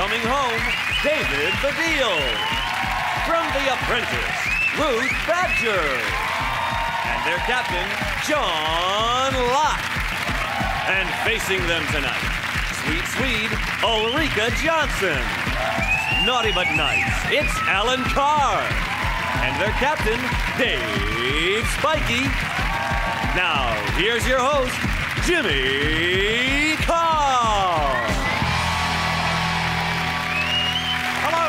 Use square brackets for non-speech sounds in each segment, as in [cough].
coming home, David Baddiel. From The Apprentice, Ruth Badger. And their captain, Sean Lock. And facing them tonight, sweet Swede, Ulrika Jonsson. Naughty but nice, it's Alan Carr. And their captain, Dave Spikey. Now, here's your host, Jimmy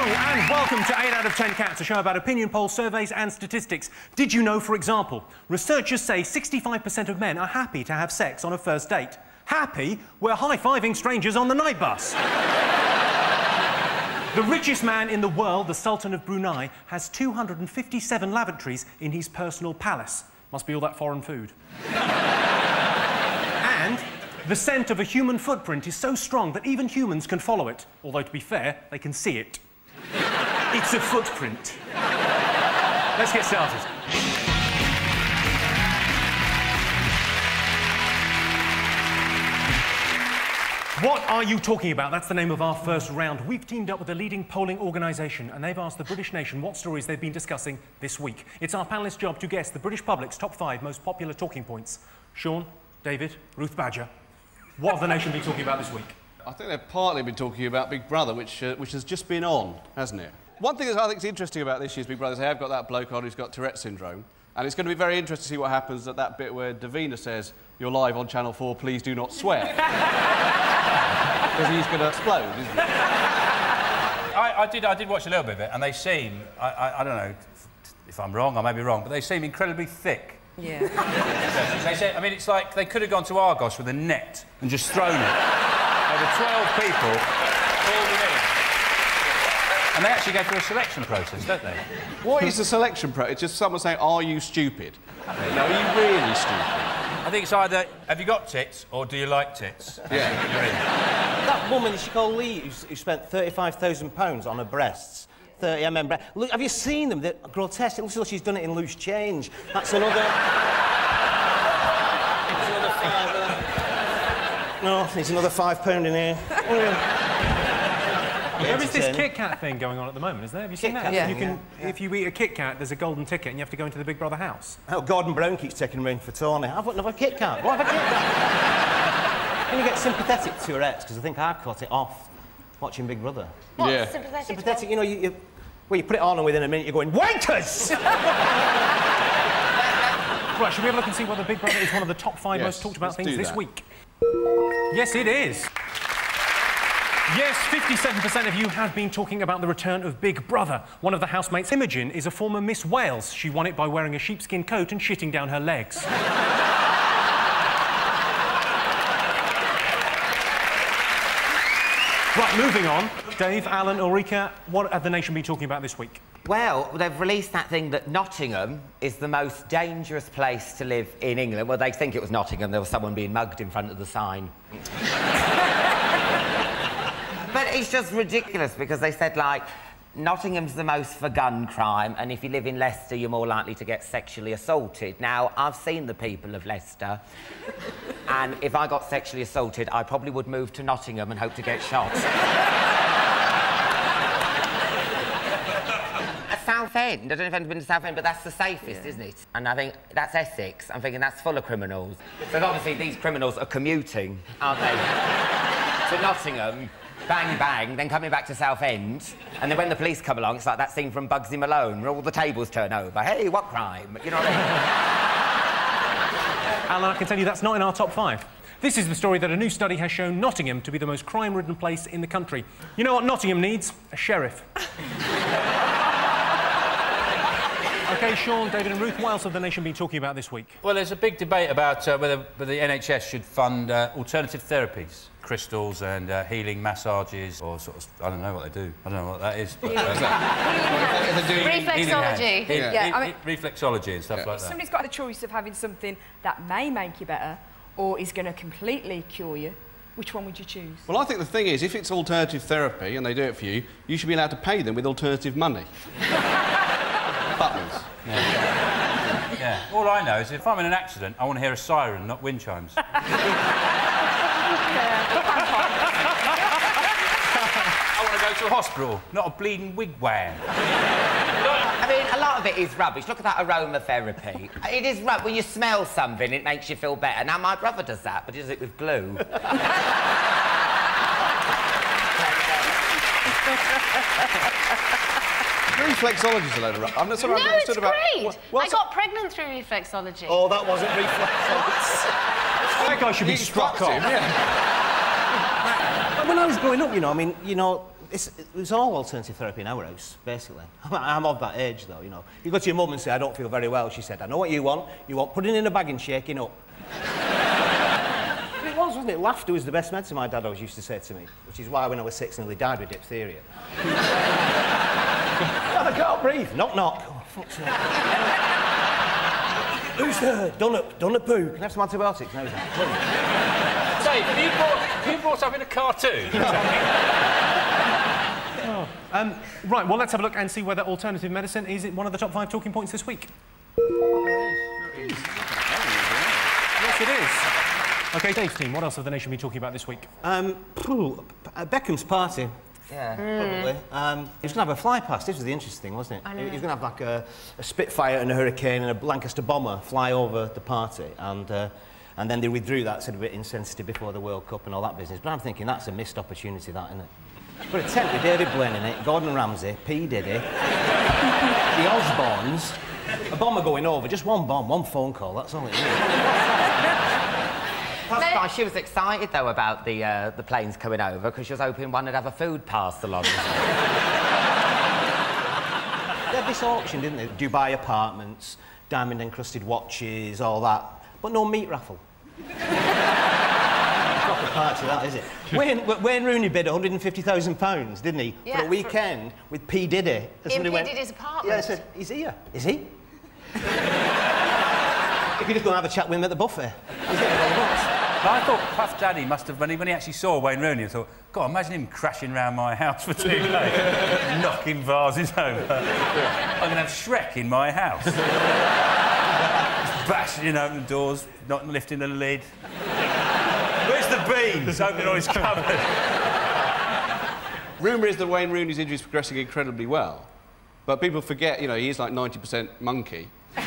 And welcome to 8 out of 10 Cats, a show about opinion polls, surveys and statistics. Did you know, for example, researchers say 65% of men are happy to have sex on a first date? Happy? We're high-fiving strangers on the night bus. [laughs] the richest man in the world, the Sultan of Brunei, has 257 lavatories in his personal palace. Must be all that foreign food. [laughs] and the scent of a human footprint is so strong that even humans can follow it. Although, to be fair, they can see it. It's a footprint. Let's get started. What are you talking about? That's the name of our first round. We've teamed up with a leading polling organisation and they've asked the British nation what stories they've been discussing this week. It's our panellists' job to guess the British public's top five most popular talking points. Sean, David, Ruth Badger, what have the nation been talking about this week? I think they've partly been talking about Big Brother, which, uh, which has just been on, hasn't it? One thing that I think is interesting about this year's Big Brother is they have got that bloke on who's got Tourette syndrome. And it's going to be very interesting to see what happens at that bit where Davina says, You're live on Channel 4, please do not swear. [laughs] Because he's going to explode, isn't he? I, I, did, I did watch a little bit of it, and they seem, I, I, I don't know if I'm wrong, I may be wrong, but they seem incredibly thick. Yeah. they say, I mean, it's like they could have gone to Argos with a net and just thrown it. Over 12 people, all in. And they actually go through a selection process, don't they? What is the selection process? It's just someone saying, Are you stupid? No, are you really stupid? I think it's either have you got tits or do you like tits? Yeah. That woman, she called Lee, who, who spent £35,000 on her breasts. 30 mm breasts. Look, have you seen them? They're grotesque. It looks like she's done it in loose change. That's another... There's another five there. No, there's another five pound in here. There is this Kit Kat thing going on at the moment, isn't there? Have you seen Kit that? Kat, You yeah. can, If you eat a Kit Kat, there's a golden ticket and you have to go into the Big Brother house. Oh, Gordon Brown keeps taking rain for Tony. I've got another Kit Kat. What have a Kit Kat? Then you get sympathetic to her ex, because I think I cut it off watching Big Brother. What? Yeah. Sympathetic. Sympathetic, you know, you, you, well, you put it on and within a minute you're going, wankers! [laughs] Right, should we have a look and see whether Big Brother is one of the top five Yes, most talked about let's things do this that. week? Yes, it is. Yes, 57% of you have been talking about the return of Big Brother. One of the housemates, Imogen, is a former Miss Wales. She won it by wearing a sheepskin coat and shitting down her legs. [laughs] right, moving on. Dave, Alan, Ulrika, what have the nation been talking about this week? Well, they've released that thing that Nottingham is the most dangerous place to live in England. Well, they think it was Nottingham. There was someone being mugged in front of the sign. [laughs] but it's just ridiculous because they said, like, Nottingham's the most for gun crime, and if you live in Leicester, you're more likely to get sexually assaulted. Now, I've seen the people of Leicester, and if I got sexually assaulted, I probably would move to Nottingham and hope to get shot. [laughs] Southend. I don't know if anyone's been to Southend, but that's the safest, isn't it? And I think that's Essex. I'm thinking that's full of criminals. But obviously these criminals are commuting, aren't they? [laughs] to Nottingham, bang bang, then coming back to Southend, and then when the police come along, it's like that scene from Bugsy Malone, where all the tables turn over. Hey, what crime? You know what I mean? [laughs] Alan, I can tell you that's not in our top five. This is the story that a new study has shown Nottingham to be the most crime-ridden place in the country. You know what Nottingham needs? A sheriff. [laughs] OK, Sean, David and Ruth, what else have the nation been talking about this week? Well, there's a big debate about uh, whether, whether the NHS should fund uh, alternative therapies, crystals and uh, healing massages, or sort of, I don't know what they do. I don't know what that is. But, uh, Reflexology. healing- Yeah, I mean- reflexology and stuff like that. Somebody's got the choice of having something that may make you better or is going to completely cure you. Which one would you choose? Well, I think the thing is, if it's alternative therapy and they do it for you, you should be allowed to pay them with alternative money. [laughs] Butlers. Yeah. All I know is if I'm in an accident, I want to hear a siren, not wind chimes. [laughs] I want to go to a hospital, not a bleeding wigwam. I mean, a lot of it is rubbish. Look at that aromatherapy. It is rubbish. When you smell something, it makes you feel better. Now, my brother does that, but he does it with glue. [laughs] Um, Reflexology's a load of rubbish. I'm not sort of No, understood it's about. great. What- what's I got pregnant through reflexology. Oh, that wasn't reflexology. That guy should be You struck off. yeah. When I was growing up, you know, I mean, you know, it's, it was all alternative therapy in our house, basically. [laughs] I'm of that age, though, you know. You go to your mum and say, I don't feel very well. She said, I know what you want. You want putting in a bag and shaking up. [laughs] It was, wasn't it? Laughter was the best medicine, my dad always used to say to me, which is why when I was six, I nearly died with diphtheria. [laughs] Dad, I can't breathe. Knock, knock. Oh, fuck's sake. Who's there? Done up, done a poo. Can I have some antibiotics? No, he's not. Dave, have you brought, have you brought up in a cartoon? [laughs] Um, right, well, let's have a look and see whether alternative medicine is one of the top five talking points this week. Yes, it is. OK, Dave's team, what else have the nation been talking about this week? Um, uh, Beckham's party. Yeah. Probably. Um, he was going to have a fly past. This was the interesting, thing, wasn't it? He was going to have like a, a Spitfire and a Hurricane and a Lancaster bomber fly over the party, and uh, and then they withdrew that, said a bit insensitive before the World Cup and all that business. But I'm thinking that's a missed opportunity, that isn't it? But a tent with David Blaine in it, Gordon Ramsay, P Diddy, [laughs] the Osbournes, a bomber going over, just one bomb, one phone call. That's all it is. [laughs] That's why she was excited, though, about the, uh, the planes coming over, because she was hoping one would have a food parcel on. [laughs] They had this auction, didn't they? Dubai apartments, diamond encrusted watches, all that. But no meat raffle. [laughs] Proper party, that is it. [laughs] Wayne, Wayne Rooney bid £150,000, didn't he? Yeah, for a for- weekend with P. Diddy. And In somebody P. went- Diddy's apartment? Yeah, I said, he's here. Is he? if you just go and have a chat with him at the buffet. I thought Puff Daddy must have, when he, when he actually saw Wayne Rooney, I thought, God, imagine him crashing round my house for two days, [laughs] knocking vases over. I'm going to have Shrek in my house. Bashing open doors, not lifting the lid. Where's the beans? Opening all his cupboard. Rumour is that Wayne Rooney's injury is progressing incredibly well. But people forget, you know, he is like 90% monkey. [laughs] they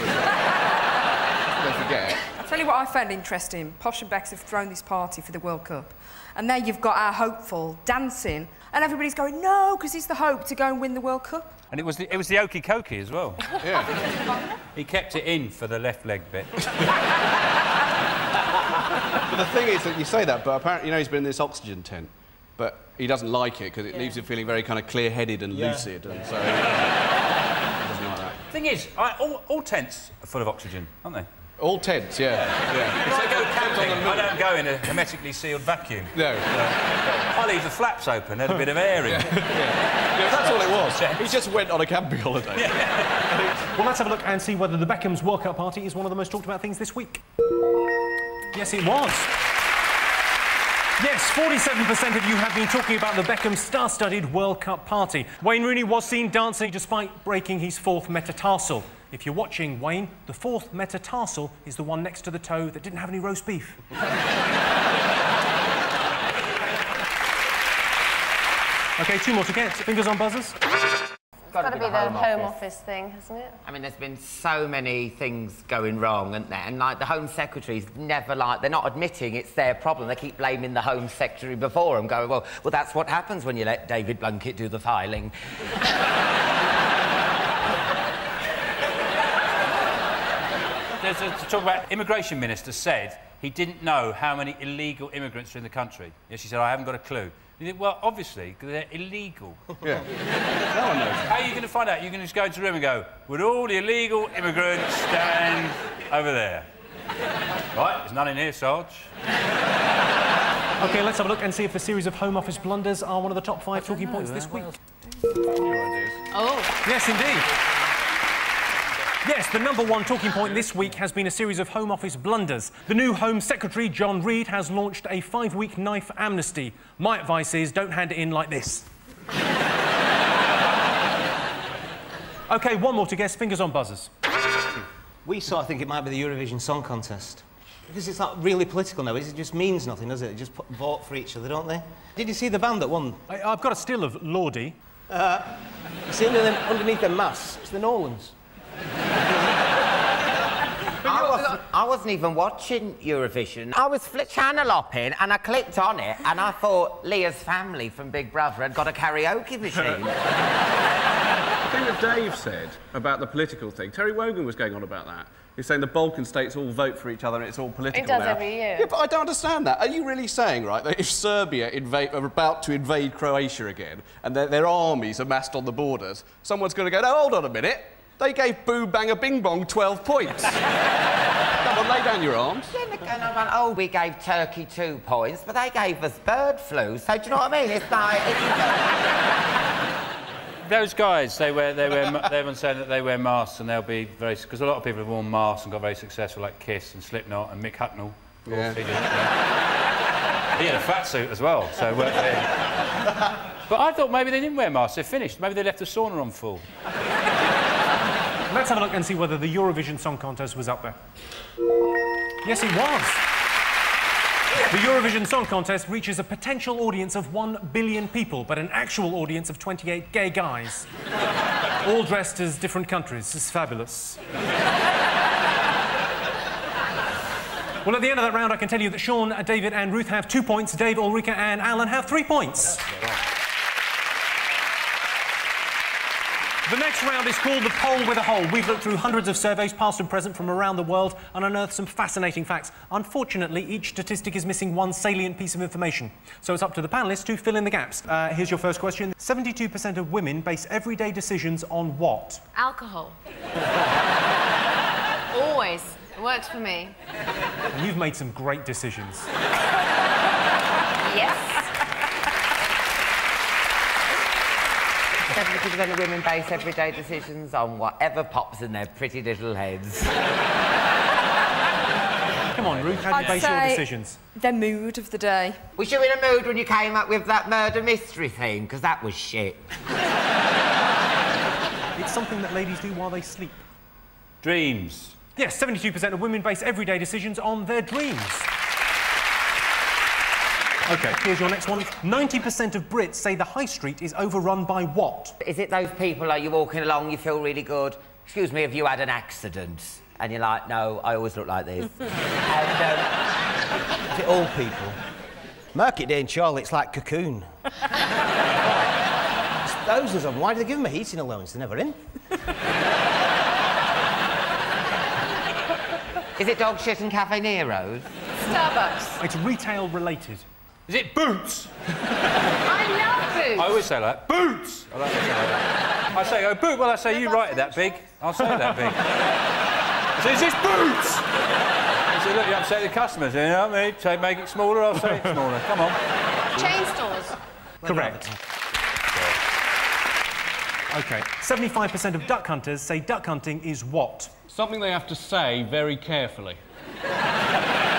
forget. I'll tell you what I found interesting. Posh and Becks have thrown this party for the World Cup. And there you've got our hopeful dancing, and everybody's going, no, because he's the hope to go and win the World Cup. And it was the, it was the okey cokey as well. [laughs] Yeah. He kept it in for the left leg bit. [laughs] But the thing is that you say that, but apparently, you know, he's been in this oxygen tent. But he doesn't like it because it leaves him feeling very kind of clear-headed and Yeah. lucid, and so [laughs] he doesn't like that. Thing is, I, all, all tents are full of oxygen, aren't they? All tents, yeah, yeah. If I go camping, I don't go in a hermetically sealed vacuum. No, I leave the flaps open, let a bit of air in. [laughs] yeah, that's all it was. He just went on a camping holiday. [laughs] Well, let's have a look and see whether the Beckham's World Cup party is one of the most talked about things this week. Yes, it was. Yes, 47% of you have been talking about the Beckham star-studded World Cup party. Wayne Rooney was seen dancing despite breaking his fourth metatarsal. If you're watching, Wayne, the fourth metatarsal is the one next to the toe that didn't have any roast beef. [laughs] OK, two more to get. Fingers on buzzers. It's Got to be the home office thing, hasn't it? I mean, there's been so many things going wrong, isn't there? And like the Home Secretary's never like they're not admitting it's their problem. They keep blaming the Home Secretary before them, going, well, well, that's what happens when you let David Blunkett do the filing. [laughs] There's a, to talk about immigration minister said he didn't know how many illegal immigrants are in the country. Yeah, she said, I haven't got a clue. You think, well, obviously, 'cause they're illegal. [laughs] Yeah. No one knows. How are you going to find out? You're going to just go into the room and go, would all the illegal immigrants stand over there? Right, there's none in here, Sarge. OK, let's have a look and see if the series of Home Office blunders are one of the top five talking points this week. Oh, Yes, indeed. Yes, the number one talking point this week has been a series of Home Office blunders. The new Home Secretary, John Reid, has launched a five week knife amnesty. My advice is don't hand it in like this. [laughs] OK, one more to guess. Fingers on buzzers. We sort of think it might be the Eurovision Song Contest. Because it's not really political now. It just means nothing, does it? They just put, vote for each other, don't they? Did you see the band that won? I, I've got a still of Lordi. You uh, see under them, underneath the mass? It's the Nolans. I wasn't, I wasn't even watching Eurovision. I was fli channel hopping and I clicked on it and I thought Leah's family from Big Brother had got a karaoke machine. [laughs] The thing that Dave said about the political thing, Terry Wogan was going on about that. He's saying the Balkan states all vote for each other and it's all political It does now. every year. Yeah, but I don't understand that. Are you really saying, right, that if Serbia invade, are about to invade Croatia again and their, their armies are massed on the borders, someone's going to go, no, hold on a minute. They gave Boo Banger Bing Bong 12 points. Come on, lay down your arms. and I went, oh, we gave Turkey two points, but they gave us bird flu. So do you know what I mean? It's like... It's, [laughs] Those guys, they wear, they wear, ma- everyone's saying that they wear masks and they'll be very, because a lot of people have worn masks and got very successful, like Kiss and Slipknot and Mick Hucknall. Yeah. He, did, yeah. He had a fat suit as well, so it worked for him. [laughs] But I thought maybe they didn't wear masks. They're finished. Maybe they left the sauna on full. Let's have a look and see whether the Eurovision Song Contest was up there. Yes, it was. The Eurovision Song Contest reaches a potential audience of 1 billion people, but an actual audience of 28 gay guys. All dressed as different countries. It's fabulous. Well, at the end of that round, I can tell you that Sean, David, and Ruth have two points. Dave, Ulrika, and Alan have three points. The next round is called the poll with a hole. We've looked through hundreds of surveys, past and present, from around the world, and unearthed some fascinating facts. Unfortunately, each statistic is missing one salient piece of information. So it's up to the panelists to fill in the gaps. Uh, here's your first question 72% of women base everyday decisions on what? Alcohol. [laughs] Always. It works for me. And you've made some great decisions. Yes. 70% of women base everyday decisions on whatever pops in their pretty little heads. Come on, Ruth, how do you I'd base your say- decisions? The mood of the day. Was you in a mood when you came up with that murder mystery theme? Because that was shit. It's something that ladies do while they sleep. Dreams. Yes, 72% of women base everyday decisions on their dreams. OK, here's your next one. 90% of Brits say the high street is overrun by what? Is it those people like you're walking along, you feel really good? Excuse me, have you had an accident? And you're like, no, I always look like this. [laughs] and, um, Is it old people? Market day in Charlotte, it's like cocoon. [laughs] There's thousands of them. Why do they give them a heating allowance? They're never in. is it dog shit and Cafe Nero's? Starbucks. It's retail related. Is it boots? I love food. I always say like boots. I like to say like that. I say, oh, boot. Well, I say you write it that big. I'll say it that big. [laughs] I say, is this boots? I say, look, you upset the customers. You know what I mean? Say, make it smaller. I'll say it smaller. Come on. Chain stores. Correct. OK, 75% of duck hunters say duck hunting is what? Something they have to say very carefully. [laughs]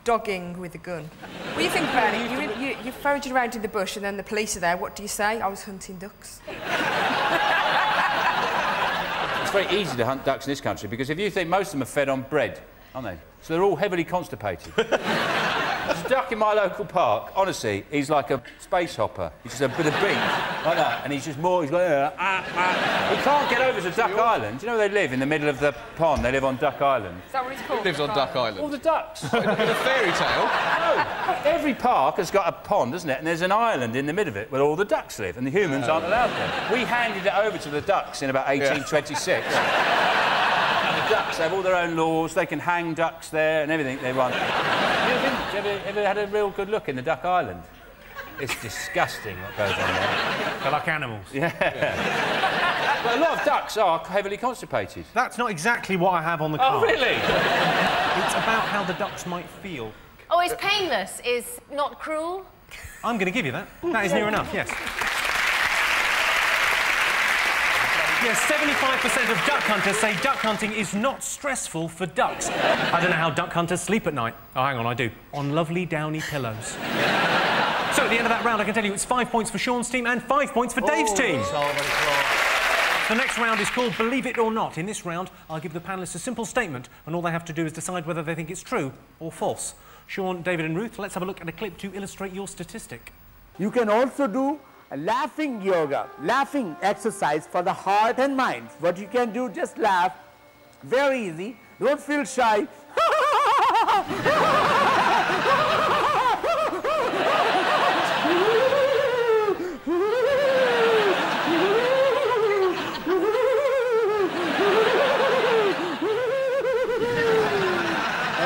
It's dogging with a gun. What do you think about it. You're, in, you, you're foraging around in the bush and then the police are there. What do you say? I was hunting ducks. It's very easy to hunt ducks in this country because if you think most of them are fed on bread, aren't they? So they're all heavily constipated. [laughs] There's a duck in my local park. Honestly, he's like a space hopper. He's just a bit of beak like that, and he's just more. He's like, uh, ah, ah. he can't get over to Duck Island. Do you know where they live? In the middle of the pond. They live on Duck Island. Is that what it's called? Lives on Duck Island? All the ducks. [laughs] In a fairy tale. No, every park has got a pond, doesn't it? And there's an island in the middle of it where all the ducks live, and the humans aren't allowed there. We handed it over to the ducks in about 1826. and [laughs] the ducks have all their own laws. They can hang ducks there and everything they want. You ever, been- you ever, ever had a real good look in the Duck Island? It's disgusting what goes on there. They're like animals. Yeah. But a lot of ducks are heavily constipated. That's not exactly what I have on the Oh, card. really? It's about how the ducks might feel. Oh, it's painless. Is not cruel. I'm going to give you that. That is near enough, yes. Yes, 75% of duck hunters say duck hunting is not stressful for ducks. I don't know how duck hunters sleep at night. Oh, hang on, I do. On lovely downy pillows. so at the end of that round, I can tell you it's five points for Sean's team and five points for Dave's oh, team. It's all very close. The next round is called Believe It or Not. In this round, I'll give the panellists a simple statement, and all they have to do is decide whether they think it's true or false. Sean, David, and Ruth, let's have a look at a clip to illustrate your statistic. You can also do a laughing yoga, laughing exercise for the heart and mind. What you can do, just laugh. Very easy. Don't feel shy.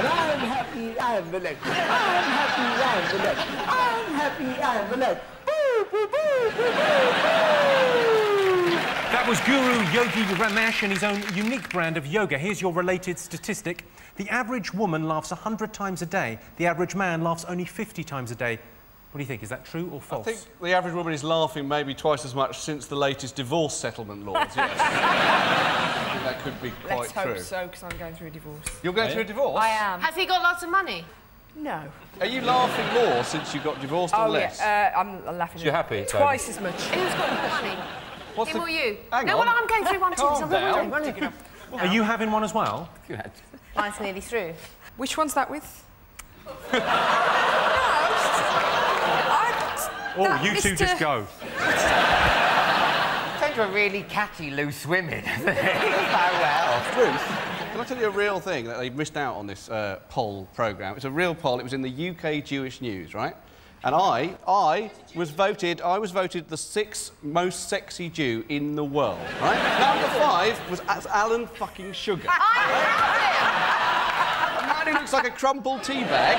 I am happy, I am relaxed. I am happy, I am relaxed. I am happy, I am relaxed. That was Guru Yogi Ramesh and his own unique brand of yoga. Here's your related statistic. The average woman laughs 100 times a day. The average man laughs only 50 times a day. What do you think? Is that true or false? I think the average woman is laughing maybe twice as much since the latest divorce settlement laws, yes. [laughs] I think that could be quite true. Let's true. hope so, because I'm going through a divorce. You're going through a divorce? I am. Has he got lots of money? No. Are you laughing more since you got divorced or Oh, less? yeah. Uh, I'm laughing. So you're at- happy, Twice as much. Who's got more money? What's Him the- or you? Hang no, on. well, I'm going through one [laughs] too. Calm so I'm down. wondering. Are you having one as well? Mine's nearly through. Which one's that with? [laughs] Oh, That you two Mr. just go. Turned to a really catchy loose women, hasn't it? so well. Ruth, can I tell you a real thing that they've missed out on this uh, poll programme? It's a real poll. It was in the UK Jewish News, right? And I, I was voted, I was voted the sixth most sexy Jew in the world, right? Number five was as Alan fucking Sugar. A man who looks like a crumpled tea bag.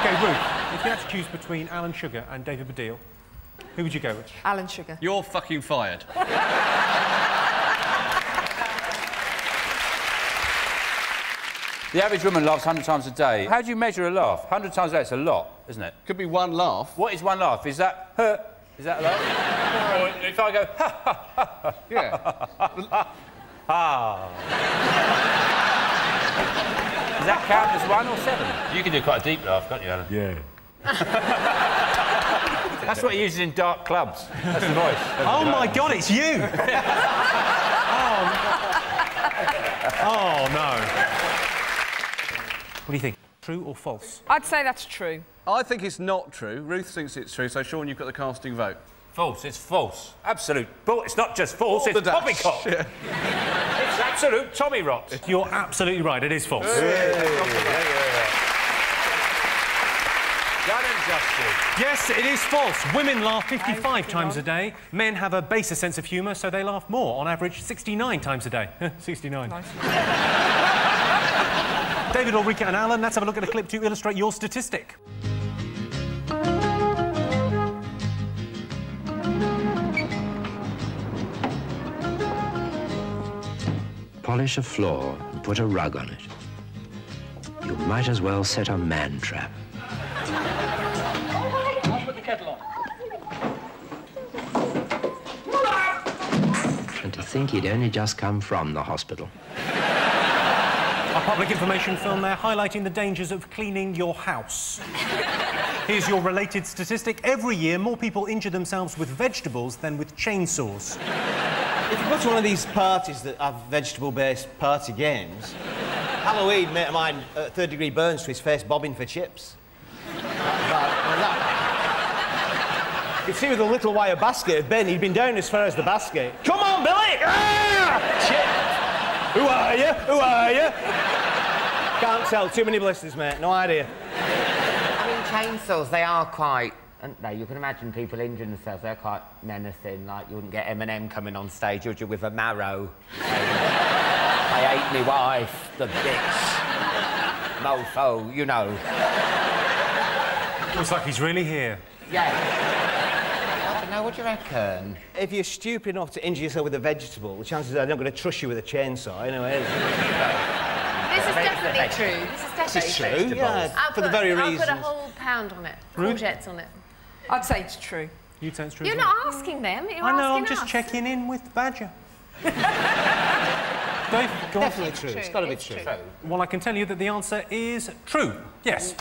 OK, Ruth, if you had to choose between Alan Sugar and David Baddiel, who would you go with? Alan Sugar. You're fucking fired. The average woman laughs 100 times a day. How do you measure a laugh? 100 times a day, it's a lot, isn't it? Could be one laugh. What is one laugh? Is that her? Is that a laugh? or [laughs] if I go, ha, ha, ha, ha, Yeah. ha. Ah. Does that count as one or seven? You can do quite a deep laugh, can't you, Alan? Yeah. [laughs] That's what he uses in dark clubs. That's the voice. [laughs] Oh my God, it's you! oh. oh no. Oh, What do you think? True or false? I'd say that's true. I think it's not true. Ruth thinks it's true, so Sean, you've got the casting vote. False, it's false. Absolute bull. It's not just false, it's The dash. poppycock. Yeah. It's absolute Tommy rot. You're absolutely right, it is false. Done and dusted. Yes, it is false. Women laugh 55 times a day. Men have a baser sense of humour, so they laugh more, on average 69 times a day. [laughs] 69. [laughs] David, Ulrika and Alan, let's have a look at a clip to illustrate your statistic. Polish a floor and put a rug on it. You might as well set a man trap. And to think he'd only just come from the hospital. A public information film there highlighting the dangers of cleaning your house. Here's your related statistic. Every year, more people injure themselves with vegetables than with chainsaws. If you go to one of these parties that have vegetable-based party games, Halloween, mate of mine, uh, third degree burns to his face bobbing for chips. You see with a little wire basket of Ben, he'd been down as far as the basket. Come on, Billy! Ah! Who are you? Who are you? Can't tell. Too many blisters, mate. No idea. I mean, chainsaws, they are quite. aren't they? You can imagine people injuring themselves. They're quite menacing. Like you wouldn't get Eminem coming on stage, would you, with a marrow? I ate me wife, the bitch, mofo, you know. Looks like he's really here. Yeah. I don't know. What do you reckon? If you're stupid enough to injure yourself with a vegetable, the chances are they're not going to trust you with a chainsaw anyway. This is definitely true. This is definitely This is true, yeah, I'll for the put- very I'll reasons. put a whole pound on it. Ruth? Courgettes on it. I'd say it's true. You'd say it's true. You're as well? not asking them. You're I know, I'm asking just us. checking in with Badger. [laughs] Dave, go on. Definitely true. It's got to be It's true. true. Well, I can tell you that the answer is true. Yes.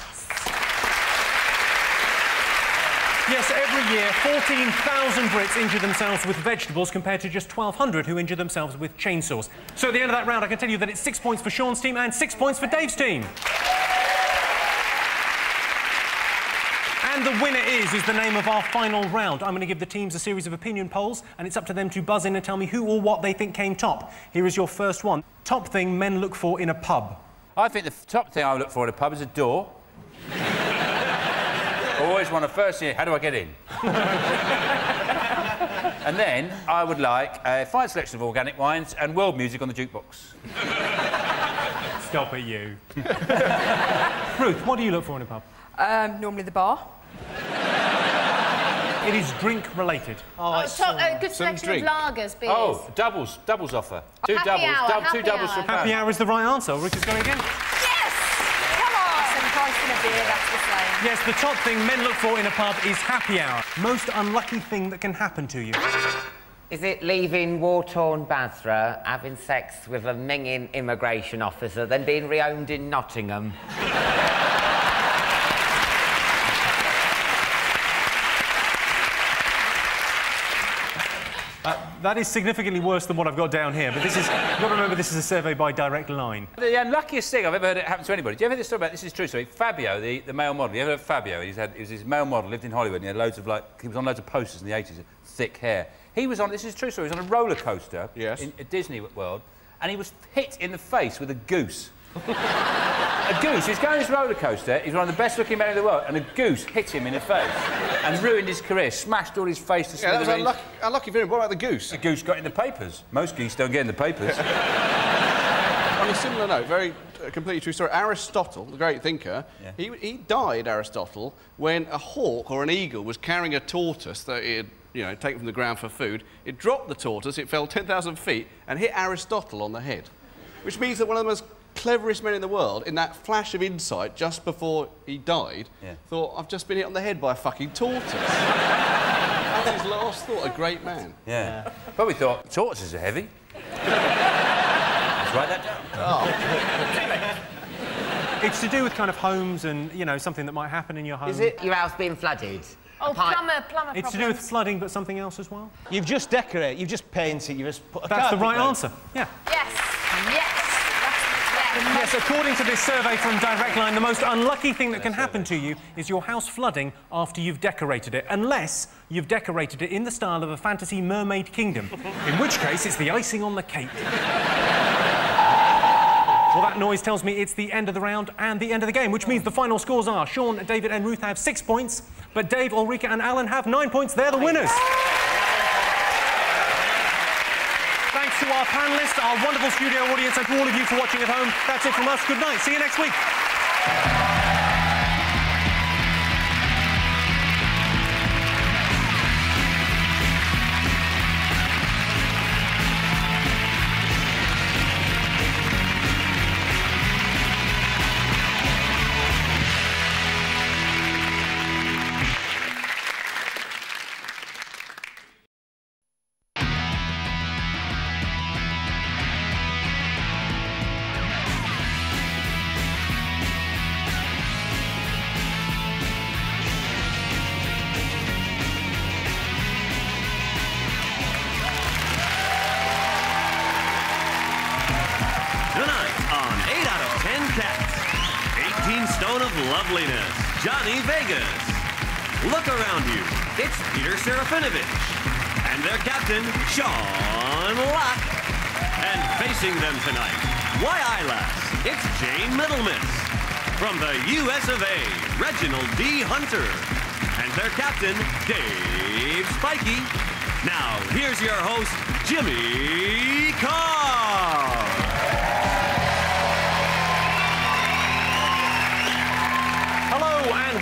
Yes, every year, 14,000 Brits injure themselves with vegetables compared to just 1,200 who injure themselves with chainsaws. So at the end of that round, I can tell you that it's six points for Sean's team and six points for Dave's team. And the winner is, is the name of our final round. I'm going to give the teams a series of opinion polls, and it's up to them to buzz in and tell me who or what they think came top. Here is your first one. Top thing men look for in a pub. I think the top thing I look for in a pub is a door. [laughs] I always want to first see how do I get in? [laughs] and then I would like a fine selection of organic wines and world music on the jukebox. Stop it, you. [laughs] Ruth, what do you look for in a pub? Um, normally the bar. It is drink related. Oh, top, a good some selection drink. of lagers, beers. Oh, doubles, doubles offer. Two Happy doubles, hour, dub- two happy doubles for hour. pound. Happy hour is the right answer. Ruth is going again. Yes! Come on! Same price in a beer, that's the same. Yes, the top thing men look for in a pub is happy hour. Most unlucky thing that can happen to you. Is it leaving war-torn Basra, having sex with a minging immigration officer, then being reowned in Nottingham? Uh, that is significantly worse than what I've got down here, but this is, you've got to remember this is a survey by Direct Line. The unluckiest thing I've ever heard it happen to anybody. Do you ever hear this story about this is true story? Fabio, the, the male model. You ever heard of Fabio? He's had he was his male model, lived in Hollywood, and he had loads of like he was on loads of posters in the 80s, thick hair. He was on this is true story. He was on a roller coaster Yes. in at Disney World, and he was hit in the face with a goose. A goose. He's going on this roller coaster. He's one of the best looking men in the world, and a goose hit him in the face and ruined his career, smashed all his face to Yeah, that was smithereens. unlucky, unlucky for him. What about the goose? The goose got in the papers. Most geese don't get in the papers. [laughs] On a similar note, very uh, completely true story. Aristotle, the great thinker, Yeah. he, he died, Aristotle, when a hawk or an eagle was carrying a tortoise that it had you know, taken from the ground for food. It dropped the tortoise, it fell 10,000 feet and hit Aristotle on the head. Which means that one of the most cleverest men in the world, in that flash of insight just before he died, Yeah. thought, I've just been hit on the head by a fucking tortoise. [laughs] That's his last thought, a great man. Yeah. Probably thought tortoises are heavy. Let's write that down. Oh. It's to do with kind of homes and, you know, something that might happen in your home. Is it your house being flooded? Oh, plumber, plumber It's to do with flooding, but something else as well. You've just decorated, you've just painted, you've just put a That's the right down. answer. Yeah. Yes, yes. Yes, according to this survey from Direct Line, the most unlucky thing that can happen to you is your house flooding after you've decorated it, unless you've decorated it in the style of a fantasy mermaid kingdom, in which case it's the icing on the cake. Well, that noise tells me it's the end of the round and the end of the game, which means the final scores are Sean, David, and Ruth have six points, but Dave, Ulrika, and Alan have nine points. They're the winners. Thanks to our panelists, our wonderful studio audience, and to all of you for watching at home. That's it from us. Good night. See you next week. Loveliness, Johnny Vegas. Look around you, it's Peter Serafinowicz. And their captain, Sean Lock. And facing them tonight, Why Lass, it's Jayne Middlemiss. From the US of A, Reginald D. Hunter. And their captain, Dave Spikey. Now, here's your host, Jimmy Carr.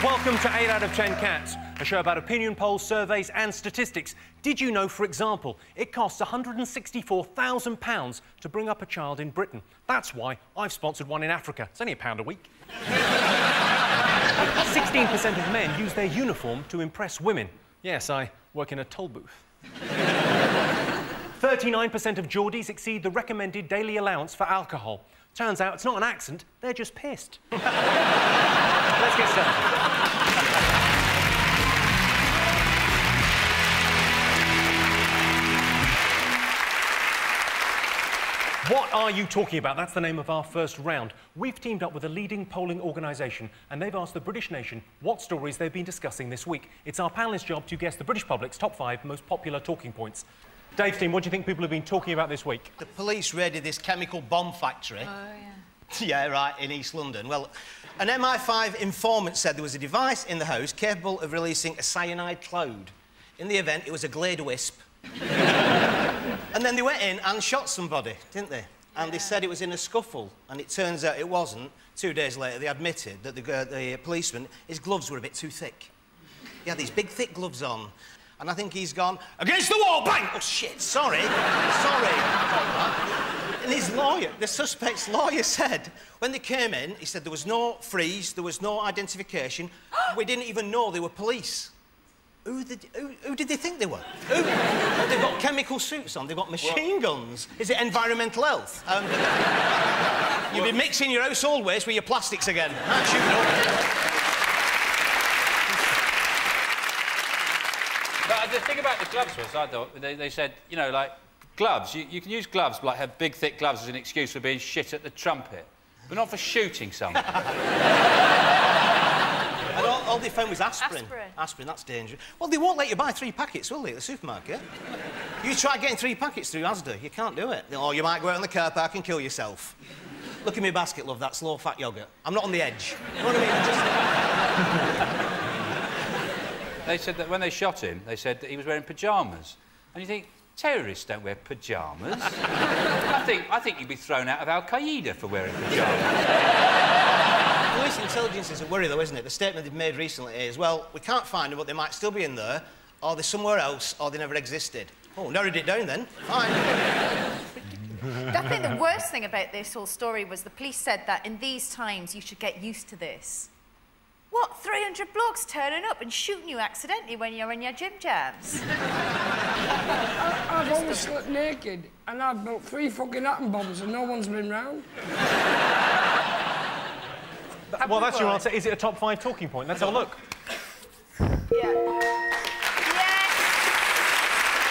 Welcome to 8 out of 10 Cats, a show about opinion polls, surveys, and statistics. Did you know, for example, it costs £164,000 to bring up a child in Britain? That's why I've sponsored one in Africa. It's only a pound a week. 16% of men use their uniform to impress women. Yes, I work in a toll booth. 39% of Geordies exceed the recommended daily allowance for alcohol. Turns out it's not an accent, they're just pissed. [laughs] Let's get started. What are you talking about? That's the name of our first round. We've teamed up with a leading polling organisation and they've asked the British nation what stories they've been discussing this week. It's our panellists' job to guess the British public's top five most popular talking points. Dave's team, what do you think people have been talking about this week? The police raided this chemical bomb factory. Oh, yeah. [laughs] Yeah, right, in East London. Well, an MI5 informant said there was a device in the house capable of releasing a cyanide cloud. In the event, it was a Glade Wisp. [laughs] and then they went in and shot somebody, didn't they? And they said it was in a scuffle, and it turns out it wasn't. Two days later, they admitted that the, uh, the policeman, his gloves were a bit too thick. He had these big, thick gloves on. And I think he's gone, against the wall, bang! Oh, shit, sorry, sorry. And his lawyer, the suspect's lawyer said, when they came in, he said there was no freeze, there was no identification. [gasps] we didn't even know they were police. Who did, who, who did they think they were? Who? they've got chemical suits on, they've got machine guns. Is it environmental health? Um, [laughs] you'll been mixing your household waste with your plastics again. Aren't you? But the thing about the gloves was, I thought, they, they said, you know, like, gloves, you, you can use gloves, like have big, thick gloves as an excuse for being shit at the trumpet, but not for shooting someone. [laughs] And all, all they found was aspirin. Aspirin. Aspirin, that's dangerous. Well, they won't let you buy three packets, will they, at the supermarket? you try getting three packets through Asda, you can't do it. Or you might go out in the car park and kill yourself. Look at me basket, love, that's low-fat yoghurt. I'm not on the edge. You know what I mean? [laughs] Just... They said that when they shot him, they said that he was wearing pyjamas. And you think, terrorists don't wear pyjamas. I think I think you'd be thrown out of Al Qaeda for wearing pyjamas. Police intelligence is a worry, though, isn't it? The statement they've made recently is, well, we can't find them, but they might still be in there, or they're somewhere else, or they never existed. Oh, narrowed it down then. Fine. I think the worst thing about this whole story was the police said that in these times you should get used to this. What, 300 blokes turning up and shooting you accidentally when you're in your gym jams? [laughs] I've always slept naked, and I've built three fucking atom bombs, and no one's been round. Well, that's your answer. Is it a top five talking point? Let's have a look. Yeah.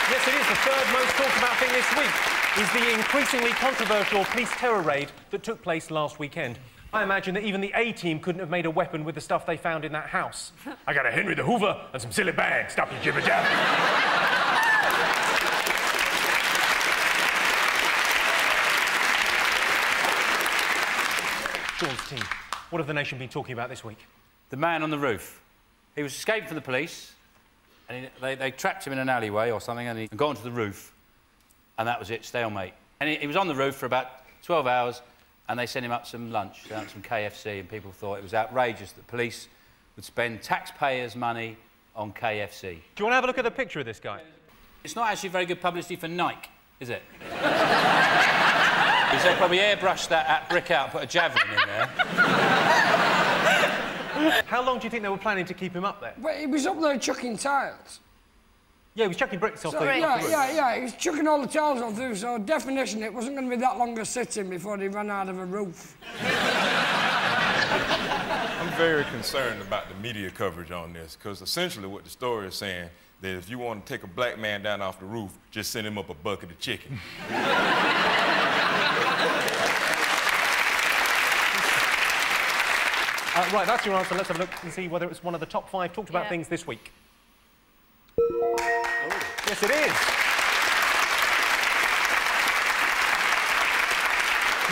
Yes, it is. The third most talked about thing this week is the increasingly controversial police terror raid that took place last weekend. I imagine that even the A team couldn't have made a weapon with the stuff they found in that house. [laughs] I got a Henry the Hoover and some silly bags. Stop your jibber jabber. Sean's team. What have the nation been talking about this week? The man on the roof. He was escaped from the police, and he, they, they trapped him in an alleyway or something, and he got onto the roof, and that was it, stalemate. And he, he was on the roof for about 12 hours, and they sent him up some lunch, out some KFC, and people thought it was outrageous that police would spend taxpayers' money on KFC. Do you want to have a look at the picture of this guy? It's not actually very good publicity for Nike, is it? [laughs] Because they probably airbrushed that at brick out put a javelin in there. How long do you think they were planning to keep him up there? But he was up there chucking tiles. Yeah, he was chucking bricks off So, the yeah, off the roof. yeah, yeah, he was chucking all the tiles off through, so definition, it wasn't going to be that long a sitting before they ran out of a roof. I'm very concerned about the media coverage on this because essentially what the story is saying that if you want to take a black man down off the roof, just send him up a bucket of chicken. Uh, right, that's your answer. Let's have a look and see whether it's one of the top five talked about Yeah. things this week. Yes, it is.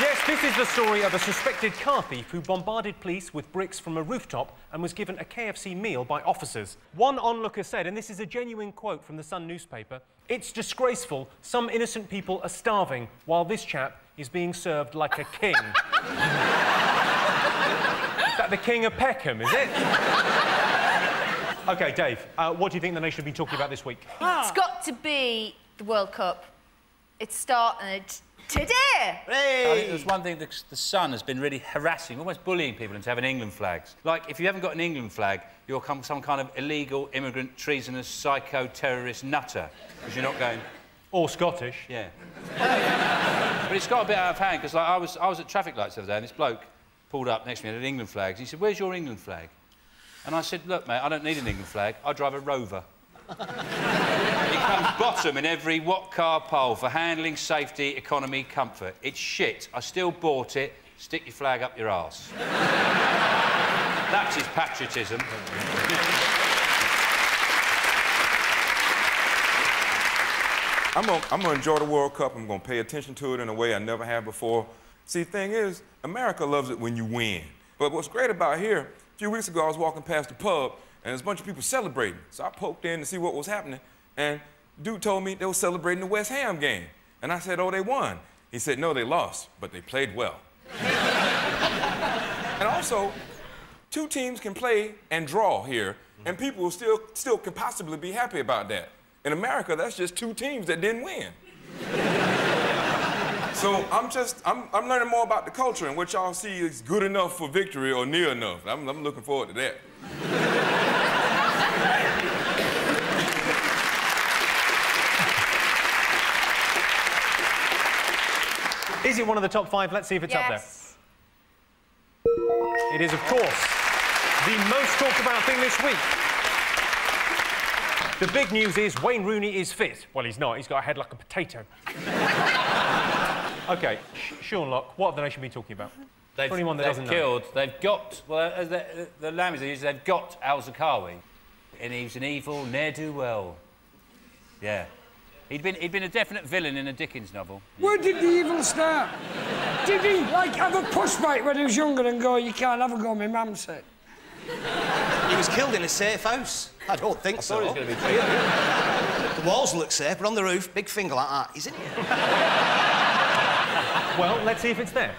Yes, this is the story of a suspected car thief who bombarded police with bricks from a rooftop and was given a KFC meal by officers. One onlooker said, and this is a genuine quote from the Sun newspaper, it's disgraceful. Some innocent people are starving while this chap is being served like a king. [laughs] is that the King of Peckham, is it? OK, Dave, uh, what do you think the nation have been talking about this week? It's got to be the World Cup. It's started today. I think there's one thing that the Sun has been really harassing, almost bullying people into having England flags. Like, if you haven't got an England flag, you're come, some kind of illegal, immigrant, treasonous, psycho, terrorist nutter. Because you're not going... Or Scottish. Yeah. but it's got a bit out of hand, because like, I, was, I was at traffic lights the other day, and this bloke pulled up next to me and had an England flags. He said, where's your England flag? And I said, look, mate, I don't need an England flag. I drive a Rover. he comes bottom in every what car poll for handling, safety, economy, comfort. It's shit. I still bought it. Stick your flag up your arse. That's his patriotism. I'm gonna, I'm gonna enjoy the World Cup. I'm gonna pay attention to it in a way I never have before. See, thing is, America loves it when you win. But what's great about here, few weeks ago, I was walking past the pub, and there's a bunch of people celebrating. So I poked in to see what was happening, and dude told me they were celebrating the West Ham game. And I said, oh, they won. He said, no, they lost, but they played well. [laughs] and also, two teams can play and draw here, and people will still, still can possibly be happy about that. In America, that's just two teams that didn't win. So I'm just, I'm, I'm learning more about the culture and what y'all see is good enough for victory or near enough. I'm, I'm looking forward to that. Is it one of the top five? Let's see if it's yes. up there. It is, of course, the most talked about thing this week. The big news is Wayne Rooney is fit. Well, he's not. He's got a head like a potato. [laughs] OK, Sean Lock, what have the nation been talking about? They've, For anyone that they've doesn't killed, they've got, well, as the, uh, the language they use, they've got Al Zarqawi. And he was an evil ne'er-do-well. Yeah. He'd been, he'd been a definite villain in a Dickens novel. Where did the evil start? Did he, like, have a push bike when he was younger and go, you can't have a go, my mum said? He was killed in a safe house. I don't think so. thought he was gonna be killed. the walls look safe, but on the roof, big finger like that, isn't in here. Well, let's see if it's there.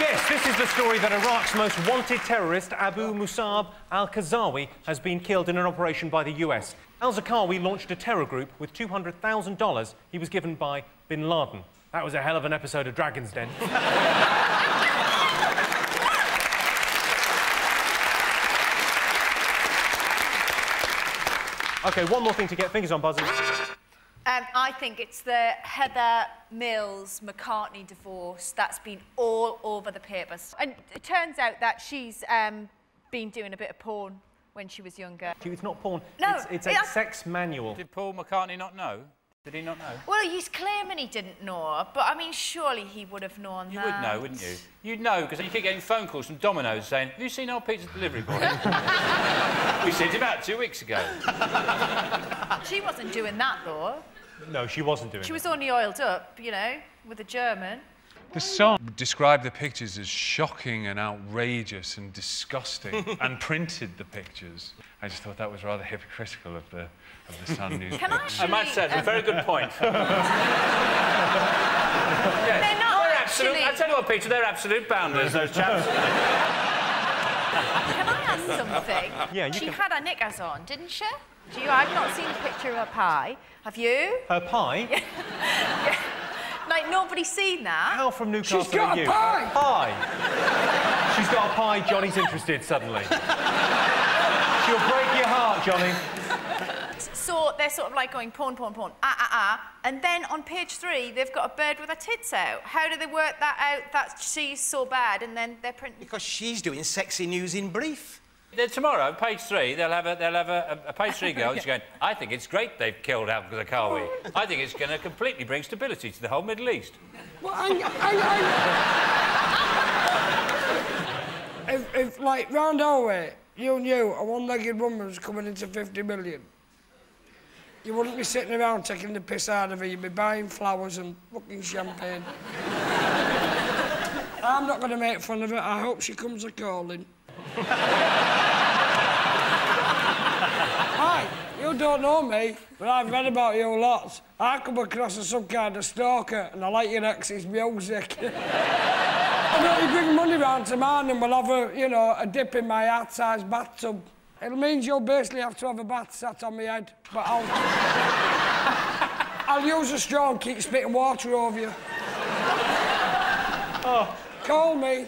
Yes, this is the story that Iraq's most wanted terrorist, Abu Musab al-Zarqawi, has been killed in an operation by the US. Al-Zarqawi launched a terror group with $200,000 he was given by bin Laden. That was a hell of an episode of Dragon's Den. [laughs] OK, one more thing to get fingers on buzzers. Um, I think it's the Heather Mills McCartney divorce that's been all over the papers. And it turns out that she's um, been doing a bit of porn when she was younger. It's not porn. No, it's, it's a it's- sex manual. Did Paul McCartney not know? Did he not know? Well, he's claiming he didn't know, but I mean, surely he would have known You that. would know, wouldn't you? You'd know, because you keep getting phone calls from Domino's saying, have you seen our pizza delivery boy? [laughs] we sent him out two weeks ago. [laughs] She wasn't doing that, though. No, she wasn't doing She it. was only oiled up, you know, with a German. The Sun described the pictures as shocking and outrageous and disgusting [laughs] and printed the pictures. I just thought that was rather hypocritical of the, of the Sun newspaper. Can I actually... I might say, it's a very good um, point. [laughs] They're not They're absolute, actually... I tell you what, Peter, they're absolute bounders, those chaps. Can I ask something? Yeah, you She can- had her knickers on, didn't she? Do you? I've not seen a picture of her pie. Have you? Her pie? [laughs] Like, nobody's seen that. How from Newcastle She's got are a you? pie! Pie! She's got a pie, Johnny's interested suddenly. [laughs] She'll break your heart, Johnny. So they're sort of like going porn, porn, porn, ah, ah, ah. And then on page three, they've got a bird with her tits out. How do they work that out that she's so bad and then they're printing... Because she's doing sexy news in brief. Then tomorrow, page three, they'll have a, they'll have a, a, a page three girl. [laughs] She's going, I think it's great they've killed Al Zarqawi. I think it's going to completely bring stability to the whole Middle East. Well, hang, hang, hang. if, if, like, round our way, you knew a one-legged woman was coming into 50 million, you wouldn't be sitting around taking the piss out of her. You'd be buying flowers and fucking champagne. I'm not going to make fun of her. I hope she comes a-calling. Hi, you don't know me, but I've read about you lots. I come across as some kind of stalker, and I like your ex's music. [laughs] I know you bring money round to mine, and we'll have a, you know, a dip in my art-sized bathtub. It means you'll basically have to have a bath sat on my head, but I'll... I'll use a straw and keep spitting water over you. Oh. Call me.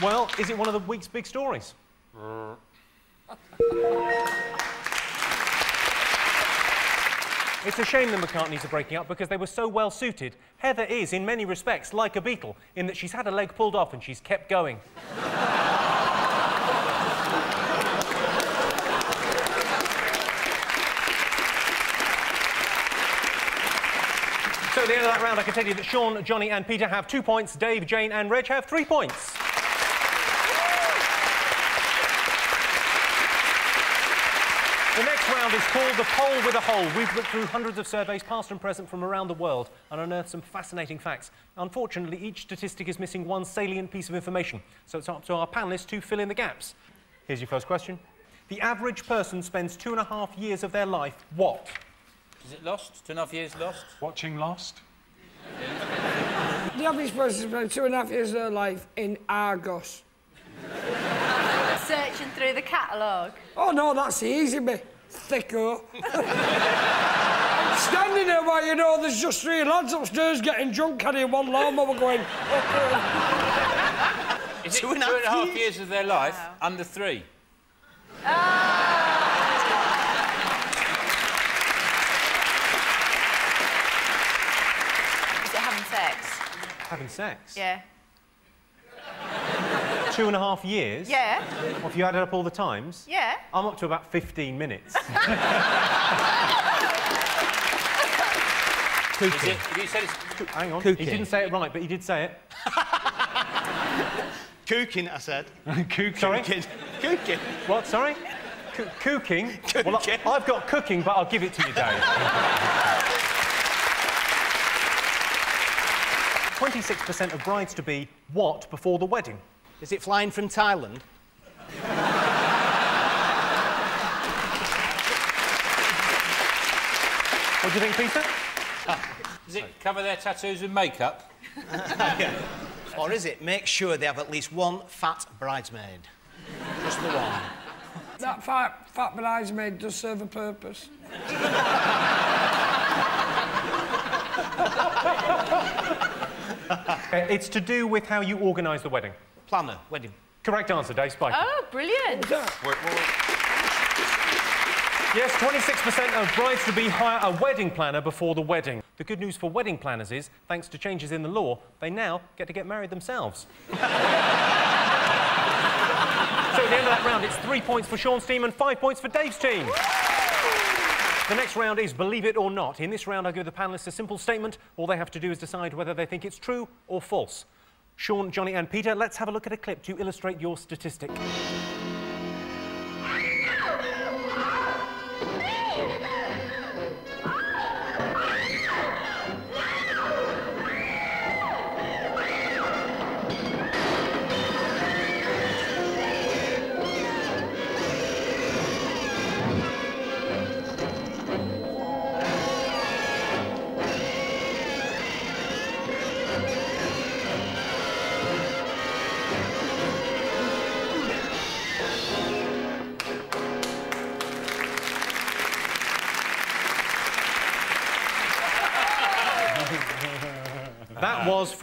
Well, is it one of the week's big stories? [laughs] It's a shame the McCartneys are breaking up because they were so well suited. Heather is, in many respects, like a beetle in that she's had a leg pulled off and she's kept going. So at the end of that round, I can tell you that Sean, Johnny, and Peter have two points. Dave, Jayne, and Reg have three points. The next round is called the poll with a hole. We've looked through hundreds of surveys, past and present, from around the world and unearthed some fascinating facts. Unfortunately, each statistic is missing one salient piece of information, so it's up to our panellists to fill in the gaps. Here's your first question. The average person spends two and a half years of their life what? Is it Lost? Two and a half years Lost? Watching Lost? The average person spends two and a half years of their life in Argos. Searching through the catalogue. Oh no, that's easy, bit. Thicko. Standing there while you know there's just three lads upstairs getting drunk carrying one lawnmower going. Is it two and a half years of their life under three? Ah. Is it having sex? Having sex? Yeah. Two and a half years? Yeah. Well, if you added up all the times? Yeah. I'm up to about 15 minutes. [laughs] Is it, you said it's... Hang on. Cooking. He didn't say it right, but he did say it. [laughs] Cooking, I said. Cooking. Sorry? Cooking. What, sorry? Co- cooking? Well, I- I've got cooking, but I'll give it to you, Dave. [laughs] 26% of brides-to-be what before the wedding? Is it flying from Thailand? What do you think, Peter? Does it cover their tattoos with makeup? [laughs] Or is it make sure they have at least one fat bridesmaid? Just the one. That fat, fat bridesmaid does serve a purpose. [laughs] Uh, it's to do with how you organise the wedding. Planner, wedding. Correct answer, Dave Spikey. Oh, brilliant. Yes, 26% of brides-to-be hire a wedding planner before the wedding. The good news for wedding planners is, thanks to changes in the law, they now get to get married themselves. [laughs] so at the end of that round, it's three points for Sean's team and five points for Dave's team. The next round is Believe It or Not. In this round, I give the panellists a simple statement. All they have to do is decide whether they think it's true or false. Sean, Johnny, and Peter, let's have a look at a clip to illustrate your statistic.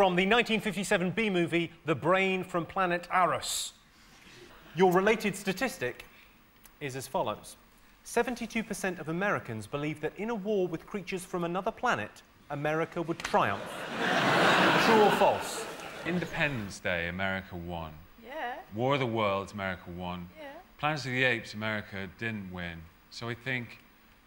From the 1957 B movie The Brain from Planet Arous. Your related statistic is as follows 72% of Americans believe that in a war with creatures from another planet, America would triumph. [laughs] True or false? Independence Day, America won. Yeah. War of the Worlds, America won. Yeah. Planet of the Apes, America didn't win. So I think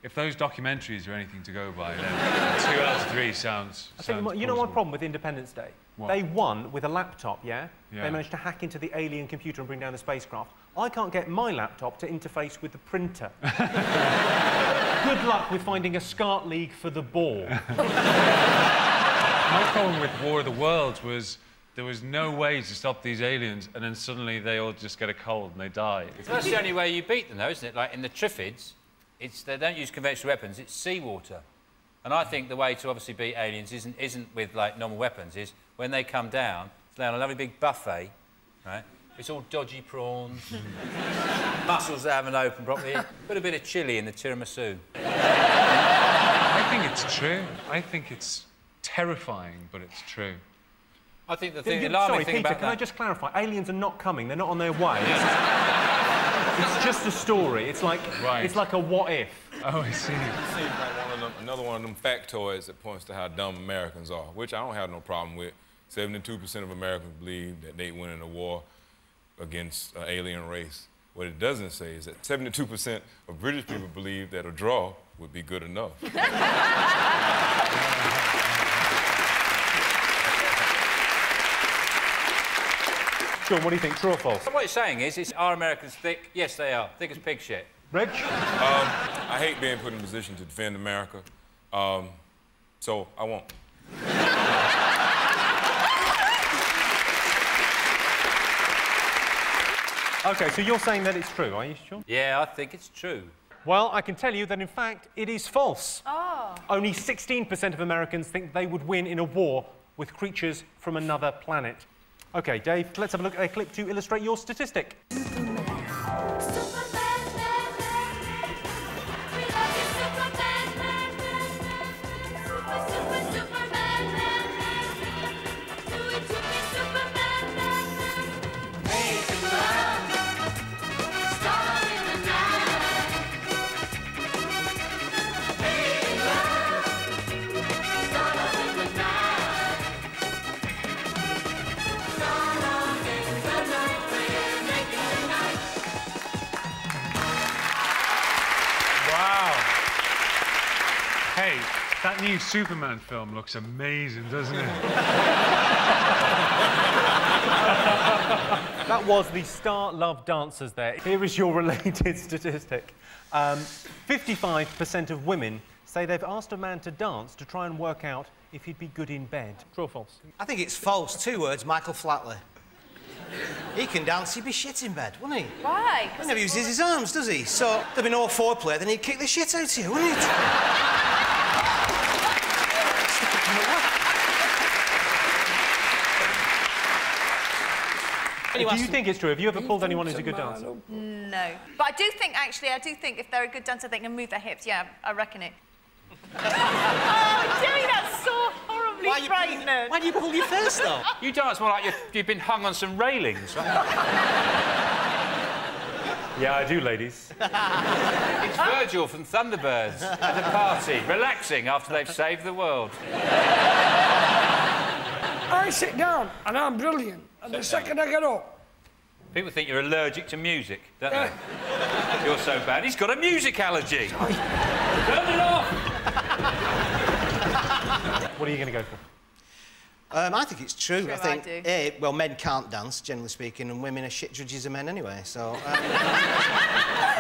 if those documentaries are anything to go by, then [laughs] two out of three sounds. I think, sounds you know my problem with Independence Day? What? They won with a laptop, yeah? Yeah. They managed to hack into the alien computer and bring down the spacecraft. I can't get my laptop to interface with the printer. [laughs] Good luck with finding a SCART league for the ball. [laughs] My problem with War of the Worlds was there was no way to stop these aliens, and then suddenly they all just get a cold and they die. That's the only way you beat them, though, isn't it? Like in the Triffids, it's, they don't use conventional weapons, it's seawater. And I think the way to obviously beat aliens isn't, isn't with like normal weapons, is when they come down, lay on a lovely big buffet, right? It's all dodgy prawns, [laughs] mussels that haven't opened properly, put a bit of chilli in the tiramisu. I think it's true. I think it's terrifying, but it's true. I think the thing, yeah, alarming Sorry, thing Peter, about can I just clarify? Aliens are not coming. They're not on their way. [laughs] it's just a story. It's like, Right. it's like a what if. Oh, I see. It one of them, another one of them factoids that points to how dumb Americans are, which I don't have no problem with. 72% of Americans believe that they win in a war against an alien race. What it doesn't say is that 72% of British people believe that a draw would be good enough. [laughs] Sean, what do you think? True or false? What it's saying is, is are Americans thick? Yes, they are. Thick as pig shit. Reg? Um, I hate being put in a position to defend America, um, so I won't. OK, so you're saying that it's true, are you, Sean? Yeah, I think it's true. Well, I can tell you that, in fact, it is false. Oh. Only 16% of Americans think they would win in a war with creatures from another planet. OK, Dave, let's have a look at a clip to illustrate your statistic. New Superman film looks amazing, doesn't it? [laughs] That was the Star Love Dancers there. Here is your [laughs] related statistic. Um, 55% of women say they've asked a man to dance to try and work out if he'd be good in bed. True or false? I think it's false. Two words, Michael Flatley. He can dance, he'd be shit in bed, wouldn't he? Why? He never uses his arms, does he? So there'd be no foreplay, then he'd kick the shit out of you, wouldn't he? Do you think it's true? Have you ever pulled anyone who's a good dancer? No. But I do think, actually, I do think if they're a good dancer, they can move their hips. Yeah, I reckon it. oh, Jerry, that's so horribly Why you- frightening. Why do you pull your face, though? You dance more like you've, you've been hung on some railings. right? Yeah, I do, ladies. [laughs] it's Virgil from Thunderbirds at a party, relaxing after they've saved the world. [laughs] I sit down and I'm brilliant. And the second I get up, People think you're allergic to music, don't they? You're so bad. He's got a music allergy. Turn it off! What are you going to go for? Um, I think it's true. True, I think, I do. A, well, men can't dance, generally speaking, and women are shit judges of men anyway, so... Um, [laughs]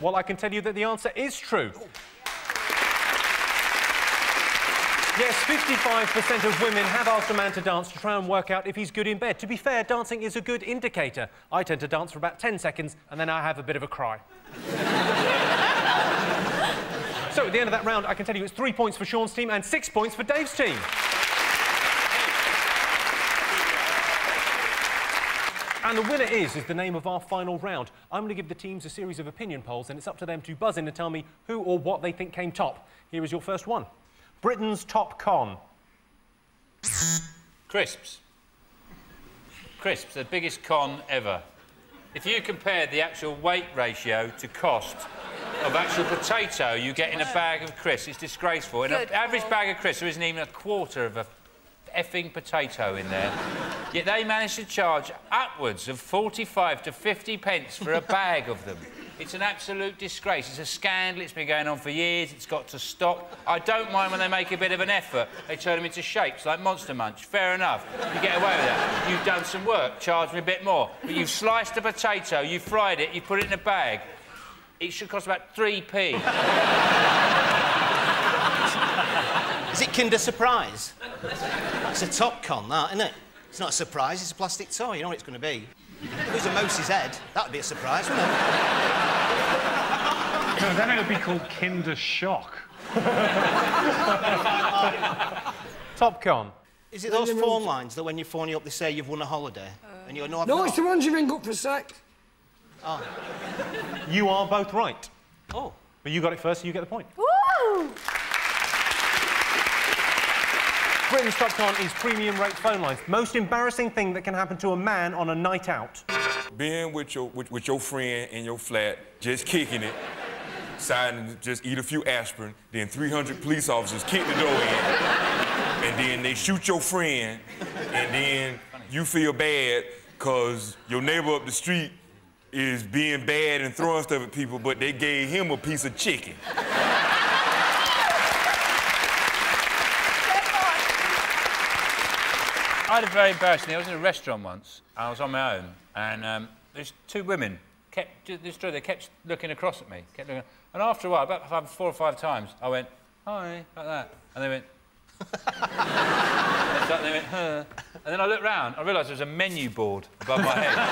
Well, I can tell you that the answer is true. Yes, 55% of women have asked a man to dance to try and work out if he's good in bed. To be fair, dancing is a good indicator. I tend to dance for about 10 seconds and then I have a bit of a cry. [laughs] so at the end of that round, I can tell you it's three points for Sean's team and six points for Dave's team. And the winner is, is the name of our final round. I'm going to give the teams a series of opinion polls, and it's up to them to buzz in and tell me who or what they think came top. Here is your first one. Britain's top con. Crisps. Crisps, the biggest con ever. If you compare the actual weight ratio to cost of actual potato you get in a bag of crisps, it's disgraceful. In an average bag of crisps, there isn't even a quarter of a effing potato in there. Yet they manage to charge upwards of 45 to 50 pence for a bag of them. It's an absolute disgrace. It's a scandal. It's been going on for years. It's got to stop. I don't mind when they make a bit of an effort. They turn them into shapes like Monster Munch. Fair enough. You get away with that. You've done some work. Charge me a bit more. But you've sliced a potato, you've fried it, You've put it in a bag. It should cost about 3p. is it Kinder Surprise? [laughs] It's a top con, that, isn't it? It's not a surprise, it's a plastic toy, you know what it's going to be. If it was a mouse's head, that would be a surprise, wouldn't it? No, then it would be called Kinder Shock. Top con. Is it those phone lines that when you phone you up, they say you've won a holiday? and you go, no, I've no, not. it's the ones you ring up for sex. Oh. You are both right. Oh. But you got it first, so you get the point. Woo! Britain's top con is premium rate phone lines. Most embarrassing thing that can happen to a man on a night out. Being with your, with, with your friend in your flat, just kicking it, deciding to just eat a few aspirin. Then 300 police officers kick the door in, and then they shoot your friend, and then you feel bad because your neighbor up the street is being bad and throwing stuff at people, but they gave him a piece of chicken. I had a very embarrassing. I was in a restaurant once. I was on my own, and um, there's two women kept this true. They kept looking across at me, kept looking, and after a while, about five, four or five times, I went hi like that, and they went. and [laughs] they went, huh. And then I looked round. I realised there was a menu board above my head. [laughs]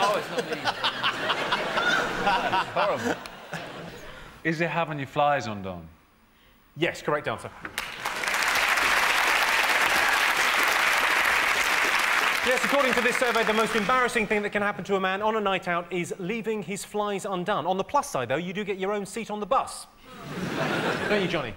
Oh, it's not me. It's horrible. Is it having your flies undone? Yes, correct answer. Yes, according to this survey, the most embarrassing thing that can happen to a man on a night out is leaving his flies undone. On the plus side, though, you do get your own seat on the bus. Don't you, Johnny?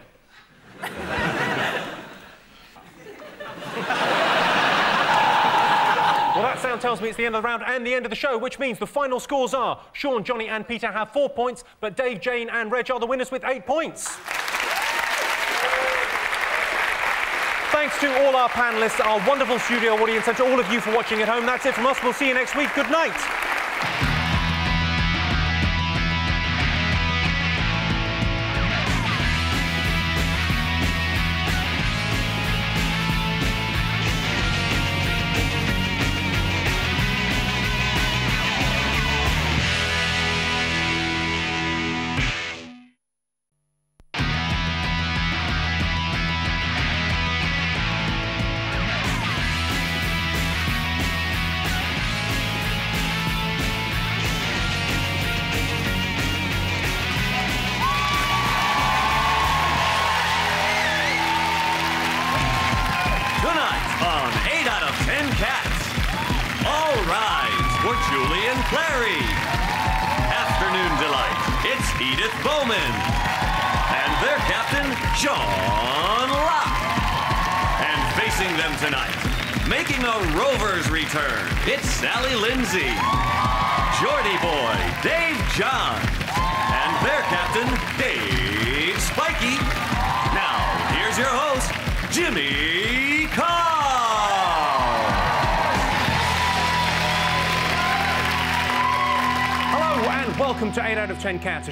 Well, that sound tells me it's the end of the round and the end of the show, which means the final scores are Sean, Johnny, and Peter have four points, but Dave, Jayne, and Reg are the winners with eight points. Thanks to all our panelists, our wonderful studio audience, and to all of you for watching at home. That's it from us. We'll see you next week. Good night.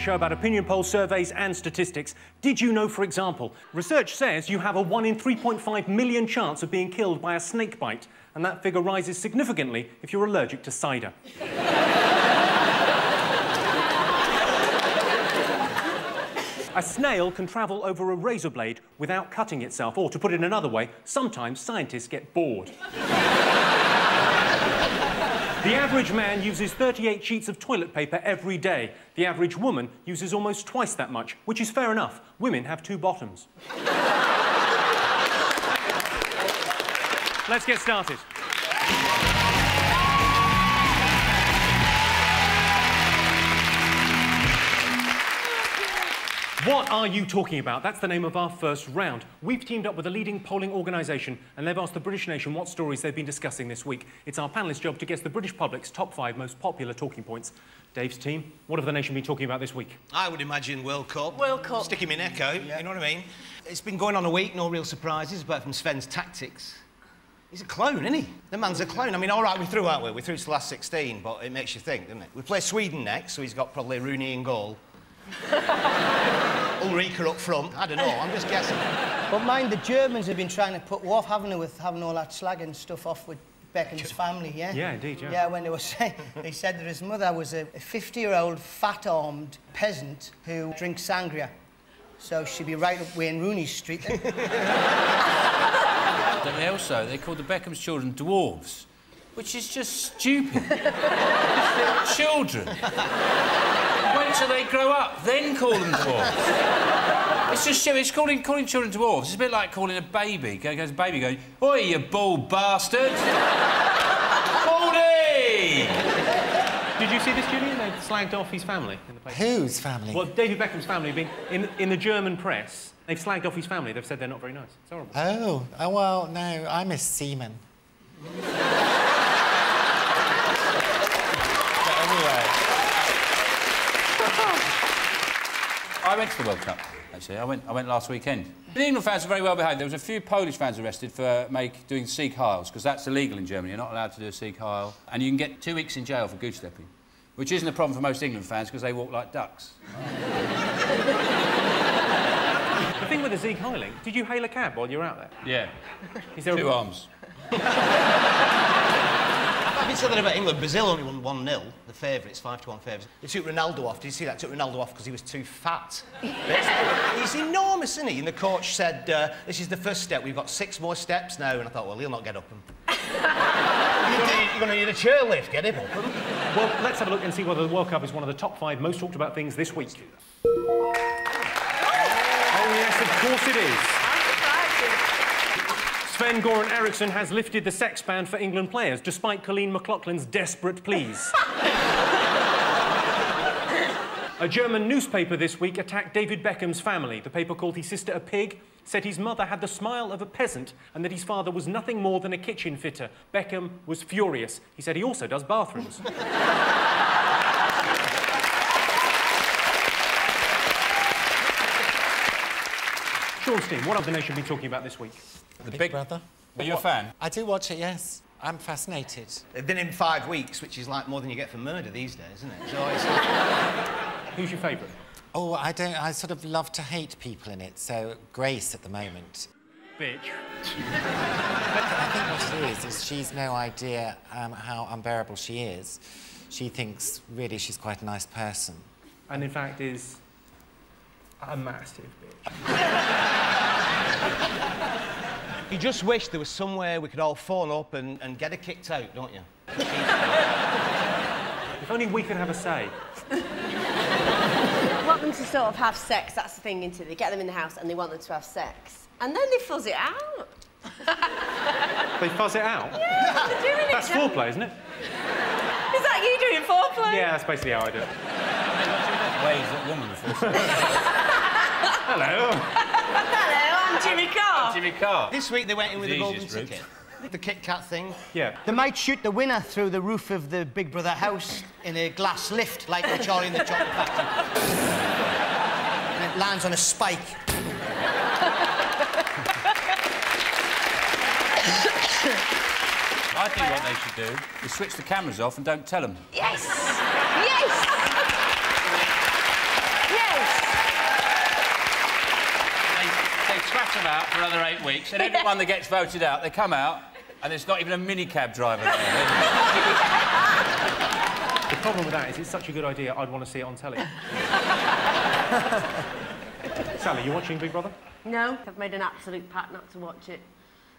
Show about opinion polls, surveys, and statistics. Did you know, for example, research says you have a 1 in 3.5 million chance of being killed by a snake bite, and that figure rises significantly if you're allergic to cider. A snail can travel over a razor blade without cutting itself, or to put it another way, sometimes scientists get bored. The average man uses 38 sheets of toilet paper every day. The average woman uses almost twice that much, which is fair enough. Women have two bottoms. [laughs] Let's get started. What are you talking about? That's the name of our first round. We've teamed up with a leading polling organisation and they've asked the British nation what stories they've been discussing this week. It's our panellists' job to guess the British public's top five most popular talking points. Dave's team, what have the nation been talking about this week? I would imagine World Cup. World Cup. Stick him in Echo, you know what I mean? It's been going on a week, no real surprises, apart from Sven's tactics. He's a clone, isn't he? The man's a clone. I mean, all right, we threw, aren't we? We through to the last 16, but it makes you think, doesn't it? We play Sweden next, so he's got probably Rooney in goal. [laughs] Ulrika up front. I don't know, I'm just guessing. But mind, the Germans have been trying to put off, haven't they, with having all that slag and stuff off with Beckham's family, yeah? Yeah, indeed, yeah. Yeah, when they were [laughs] saying, they said that his mother was a 50-year-old fat-armed peasant who drinks sangria. So she'd be right up Wayne Rooney's street. [laughs] then. They also they called the Beckham's children dwarves, which is just stupid. [laughs] Children. Wait till they grow up, then call them dwarves. It's just stupid. It's calling calling children dwarves. It's a bit like calling a baby. Go- Goes a baby going, "Oi, you bald bastard!" Baldy! Did you see this, Julian? They slagged off his family in the paper. Whose family? Well, David Beckham's family, being in, in the German press, they've slagged off his family. They've said they're not very nice. It's horrible. Oh, oh well, no, I'm a seaman anyway. I went to the World Cup, actually. I went, I went last weekend. The England fans were very well behaved. There was a few Polish fans arrested for uh, make, doing Sieg Heils, because that's illegal in Germany. You're not allowed to do a Sieg Heil. And you can get two weeks in jail for goose stepping, which isn't a problem for most England fans, because they walk like ducks. the thing with the Sieg Heiling, did you hail a cab while you were out there? Yeah. Is there two a... arms. I've been saying that about England. Brazil only won 1 0, the favourites, 5 to 1 favourites. They took Ronaldo off. Did you see that? Took Ronaldo off because he was too fat. He's enormous, isn't he? And the coach said, uh, This is the first step. We've got six more steps now. And I thought, Well, he'll not get up them. [laughs] You're going to need a chairlift. Get him up 'em. Well, let's have a look and see whether the World Cup is one of the top five most talked about things this week. Oh, yes, of course it is. Sven Goran Eriksson has lifted the sex ban for England players, despite Coleen McLoughlin's desperate pleas. a German newspaper this week attacked David Beckham's family. The paper called his sister a pig, said his mother had the smile of a peasant, and that his father was nothing more than a kitchen fitter. Beckham was furious. He said he also does bathrooms. [laughs] Sean Steen, what have the nation been talking about this week? The Big, Brother. Are you a fan? I do watch it, yes. I'm fascinated. They've been in five weeks, which is like more than you get for murder these days, isn't it? So it's [laughs] Who's your favourite? Oh, I don't. I sort of love to hate people in it. So Grace at the moment. Bitch. [laughs] I think what it is is she's no idea um, how unbearable she is. She thinks really she's quite a nice person. And in fact is a massive bitch. You just wish there was somewhere we could all phone up and, and get her kicked out, don't you? [laughs] If only we could have a say. [laughs] want them to sort of have sex, that's the thing, into They get them in the house and they want them to have sex. And then they fuzz it out. [laughs] They fuzz it out. Yeah, they're doing it. That's Jen. foreplay, isn't it? Is that you doing foreplay? Yeah, that's basically how I do it. Ways that woman before. Hello. Hello, I'm Jimmy Carr. Jimmy Carr. This week they went in with The the golden easiest route. ticket. The Kit Kat thing. Yeah. They might shoot the winner through the roof of the Big Brother house in a glass lift, like the Charlie and the Chocolate Factory. and it lands on a spike. I think what they should do is switch the cameras off and don't tell them. Yes! Yes! yes! They, they scratch them out for another eight weeks, and everyone that gets voted out, they come out, and there's not even a minicab driver there. The problem with that is it's such a good idea, I'd want to see it on telly. [laughs] Sally, you watching Big Brother? No, I've made an absolute pact not to watch it.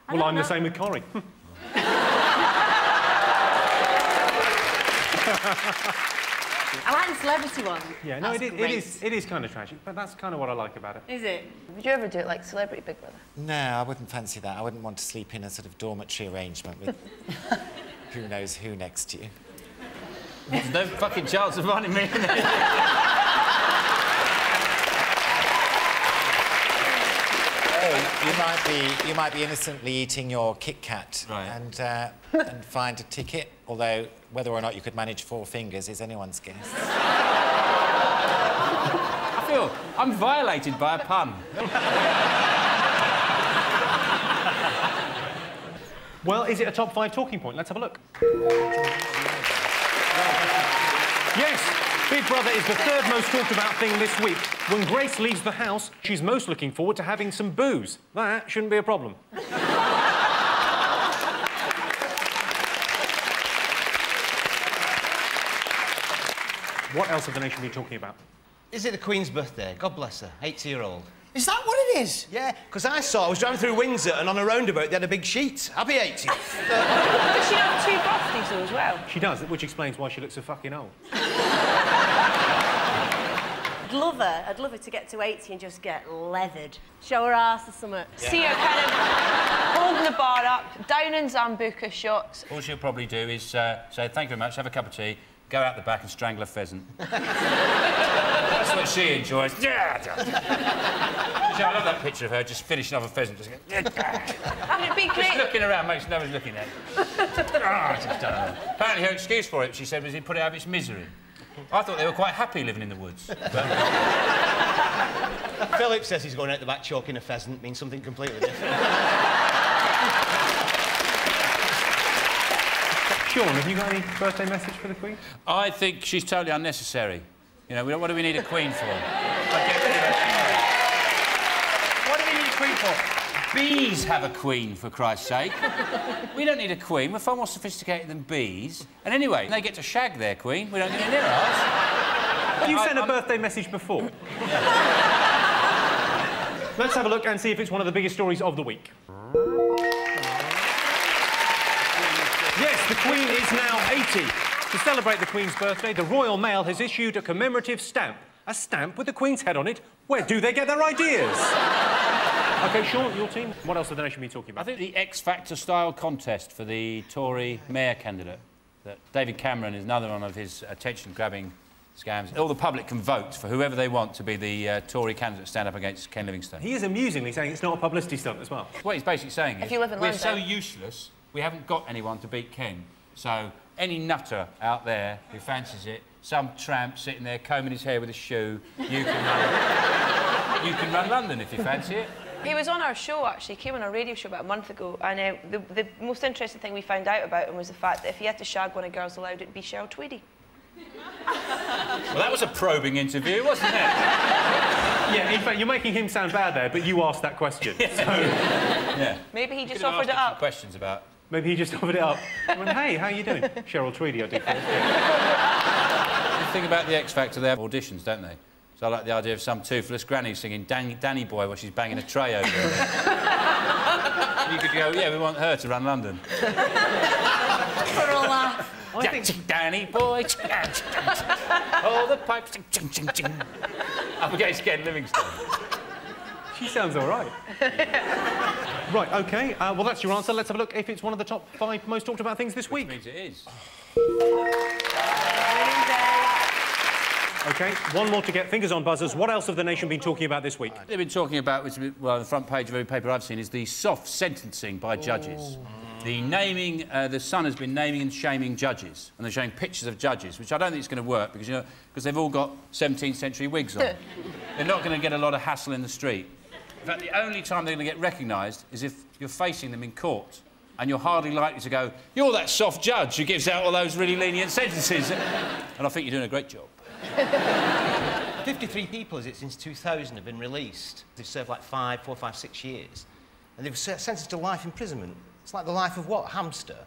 I Well, I'm the same with Corrie. [laughs] [laughs] I like the celebrity one. yeah, no, it That's is, it great. is. It is kind of tragic, but that's kind of what I like about it. Is it? Would you ever do it like Celebrity Big Brother? No, I wouldn't fancy that. I wouldn't want to sleep in a sort of dormitory arrangement with [laughs] who knows who next to you. There's no fucking chance of finding me in there. You might be you might be innocently eating your Kit Kat and uh, and find a ticket. Although whether or not you could manage four fingers is anyone's guess. [laughs] I feel I'm violated by a pun. Well, is it a top five talking point? Let's have a look. Yes, Big Brother is the third most talked about thing this week. When Grace leaves the house, she's most looking forward to having some booze. That shouldn't be a problem. What else have the nation been talking about? Is it the Queen's birthday? God bless her, 80 year old. Is that what it is? Yeah, because I saw, I was driving through Windsor and on a roundabout they had a big sheet. Happy 80. [laughs] Does she have two birthdays as well? She does, which explains why she looks so fucking old. I'd love her. I'd love her to get to 80 and just get leathered. Show her ass or something. See her kind of holding the bar up, down in Sambuca shots. All she'll probably do is uh, say, thank you very much, have a cup of tea, go out the back and strangle a pheasant. [laughs] That's what she enjoys. Yeah! I love that picture of her just finishing off a pheasant. Just, going, And it'd be just great. looking around, makes no one's looking at her. She's done. Apparently her excuse for it, she said, was he put it out of its misery. I thought they were quite happy living in the woods. But... Philip says he's going out the back choking a pheasant means something completely different. [laughs] Sean, have you got any birthday message for the Queen? I think she's totally unnecessary. You know, what do we need a queen for? What do we need a queen for? Bees have a queen, for Christ's sake. we don't need a queen. We're far more sophisticated than bees. And anyway, they get to shag their queen. We don't get near ours. Have you sent a birthday message before? Let's have a look and see if it's one of the biggest stories of the week. The Queen is now 80. To celebrate the Queen's birthday, the Royal Mail has issued a commemorative stamp. A stamp with the Queen's head on it. Where do they get their ideas? OK, Sean, your team. What else have the nation be talking I about? think the X Factor style contest for the Tory mayor candidate. That David Cameron is another one of his attention grabbing scams. All the public can vote for whoever they want to be the uh, Tory candidate to stand up against Ken Livingstone. He is amusingly saying it's not a publicity stunt as well. What he's basically saying is If you live in we're London. so useless, we haven't got anyone to beat Ken. So any nutter out there who fancies it, some tramp sitting there combing his hair with a shoe, you can run, [laughs] you can run London if you fancy it. He was on our show, actually. He came on a radio show about a month ago, and uh, the, the most interesting thing we found out about him was the fact that if he had to shag one of Girls Aloud, it'd be Cheryl Tweedy. Well, that was a probing interview, wasn't it? [laughs] Yeah, in fact, you're making him sound bad there, but you asked that question. [laughs] So yeah. Maybe he just offered it up. Questions about. Maybe he just [laughs] offered it up. I went, hey, how are you doing? Cheryl Tweedy, I do. The thing about the X Factor, they have auditions, don't they? So I like the idea of some toothless granny singing Dan Danny Boy while she's banging a tray over her. you could go, yeah, we want her to run London. For a laugh. I think Danny Boy. All the pipes. Ching, ching, ching. Up against Ken Livingstone. She sounds all right. [laughs] right, OK. Uh, well, that's your answer. Let's have a look if it's one of the top five most talked about things this week. means it is. OK, one more to get fingers on buzzers. What else have the nation been talking about this week? They've been talking about, which, well, the front page of every paper I've seen, is the soft sentencing by judges. The naming, uh, the Sun has been naming and shaming judges, and they're showing pictures of judges, which I don't think is going to work because, you know, because they've all got 17th century wigs on. [laughs] they're not going to get a lot of hassle in the street. In fact, the only time they're going to get recognised is if you're facing them in court. And you're hardly likely to go, you're that soft judge who gives out all those really lenient sentences. and I think you're doing a great job. [laughs] 53 people, is it, since 2000 have been released. They've served like five, four, five, six years. And they've se- sentenced to life imprisonment. It's like the life of what? Hamster?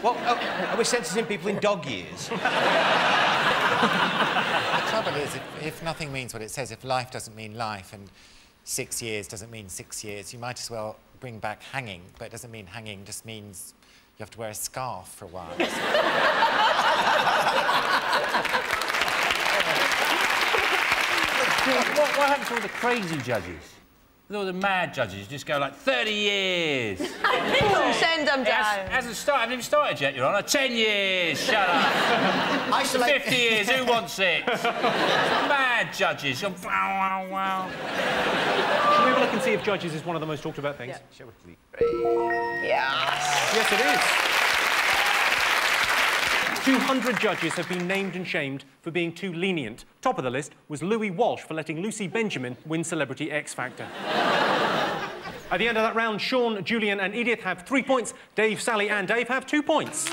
What? Oh, are we sentencing people in dog years? [laughs] The trouble is, if, if nothing means what it says, if life doesn't mean life and six years doesn't mean six years, you might as well bring back hanging, but it doesn't mean hanging, just means you have to wear a scarf for a while. [laughs] what, what happened to all the crazy judges? All the mad judges just go like 30 years. [laughs] Send them It down. has- hasn't started, haven't even started yet, Your Honour. 10 years, shut up. [laughs] I Isolate- 50 years, who wants it? [laughs] mad judges. Wow, wow, wow. Shall we have a look and see if judges is one of the most talked about things? Yeah. Shall we? Yes. Yes, it is. 200 judges have been named and shamed for being too lenient. Top of the list was Louis Walsh for letting Lucy Benjamin win Celebrity X Factor. At the end of that round, Sean, Julian, and Edith have three points. Dave, Sally, and Dave have two points.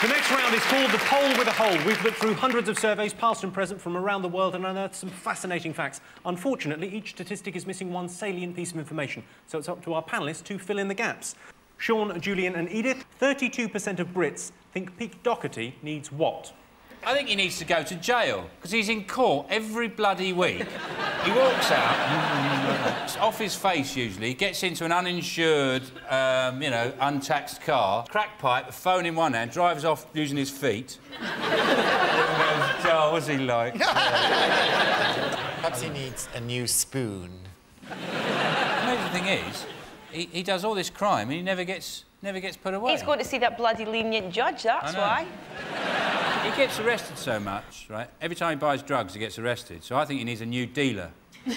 The next round is called the poll with a hole. We've looked through hundreds of surveys, past and present, from around the world and unearthed some fascinating facts. Unfortunately, each statistic is missing one salient piece of information, so it's up to our panellists to fill in the gaps. Sean, Julian, and Edith, 32% of Brits think Pete Doherty needs what? I think he needs to go to jail because he's in court every bloody week. he walks out, off his face usually, gets into an uninsured, um, you know, untaxed car, crack pipe, a phone in one hand, drives off using his feet. [laughs] oh, what's he like? [laughs] Perhaps he needs a new spoon. The amazing thing is, he, he does all this crime and he never gets, never gets put away. He's going to see that bloody lenient judge, that's why. [laughs] He gets arrested so much, right? Every time he buys drugs, he gets arrested. So I think he needs a new dealer. [laughs] One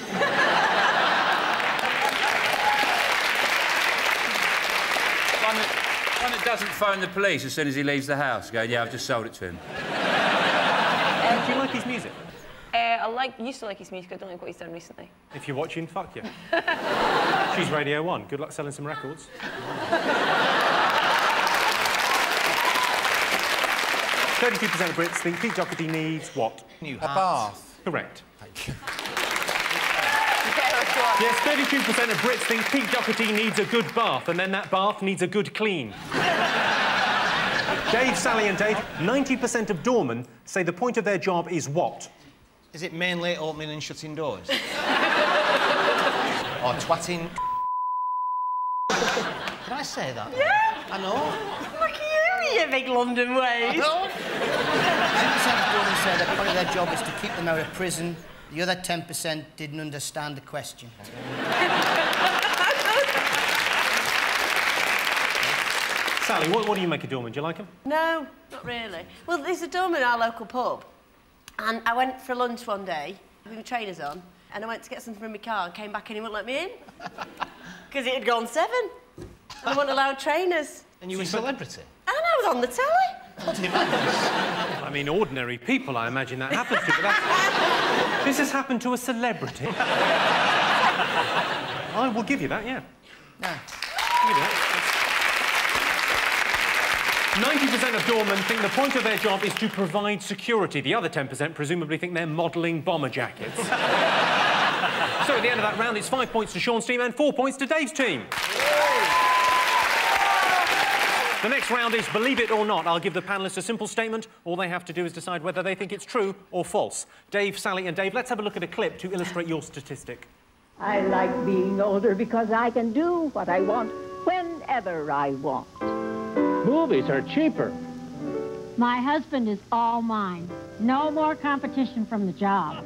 that, One that doesn't phone the police as soon as he leaves the house, going, yeah, I've just sold it to him. Do you like his music? Uh, I like, used to like his music. I don't like what he's done recently. If you're watching, fuck you. [laughs] She's Radio 1. Good luck selling some records. Thirty-two percent of Brits think Pete Doherty needs what? New a bath. Correct. Thank you. [laughs] Yes, 32% of Brits think Pete Doherty needs a good bath, and then that bath needs a good clean. [laughs] Dave, Sally, and Dave, 90% of doormen say the point of their job is what? Is it mainly opening and shutting doors? [laughs] or twatting? Can I say that? Yeah. I know. Look at you, you big London ways. Ten percent of women say that part of their job is to keep them out of prison. The other ten percent didn't understand the question. Sally, what, what do you make of doorman? Do you like him? No, not really. Well, there's a doorman in our local pub, and I went for lunch one day with my trainers on, and I went to get something from my car and came back and he wouldn't let me in. [laughs] Because it had gone seven. And I wasn't allowed trainers. And you were a celebrity? And I was on the telly. I mean, ordinary people, I imagine that happens to, but. [laughs] This has happened to a celebrity. [laughs] I will give you that, yeah. No. Give you that. 90% of doormen think the point of their job is to provide security. The other 10% presumably think they're modelling bomber jackets. [laughs] so at the end of that round, it's five points to Sean's team and four points to Dave's team. The next round is Believe It or Not. I'll give the panellists a simple statement. All they have to do is decide whether they think it's true or false. Dave, Sally and Dave, let's have a look at a clip to illustrate your statistic. I like being older because I can do what I want whenever I want. Movies are cheaper. My husband is all mine. No more competition from the job.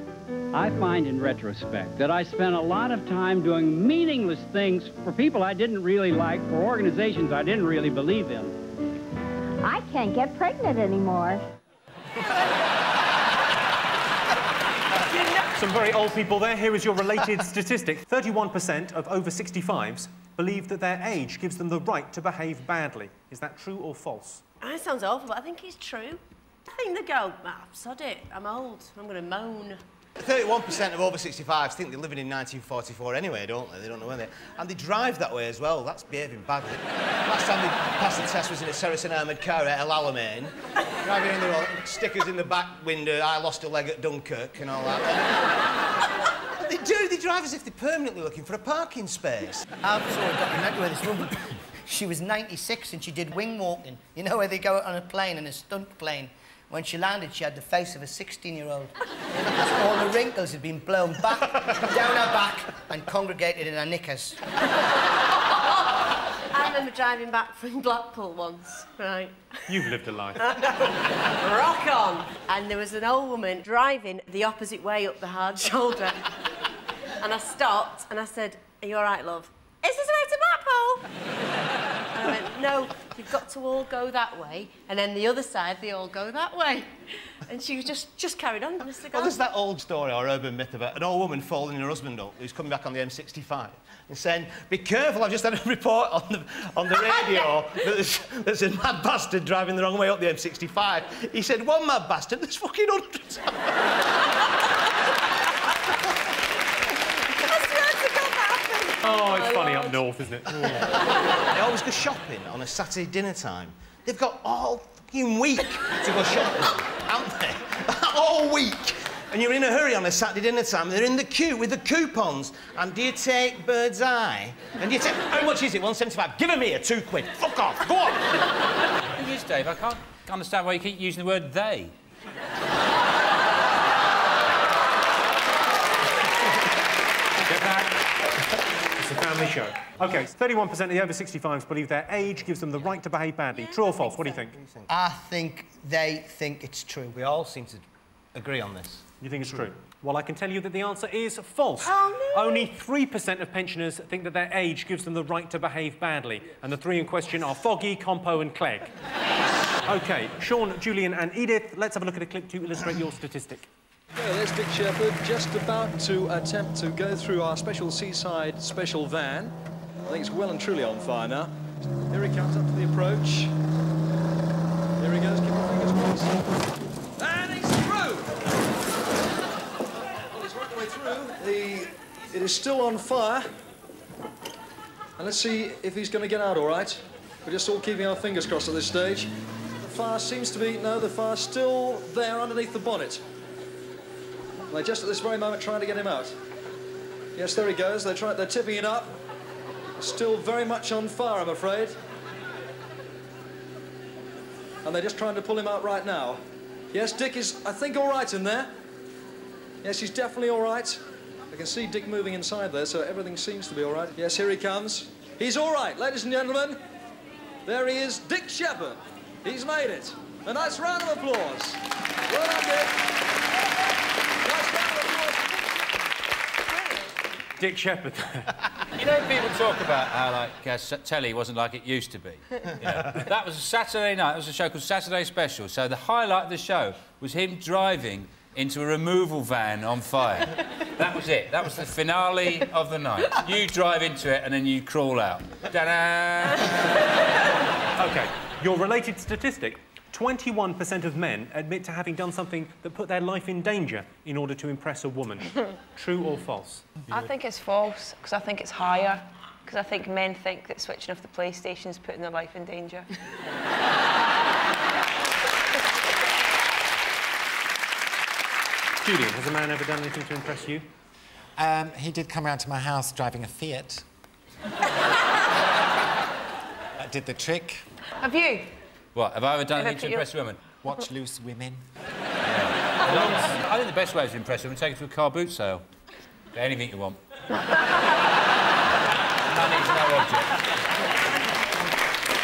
I find in retrospect that I spent a lot of time doing meaningless things for people I didn't really like, for organizations I didn't really believe in. I can't get pregnant anymore. [laughs] Some very old people there. Here is your related [laughs] statistic. 31% of over 65s believe that their age gives them the right to behave badly. Is that true or false? That sounds awful, but I think it's true. I think they go, ah, sod it, I'm old, I'm going to moan. 31% of over 65s think they're living in 1944 anyway, don't they? They don't know when they are. And they drive that way as well. That's behaving badly. Last time they passed the test was in a Saracen armoured car at El Alamein. Driving in the road, stickers in the back window, I lost a leg at Dunkirk and all that. And [laughs] they do, they drive as if they're permanently looking for a parking space. I where this woman, she was 96 and she did wing walking. You know where they go on a plane, in a stunt plane. When she landed, she had the face of a 16-year-old. [laughs] All the wrinkles had been blown back, down her back, and congregated in her knickers. I remember driving back from Blackpool once, right? You've lived a life. [laughs] Rock on! And there was an old woman driving the opposite way up the hard shoulder. and I stopped and I said, Are you all right, love? Is this the way to Blackpool? I went, No, you've got to all go that way. And then the other side, they all go that way. And she was just, just carried on. Honestly, Well, there's that old story or urban myth about an old woman following her husband up who's coming back on the M65 and saying, be careful, I've just had a [laughs] report on the, on the radio that there's, there's a mad bastard driving the wrong way up the M65. He said, one mad bastard, there's fucking hundreds. Oh, it's funny up north, isn't it? [laughs] they always go shopping on a Saturday dinner time. They've got all fucking week to go shopping, haven't they? [laughs] all week. And you're in a hurry on a Saturday dinner time. They're in the queue with the coupons. And do you take bird's eye? And do you take... How much is it? 175. Give him here, two quid. Fuck off. Go on. [laughs] Who is Dave, I can't understand why you keep using the word they. Get back. It's a show. OK, 31% of the over 65s believe their age gives them the right to behave badly. True or false? What do you think? I think they think it's true. We all seem to agree on this. You think it's true? Well, I can tell you that the answer is false. Oh, no. Only 3% of pensioners think that their age gives them the right to behave badly. And the three in question are Foggy, Compo and Clegg. [laughs] OK, Sean, Julian and Edith, let's have a look at a clip to illustrate your statistic. There's Dick Shepherd just about to attempt to go through our special seaside special van. I think it's well and truly on fire now. Here he comes up to the approach. Here he goes, keep your fingers crossed. And he's through! Well, he's the way through. The, it is still on fire. And let's see if he's going to get out all right. We're just all keeping our fingers crossed at this stage. The fire seems to be, no, the fire's still there underneath the bonnet. They're just at this very moment trying to get him out. Yes, there he goes. They're, trying, they're tipping it up. Still very much on fire, I'm afraid. And they're just trying to pull him out right now. Yes, Dick is, I think, all right in there. Yes, he's definitely all right. I can see Dick moving inside there, so everything seems to be all right. Yes, here he comes. He's all right, ladies and gentlemen. There he is, Dick Shepherd. He's made it. A nice round of applause. Well done, Dick. Dick Shepherd. [laughs] You know, people talk about how like uh, telly wasn't like it used to be. [laughs] You know, that was a Saturday night. It was a show called Saturday Special. So the highlight of the show was him driving into a removal van on fire. [laughs] that was it. That was the finale of the night. You drive into it and then you crawl out. Ta-da! OK, your related statistic. 21% of men admit to having done something that put their life in danger in order to impress a woman. [laughs] True or false? I think it's false, because I think it's higher. Because I think men think that switching off the PlayStation is putting their life in danger. [laughs] Julian, has a man ever done anything to impress you? Um, he did come round to my house driving a Fiat. [laughs] that did the trick. Have you? What, have I ever done anything to put your- impress women? Watch loose women. I think the best way to impress them is take them to a car boot sale. Get anything you want. Money's no object.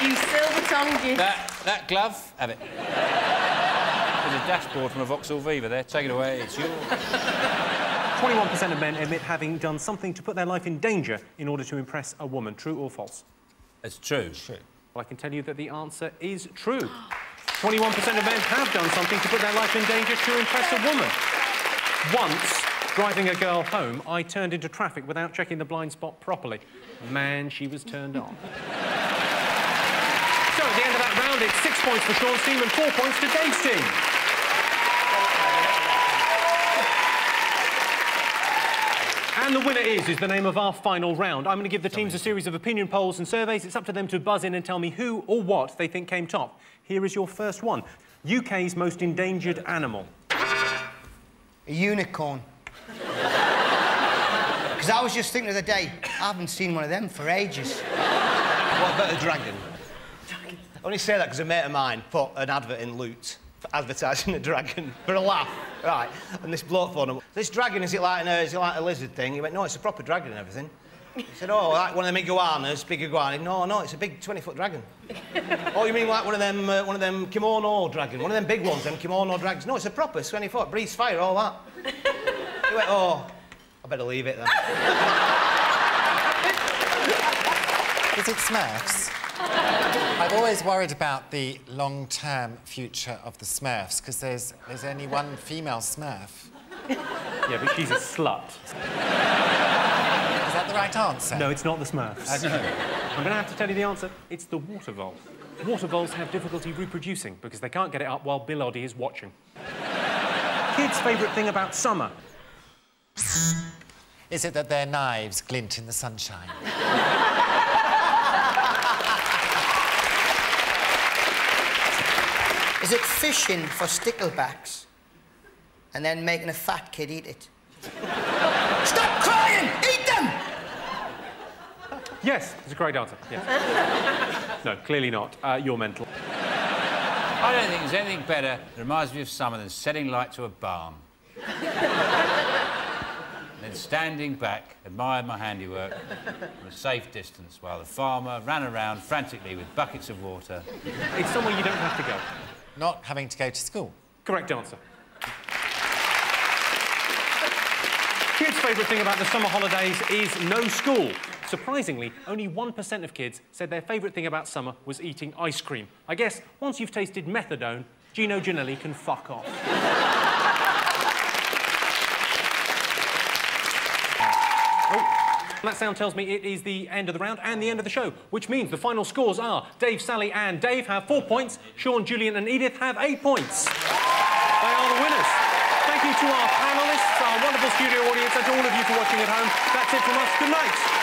You silver-tongued you. That, that glove, have it. There's a dashboard from a Vauxhall Viva there. Take it away, it's yours. 21% of men admit having done something to put their life in danger in order to impress a woman. True or false? It's true. True. Well, I can tell you that the answer is true. 21% of men have done something to put their life in danger to impress a woman. Once, driving a girl home, I turned into traffic without checking the blind spot properly. Man, she was turned on. So at the end of that round, it's six points for Sean's team and four points to Dave's team. And the winner is, is the name of our final round. I'm going to give the teams a series of opinion polls and surveys. It's up to them to buzz in and tell me who or what they think came top. Here is your first one. UK's most endangered animal. A unicorn. [laughs] Because I was just thinking the other day, I haven't seen one of them for ages. What about a dragon? I only say that because a mate of mine put an advert in Loot for advertising [laughs] a dragon for a laugh, right? And this bloke phoned him. This dragon, is it like, an, uh, is it like a lizard thing? He went, no, it's a proper dragon and everything. He said, oh, like one of them iguanas, big iguana. No, no, it's a big 20-foot dragon. [laughs] oh, you mean like one of them, uh, one of them kimono dragon? One of them big ones, them kimono dragons? No, it's a proper 20-foot, breathes fire, all that. He went, oh, I better leave it then. Is it Smurfs? I've always worried about the long-term future of the Smurfs because there's there's only one female Smurf. Yeah, but she's a slut. Is that the right answer? No, it's not the Smurfs. I'm going to have to tell you the answer. It's the water vole. Water voles have difficulty reproducing because they can't get it up while Bill Oddie is watching. Kids' favourite thing about summer. Is it that their knives glint in the sunshine? Is it fishing for sticklebacks and then making a fat kid eat it? Stop crying! Eat them! Yes, it's a great answer. Yes. no, clearly not. Uh, you're mental. I don't think there's anything better that reminds me of summer than setting light to a barn. and then standing back, admiring my handiwork from a safe distance while the farmer ran around frantically with buckets of water. It's somewhere you don't have to go. Not having to go to school. Correct answer. Kids' favourite thing about the summer holidays is no school. Surprisingly, only 1% of kids said their favourite thing about summer was eating ice cream. I guess once you've tasted methadone, Gino Ginelli can fuck off. That sound tells me it is the end of the round and the end of the show, which means the final scores are Dave, Sally, and Dave have four points. Sean, Julian, and Edith have eight points. They are the winners. Thank you to our panellists, our wonderful studio audience, and to all of you for watching at home. That's it from us. Good night.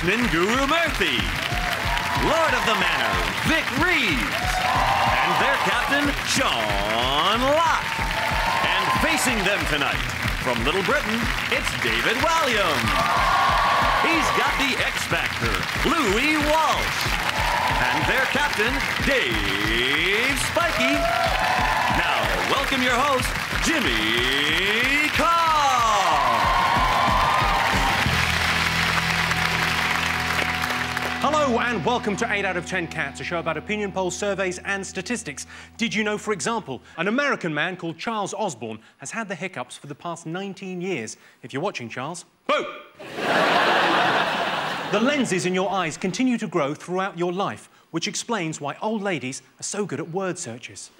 Guru Murthy, Lord of the Manor, Vic Reeves, and their captain, Sean Lock. And facing them tonight, from Little Britain, it's David Walliams. He's got the X Factor, Louis Walsh. And their captain, Dave Spikey. Now, welcome your host, Jimmy Hello and welcome to 8 out of 10 Cats, a show about opinion polls, surveys, and statistics. Did you know, for example, an American man called Charles Osborne has had the hiccups for the past 19 years? If you're watching, Charles, boo! the lenses in your eyes continue to grow throughout your life, which explains why old ladies are so good at word searches.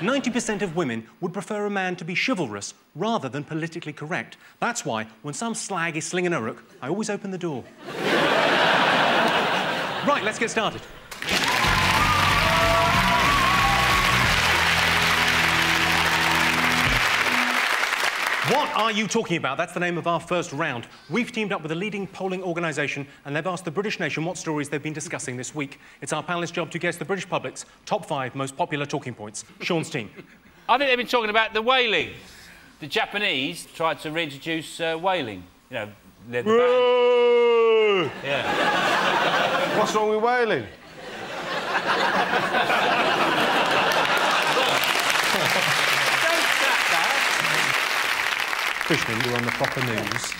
90% of women would prefer a man to be chivalrous rather than politically correct. That's why, when some slag is slinging a rook, I always open the door. [laughs] right, let's get started. What are you talking about? That's the name of our first round. We've teamed up with a leading polling organisation and they've asked the British nation what stories they've been discussing this week. It's our panelist's job to guess the British public's top five most popular talking points. Sean's team. I think they've been talking about the whaling. The Japanese tried to reintroduce uh, whaling. You know, they're the band. Yeah. What's wrong with whaling? [laughs] Krishnan, you're on the proper news.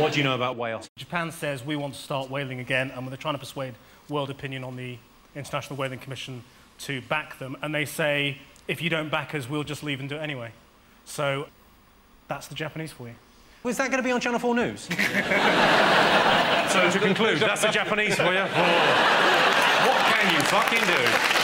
What do you know about whales? Japan says we want to start whaling again, and they're trying to persuade world opinion on the International Whaling Commission to back them. And they say, if you don't back us, we'll just leave and do it anyway. So that's the Japanese for you. Was that going to be on Channel 4 News? [laughs] so to conclude, that's the Japanese for you. Oh. [laughs] What can you fucking do?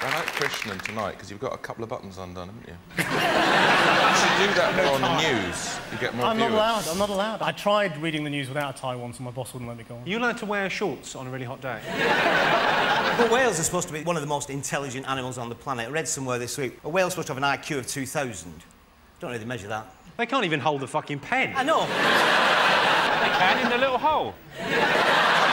I like Krishnan tonight because you've got a couple of buttons undone, haven't you? [laughs] you should do that more on the news. You get more I'm viewers. not allowed. I'm not allowed. I tried reading the news without a tie once, and my boss wouldn't let me go on. You allowed to wear shorts on a really hot day? [laughs] Well, whales are supposed to be one of the most intelligent animals on the planet. I read somewhere this week a whale's supposed to have an IQ of 2,000. Don't really measure that. They can't even hold the fucking pen. I know. They can in the little hole. [laughs]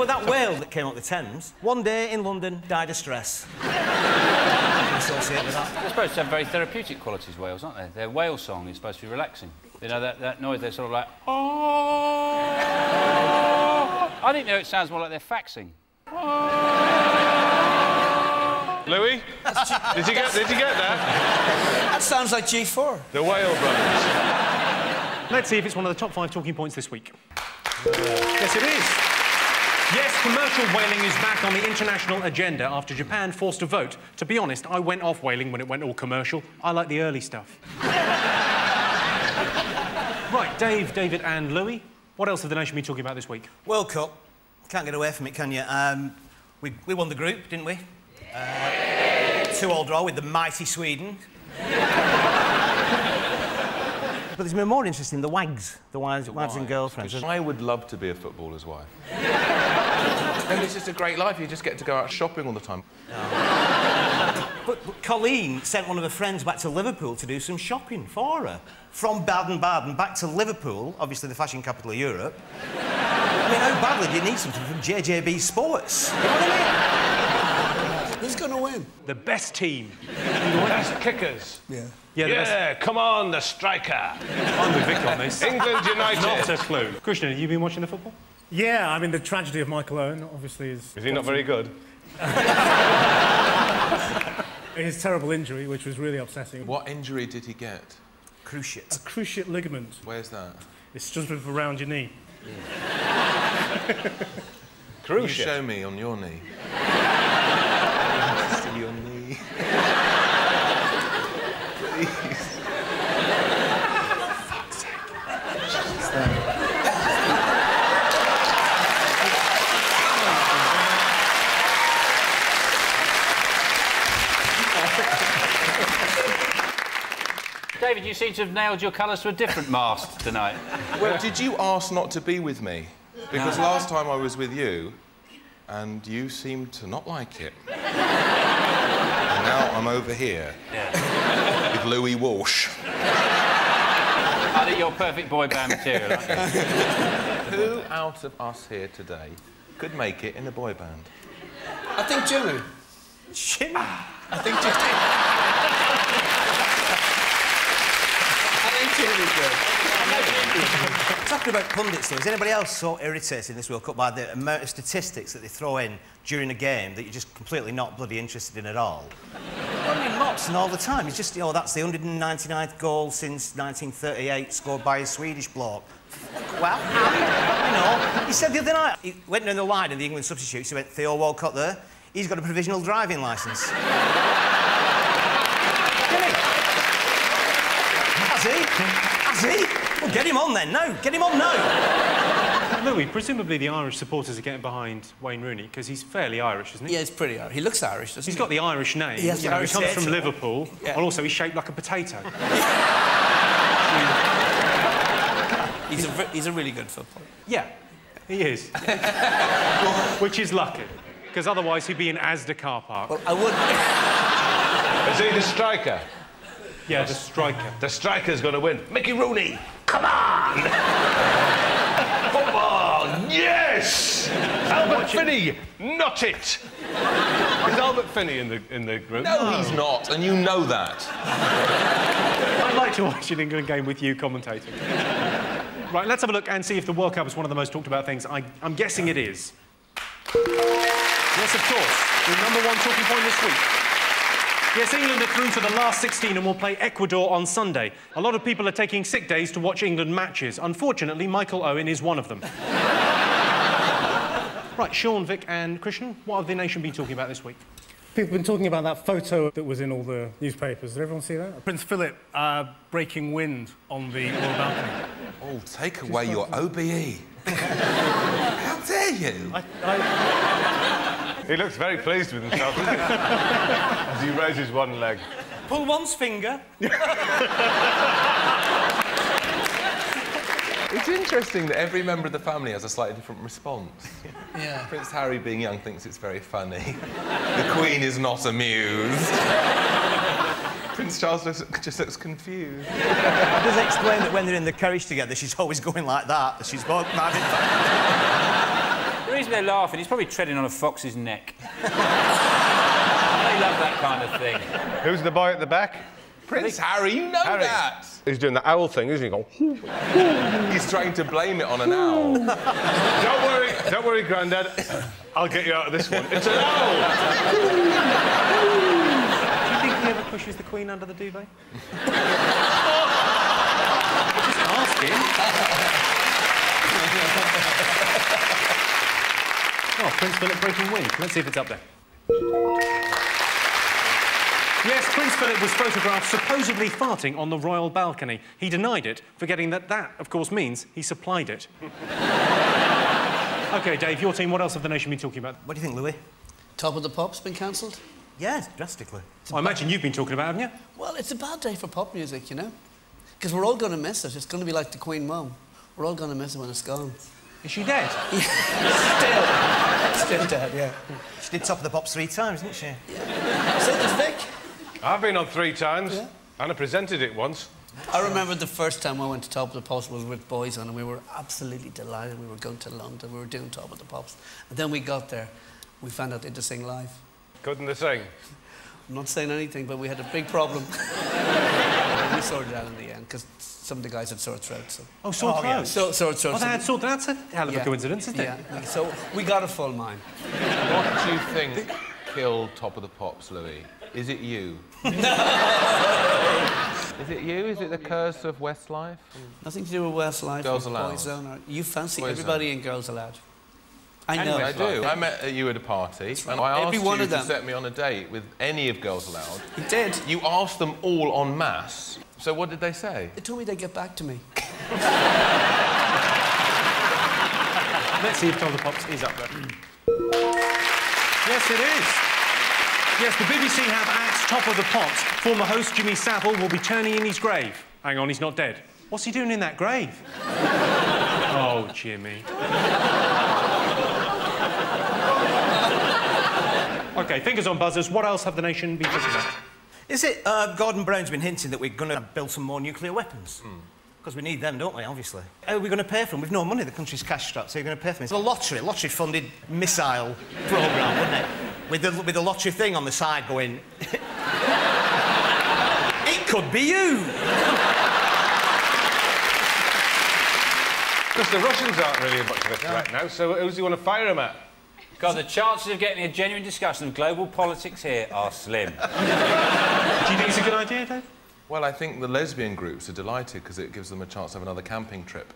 But that whale that came up the Thames, one day in London, died of stress. Associated with that. They're supposed to have very therapeutic qualities, whales, aren't they? Their whale song is supposed to be relaxing. You know, that, that noise, they're sort of like... oh. I think, though, it sounds more like they're faxing. Ah. Louis? Did you get, did you get that? That sounds like G4. The Whale Brothers. Let's see if it's one of the top five talking points this week. Yes, it is. Yes, commercial whaling is back on the international agenda after Japan forced a vote. To be honest, I went off whaling when it went all commercial. I like the early stuff. [laughs] right, Dave, David, and Louis. What else have the nation been talking about this week? World Cup. Can't get away from it, can you? Um, we, we won the group, didn't we? Uh, two-all draw with the mighty Sweden. But there's been more interesting, the wags, the wives, wives and girlfriends. I would love to be a footballer's wife. and [laughs] it's just a great life. You just get to go out shopping all the time. [laughs] But, but Coleen sent one of her friends back to Liverpool to do some shopping for her. From Baden-Baden back to Liverpool, obviously the fashion capital of Europe. I mean, how badly do you need something from JJB Sports? You know what I mean? Who's going to win? The best team. [laughs] the Best kickers. Yeah. Yeah, Yeah, come on, the striker. I'm with Vic on this. England United. Not a clue. Krishnan, have you been watching the football? Yeah, I mean, the tragedy of Michael Owen obviously is. Is he not very good? [laughs] His terrible injury, which was really upsetting. What injury did he get? Cruciate. A cruciate ligament. Where's that? It's just around your knee. Can you show me on your knee? [laughs] See your knee. Please. David, you seem to have nailed your colours to a different mast tonight. [laughs] Well, did you ask not to be with me? Because No. last time I was with you, and you seemed to not like it. [laughs] and now I'm over here with Louis Walsh. I think you're perfect boy band material, aren't you? [laughs] Who out of us here today could make it in a boy band? I think Jimmy. Jimmy? I think Jimmy. I think Jimmy's good. Talking about pundits, though, is anybody else so irritated in this World Cup by the amount of statistics that they throw in during a game that you're just completely not bloody interested in at all? I mean, Motson all the time. It's just, you know, that's the 199th goal since 1938 scored by a Swedish bloke. Well, you know, he said the other night, he went down the line in the England substitutes, he went, Theo Walcott there, he's got a provisional driving licence. Has ah, he? Well, get him on then. No, get him on now. Louis, presumably the Irish supporters are getting behind Wayne Rooney because he's fairly Irish, isn't he? Yeah, he's pretty Irish. He looks Irish, doesn't He's he? He's got the Irish name. He has the Irish he comes from. Liverpool, Yeah. and also he's shaped like a potato. [laughs] He's a, he's a really good footballer. yeah, he is. [laughs] Which is lucky, because otherwise he'd be in Asda car park. Well, I would. Is he the striker? Yeah, the striker. The striker's going to win. Mickey Rooney, come on! [laughs] Football, yes! Albert Finney, not it! Is Albert Finney in the, in the group? No, he's not, and you know that. I'd like to watch an England game with you commentating. right, let's have a look and see if the World Cup is one of the most talked about things. I, I'm guessing it is. Yes, of course. The number one talking point this week. Yes, England are through to the last 16 and will play Ecuador on Sunday. A lot of people are taking sick days to watch England matches. Unfortunately, Michael Owen is one of them. [laughs] right, Sean, Vic, and Krishnan, what have the nation been talking about this week? People have been talking about that photo that was in all the newspapers. Did everyone see that? Prince Philip uh, breaking wind on the royal balcony. Oh, take away your OBE. [laughs] How dare you? He looks very pleased with himself, doesn't he? [laughs] As he raises one leg. Pull one's finger. [laughs] It's interesting that every member of the family has a slightly different response. Yeah. [laughs] Prince Harry, being young, thinks it's very funny. the Queen is not amused. Prince Charles looks, just looks confused. It does explain that when they're in the carriage together, she's always going like that. She's both having The reason they're laughing, he's probably treading on a fox's neck. [laughs] they love that kind of thing. Who's the boy at the back? Prince Harry, you know Harry. that. He's doing the owl thing, isn't he? Going, He's trying to blame it on an owl. [laughs] don't worry, don't worry, Grandad. I'll get you out of this one. It's an owl! [laughs] Do you think he ever pushes the Queen under the duvet? Just asking. Oh, Prince Philip breaking wind. Let's see if it's up there. Yes, Prince Philip was photographed supposedly farting on the royal balcony. He denied it, forgetting that that, of course, means he supplied it. [laughs] OK, Dave, your team, what else have the nation been talking about? What do you think, Louis? Top of the Pop's been cancelled? Yes, drastically. I imagine you've been talking about, haven't you? Well, it's a bad day for pop music, you know? Because we're all going to miss it. It's going to be like the Queen Mum. We're all going to miss it when it's gone. Is she dead? [laughs] Still. Still dead, yeah. She did top of the pops three times, didn't she? So does Vic. I've been on three times, and I presented it once. I remember the first time I went to Top of the Pops was with Boyzone, and we were absolutely delighted. We were going to London, we were doing Top of the Pops. And then we got there, we found out they had to sing live. Couldn't they sing? I'm not saying anything, but we had a big problem. [laughs] we sorted it out in the end because some of the guys had sore throats. So. Oh, sore oh, yeah. throats? So, sore throats. Oh, they had sore That's a hell of a Yeah. coincidence, isn't it? Yeah. So we got a full mine. What do you think killed Top of the Pops, Louis? Is it you? [laughs] Is it you? Is it the curse of Westlife? Nothing to do with Westlife. Girls or Aloud. Boyzone or- You fancy Boyzone. everybody in Girls Aloud. I know. I do. I met uh, you at a party, and right. I asked Every you one to of them. set me on a date with any of Girls Aloud. You did. You asked them all en masse. So what did they say? They told me they'd get back to me. [laughs] Let's see if Tom the Pops is up there. [clears throat] yes, it is. Yes, the BBC have axed Top of the Pops. Former host Jimmy Savile will be turning in his grave. Hang on, he's not dead. What's he doing in that grave? [laughs] oh, Jimmy. [laughs] OK, fingers on buzzers. What else have the nation been talking about? Is it uh, Gordon Brown's been hinting that we're going to build some more nuclear weapons? Because we need them, don't we, obviously? How are we going to pay for them? We've no money, the country's cash strapped, so you're going to pay for them. It's a lottery, lottery-funded missile [laughs] programme, wouldn't it? With the, with the lottery thing on the side going... [laughs] it could be you! Because the Russians aren't really much of a threat now, so who do you want to fire them at? God, the chances of getting a genuine discussion of global politics here are slim. [laughs] Do you think it's a good idea, Dave? Well, I think the lesbian groups are delighted because it gives them a chance to have another camping trip.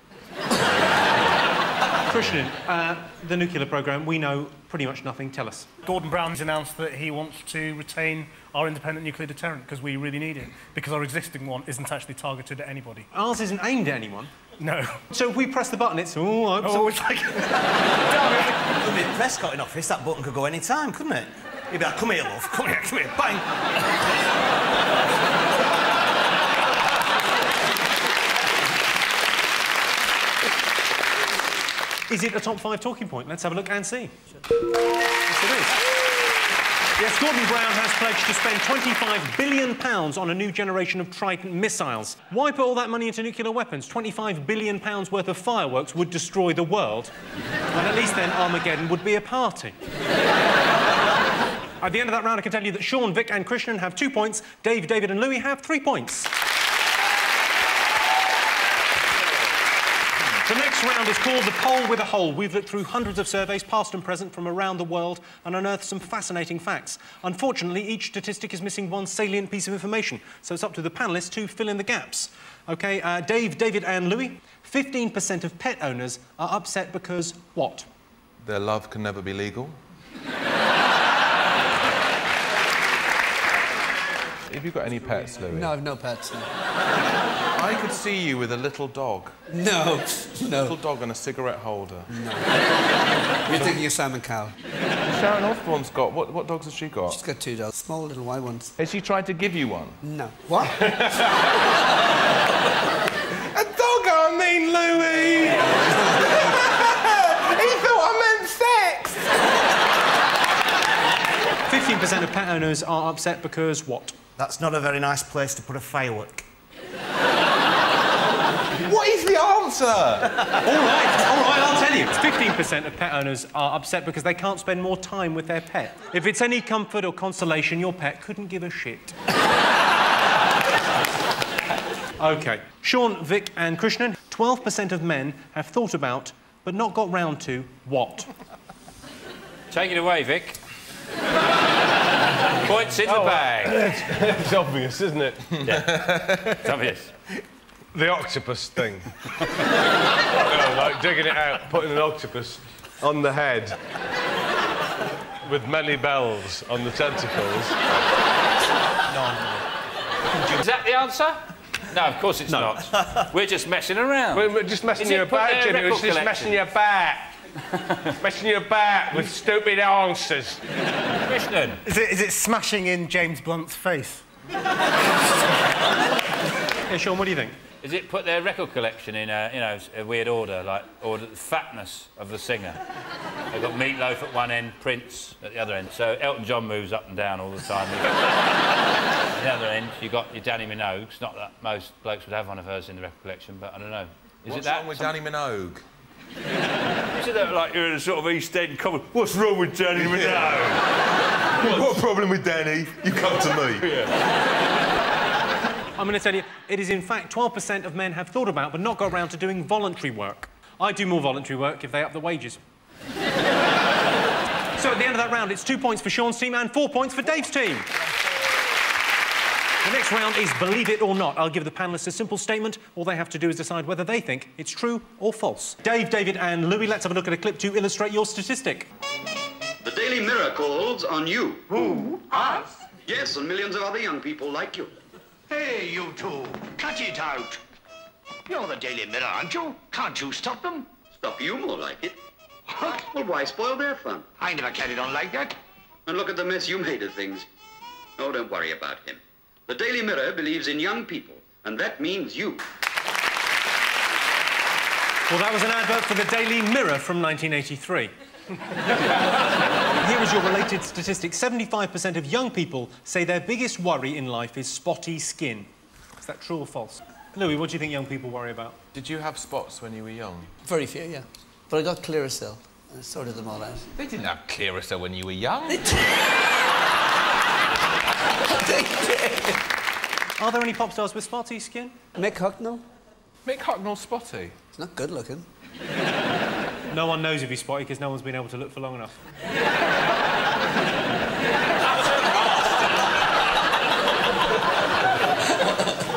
Krishnan, uh, the nuclear programme, we know pretty much nothing. Tell us. Gordon Brown's announced that he wants to retain our independent nuclear deterrent because we really need it, because our existing one isn't actually targeted at anybody. Ours isn't aimed at anyone. No. So if we press the button, it's... Oh, I hope Oh, it's like... [laughs] Could be Prescott in office, that button could go any time, couldn't it? He'd be like, come here, love, come here, come here, bang! Is it a top five talking point? Let's have a look and see. Yes, it is. Yes, Gordon Brown has pledged to spend £25 billion on a new generation of Trident missiles. Why put all that money into nuclear weapons? £25 billion worth of fireworks would destroy the world. And at least then Armageddon would be a party. At the end of that round, I can tell you that Sean, Vic, and Krishnan have two points. Dave, David, and Louis have three points. The next round is called The Poll with a Hole. We've looked through hundreds of surveys, past and present, from around the world and unearthed some fascinating facts. Unfortunately, each statistic is missing one salient piece of information, so it's up to the panellists to fill in the gaps. OK, uh, Dave, David, and Louis, 15% of pet owners are upset because what? Their love can never be legal. Have you got any pets, Louis? No, I've no pets. No. I could see you with a little dog. No, no. Little dog and a cigarette holder. No. You're thinking of Simon Cowell. Sharon Osbourne's got. What, what dogs has she got? She's got two dogs, small little white ones. Has she tried to give you one? No. What? [laughs] A dog, I mean, Louis! [laughs] he thought I meant sex! 15% of pet owners are upset because what? That's not a very nice place to put a firework. What is the answer? all right, all right, I'll tell you. 15% of pet owners are upset because they can't spend more time with their pet. If it's any comfort or consolation, your pet couldn't give a shit. OK. Sean, Vic, and Krishnan, 12% of men have thought about, but not got round to, what? Take it away, Vic. [laughs] Points in the oh, bag. [laughs] it's obvious, isn't it? Yeah. It's obvious. The octopus thing. [laughs] you know, like digging it out, putting an octopus on the head with many bells on the tentacles. Is that the answer? No, of course it's not. We're just messing around. We're, we're just messing Is you about, Jimmy. We're just collection? messing you about. [laughs] messing you about with stupid answers. Krishnan. Is it, is it smashing in James Blunt's face? Yeah, Sean, what do you think? Is it put their record collection in a, you know, a weird order, like order the fatness of the singer? They've got Meatloaf at one end, Prince at the other end. So Elton John moves up and down all the time. [laughs] At the other end, you've got your Dannii Minogues. Not that most blokes would have one of hers in the record collection, but I don't know. Is What's it that? wrong with Some- Dannii Minogue? [laughs] Is it that like you're in a sort of East End comedy? What's wrong with Dannii [laughs] Minogue? What problem with Dannii? You come to me. I'm going to tell you, it is in fact 12% of men have thought about but not got around to doing voluntary work. I do more voluntary work if they up the wages. [laughs] so at the end of that round, it's two points for Sean's team and four points for Dave's team. The next round is Believe It or Not. I'll give the panellists a simple statement. All they have to do is decide whether they think it's true or false. Dave, David, and Louis, let's have a look at a clip to illustrate your statistic. The Daily Mirror calls on you. Who? Us? Yes, and millions of other young people like you. Hey, you two, cut it out. You're the Daily Mirror, aren't you? Can't you stop them? Stop you more like it. What? Well, why spoil their fun? I never carried on like that. And look at the mess you made of things. Oh, don't worry about him. The Daily Mirror believes in young people, and that means you. Well, that was an advert for the Daily Mirror from 1983. [laughs] Here is your related statistic 75% of young people say their biggest worry in life is spotty skin. Is that true or false? Louis, what do you think young people worry about? Did you have spots when you were young? Very few, yeah. But I got Clearasil, and I sorted them all out. They didn't have Clearasil when you were young. [laughs] They did. Are there any pop stars with spotty skin? Mick Hucknall. Mick Hucknall spotty? He's not good looking. No one knows if he's spotty because no one's been able to look for long enough.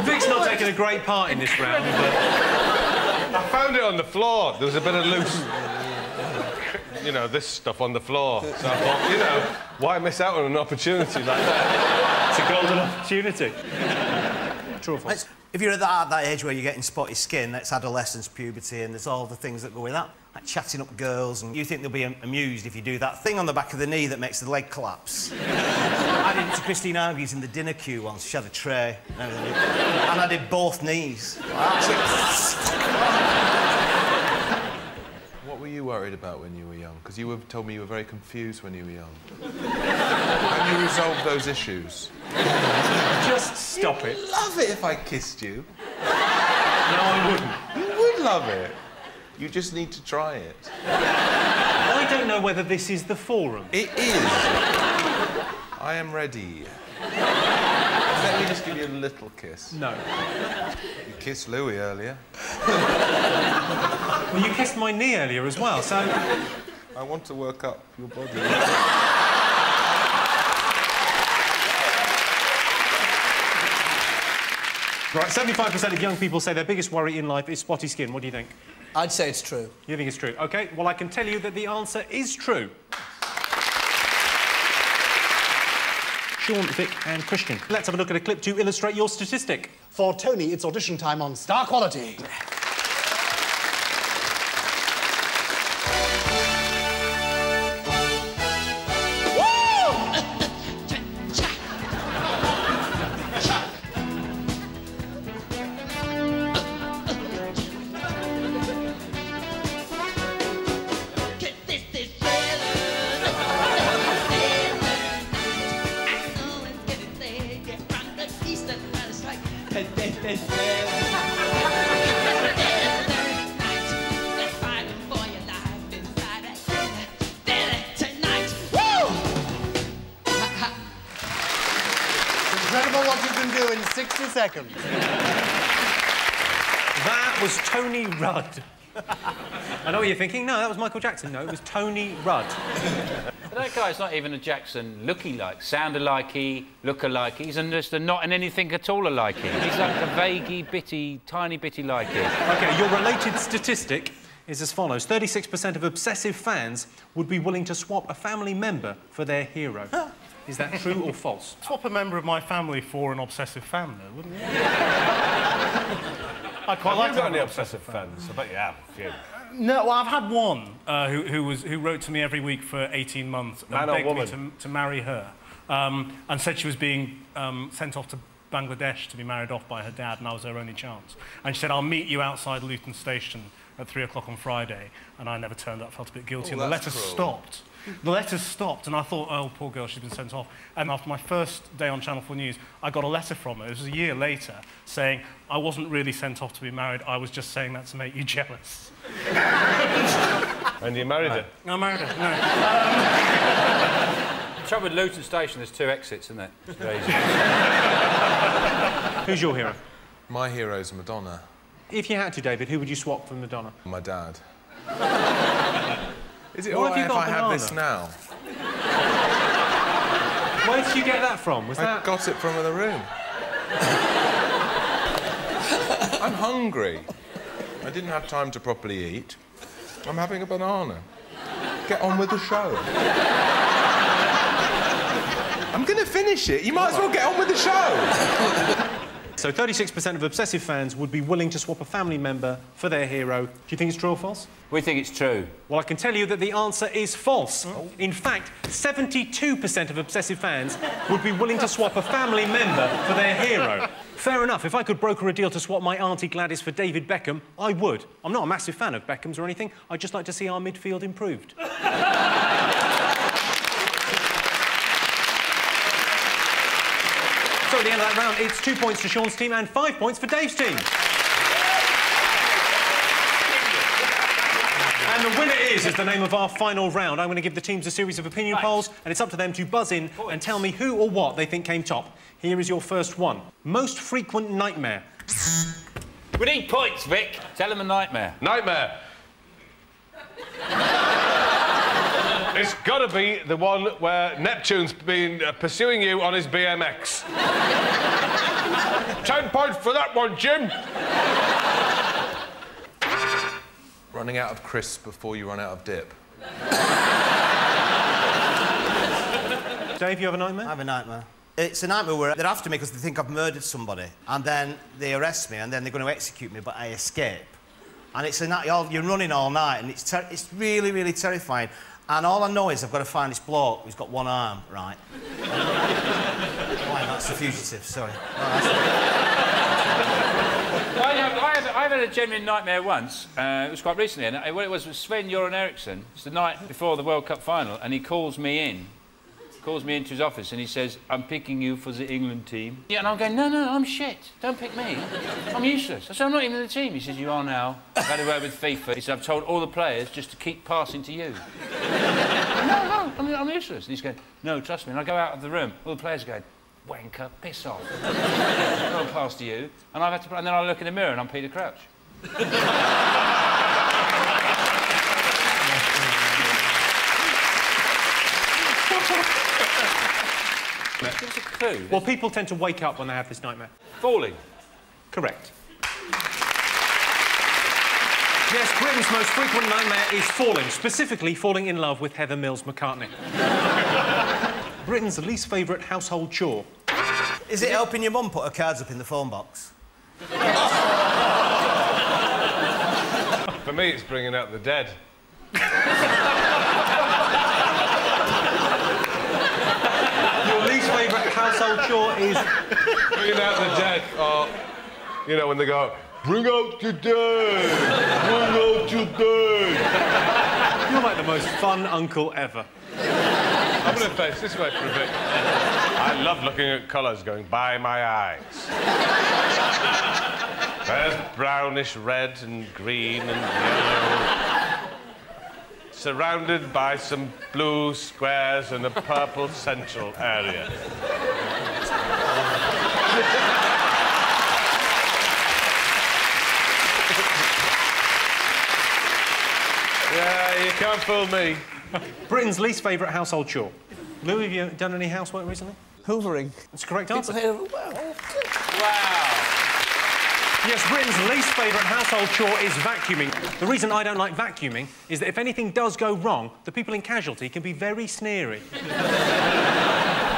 Vic's not taking a great part in this round, but... I found it on the floor. There was a bit of loose, you know, this stuff on the floor. So I thought, you know, why miss out on an opportunity like that? It's a golden opportunity. True or false? Let's- if you're at that, that age where you're getting spotty skin, that's adolescence, puberty, and there's all the things that go with that, like chatting up girls, and you think they'll be amused if you do that thing on the back of the knee that makes the leg collapse. [laughs] I did it to Christine Argy's in the dinner queue once. She had a tray, and everything. and I did both knees. What were you worried about when you were young? Because you were, told me you were very confused when you were young. How do you resolve those issues? Just stop it. Love it if I kissed you. No, I wouldn't. You would love it. You just need to try it. I don't know whether this is the forum. It is. I am ready. Let me just give you a little kiss. No. You kissed Louis earlier. Well, you kissed my knee earlier as well, so... I want to work up your body. Right, 75% of young people say their biggest worry in life is spotty skin. What do you think? I'd say it's true. You think it's true? OK, well, I can tell you that the answer is true. Sean, Vic and Krishnan. Let's have a look at a clip to illustrate your statistic. For Tony, it's audition time on Star Quality. Rudd. I know what you're thinking. No, that was Michael Jackson. No, it was Tony Rudd. But that guy's not even a Jackson looky like, sound alikey, look alike. He's just a not in anything at all alike. He's like a vaguey, bitty, tiny bitty likey. OK, your related statistic is as follows. 36% of obsessive fans would be willing to swap a family member for their hero. Is that true or false? Swap a member of my family for an obsessive fan, though, wouldn't you? I'd quite Have like you to got have any obsessive fans? I bet you have. Few. No, well, I've had one uh, who, who, was, who wrote to me every week for 18 months and Man begged me to, to marry her um, and said she was being um, sent off to Bangladesh to be married off by her dad and I was her only chance. And she said, I'll meet you outside Luton Station at 3 o'clock on Friday. And I never turned up, felt a bit guilty. Oh, and the letter cruel. stopped. The letters stopped, and I thought, oh, poor girl, she's been sent off. And after my first day on Channel 4 News, I got a letter from her. It was a year later, saying, I wasn't really sent off to be married. I was just saying that to make you jealous. And you married her. I married her, no. Um, trouble with Luton Station, there's two exits, isn't it? It's very easy. Who's your hero? My hero's Madonna. If you had to, David, who would you swap for Madonna? My dad. [laughs] Is it Why all have you if got I have this banana? now? Where did you get that from? Was I that... got it from the room. [laughs] I'm hungry. I didn't have time to properly eat. I'm having a banana. Get on with the show. I'm going to finish it. You might as well get on with the show. [laughs] So 36% of obsessive fans would be willing to swap a family member for their hero. Do you think it's true or false? We think it's true. Well, I can tell you that the answer is false. In fact, 72% of obsessive fans would be willing to swap a family member for their hero. Fair enough. If I could broker a deal to swap my auntie Gladys for David Beckham, I would. I'm not a massive fan of Beckham's or anything. I'd just like to see our midfield improved. So at the end of that round, it's two points to Sean's team and five points for Dave's team. And the winner is, is the name of our final round. I'm going to give the teams a series of opinion polls, and it's up to them to buzz in and tell me who or what they think came top. Here is your first one. Most frequent nightmare. We need points, Vic. Tell him a nightmare. Nightmare. It's got to be the one where Neptune's been uh, pursuing you on his BMX. [laughs] Ten points for that one, Jim. Running out of crisps before you run out of dip. [laughs] Dave, you have a nightmare? I have a nightmare. It's a nightmare where they're after me because they think I've murdered somebody, and then they arrest me, and then they're going to execute me, but I escape. And it's a night you're you're running all night, and it's ter- it's really, really terrifying. And all I know is I've got to find this bloke who's got one arm, right? [laughs] Why, that's the fugitive, sorry. No, I have, I, have, I've had a genuine nightmare once. Uh, it was quite recently, and what it was was Sven Göran Eriksson. It's the night before the World Cup final, and he calls me in. Calls me into his office and he says, I'm picking you for the England team. Yeah, and I'm going, no, no, I'm shit. Don't pick me. I'm useless. I said, I'm not even in the team. He says, you are now. I've had a word with FIFA. He said, I've told all the players just to keep passing to you. [laughs] no, no, I'm, I'm useless. And he's going, no, trust me. And I go out of the room. All the players are going, wanker, piss off. I'll pass to you. And, I've had to, and then I look in the mirror and I'm Peter Crouch. [laughs] Give us a clue. Well, people tend to wake up when they have this nightmare. Falling. Correct. Yes, Britain's most frequent nightmare is falling, specifically falling in love with Heather Mills McCartney. [laughs] Britain's least favourite household chore. Is it helping your mum put her cards up in the phone box? For me, it's bringing out the dead. [laughs] Your least favourite chore is Bringing out the dead. Or, you know, when they go, bring out the dead, bring out the dead. You're like the most fun uncle ever. I'm going to face this way for a bit. I love looking at colours going by my eyes. There's brownish red and green and yellow. Surrounded by some blue squares and a purple central area. Yeah, you can't fool me. Britain's least favourite household chore. Lou, have you done any housework recently? Hoovering. That's a correct answer. Wow. Yes, Britain's least favourite household chore is vacuuming. The reason I don't like vacuuming is that if anything does go wrong, the people in casualty can be very sneery. [laughs]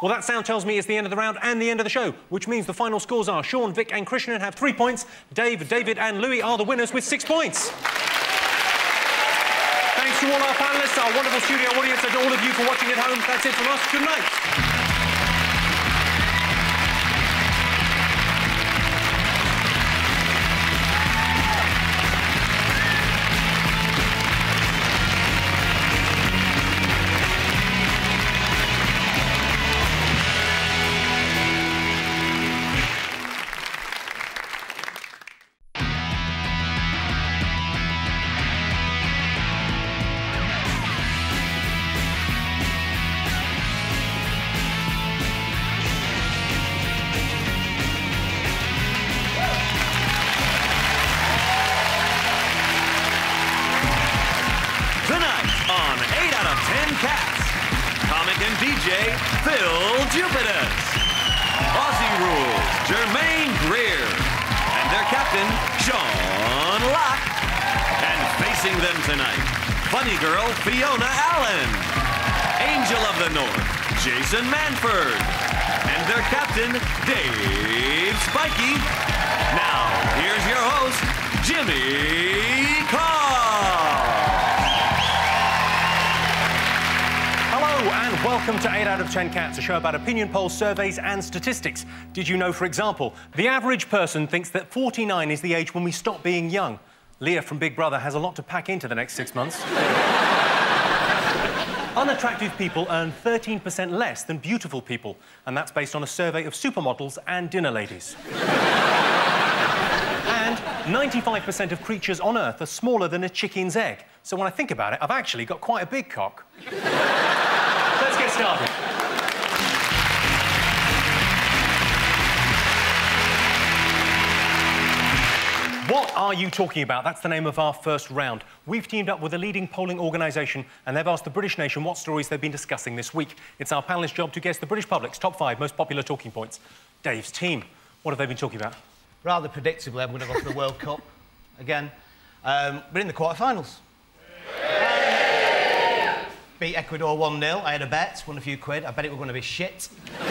well, that sound tells me it's the end of the round and the end of the show, which means the final scores are Sean, Vic, and Krishnan have three points. Dave, David, and Louis are the winners with six points. Thanks to all our panellists, our wonderful studio audience, and all of you for watching at home. That's it from us. Good night. Show about opinion polls, surveys and statistics. Did you know, for example, the average person thinks that 49 is the age when we stop being young? Leah from Big Brother has a lot to pack into the next six months. [laughs] Unattractive people earn 13% less than beautiful people, and that's based on a survey of supermodels and dinner ladies. and 95% of creatures on Earth are smaller than a chicken's egg. So when I think about it, I've actually got quite a big cock. Let's get started. Are you talking about? That's the name of our first round. We've teamed up with a leading polling organisation and they've asked the British nation what stories they've been discussing this week. It's our panellists' job to guess the British public's top five most popular talking points. Dave's team, what have they been talking about? Rather predictably, I'm going to go for the World Cup again. Um, we're in the quarterfinals. Beat Ecuador 1 0. I had a bet, won a few quid. I bet it was going to be shit. [laughs] it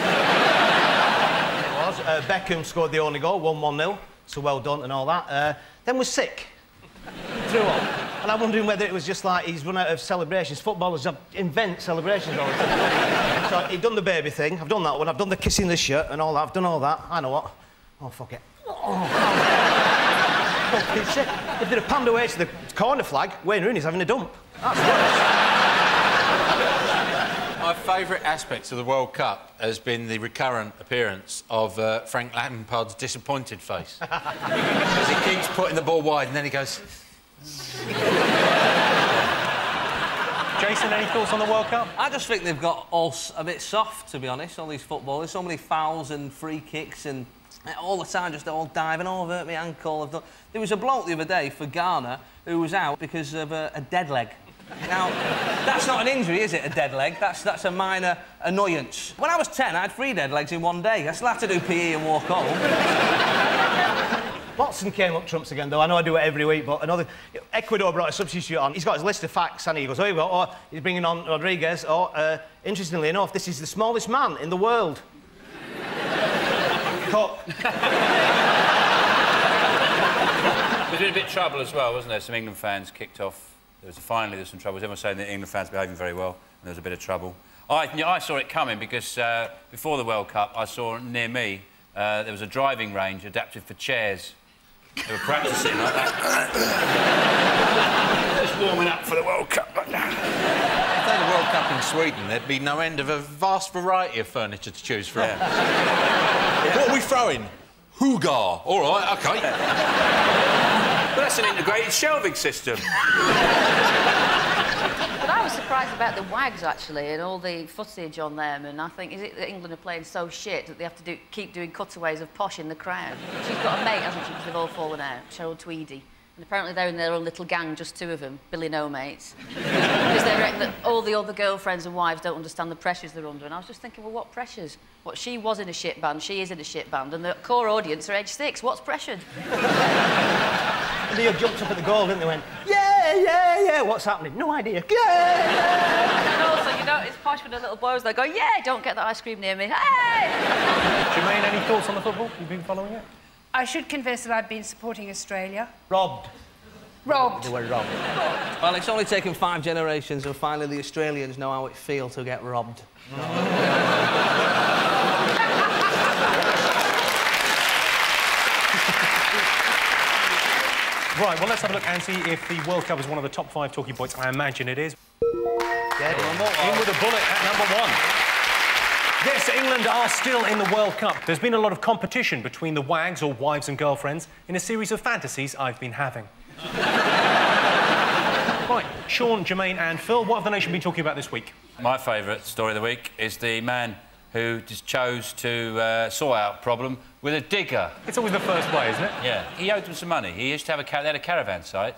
was. Uh, Beckham scored the only goal, 1 1 0. So well done and all that. Uh, then was sick. Threw up. And I'm wondering whether it was just like he's run out of celebrations. Footballers invent celebrations all the time. so he'd done the baby thing. I've done that one. I've done the kissing the shirt and all that. I've done all that. I know what. Oh, fuck it. Oh. If they'd have panned away to the corner flag, Wayne Rooney's having a dump. That's worse. My favourite aspect of the World Cup has been the recurrent appearance of uh, Frank Lampard's disappointed face. [laughs] Because he keeps putting the ball wide and then he goes... [laughs] Jason, any thoughts on the World Cup? I just think they've got all a bit soft, to be honest, all these footballers. So many fouls and free kicks and uh, all the time just all diving over at my ankle. I've done... There was a bloke the other day for Ghana who was out because of a, a dead leg. Now, that's not an injury, is it, a dead leg? That's, that's a minor annoyance. When I was 10, I had three dead legs in one day. I still had to do PE and walk home. Motson came up trumps again, though. I know I do it every week, but another... Ecuador brought a substitute on. He's got his list of facts, and he goes, oh, you go. Oh, he's bringing on Rodriguez. Oh, uh, interestingly enough, this is the smallest man in the world. [laughs] Cut. There's been a bit of trouble as well, wasn't there? Some England fans kicked off. There was finally there was some trouble. Everyone's saying that England fans behaving very well, and there was a bit of trouble. I, I saw it coming because uh, before the World Cup, I saw near me uh, there was a driving range adapted for chairs. They were practicing like that. [laughs] Just warming up for the World Cup. If they had a World Cup in Sweden, there'd be no end of a vast variety of furniture to choose from. What are we throwing? Hoogar. All right, OK. [laughs] that's an integrated shelving system. But I was surprised about the wags actually and all the footage on them. And I think, is it that England are playing so shit that they have to do, keep doing cutaways of Posh in the crowd? She's got a mate, hasn't she? Because they've all fallen out. Cheryl Tweedy. And apparently they're in their own little gang, just two of them, Billy No Mates. [laughs] Because they reckon that all the other girlfriends and wives don't understand the pressures they're under. And I was just thinking, well, what pressures? What, she was in a shit band, she is in a shit band, and the core audience are age six. What's pressured? And [laughs] they jumped up at the goal, didn't they? Went, yeah, yeah, yeah. What's happening? No idea. Yeah. and also, you know, it's Posh with the little boys. They go, yeah, don't get that ice cream near me. Hey! Jermaine, any thoughts on the football? You've been following it? I should confess that I've been supporting Australia. Robbed. Robbed. They were robbed. Well, it's only taken five generations, and finally the Australians know how it feels to get robbed. Right, well, let's have a look and see if the World Cup is one of the top five talking points. I imagine it is. Get In with a bullet at number one. Yes, England are still in the World Cup. There's been a lot of competition between the wags, or wives and girlfriends, in a series of fantasies I've been having. [laughs] right, Sean, Jermaine, and Phil, what have the nation been talking about this week? My favourite story of the week is the man who just chose to uh, sort out a problem with a digger. It's always the first way, isn't it? Yeah. He owed them some money. He used to have a, ca- they had a caravan site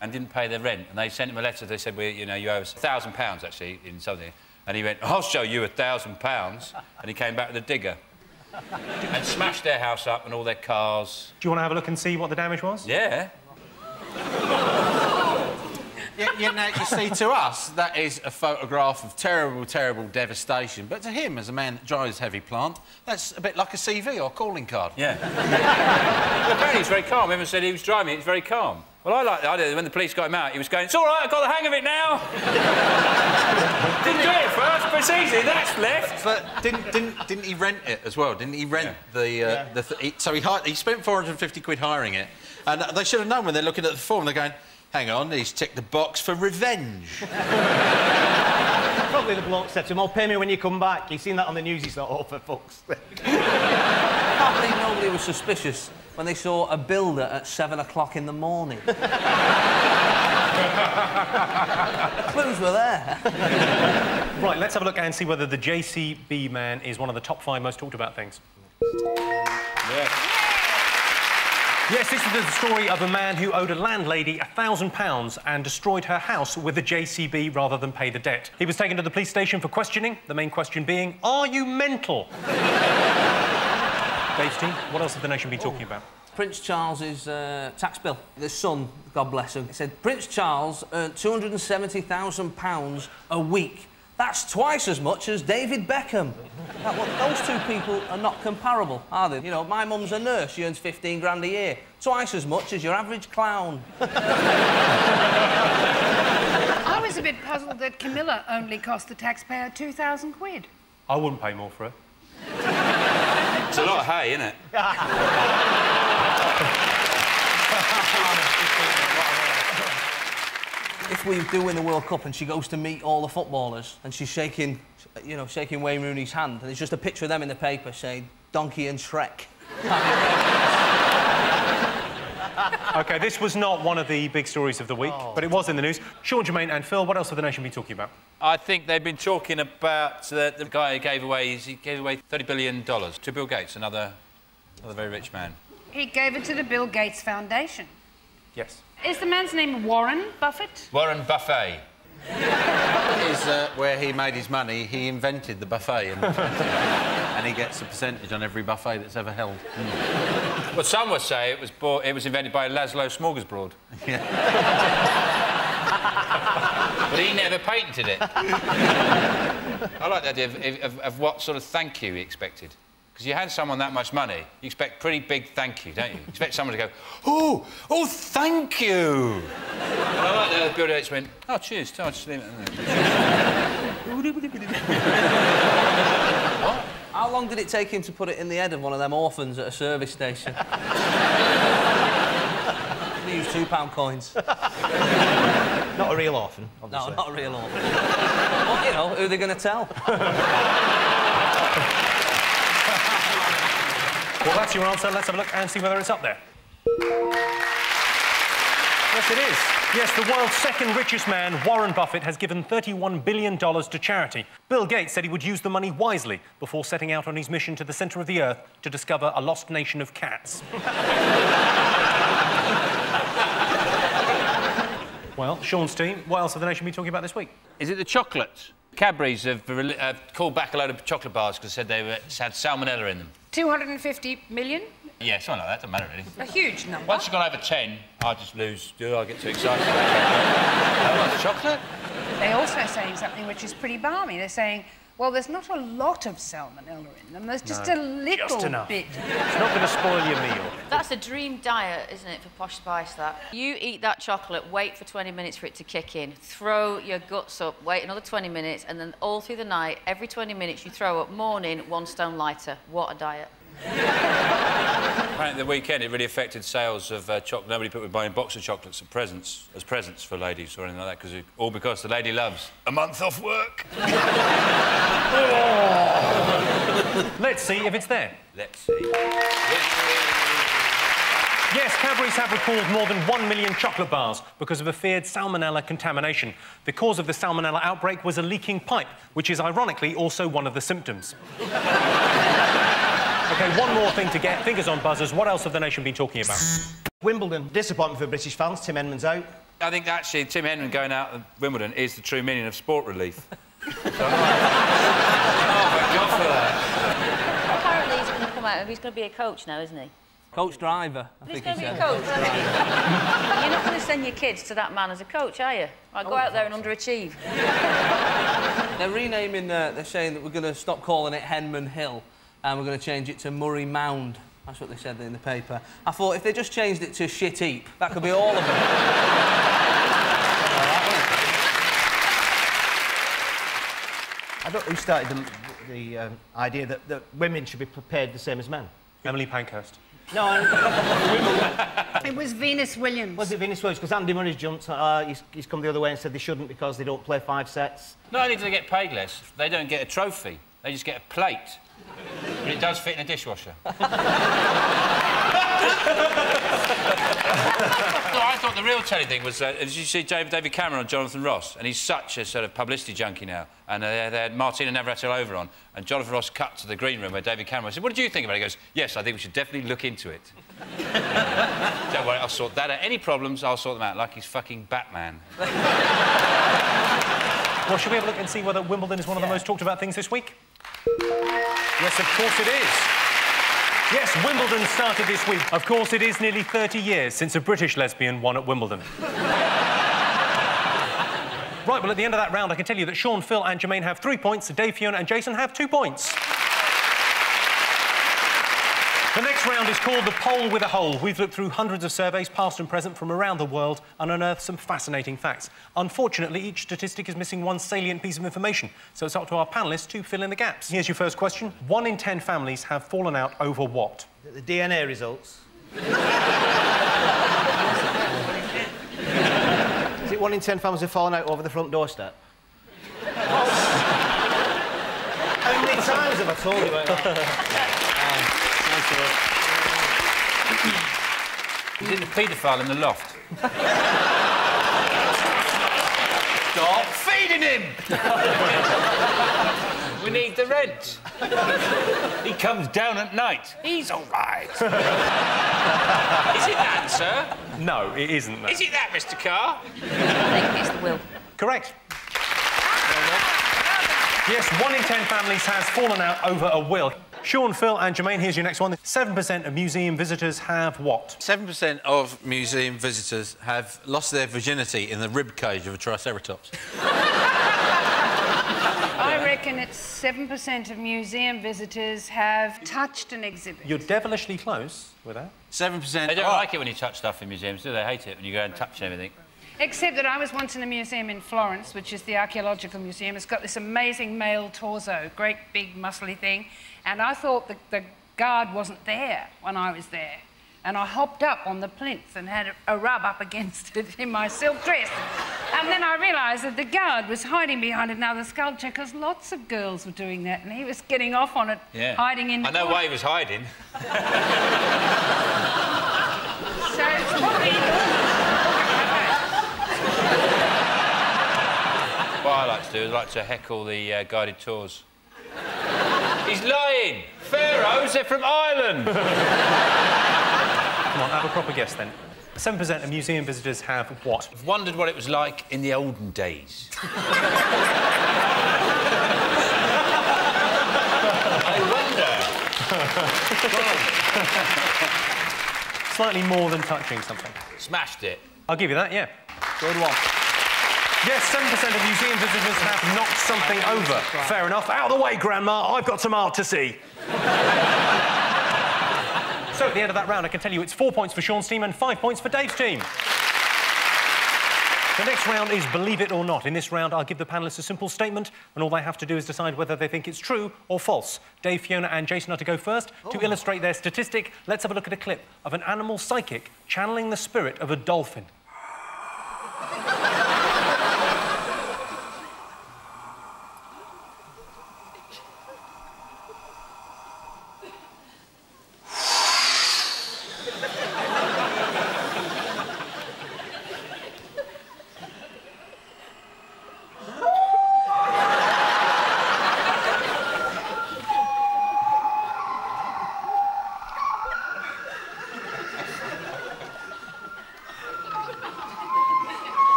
and didn't pay their rent. And they sent him a letter. They said, well, you know, you owe us thousand pounds, actually, in something. And he went, I'll show you a thousand pounds. And he came back with a digger. and smashed their house up and all their cars. Do you want to have a look and see what the damage was? Yeah. you, you know, you see, to us, that is a photograph of terrible, terrible devastation. But to him, as a man that drives heavy plant, that's a bit like a CV or calling card. Yeah. [laughs] Apparently he's very calm. Everyone said he was driving, he was very calm. Well, I like I did. When the police got him out, he was going, it's all right, I've got the hang of it now. [laughs] didn't do it first, but it's easy, that's left. But didn't, didn't, didn't he rent it as well? Didn't he rent the... Uh, the th he, so he, hi- he spent 450 quid hiring it. And they should have known when they're looking at the form, they're going, hang on, he's ticked the box for revenge. [laughs] Probably the bloke said to him, oh, pay me when you come back. You've seen that on the news, he's not, oh, for fuck's sake. I can't believe nobody was suspicious when they saw a builder at seven o'clock in the morning. clues were there. Right, let's have a look and see whether the JCB man is one of the top five most talked about things. Yes, Yes, this is the story of a man who owed a landlady a thousand pounds and destroyed her house with a JCB rather than pay the debt. He was taken to the police station for questioning, the main question being, are you mental? Dave's team, what else has the nation been talking about? Prince Charles's uh, tax bill. The Sun, God bless him, said Prince Charles earned £270,000 a week. That's twice as much as David Beckham. Now, well, those two people are not comparable, are they? You know, my mum's a nurse, she earns 15 grand a year. Twice as much as your average clown. I was a bit puzzled that Camilla only cost the taxpayer 2,000 quid. I wouldn't pay more for her. It's a lot of hay, isn't it? [laughs] if we do win the World Cup and she goes to meet all the footballers and she's shaking, you know, shaking Wayne Rooney's hand, and it's just a picture of them in the paper saying Donkey and Shrek. [laughs] [laughs] OK, this was not one of the big stories of the week, oh. but it was in the news. Sean, Jermaine and Phil, what else have the nation been talking about? I think they've been talking about the, the guy who gave away, he gave away $30 billion to Bill Gates, another, another very rich man. He gave it to the Bill Gates Foundation. Yes. Is the man's name Warren Buffett? Warren Buffett. Is uh, where he made his money. He invented the buffet, and, and he gets a percentage on every buffet that's ever held. Well, some would say it was, bought, it was invented by Laszlo Smorgasbord. but he never patented it. I like the idea of, of, of what sort of thank you he expected. Because you hand someone that much money, you expect pretty big thank you, don't you? You expect someone to go, oh, oh, thank you. and I like that the Bill Gates went, oh, cheers, I'll just leave it [laughs] what? How long did it take him to put it in the head of one of them orphans at a service station? [laughs] they use two pound coins. Not a real orphan, obviously. No, not a real orphan. well, you know, who are they going to tell? [laughs] Well, that's your answer. Let's have a look and see whether it's up there. Yes, it is. Yes, the world's second richest man, Warren Buffett, has given $31 billion to charity. Bill Gates said he would use the money wisely before setting out on his mission to the centre of the Earth to discover a lost nation of cats. [laughs] well, Sean's team, what else have the nation been talking about this week? Is it the chocolates? Cadbury's have, have called back a load of chocolate bars because they said they had salmonella in them. 250 million? Yeah, something like that. Doesn't matter, really. A huge number. Once you've gone over 10, I just lose. Do I get too excited? [laughs] I like chocolate. They're also saying something which is pretty balmy. They're saying, well, there's not a lot of salmonella in them. There's just No, a little just enough. bit. It's not going to spoil your meal. That's a dream diet, isn't it, for Posh Spice, that? You eat that chocolate, wait for 20 minutes for it to kick in, throw your guts up, wait another 20 minutes, and then all through the night, every 20 minutes you throw up, morning, one stone lighter. What a diet. Apparently, the weekend, it really affected sales of uh, chocolate. Nobody people were buying box of chocolates as presents, as presents for ladies or anything like that, because all because the lady loves a month off work. [laughs] Let's see if it's there. Let's see. Yes, Cadbury's have recalled more than one million chocolate bars because of a feared salmonella contamination. The cause of the salmonella outbreak was a leaking pipe, which is ironically also one of the symptoms. [laughs] OK, one more thing to get. Fingers on buzzers. What else have the nation been talking about? Wimbledon, disappointment for British fans. Tim Henman's out. I think actually Tim Henman going out of Wimbledon is the true meaning of sport relief. Oh my God! Apparently he's going to come out. And he's going to be a coach now, isn't he? Coach driver, I He's going to be a coach. [laughs] You're not going to send your kids to that man as a coach, are you? Right, go out there and underachieve. [laughs] They're renaming, uh, they're saying that we're going to stop calling it Henman Hill and we're going to change it to Murray Mound. That's what they said in the paper. I thought if they just changed it to Shit Heap, that could be all of them. [laughs] I don't know who started the, the um, idea that, that women should be prepared the same as men. Emily Pankhurst. No, [laughs] It was Venus Williams. was it Venus Williams? Because Andy Murray's jumped, uh, he's, he's come the other way and said they shouldn't because they don't play five sets. Not only do they get paid less, they don't get a trophy. They just get a plate. But it does fit in a dishwasher. [laughs] no, I thought the real telling thing was, uh, did you see David, David Cameron on Jonathan Ross? And he's such a sort of publicity junkie now. And uh, they had Martina Navratilova on, and Jonathan Ross cut to the green room where David Cameron said, what did you think about it? He goes, yes, I think we should definitely look into it. [laughs] Don't worry, I'll sort that out. Any problems, I'll sort them out, like he's fucking Batman. [laughs] Well, should we have a look and see whether Wimbledon is one of the most talked about things this week? Yes, of course it is. Yes, Wimbledon started this week. Of course, it is nearly 30 years since a British lesbian won at Wimbledon. right, well, at the end of that round, I can tell you that Sean, Phil, and Jermaine have three points, Dave, Fiona, and Jason have two points. The next round is called the Poll with a Hole. We've looked through hundreds of surveys, past and present, from around the world and unearthed some fascinating facts. Unfortunately, each statistic is missing one salient piece of information, so it's up to our panellists to fill in the gaps. Here's your first question. One in ten families have fallen out over what? The DNA results. [laughs] Is it one in ten families have fallen out over the front doorstep? [laughs] How many times have I told you about that? [laughs] He's in the paedophile in the loft. Stop feeding him! we need the rent. he comes down at night. He's all right. Is it that, sir? No, it isn't that. Is it that, Mr. Carr? I think it's the will. Correct. Yes, one in ten families has fallen out over a will. Sean, Phil, and Jermaine, here's your next one. 7% of museum visitors have what? 7% of museum visitors have lost their virginity in the rib cage of a triceratops. [laughs] I reckon it's 7% of museum visitors have touched an exhibit. You're devilishly close with that. 7%. They don't oh, like it when you touch stuff in museums, do they? Hate it when you go and touch everything. Except that I was once in a museum in Florence, which is the archaeological museum. It's got this amazing male torso, great big muscly thing. And I thought the, the guard wasn't there when I was there. And I hopped up on the plinth and had a, a rub up against [laughs] it in my silk dress. And then I realised that the guard was hiding behind another sculpture because lots of girls were doing that. And he was getting off on it, Yeah. hiding in the I know corner. why he was hiding. So it's probably... What I like to do is I like to heckle the uh, guided tours. He's lying! Pharaohs, they're from Ireland! [laughs] Come on, have a proper guess then. 7% of museum visitors have what? I've wondered what it was like in the olden days. [laughs] I wonder. Slightly more than touching something. Smashed it. I'll give you that, yeah. Good one. Yes, 7% of museum visitors have knocked something over. Fair enough. Out of the way, Grandma. I've got some art to see. so, at the end of that round, I can tell you it's four points for Sean's team and five points for Dave's team. The next round is Believe It or Not. In this round, I'll give the panellists a simple statement, and all they have to do is decide whether they think it's true or false. Dave, Fiona, and Jason are to go first. To oh. illustrate their statistic, let's have a look at a clip of an animal psychic channeling the spirit of a dolphin.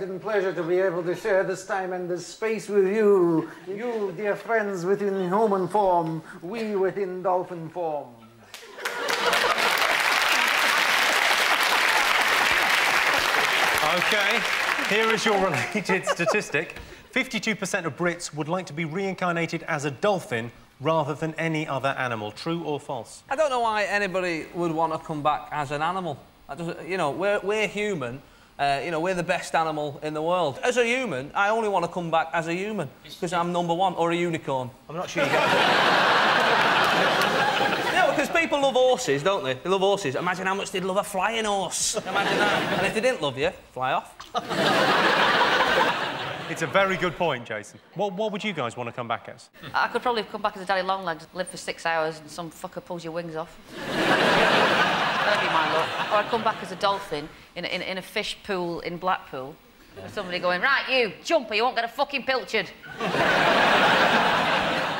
Delight and pleasure to be able to share this time and this space with you. You, dear friends, within human form, we within dolphin form. OK, here is your related statistic. 52% of Brits would like to be reincarnated as a dolphin rather than any other animal. True or false? I don't know why anybody would want to come back as an animal. I just, you know, we're, we're human. Uh, you know, we're the best animal in the world. As a human, I only want to come back as a human because I'm number one, or a unicorn. I'm not sure you get [laughs] No, because people love horses, don't they? They love horses. Imagine how much they'd love a flying horse. Imagine that. And if they didn't love you, fly off. [laughs] It's a very good point, Jason. What, what would you guys want to come back as? I could probably come back as a daddy longlegs, live for six hours, and some fucker pulls your wings off. [laughs] That'd be my luck. Or I'd come back as a dolphin in a, in, a- in a fish pool in Blackpool. With somebody going, right, you, jumper, you won't get a fucking pilchard.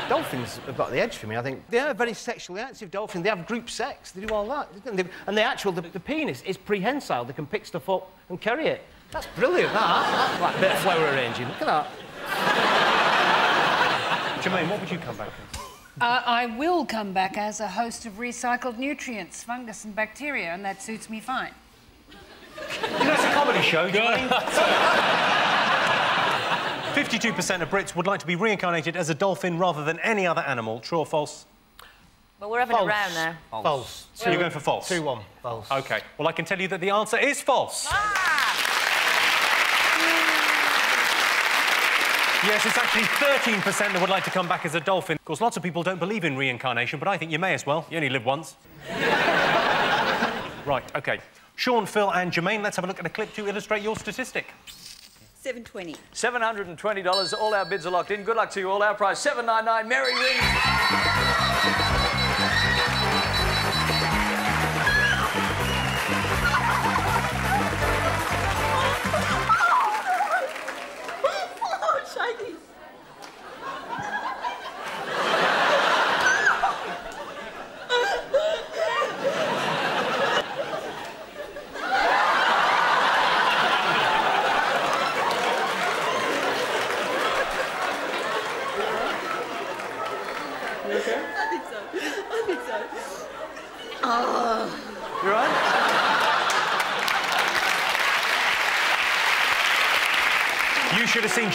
Dolphins have got the edge for me. I think they're very sexually active dolphins. They have group sex. They do all that. And they- And the actual, the, the penis is prehensile. They can pick stuff up and carry it. That's brilliant, that. like a bit of flower arranging. Look at that. Jermaine, what would you come back as? Uh, I will come back as a host of recycled nutrients, fungus and bacteria, and that suits me fine. That's a comedy show, Jermaine. [laughs] 52% of Brits would like to be reincarnated as a dolphin rather than any other animal. True or false? Well, we're having False. a round now. False. So you're going for false? 2 1. False. OK. Well, I can tell you that the answer is false. Yes, it's actually 13% that would like to come back as a dolphin. Of course, lots of people don't believe in reincarnation, but I think you may as well. You only live once. [laughs] right, OK. Sean, Phil and Jermaine, let's have a look at a clip to illustrate your statistic. 720. $720. All our bids are locked in. Good luck to you all. Our prize, 799 Merry Ring.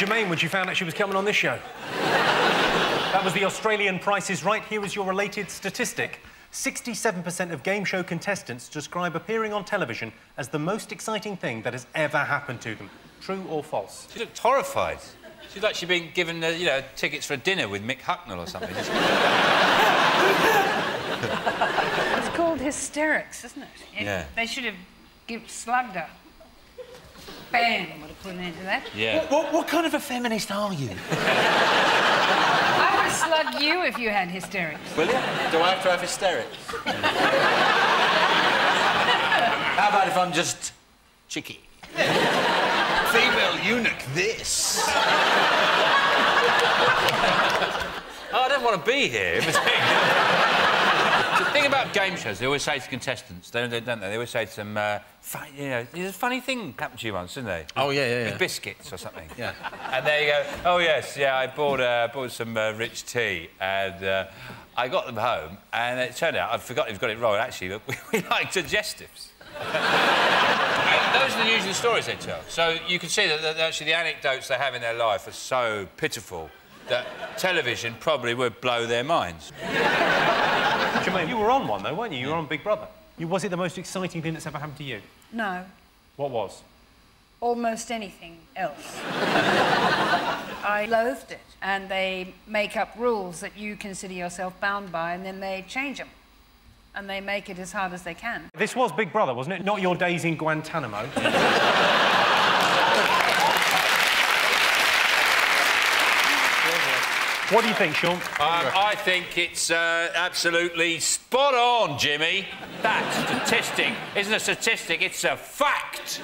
Jermaine when she found out she was coming on this show. that was the Australian Price Is Right. Here is your related statistic. 67% of game show contestants describe appearing on television as the most exciting thing that has ever happened to them. True or false? She looked horrified. She's like she'd been given, uh, you know, tickets for a dinner with Mick Hucknall or something. It's called hysterics, isn't it? If Yeah. They should have give, slugged her. Bam, would have put an end to that. yeah. What, what, what kind of a feminist are you? I would slug you if you had hysterics. Will you? Do I have to have hysterics? [laughs] How about if I'm just cheeky? Female eunuch, this. Oh, I don't want to be here. [laughs] It was the thing about game shows, they always say to contestants, don't they? Don't they? they always say to them, uh, "Fu- you know, there's a funny thing happened to you once, didn't they? Oh, yeah, yeah, yeah. With biscuits or something. Yeah. and there you go, oh, yes, yeah, I bought, uh, bought some uh, rich tea and uh, I got them home and it turned out, I forgot you've got it wrong, actually, [laughs] we, we like digestives. [laughs] Those are the usual stories they tell. So you can see that, that actually the anecdotes they have in their life are so pitiful that television probably would blow their minds. Jermaine, you were on one, though, weren't you? You were on Big Brother. You- Was it the most exciting thing that's ever happened to you? No, What was? almost anything else. [laughs] I loathed it. And they make up rules that you consider yourself bound by, and then they change them. And they make it as hard as they can. This was Big Brother, wasn't it? Not your days in Guantanamo. [laughs] what do you think, Sean? Um, I think it's uh, absolutely spot on, Jimmy. That statistic isn't a statistic, it's a fact.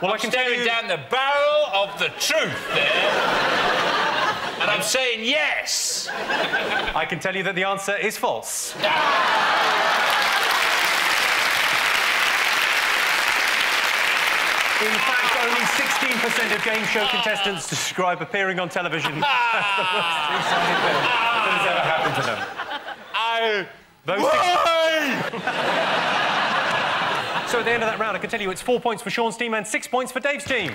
Well, I'm staring down the barrel of the truth there. and I'm saying yes. I can tell you that the answer is false. In fact, only 16% of game show contestants describe appearing on television as the two-sided that has ever happened to them. I... Those six... so at the end of that round, I can tell you it's four points for Sean's team and six points for Dave's team.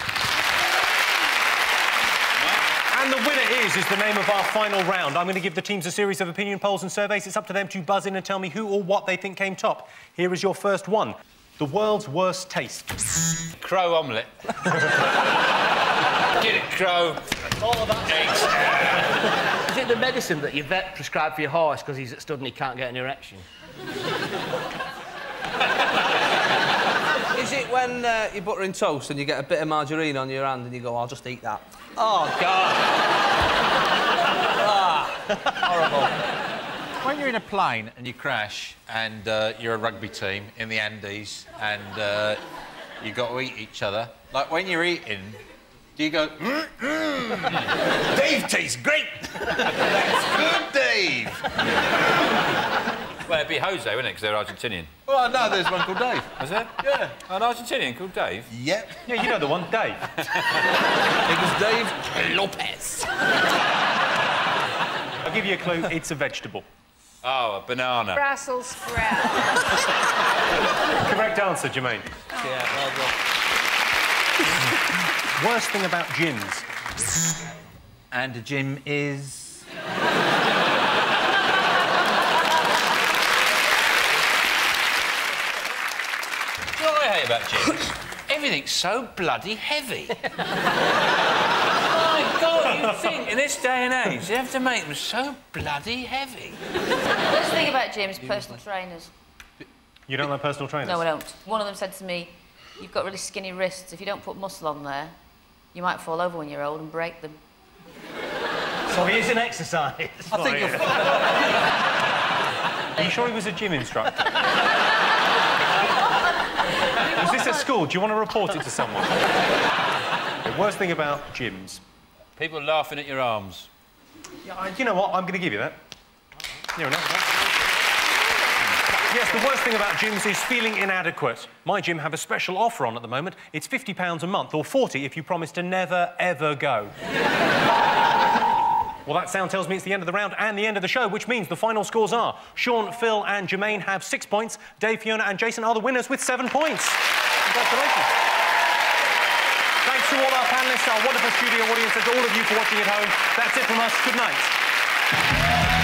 And the winner is, is the name of our final round. I'm going to give the teams a series of opinion polls and surveys. It's up to them to buzz in and tell me who or what they think came top. Here is your first one. The world's worst taste. Crow omelette. [laughs] Get it, crow. All of that. Is it the medicine that your vet prescribed for your horse because he's stood and he can't get an erection? Is it when uh, you're buttering toast and you get a bit of margarine on your hand and you go, I'll just eat that? Oh, God. ah, horrible. When you're in a plane and you crash and uh, you're a rugby team in the Andes and uh, you've got to eat each other, like when you're eating, do you go, mm, mm, Dave tastes great! That's good, Dave! Well, it'd be Jose, wouldn't it? Because they're Argentinian. Well, no, there's one called Dave. Is there? Yeah. An Argentinian called Dave? Yep. Yeah, you know the one, Dave. [laughs] it was Dave Lopez. I'll give you a clue. It's a vegetable. Oh, a banana. Brussels sprout. Correct answer, Jermaine. Yeah, well done. [laughs] Worst thing about gyms. And a gym is. You know what I hate about gyms? Everything's so bloody heavy. [laughs] My [laughs] think in this day and age you have to make them so bloody heavy? Worst thing about gyms, personal trainers. You don't like personal trainers? No, I don't. One of them said to me, you've got really skinny wrists. If you don't put muscle on there, you might fall over when you're old and break them. So he is an exercise. I think you're... Are you sure he was a gym instructor? [laughs] was this at school? Do you want to report it to someone? the worst thing about gyms. People laughing at your arms. Yeah, I- you know what? I'm going to give you that. Yes, the worst thing about gyms is feeling inadequate. My gym have a special offer on at the moment. It's £50 a month, or 40 if you promise to never, ever go. Well, that sound tells me it's the end of the round and the end of the show, which means the final scores are Sean, Phil, and Jermaine have six points. Dave, Fiona, and Jason are the winners with seven points. Congratulations. To all our panelists, our wonderful studio audience, and all of you for watching at home. That's it from us. Good night.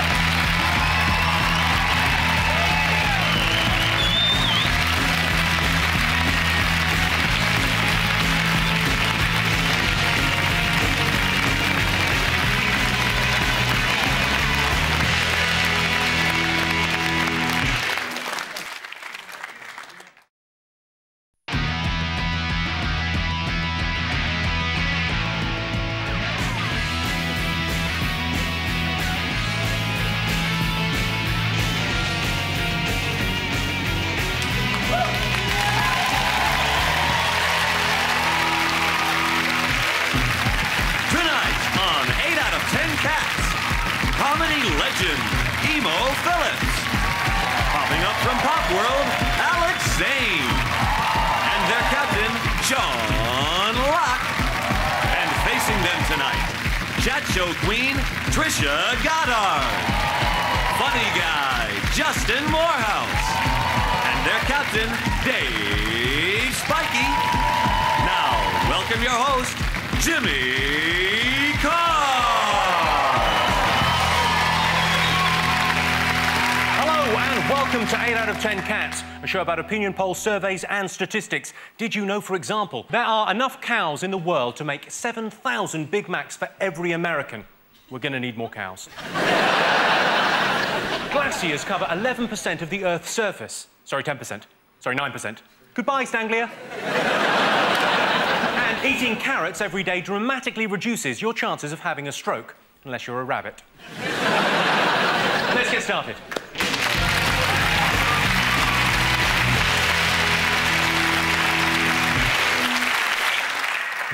Show about opinion polls, surveys, and statistics. Did you know, for example, there are enough cows in the world to make 7,000 Big Macs for every American? We're going to need more cows. [laughs] Glaciers cover 11% of the Earth's surface. Sorry, 10%. Sorry, 9%. Goodbye, Stanglia. [laughs] and eating carrots every day dramatically reduces your chances of having a stroke, unless you're a rabbit. [laughs] Let's get started.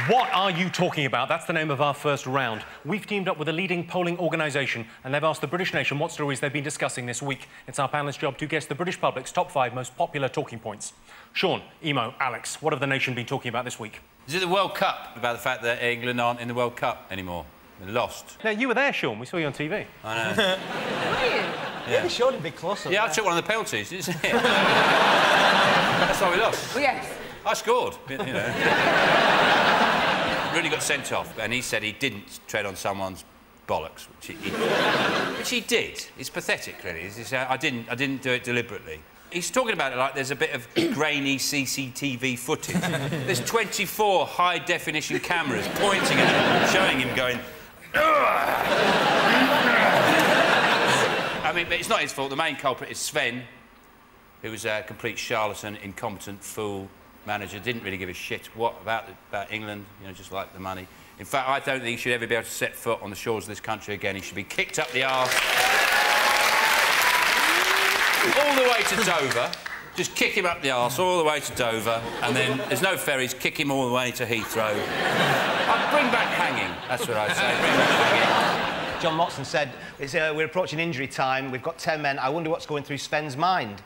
What are you talking about? That's the name of our first round. We've teamed up with a leading polling organisation and they've asked the British nation what stories they've been discussing this week. It's our panelist's job to guess the British public's top five most popular talking points. Sean, Emo, Alex, what have the nation been talking about this week? Is it the World Cup about the fact that England aren't in the World Cup anymore? They're lost. No, you were there, Sean. We saw you on TV. I know. [laughs] Yeah, we showed a big close-up. Yeah, I took one of the penalties, didn't you see [laughs] it? That's why we lost. Well, yes. I scored, you know. [laughs] really got sent off, and he said he didn't tread on someone's bollocks, which he, he, which he did. It's pathetic, really. He uh, said, I, didn't, I didn't do it deliberately. He's talking about it like there's a bit of [coughs] grainy CCTV footage. there's 24 high-definition cameras pointing at him, showing him going... I mean, but it's not his fault. The main culprit is Sven, who was a complete charlatan, incompetent fool manager, didn't really give a shit what about, about England, you know, just like the money. In fact, I don't think he should ever be able to set foot on the shores of this country again. He should be kicked up the arse. all the way to Dover. Just kick him up the arse all the way to Dover, and then there's no ferries, kick him all the way to Heathrow. I'd bring back hanging, that's what I say. John Motson said, uh, we're approaching injury time, we've got 10 men, I wonder what's going through Sven's mind.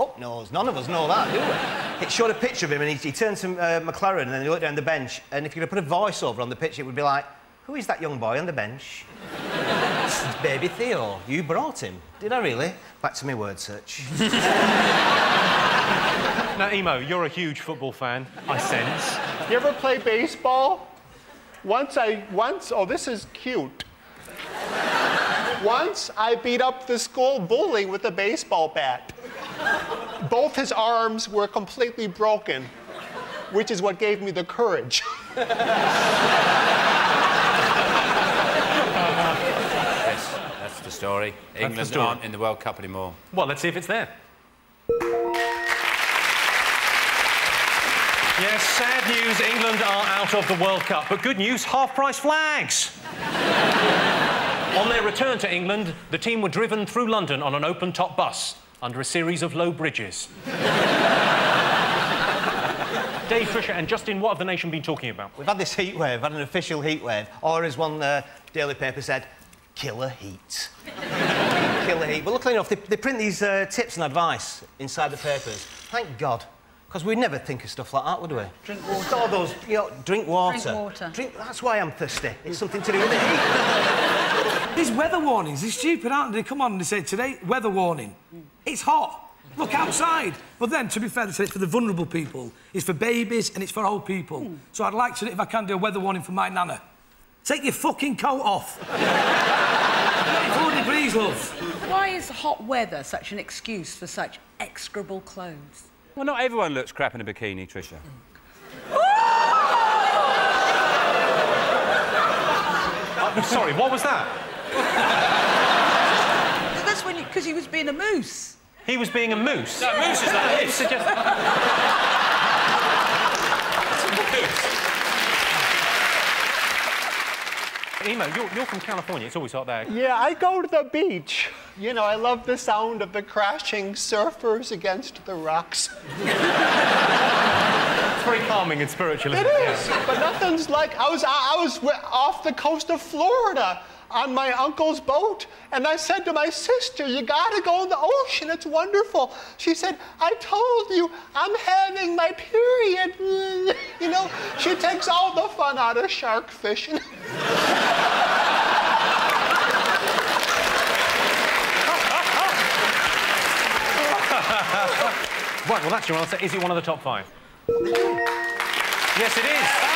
Fuck knows, none of us know that, do we? It showed a picture of him and he, he turned to uh, McClaren and then he looked down the bench and if you could have put a voiceover on the pitch, it would be like, who is that young boy on the bench? [laughs] Baby Theo. You brought him. Did I really? Back to my word search. [laughs] Now, Emo, you're a huge football fan, I sense. You ever play baseball? Once I, once, oh, this is cute. Once I beat up the school bully with a baseball bat. Both his arms were completely broken, which is what gave me the courage. [laughs] Yes, that's the story. the England story. aren't in the World Cup anymore. Well, let's see if it's there. Yes, sad news, England are out of the World Cup, but good news, half-price flags. On their return to England, the team were driven through London on an open-top bus under a series of low bridges. Dave Trisha and Justin, what have the nation been talking about? We've had this heat wave, had an official heat wave, or as one uh, daily paper said, killer heat. [laughs] killer heat. But luckily enough, they, they print these uh, tips and advice inside the papers. Thank God. Because we'd never think of stuff like that, would we? Drink Just all those, you know, drink water. Drink water. Drink, that's why I'm thirsty. It's something to do with the heat. [laughs] These weather warnings, they're stupid, aren't they? Come on, they say today, weather warning. It's hot. Look outside. But then, to be fair, they said it's for the vulnerable people, it's for babies, and it's for old people. So I'd like to, if I can, do a weather warning for my nana. Take your fucking coat off. [laughs] 34 degrees, love. Why is hot weather such an excuse for such execrable clothes? Well, not everyone looks crap in a bikini, Trisha. I'm [laughs] sorry, what was that? That's when because he was being a moose. He was being a moose. No, moose is like this. Emo, you're, you're from California. It's always hot there. Yeah, I go to the beach. You know, I love the sound of the crashing surfers against the rocks. It's very calming and spiritual, It isn't it? is, but nothing's like I was I was off the coast of Florida on my uncle's boat, and I said to my sister, "You gotta go in the ocean. It's wonderful." She said, "I told you, I'm having my period." [laughs] You know, she takes all the fun out of shark fishing. [laughs] Right, well, that's your answer. Is it one of the top five? Yes, it is.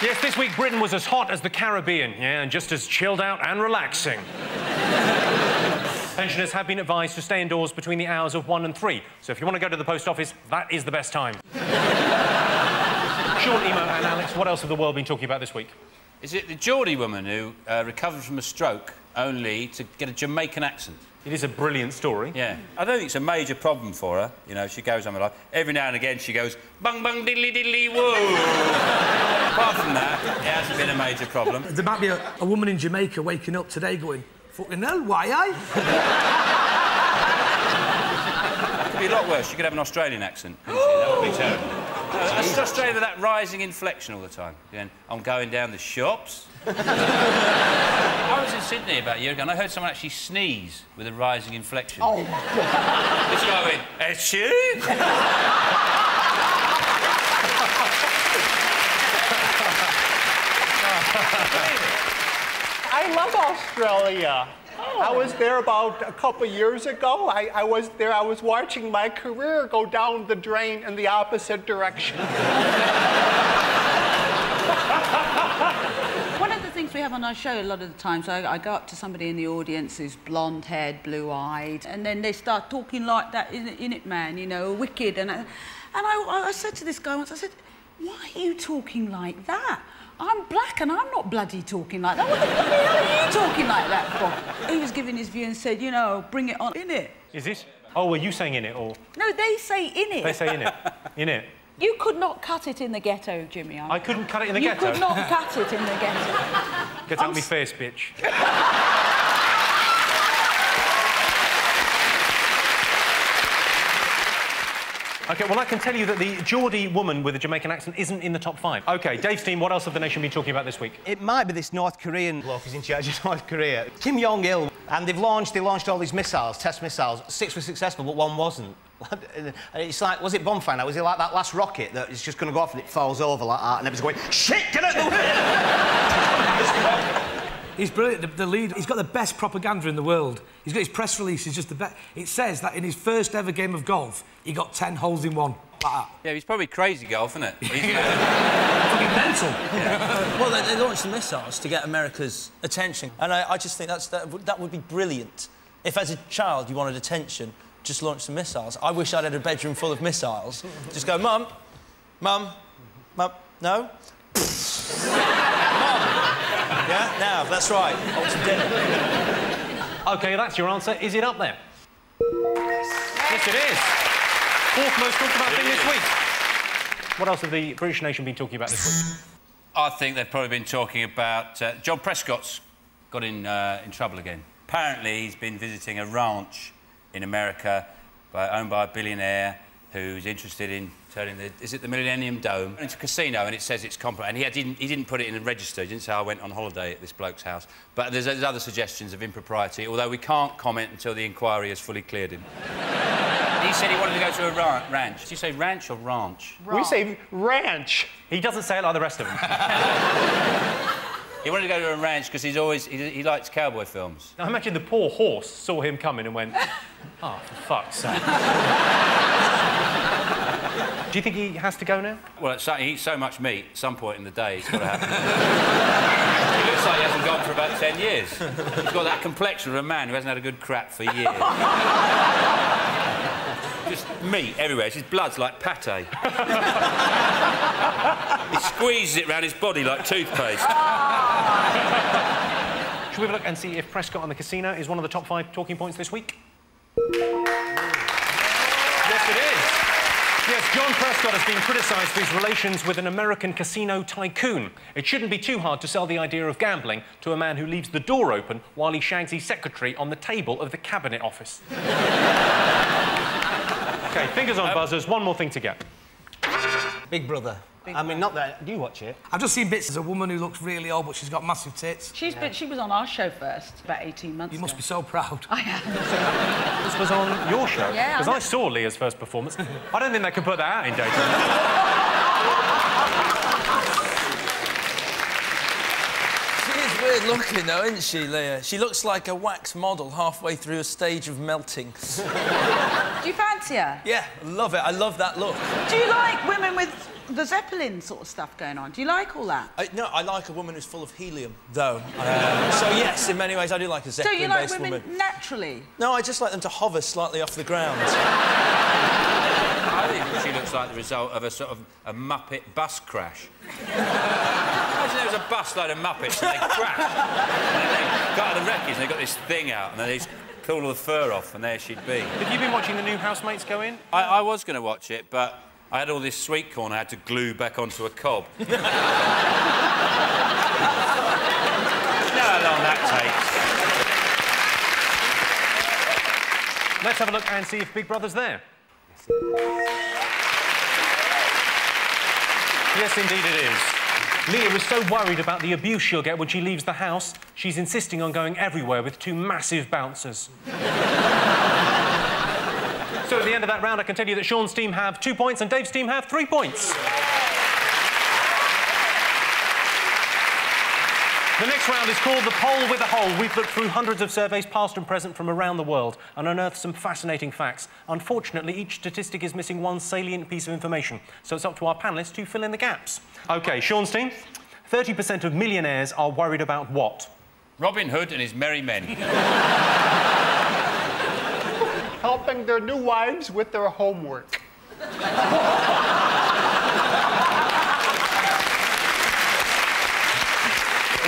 Yes, this week Britain was as hot as the Caribbean, yeah, and just as chilled out and relaxing. Pensioners have been advised to stay indoors between the hours of one and three. So if you want to go to the post office, that is the best time. Sean, Emo, and Alex, what else have the world been talking about this week? Is it the Geordie woman who uh, recovered from a stroke only to get a Jamaican accent? It is a brilliant story. Yeah. I don't think it's a major problem for her. You know, she goes on with life. Every now and again she goes, bung bung diddly diddly woo. [laughs] Apart from that, it hasn't been a major problem. There might be a, a woman in Jamaica waking up today going, fucking hell, why I? It could be a lot worse. She could have an Australian accent. couldn't she? That would be terrible. I was frustrated with that rising inflection all the time. Going, I'm going down the shops. I was in Sydney about a year ago and I heard someone actually sneeze with a rising inflection. Oh, This guy went, Achoo! I love Australia. Oh. I was there about a couple years ago. I, I was there, I was watching my career go down the drain in the opposite direction. [laughs] One of the things we have on our show a lot of the times, I, I go up to somebody in the audience who's blonde haired, blue eyed, and then they start talking like that, in, in it, man, you know, wicked. And I, and I, I said to this guy once, I said, why are you talking like that? I'm black and I'm not bloody talking like that. What the bloody hell are you talking like that for? He was giving his view and said, you know, bring it on in it. Is this? Oh, were you saying in it or No, they say in it. they say in it? [laughs] In it. You could not cut it in the ghetto, Jimmy. I couldn't cut it in the you ghetto. You could not cut it in the ghetto. [laughs] Get out of me face, bitch. Okay, well, I can tell you that the Geordie woman with a Jamaican accent isn't in the top five. Okay, Dave's team, what else have the nation been talking about this week? It might be this North Korean bloke who's in charge of [laughs] North Korea. Kim Jong-il. And they've launched, they launched all these missiles, test missiles. Six were successful, but one wasn't. And it's like, was it bonfire now? Was it like that last rocket that is just going to go off and it falls over like that and everyone's going, shit, get out the way! He's brilliant. The, the lead, he's got the best propaganda in the world. He's got his press release. He's just the best. It says that in his first ever game of golf, he got 10 holes in one. Like. Yeah, he's probably crazy golf, isn't it? [laughs] He's, Fucking mental. well, they, they launched the missiles to get America's attention, and I, I just think that's, that, that would be brilliant. If, as a child, you wanted attention, just launch some missiles. I wish I'd had a bedroom full of missiles. Just go, Mum, Mum, Mum, no? [laughs] Mum. Yeah, now, that's right. I want some dinner. Okay, that's your answer. Is it up there? Yes, it is. Fourth most talked about thing this week. What else have the British nation been talking about this week? I think they've probably been talking about uh, John Prescott's got in uh, in trouble again. Apparently, he's been visiting a ranch in America by, owned by a billionaire who's interested in turning the is it the Millennium Dome into a casino, and it says it's compromised. And he had- didn't he didn't put it in a register. He didn't say I went on holiday at this bloke's house. But there's, there's other suggestions of impropriety, although we can't comment until the inquiry has fully cleared him. [laughs] he said he wanted to go to a ra- ranch. Did you say ranch or ranch? We say ranch. He doesn't say it like the rest of them. [laughs] He wanted to go to a ranch because he's always he, he likes cowboy films. Now, imagine the poor horse saw him coming and went, oh, [laughs] for fuck's sake. Do you think he has to go now? Well, so, he eats so much meat, at some point in the day, it's got to happen. he [laughs] looks like he hasn't gone for about 10 years. He's got that complexion of a man who hasn't had a good crap for years. [laughs] Just meat everywhere. His blood's like pate. [laughs] he squeezes it round his body like toothpaste. Should we have a look and see if Prescott and the casino is one of the top five talking points this week? Yes, it is. Yes, John Prescott has been criticised for his relations with an American casino tycoon. It shouldn't be too hard to sell the idea of gambling to a man who leaves the door open while he shags his secretary on the table of the Cabinet Office. [laughs] OK, [laughs] fingers on um, buzzers. One more thing to get. Big Brother. I mean, not that. Do you watch it? I've just seen bits. There's a woman who looks really old, but she's got massive tits. She's been, she was on our show first about 18 months You ago. must be so proud. I am. This was on your show? Yeah, Because know. I saw Lea's first performance. [laughs] I don't think they could put that out in data. [laughs] She is weird looking, though, isn't she, Lea? She looks like a wax model halfway through a stage of melting. Do you fancy her? Yeah, love it. I love that look. Do you like women with the Zeppelin sort of stuff going on? Do you like all that? I, no, I like a woman who's full of helium, though. Um, so yes, in many ways, I do like a zeppelin-based So, Do you like Zeppelin-based women woman. naturally? No, I just like them to hover slightly off the ground. I think she looks like the result of a sort of a Muppet bus crash. Imagine there was a bus load of Muppets and they crashed. [laughs] and then they got out of the wreckage and they got this thing out and then they just pulled all the fur off and there she'd be. Have you been watching the new housemates go in? I, I was going to watch it, but I had all this sweet corn I had to glue back onto a cob. you [laughs] know how long that takes. Let's have a look and see if Big Brother's there. Yes, indeed it is. Lea is so worried about the abuse she'll get when she leaves the house, she's insisting on going everywhere with two massive bouncers. [laughs] so at the end of that round, I can tell you that Sean's team have two points and Dave's team have three points. The next round is called The Poll with a Hole. We've looked through hundreds of surveys, past and present, from around the world and unearthed some fascinating facts. Unfortunately, each statistic is missing one salient piece of information, so it's up to our panellists to fill in the gaps. OK, Sean's team. 30% of millionaires are worried about what? Robin Hood and his merry men. [laughs] Helping their new wives with their homework. [laughs]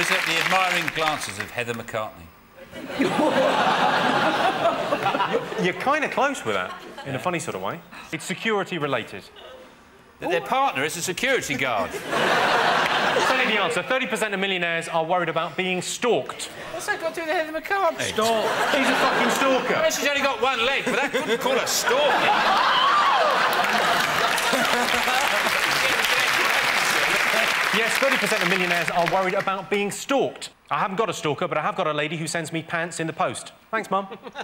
Is it the admiring glances of Heather McCartney? [laughs] You're kind of close with that, in a funny sort of way. It's security related. That their partner is a security guard. [laughs] Tell you the answer. 30% of millionaires are worried about being stalked. What's that got to do with Heather McCartney? Stalked. He's a fucking stalker. Well, she's only got one leg, but that couldn't call her stalking. [laughs] Yes, 30% of millionaires are worried about being stalked. I haven't got a stalker, but I have got a lady who sends me pants in the post. Thanks, Mum. [laughs]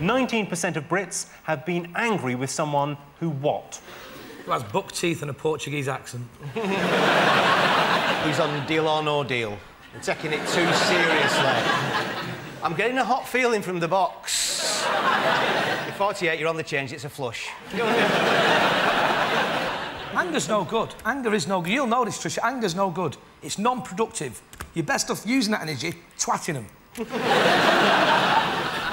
19% of Brits have been angry with someone who what? Who has buck teeth and a Portuguese accent. Who's on deal or no deal? I'm taking it too seriously. I'm getting a hot feeling from the box. You're 48, you're on the change, it's a flush. Anger's no good. Anger is no good. You'll know this, Trisha. Anger's no good. It's non-productive. You're best off using that energy, twatting them.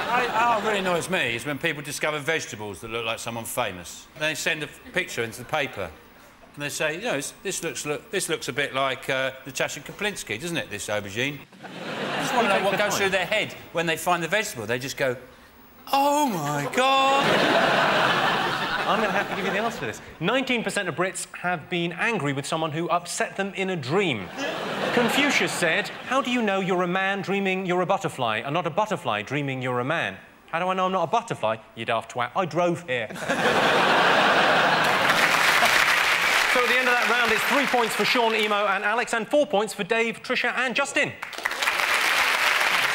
How really annoys me is when people discover vegetables that look like someone famous. They send a picture into the paper and they say, you know, this looks, look, this looks a bit like uh, Natasha Kaplinsky, doesn't it, this aubergine? I just want to know what goes through their head when they find the vegetable. They just go, oh, my God. I'm going to have to give you the answer to this. 19% of Brits have been angry with someone who upset them in a dream. Confucius said, How do you know you're a man dreaming you're a butterfly and not a butterfly dreaming you're a man? How do I know I'm not a butterfly? You daft twat. I drove here. [laughs] so at the end of that round, it's three points for Sean, Emo, and Alex, and four points for Dave, Trisha, and Justin.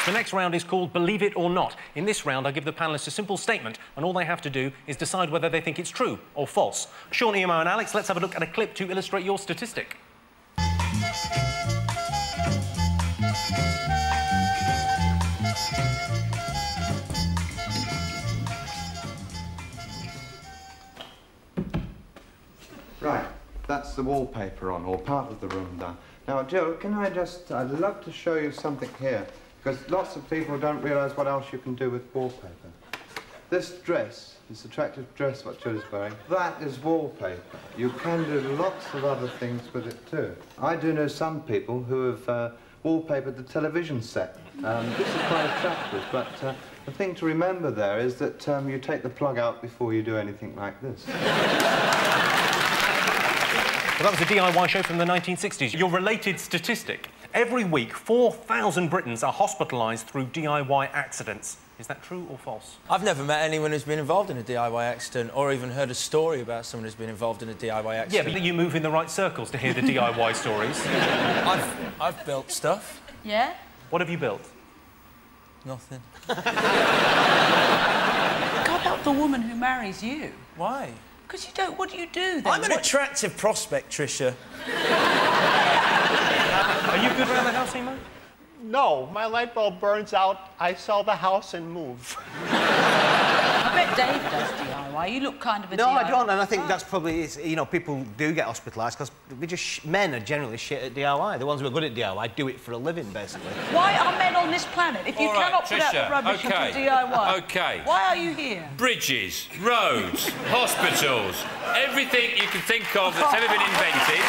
The next round is called Believe It or Not. In this round, I give the panellists a simple statement, and all they have to do is decide whether they think it's true or false. Sean, Emo, and Alex, let's have a look at a clip to illustrate your statistic. Right, that's the wallpaper on, or part of the room done. Now, Joe, can I just, I'd love to show you something here, because lots of people don't realise what else you can do with wallpaper. This dress, this attractive dress what Joe's wearing, that is wallpaper. You can do lots of other things with it too. I do know some people who have uh, wallpapered the television set. Um, this is quite attractive, but uh, the thing to remember there is that um, you take the plug out before you do anything like this. [laughs] Well, that was a DIY show from the 1960s. Your related statistic. Every week, 4,000 Britons are hospitalised through DIY accidents. Is that true or false? I've never met anyone who's been involved in a DIY accident or even heard a story about someone who's been involved in a DIY accident. Yeah, but you move in the right circles to hear the DIY [laughs] stories. I've, I've built stuff. Yeah? What have you built? Nothing. [laughs] God about the woman who marries you? Why? Because you don't. What do you do then? I'm an What- attractive prospect, Trisha. Are you good around the house, Emo? No, my light bulb burns out. I sell the house and move. I Dave does DIY. You look kind of a No, DIY. I don't, and I think that's probably, it's, you know, people do get hospitalised because we just, sh- men are generally shit at DIY. The ones who are good at DIY I do it for a living, basically. Why are men on this planet? If you All right, cannot put out the rubbish okay, into DIY, okay. why are you here? Bridges, roads, [laughs] hospitals, everything you can think of that's ever been invented.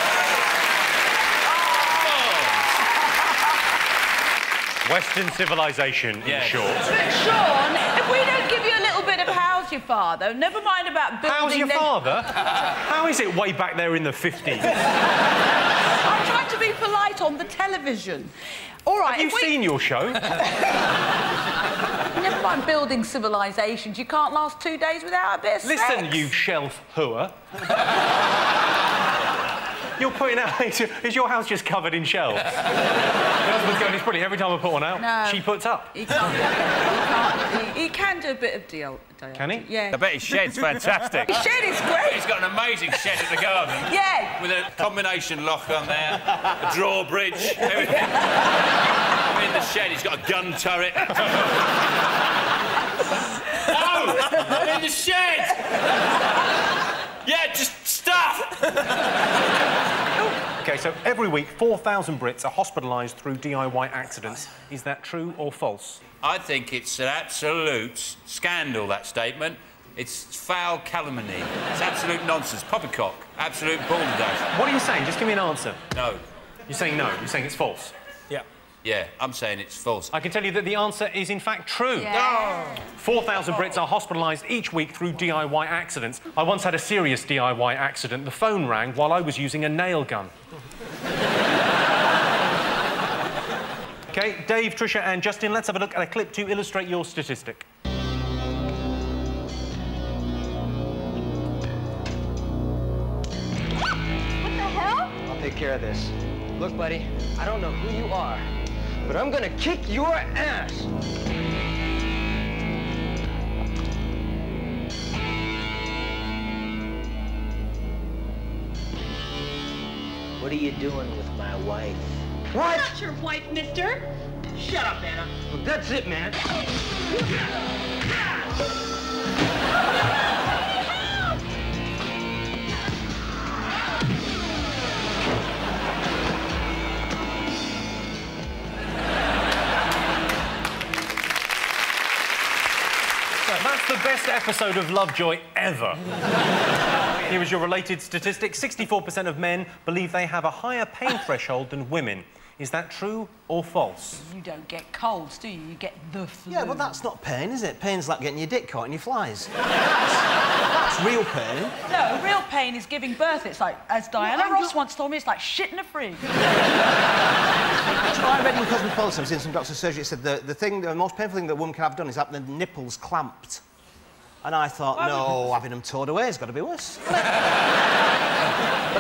Oh. [laughs] Western civilization, in Yes. short. But Sean, if we don't give you a little bit of how's your father, never mind about building. How's your father? [laughs] How is it way back there in the 50s? [laughs] I'm trying to be polite on the television. All right. Have you we- seen your show? [laughs] Never mind building civilizations. You can't last two days without a bit of sex. Listen, you shelf hooer. You're putting out. [laughs] Is your house just covered in shelves? [laughs] Your husband's going, it's brilliant. Every time I put one out, No. she puts up. He can't. he, can't he, he can do a bit of deal. Can he? Yeah. I bet his shed's fantastic. His shed is great. He's got an amazing shed at the garden. [laughs] Yeah. With a combination lock on there, a drawbridge, everything. I'm in the shed, he's got a gun turret. no! Oh, I'm in the shed! Yeah, just stuff! Okay, so every week, 4,000 Brits are hospitalised through DIY accidents. Is that true or false? I think it's an absolute scandal, that statement. It's foul calumny. It's absolute nonsense. Poppycock. Absolute balderdash. What are you saying? Just give me an answer. No. You're saying no. You're saying it's false. Yeah. Yeah, I'm saying it's false. I can tell you that the answer is in fact true. Yeah. 4,000 Brits are hospitalised each week through DIY accidents. I once had a serious DIY accident. The phone rang while I was using a nail gun. [laughs] OK, Dave, Trisha and Justin, let's have a look at a clip to illustrate your statistic. What the hell? I'll take care of this. Look, buddy, I don't know who you are, but I'm gonna kick your ass. What are you doing with my wife? What? Not your wife, mister. Shut up, Anna. Look, that's it, man. [laughs] That's the best episode of Lovejoy ever. Here is your related statistic 64% of men believe they have a higher pain threshold than women. Is that true or false? You don't get colds, do you? You get the flu. Yeah, but that's not pain, is it? Pain's like getting your dick caught in your flies. that's, [laughs] that's real pain. No, real pain is giving birth. It's like, as Diana Ross once told me, it's like shitting a fridge. I read in Cosmopolitan. I've seen some doctor's surgery. It said the, the thing, the most painful thing that a woman can have done is have the nipples clamped. And I thought, no, having them towed away has got to be worse. [laughs] but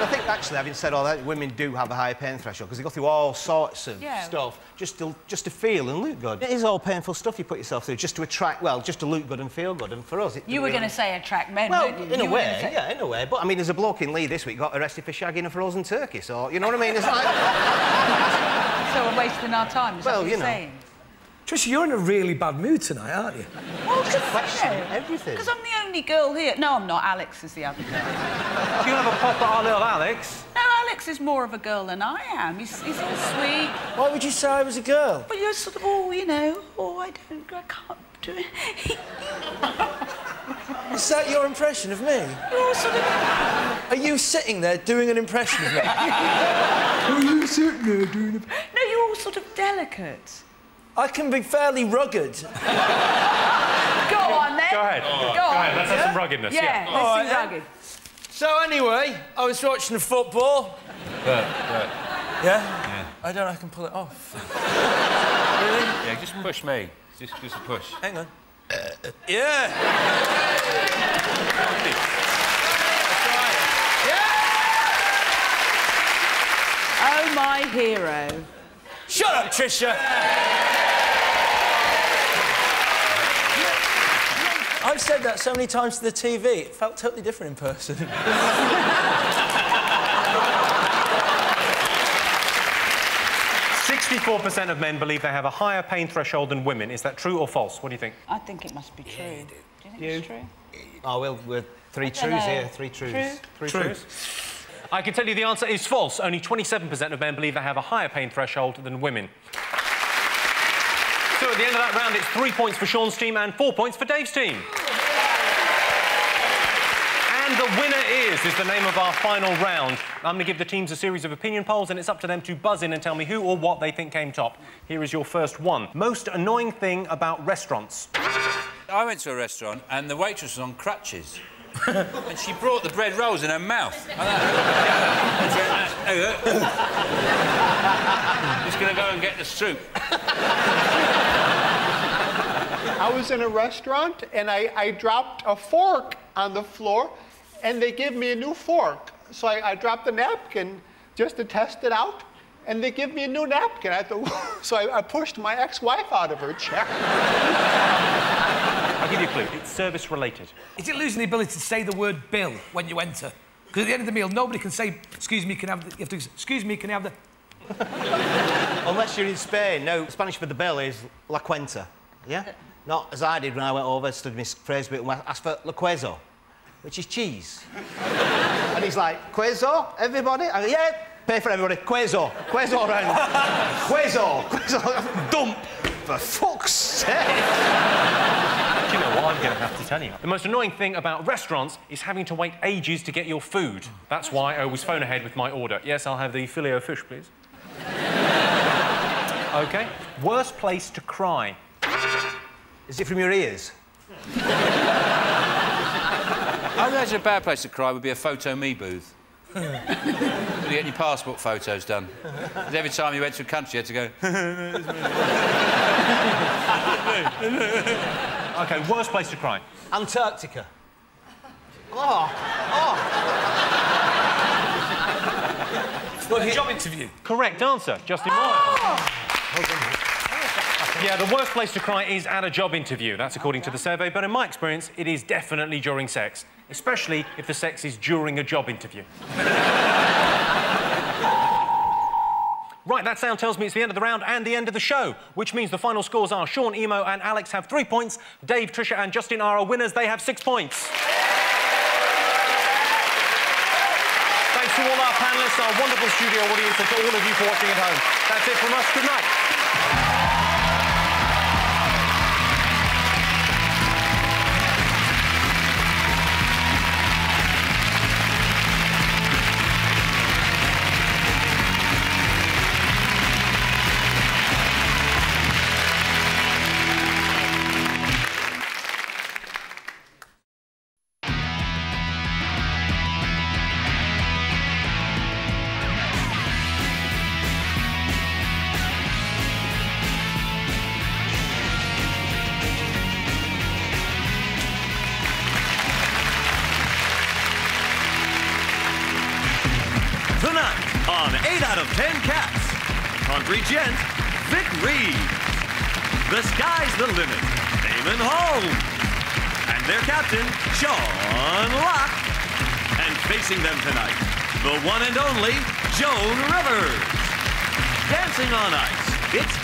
I think, actually, having said all that, women do have a higher pain threshold because they go through all sorts of Yeah. stuff just to, just to feel and look good. It is all painful stuff you put yourself through just to attract, well, just to look good and feel good. And for us, it You were really- going to say attract men, Well, weren't you? in a You were gonna way, say- yeah, in a way. But I mean, there's a bloke in Lee this week got arrested for shagging a frozen turkey. So you know what I mean? It's like, [laughs] So we're wasting our time, is that Well, what you you're know. saying? Trisha, you're in a really bad mood tonight, aren't you? Well, just question everything. Because I'm the only girl here. No, I'm not. Alex is the other girl. Do you have a pop at our little Alex? No, Alex is more of a girl than I am. He's, he's all sweet. Why would you say I was a girl? But you're sort of all, you know, oh, I don't, I can't do it. [laughs] Is that your impression of me? You're sort of... Are you sitting there doing an impression of me? [laughs] Are you sitting there doing a... No, you're all sort of delicate. I can be fairly rugged. Go on, then. Go ahead. Go, Go on. ahead, let's have some ruggedness. Yeah, Yeah. let's All do right, then. rugged. So anyway, I was watching the football. Yeah? yeah? I don't know if I can pull it off. [laughs] really? Yeah, just push me. Just, just a push. Hang on. yeah. Oh, my hero. Shut up, Trisha. I've said that so many times to the TV, it felt totally different in person. 64% of men believe they have a higher pain threshold than women. Is that true or false? What do you think? I think it must be true. do you think it's true? oh, well, we're three truths know. here, three truths. True? Three truths. I can tell you the answer is false. Only 27% of men believe they have a higher pain threshold than women. So at the end of that round, it's three points for Sean's team and four points for Dave's team. And the winner is, is the name of our final round. I'm going to give the teams a series of opinion polls, and it's up to them to buzz in and tell me who or what they think came top. Here is your first one. Most annoying thing about restaurants. I went to a restaurant and the waitress was on crutches. [laughs] and she brought the bread rolls in her mouth. [laughs] Like. [laughs] Just gonna go and get the soup. I was in a restaurant and I, I dropped a fork on the floor and they gave me a new fork. So I, I dropped the napkin just to test it out. And they give me a new napkin. I thought, so I, I pushed my ex-wife out of her chair. I'll give you a clue. It's service related. Is it losing the ability to say the word bill when you enter? Because at the end of the meal, nobody can say, excuse me, can I have the... You have to, excuse me, can I have the... [laughs] Unless you're in Spain. No, Spanish for the bill is la cuenta. Yeah? Not as I did when I went over, stood my phrase bit, and asked for la queso, which is cheese. [laughs] and he's like, queso, everybody? I go, yeah, pay for everybody. Queso, queso around. [laughs] queso, queso. Dump. For fuck's sake. Do you know what I'm going to have to tell you? The most annoying thing about restaurants is having to wait ages to get your food. That's why I always phone ahead with my order. Yes, I'll have the filet o fish, please. OK. Worst place to cry. Is it from your ears? [laughs] I imagine a bad place to cry would be a photo me booth. You're getting your passport photos done. 'Cause every time you went to a country, you had to go. [laughs] OK, worst place to cry. Antarctica. Oh, oh. [laughs] Well, a job interview. Correct answer, Justin oh. Moore. Yeah, the worst place to cry is at a job interview. That's according to the survey. But in my experience, it is definitely during sex, especially if the sex is during a job interview. [laughs] Right, that sound tells me it's the end of the round and the end of the show, which means the final scores are Sean, Emo, and Alex have three points. Dave, Trisha, and Justin are our winners. They have six points. Thanks to all our panelists, our wonderful studio audience, and to all of you for watching at home. That's it from us. Good night.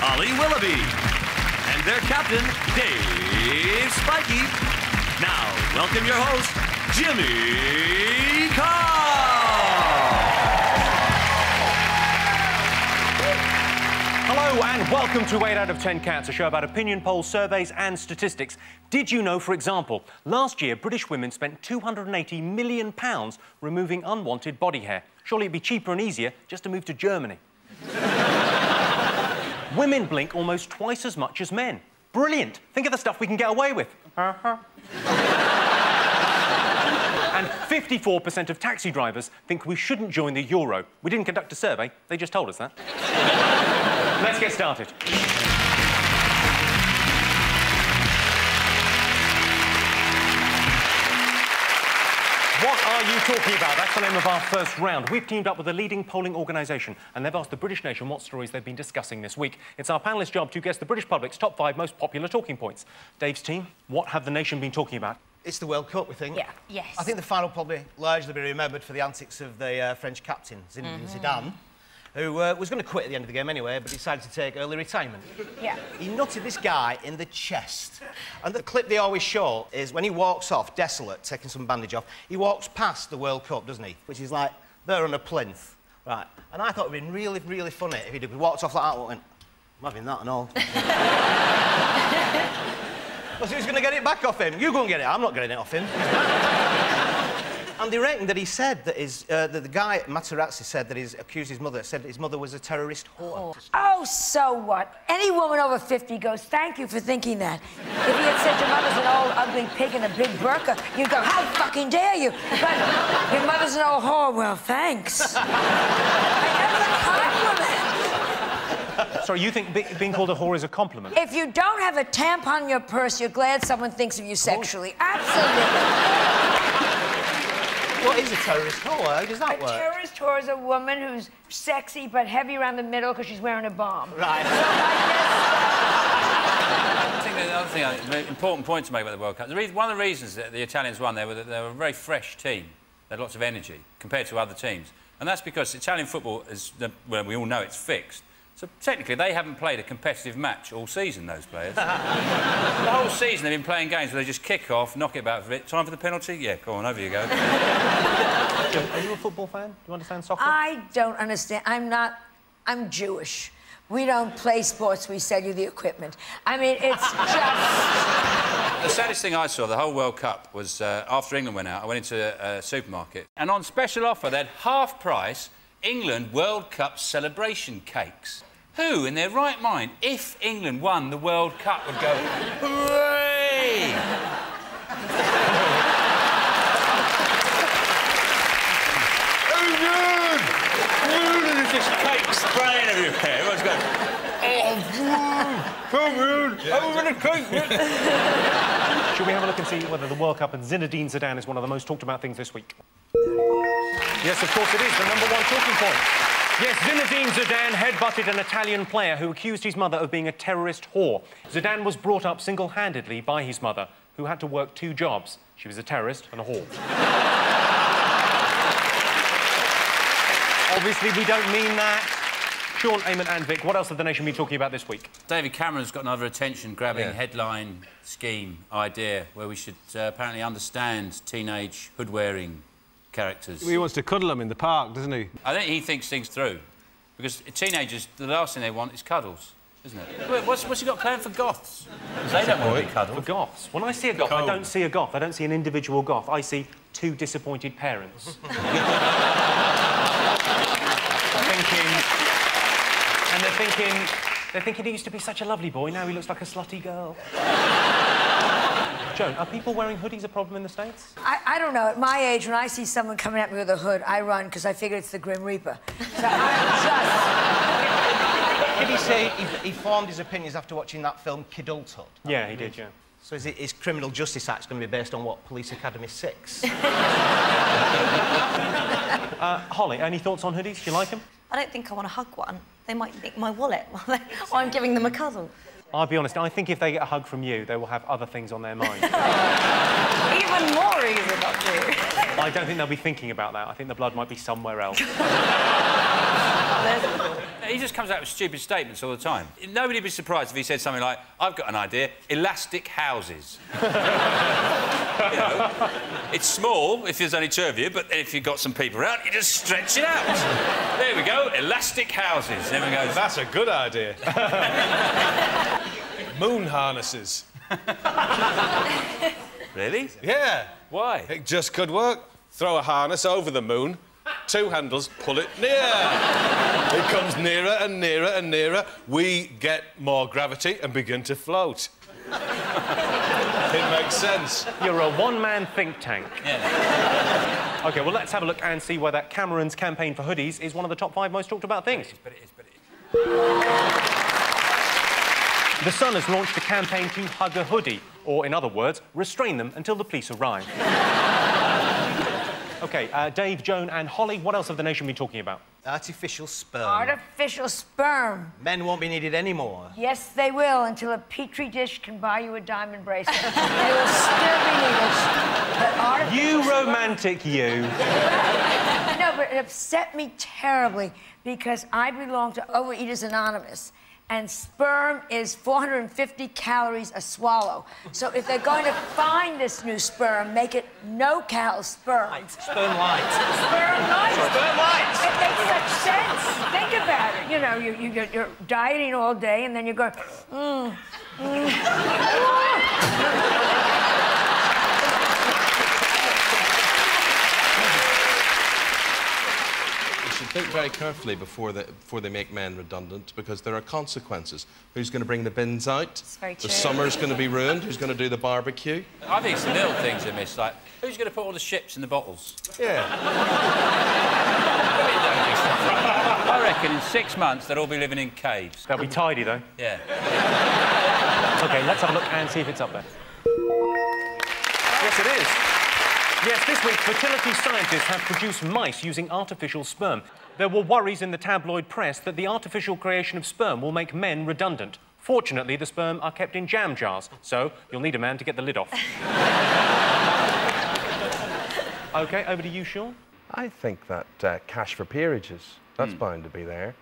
Holly Willoughby. And their captain, Dave Spikey. Now, welcome your host, Jimmy Carr. Hello and welcome to 8 out of 10 Cats, a show about opinion polls, surveys and statistics. Did you know, for example, last year British women spent £280 million removing unwanted body hair? Surely it'd be cheaper and easier just to move to Germany. [laughs] women blink almost twice as much as men. Brilliant. Think of the stuff we can get away with. Uh-huh. and 54% of taxi drivers think we shouldn't join the euro. We didn't conduct a survey, they just told us that. Let's get started. What are you talking about? That's the name of our first round. We've teamed up with a leading polling organisation and they've asked the British nation what stories they've been discussing this week. It's our panellists' job to guess the British public's top five most popular talking points. Dave's team, what have the nation been talking about? It's the World Cup, we think. Yeah. Yes. I think the final will probably largely be remembered for the antics of the uh, French captain, Zinedine Mhm. Zidane, who uh, was going to quit at the end of the game anyway, but decided to take early retirement. Yeah. He nutted this guy in the chest. And the clip they always show is when he walks off, desolate, taking some bandage off, he walks past the World Cup, doesn't he? Which is like, there on a plinth. Right. And I thought it would have been really, really funny if he'd have walked off like that and went, I'm having that and all. [laughs] Because who's going to get it back off him? You go and get it. I'm not getting it off him. [laughs] and they reckon that he said that his, uh, that the guy, Materazzi, said that he's accused his mother, said that his mother was a terrorist whore. Oh, so what? Any woman over 50 goes, thank you for thinking that. If he had said your mother's an old ugly pig in a big burqa, you'd go, how fucking dare you? But your mother's an old whore, well, thanks. [laughs] Sorry, you think be- being called a whore is a compliment? If you don't have a tampon in your purse, you're glad someone thinks of you sexually. Absolutely. What is a terrorist whore? How does that A work? terrorist whore is a woman who's sexy but heavy around the middle because she's wearing a bomb. Right. I think the other thing, an important point to make about the World Cup, the reason, one of the reasons that the Italians won, they were that they were a very fresh team. They had lots of energy compared to other teams. And that's because Italian football is, well, we all know it's fixed. So technically, they haven't played a competitive match all season, those players. [laughs] the whole season they've been playing games where they just kick off, knock it about for a bit. Time for the penalty? Yeah, go on, over you go. Are you a football fan? Do you understand soccer? I don't understand. I'm not. I'm Jewish. We don't play sports. We sell you the equipment. I mean, it's [laughs] just. The saddest thing I saw the whole World Cup was uh, after England went out, I went into a, a supermarket and on special offer they had half price England World Cup celebration cakes. Who, in their right mind, if England won the World Cup, would go, hooray! England! England! There's just cake spraying everywhere. Everyone's going, oh, come in, have a bit of cake. Should we have a look and see whether the World Cup and Zinedine Zidane is one of the most talked about things this week? Yes, of course it is, the number one talking point. Yes, Zinedine Zidane headbutted an Italian player who accused his mother of being a terrorist whore. Zidane was brought up single-handedly by his mother, who had to work two jobs. She was a terrorist and a whore. [laughs] Obviously, we don't mean that. Sean, Eamon and Vic, what else have the nation been talking about this week? David Cameron's got another attention-grabbing Yeah. headline scheme idea where we should uh, apparently understand teenage hood-wearing characters. He wants to cuddle them in the park, doesn't he? I think he thinks things through. Because teenagers, the last thing they want is cuddles, isn't it? Wait, what's, what's he got planned for goths? 'Cause they don't want to be cuddled. For goths. When I see a goth, I don't see a goth. I don't see an individual goth. I see two disappointed parents. [laughs] thinking... And they're thinking... They're thinking he used to be such a lovely boy, now he looks like a slutty girl. Joan, are people wearing hoodies a problem in the States? I, I don't know. At my age, when I see someone coming at me with a hood, I run because I figure it's the Grim Reaper. So I'm Did he say he, he formed his opinions after watching that film Kidulthood? Yeah, he did, yeah. So is, it, is Criminal Justice Act going to be based on what, Police Academy 6? [laughs] Uh, Holly, any thoughts on hoodies? Do you like them? I don't think I want to hug one. They might nick my wallet while I'm giving them a cuddle. I'll be honest, I think if they get a hug from you, they will have other things on their mind. [laughs] Even more reason not to. I don't think they'll be thinking about that. I think the blood might be somewhere else. [laughs] He just comes out with stupid statements all the time. Nobody'd be surprised if he said something like, I've got an idea, elastic houses. [laughs] You know, it's small if there's only two of you, but if you've got some people around, you just stretch it out. there we go, elastic houses. There we go. That's a good idea. [laughs] Moon harnesses. Really? Yeah. Why? It just could work. Throw a harness over the moon, two handles, pull it near. it comes nearer and nearer and nearer. We get more gravity and begin to float. it makes sense. You're a one-man think tank. Yeah. OK, well, let's have a look and see whether Cameron's campaign for hoodies is one of the top five most talked about things. But it is, but it is. The Sun has launched a campaign to hug a hoodie, or in other words, restrain them until the police arrive. [laughs] OK, uh, Dave, Joan and Holly, what else have the nation been talking about? Artificial sperm. artificial sperm. Men won't be needed anymore. Yes, they will, until a petri dish can buy you a diamond bracelet. they will still be needed. But artificial You romantic you. no, but it upset me terribly because I belong to Overeaters Anonymous. And sperm is 450 calories a swallow. So if they're going to find this new sperm, make it no cal sperm. Sperm light. Sperm light. Sperm light. It makes such sense. Think about it. You know, you, you, you're, you're dieting all day, and then you go, mm, They should think very carefully before they, before they make men redundant because there are consequences. Who's going to bring the bins out? very the true. summer's going to be ruined. Who's going to do the barbecue? I think it's the little things they miss, like, who's going to put all the ships in the bottles? Yeah. [laughs] I reckon in six months they'll all be living in caves. They'll be tidy, though. Yeah. OK, let's have a look and see if it's up there. Yes, it is. Yes, this week, fertility scientists have produced mice using artificial sperm. There were worries in the tabloid press that the artificial creation of sperm will make men redundant. Fortunately, the sperm are kept in jam jars, so you'll need a man to get the lid off. [laughs] OK, over to you, Sean. I think that uh, cash for peerages, that's Hmm. bound to be there.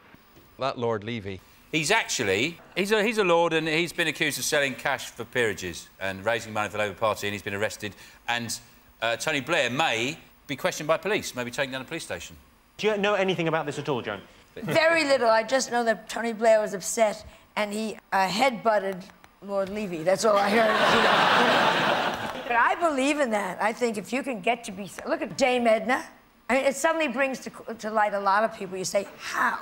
That Lord Levy. He's actually he's a, he's a lord and he's been accused of selling cash for peerages and raising money for the Labour Party and he's been arrested and uh, Tony Blair may be questioned by police, maybe taken down a police station. Do you know anything about this at all, Joan? Very little. I just know that Tony Blair was upset and he uh, headbutted Lord Levy. That's all I heard. [laughs] but I believe in that. I think if you can get to be... Look at Dame Edna. I mean, it suddenly brings to, to light a lot of people. You say, how?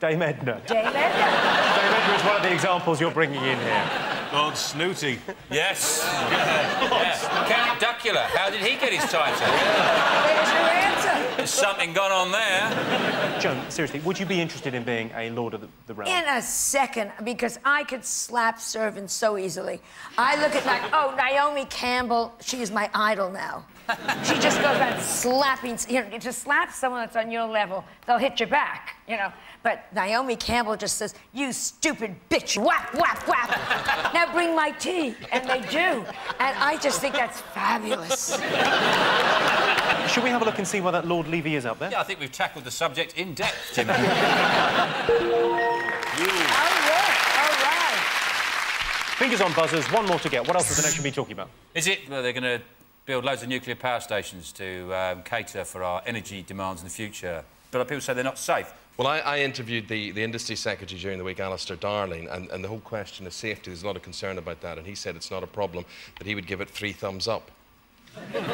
Dame Edna. Dame Edna. Dame Edna is one of the examples you're bringing in here. Lord Snooty. Yes. [laughs] yeah. Count Duckula. How did he get his title? There's your answer. There's something gone on there. Joan, seriously, would you be interested in being a Lord of the, the Realm? In a second, because I could slap servants so easily. I look at like, oh, Naomi Campbell, she is my idol now. She just goes around slapping, you know, to slap someone that's on your level, they'll hit you back, you know. But Naomi Campbell just says, you stupid bitch, whap, whap, whap. now bring my tea. And they do. And I just think that's fabulous. Should we have a look and see why that Lord Levy is up there? Yeah, I think we've tackled the subject in depth, Tim. [laughs] Oh, yes, all right. Fingers on buzzers, one more to get. What else has the nation be talking about? Is it? Well, they're going to build loads of nuclear power stations to um, cater for our energy demands in the future. But people say they're not safe. Well, I, I interviewed the, the industry secretary during the week, Alistair Darling, and, and the whole question of safety, there's a lot of concern about that, and he said it's not a problem, that he would give it three thumbs up. Yeah.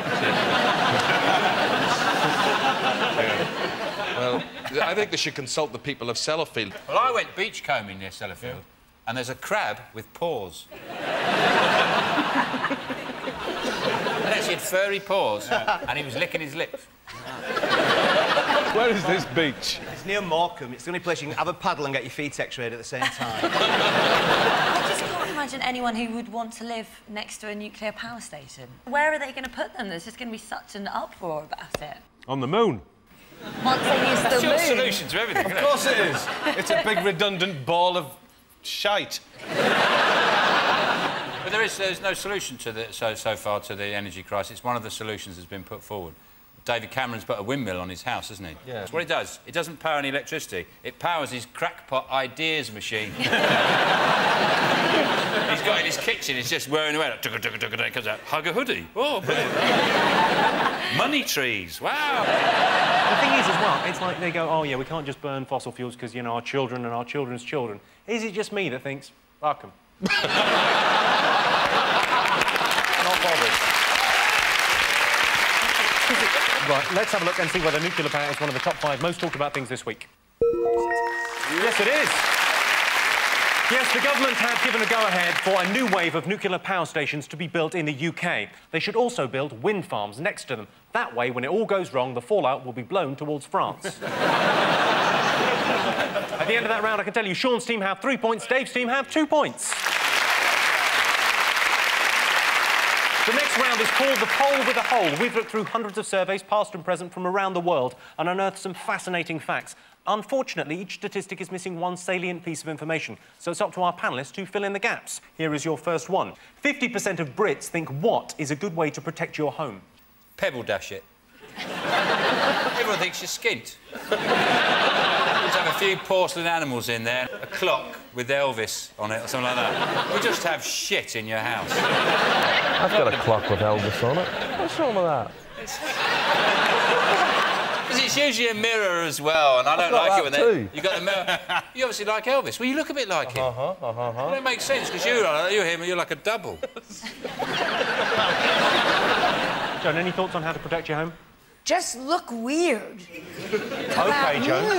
[laughs] Well, I think they should consult the people of Sellafield. Well, I went beachcombing near Sellafield, and there's a crab with paws. [laughs] and actually had furry paws, and he was licking his lips. [laughs] Where is this beach? It's near Morecambe. It's the only place you can have a paddle and get your feet x-rayed at the same time. [laughs] I just can't imagine anyone who would want to live next to a nuclear power station. Where are they going to put them? There's just going to be such an uproar about it. On the moon. Once they use the That's your solution to everything, isn't Of course it is. It's a big redundant ball of shite. But there is there's no solution to the, so, so far to the energy crisis. One of the solutions has been put forward. David Cameron's put a windmill on his house, hasn't he? Yeah. That's what it does. It doesn't power any electricity. It powers his crackpot ideas machine. [laughs] He's got in his kitchen, it's just whirring away. Like, tugga, tugga, tugga, tugga, comes out, hug a hoodie. Oh, brilliant. [laughs] Money trees. Wow. The thing is, as well, it's like they go, oh, yeah, we can't just burn fossil fuels because, you know, our children and our children's children. Is it just me that thinks, fuck 'em? [laughs] Not bothered. Right, let's have a look and see whether nuclear power is one of the top five most talked about things this week. Yes, it is. Yes, the government have given a go-ahead for a new wave of nuclear power stations to be built in the UK. They should also build wind farms next to them. That way, when it all goes wrong, the fallout will be blown towards France. [laughs] At the end of that round, I can tell you Sean's team have three points, Dave's team have two points. The next round is called The Poll with a Hole. We've looked through hundreds of surveys, past and present, from around the world and unearthed some fascinating facts. Unfortunately, each statistic is missing one salient piece of information, so it's up to our panellists to fill in the gaps. Here is your first one. 50% of Brits think what is a good way to protect your home? Pebble dash it. [laughs] Everyone thinks you're skint. Just have a few porcelain animals in there, a clock with Elvis on it or something like that. You just have shit in your house. I've got a clock with Elvis on it. What's wrong with that? [laughs] Because it's usually a mirror as well, and I don't I've got like it that when they, too. you got the mirror. You obviously like Elvis. Well, you look a bit like him. Uh-huh, uh-huh, uh-huh. That makes sense because you are you're him and you're like a double. [laughs] Joan, any thoughts on how to protect your home? Just look weird. OK, Joan. [laughs]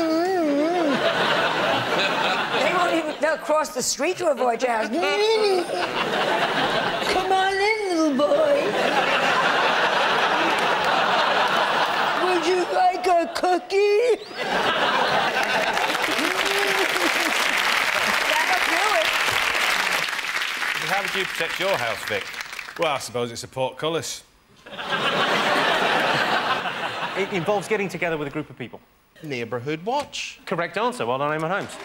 They won't even, they'll cross the street to avoid your house. [laughs] Come on in, little boy. Would you like a cookie? That'll do it. How would you protect your house, Vic? Well, I suppose it's a portcullis. It involves getting together with a group of people. Neighbourhood watch. Correct answer. Well done, Eamonn Holmes.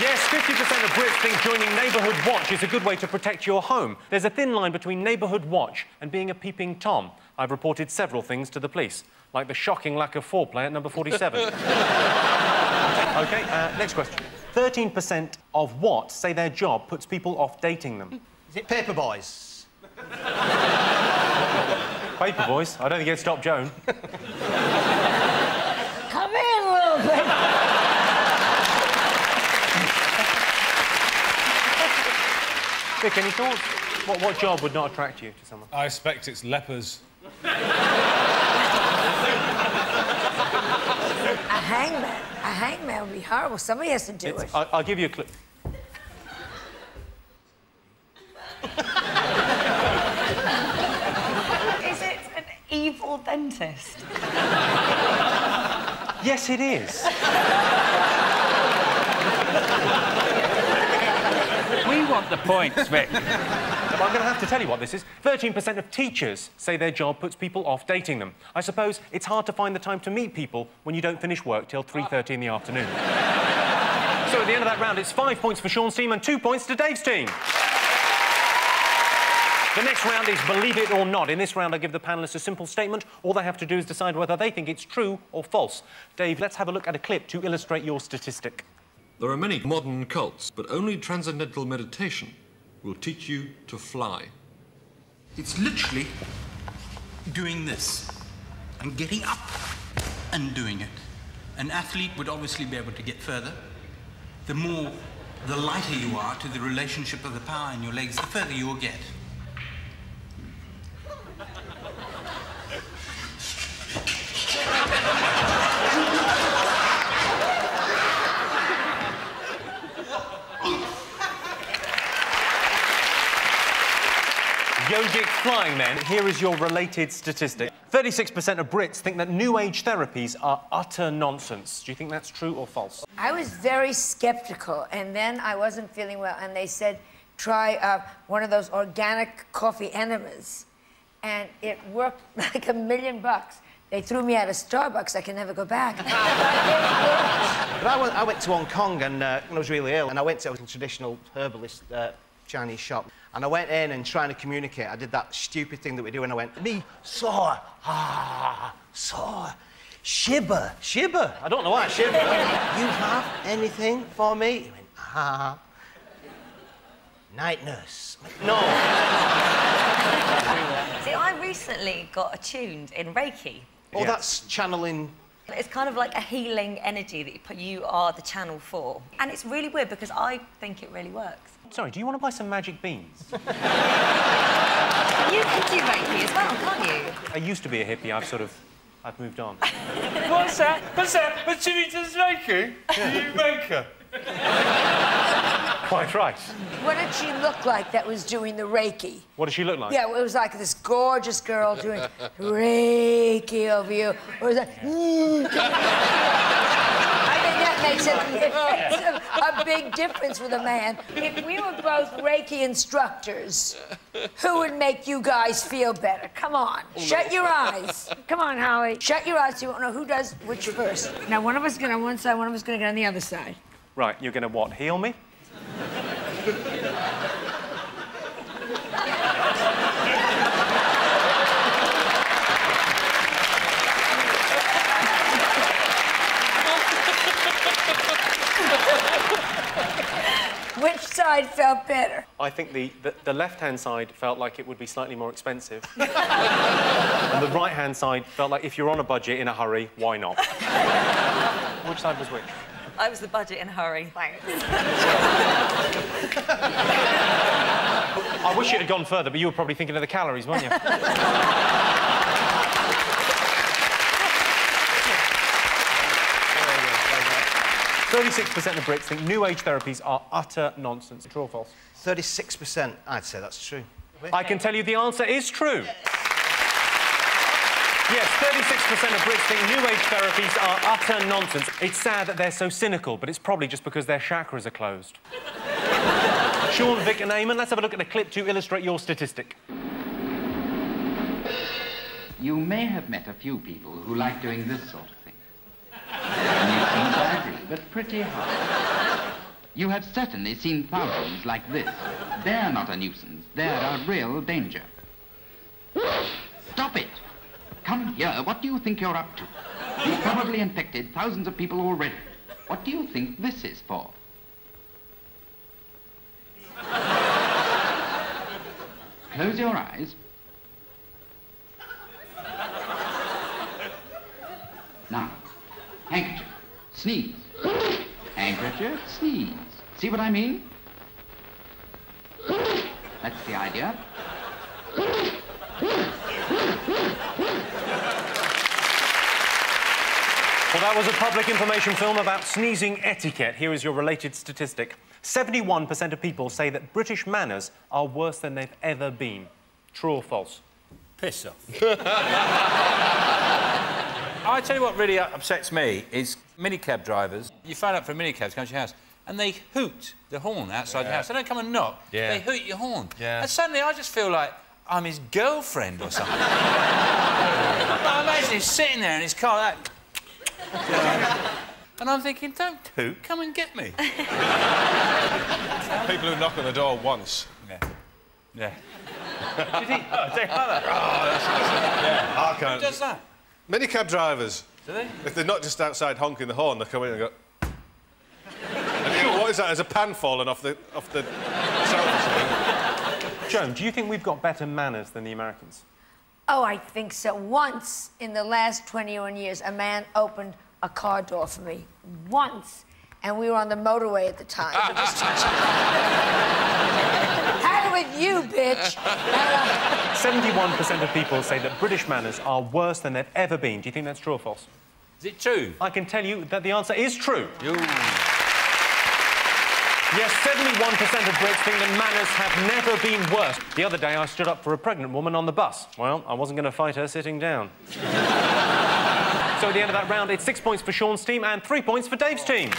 Yes, 50% of Brits think joining Neighbourhood Watch is a good way to protect your home. There's a thin line between Neighbourhood Watch and being a peeping Tom. I've reported several things to the police, like the shocking lack of foreplay at number 47. [laughs] OK, uh, next question. 13% of what say their job puts people off dating them? Is it paper boys? [laughs] Paper boys? I don't think it'd stop Joan. Come in, little bit. Vic, any thoughts? What, what job would not attract you to someone? I expect it's lepers. A hangman. A hangman would be horrible. Somebody has to do it. I'll, I'll give you a clue. Is it an evil dentist? Yes, it is. we want the points, Vic. [laughs] I'm going to have to tell you what this is. 13% of teachers say their job puts people off dating them. I suppose it's hard to find the time to meet people when you don't finish work till 3.30 in the afternoon. so at the end of that round, it's five points for Sean's team and two points to Dave's team. The next round is Believe It or Not. In this round, I give the panellists a simple statement. All they have to do is decide whether they think it's true or false. Dave, let's have a look at a clip to illustrate your statistic. There are many modern cults, but only transcendental meditation will teach you to fly. It's literally doing this and getting up and doing it. An athlete would obviously be able to get further. The more, the lighter you are to the relationship of the power in your legs, the further you will get. Yogic flying, then. Here is your related statistic. 36% of Brits think that New Age therapies are utter nonsense. Do you think that's true or false? I was very skeptical, and then I wasn't feeling well, and they said, try uh, one of those organic coffee enemas. And it worked [laughs] like a million bucks. They threw me out of Starbucks. I can never go back. [laughs] But I went, I went to Hong Kong and uh, when I was really ill, and I went to a traditional herbalist uh, Chinese shop, and I went in and trying to communicate. I did that stupid thing that we do, and I went, me, sore, ah, sore, shiver, shiver. I don't know why, shiver. you have anything for me? He went, ah, night nurse. No. See, I recently got attuned in Reiki. Oh, that's channeling. It's kind of like a healing energy that you, put, you are the channel for. And it's really weird because I think it really works. Sorry, do you want to buy some magic beans? You can do Reiki as well, can't you? I used to be a hippie. I've sort of... I've moved on. What's that? What's that? But Jimmy does Reiki? You make her. Quite right. What did she look like that was doing the Reiki? What does she look like? Yeah, it was like this gorgeous girl doing Reiki over you. Or was that? [laughs] I think that makes a, it a, a big difference with a man. If we were both Reiki instructors, who would make you guys feel better? Come on, oh, shut your eyes. Come on, Howie. Shut your eyes so you won't know who does which first. Now, one of us is going on one side, one of us is going to get on the other side. Right, you're going to what? Heal me? [laughs] Which side felt better? I think the, the, the left-hand side felt like it would be slightly more expensive. [laughs] and the right-hand side felt like if you're on a budget in a hurry, why not? which side was which? I was the budget in a hurry. Thanks. I wish it had gone further, but you were probably thinking of the calories, weren't you? 36% of Brits think New Age therapies are utter nonsense. True or false? 36%. I'd say that's true. I can tell you the answer is true. Yes, 36% of Brits think New Age therapies are utter nonsense. It's sad that they're so cynical, but it's probably just because their chakras are closed. [laughs] Sean, Vic and Eamonn, let's have a look at a clip to illustrate your statistic. You may have met a few people who like doing this sort of thing. And you seem to agree, but pretty hard. You have certainly seen thousands like this. They're not a nuisance. They're a real danger. Stop it! Come here. What do you think you're up to? You've probably infected thousands of people already. What do you think this is for? Close your eyes. Now, handkerchief, sneeze. Handkerchief, sneeze. See what I mean? That's the idea. Well, that was a public information film about sneezing etiquette. Here is your related statistic 71% of people say that British manners are worse than they've ever been. True or false? Piss off. [laughs] I tell you what really upsets me is minicab drivers. You phone up for a minicab to come to your house, and they hoot the horn outside your house. They don't come and knock. Yeah. They hoot your horn. Yeah. And suddenly I just feel like I'm his girlfriend or something. [laughs] I imagine he's sitting there in his car like... and I'm thinking, don't hoot, come and get me. People who knock on the door once. Yeah. Yeah. Did he? [laughs] Oh, take that. Oh, that's, that's, yeah, I can't. Who does that? Minicab drivers. Do they? If they're not just outside honking the horn, they come in and go. and you go, what is that? Is a pan falling off the off the shelf? Joan, do you think we've got better manners than the Americans? Oh, I think so. Once in the last 21 years, a man opened a car door for me. Once. And we were on the motorway at the time. We just- Had it with you, bitch. Uh, 71% of people say that British manners are worse than they've ever been. Do you think that's true or false? Is it true? I can tell you that the answer is true. Yes, 71% of Brits think that manners have never been worse. The other day, I stood up for a pregnant woman on the bus. Well, I wasn't going to fight her sitting down. [laughs] so at the end of that round, it's six points for Sean's team and three points for Dave's team.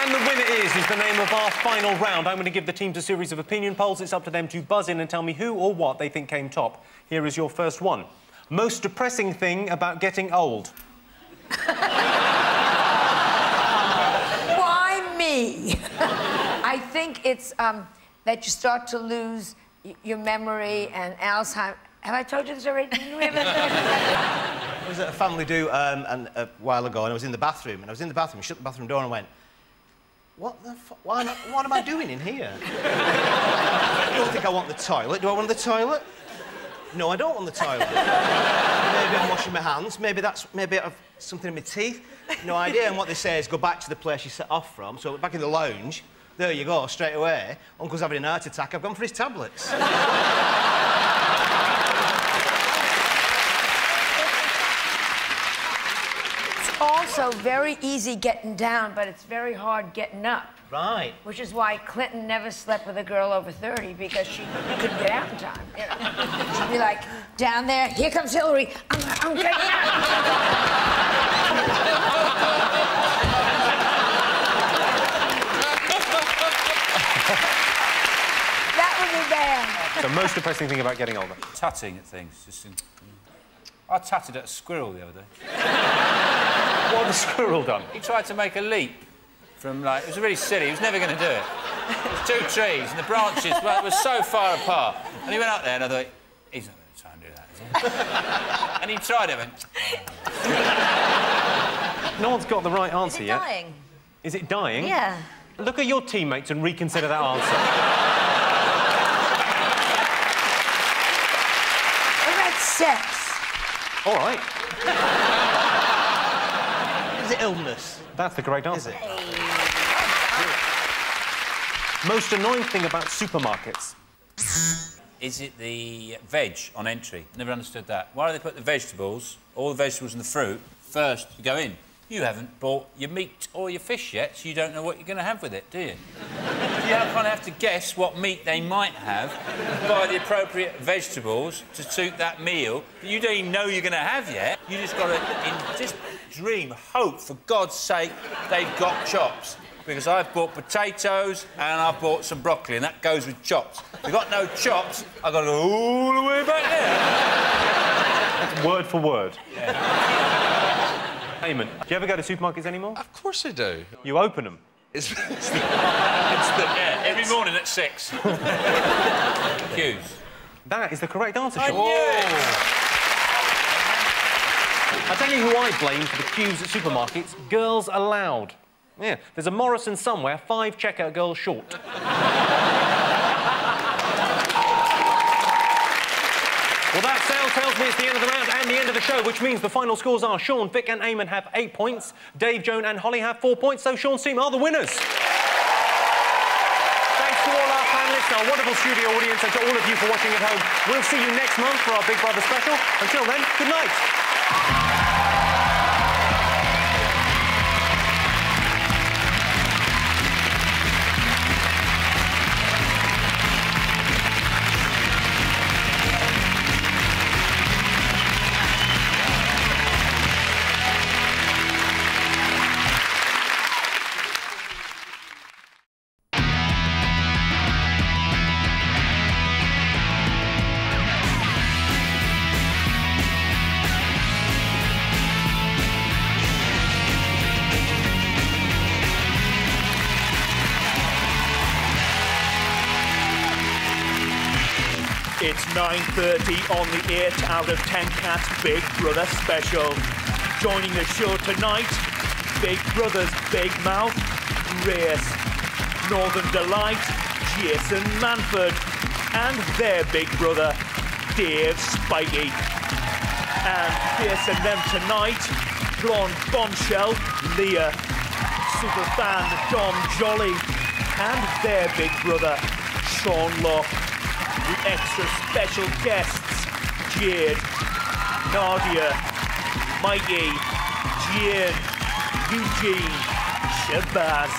And the winner is, is the name of our final round. I'm going to give the teams a series of opinion polls. It's up to them to buzz in and tell me who or what they think came top. Here is your first one. Most depressing thing about getting old. [laughs] Why me? I think it's um, that you start to lose your memory and Alzheimer. Have I told you this already? Didn't we ever- [laughs] I was at a family do um, and a while ago, and I was in the bathroom, and I was in the bathroom, shut the bathroom door, and went, "What the? Fu- why not, what am I doing in here? [laughs] I don't think I want the toilet. Do I want the toilet? No, I don't want the toilet. [laughs] maybe I'm washing my hands. Maybe that's maybe I've something in my teeth. No idea. And what they say is go back to the place you set off from. So back in the lounge. There you go, straight away. Uncle's having an heart attack. I've gone for his tablets. [laughs] also very easy getting down, but it's very hard getting up. Right. Which is why Clinton never slept with a girl over 30 because she couldn't get out in time. You know? She'd be like, down there, here comes Hillary. I'm, I'm getting out. that would be bad. The most depressing thing about getting older. Tutting at things. Just in... I tatted at a squirrel the other day. [laughs] What had the squirrel done? He tried to make a leap from, like, it was really silly. He was never going to do it. There was two trees, and the branches well, were so far apart. And he went up there, and I thought, he's not going to try and do that, is he? [laughs] and he tried it, and went, oh. No one's got the right answer Is it yet. dying? Is it dying? Yeah. Look at your teammates and reconsider that answer. What about sex? All right. Is it illness? That's the correct answer. Most annoying thing about supermarkets. Is it the veg on entry? Never understood that. Why do they put the vegetables, all the vegetables and the fruit, first to go in? You haven't bought your meat or your fish yet, so you don't know what you're going to have with it, do you? you kind of have to guess what meat they might have, buy the appropriate vegetables to suit that meal that you don't even know you're going to have yet. You just got to in, just dream, hope, for God's sake, they've got chops. because I've bought potatoes and I've bought some broccoli, and that goes with chops. If you've got no chops, I've got to go all the way back there. Word for word. Eamonn, do you ever go to supermarkets anymore? Of course I do. You open them? It's, [laughs] It's the, yeah, every morning at six. [laughs] Queues. That is the correct answer, I Sean. I'll tell you who I blame for the queues at supermarkets. Girls Aloud. Yeah, there's a Morrison somewhere, five checkout girls short. [laughs] Well, that sale tells me it's the end of the round the end of the show, which means the final scores are Sean, Vic, and Eamonn have eight points. Dave, Joan, and Holly have four points, so Sean's team are the winners. Thanks to all our panelists, our wonderful studio audience, and to all of you for watching at home. We'll see you next month for our Big Brother special. Until then, good night. On the 8 out of 10 Cats Big Brother special. Joining the show tonight, Big Brother's Big Mouth, Grace, Northern Delight, Jason Manford, and their Big Brother, Dave Spikey. And facing them tonight, Blonde Bombshell, Lea, Superfan Dom Jolly, and their Big Brother, Sean Lock with extra special guests Jade, Nadia, Mikey, Jayne, Eugene, Shabazz,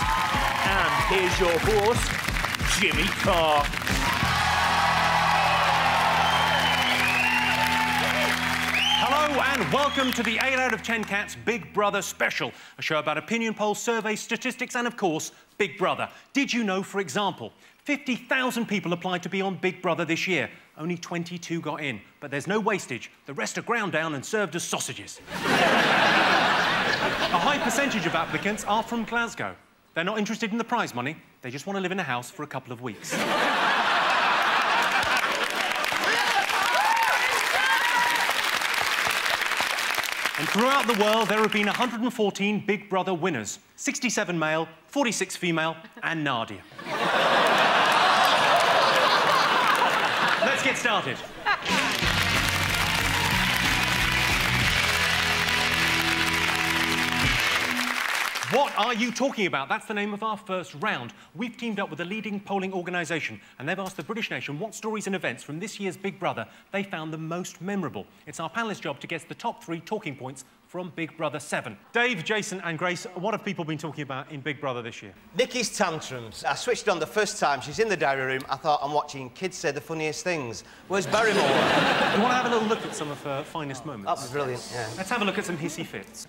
and here's your host, Jimmy Carr. Hello and welcome to the 8 out of 10 Cats Big Brother special, a show about opinion polls, surveys, statistics, and of course, Big Brother. Did you know, for example, 50,000 people applied to be on Big Brother this year? Only 22 got in, but there's no wastage. The rest are ground down and served as sausages. [laughs] a high percentage of applicants are from Glasgow. They're not interested in the prize money, they just want to live in a house for a couple of weeks. And throughout the world, there have been 114 Big Brother winners 67 male, 46 female, and Nadia. Let's get started. What are you talking about? That's the name of our first round. We've teamed up with a leading polling organisation, and they've asked the British nation what stories and events from this year's Big Brother they found the most memorable. It's our panellists' job to guess the top three talking points from Big Brother 7. Dave, Jason, and Grace, what have people been talking about in Big Brother this year? Nikki's tantrums. I switched on the first time. She's in the diary room. I thought I'm watching kids say the funniest things. Where's Barrymore? [laughs] you want to have a little look at some of her finest moments? That was brilliant, yeah. Let's have a look at some hissy fits.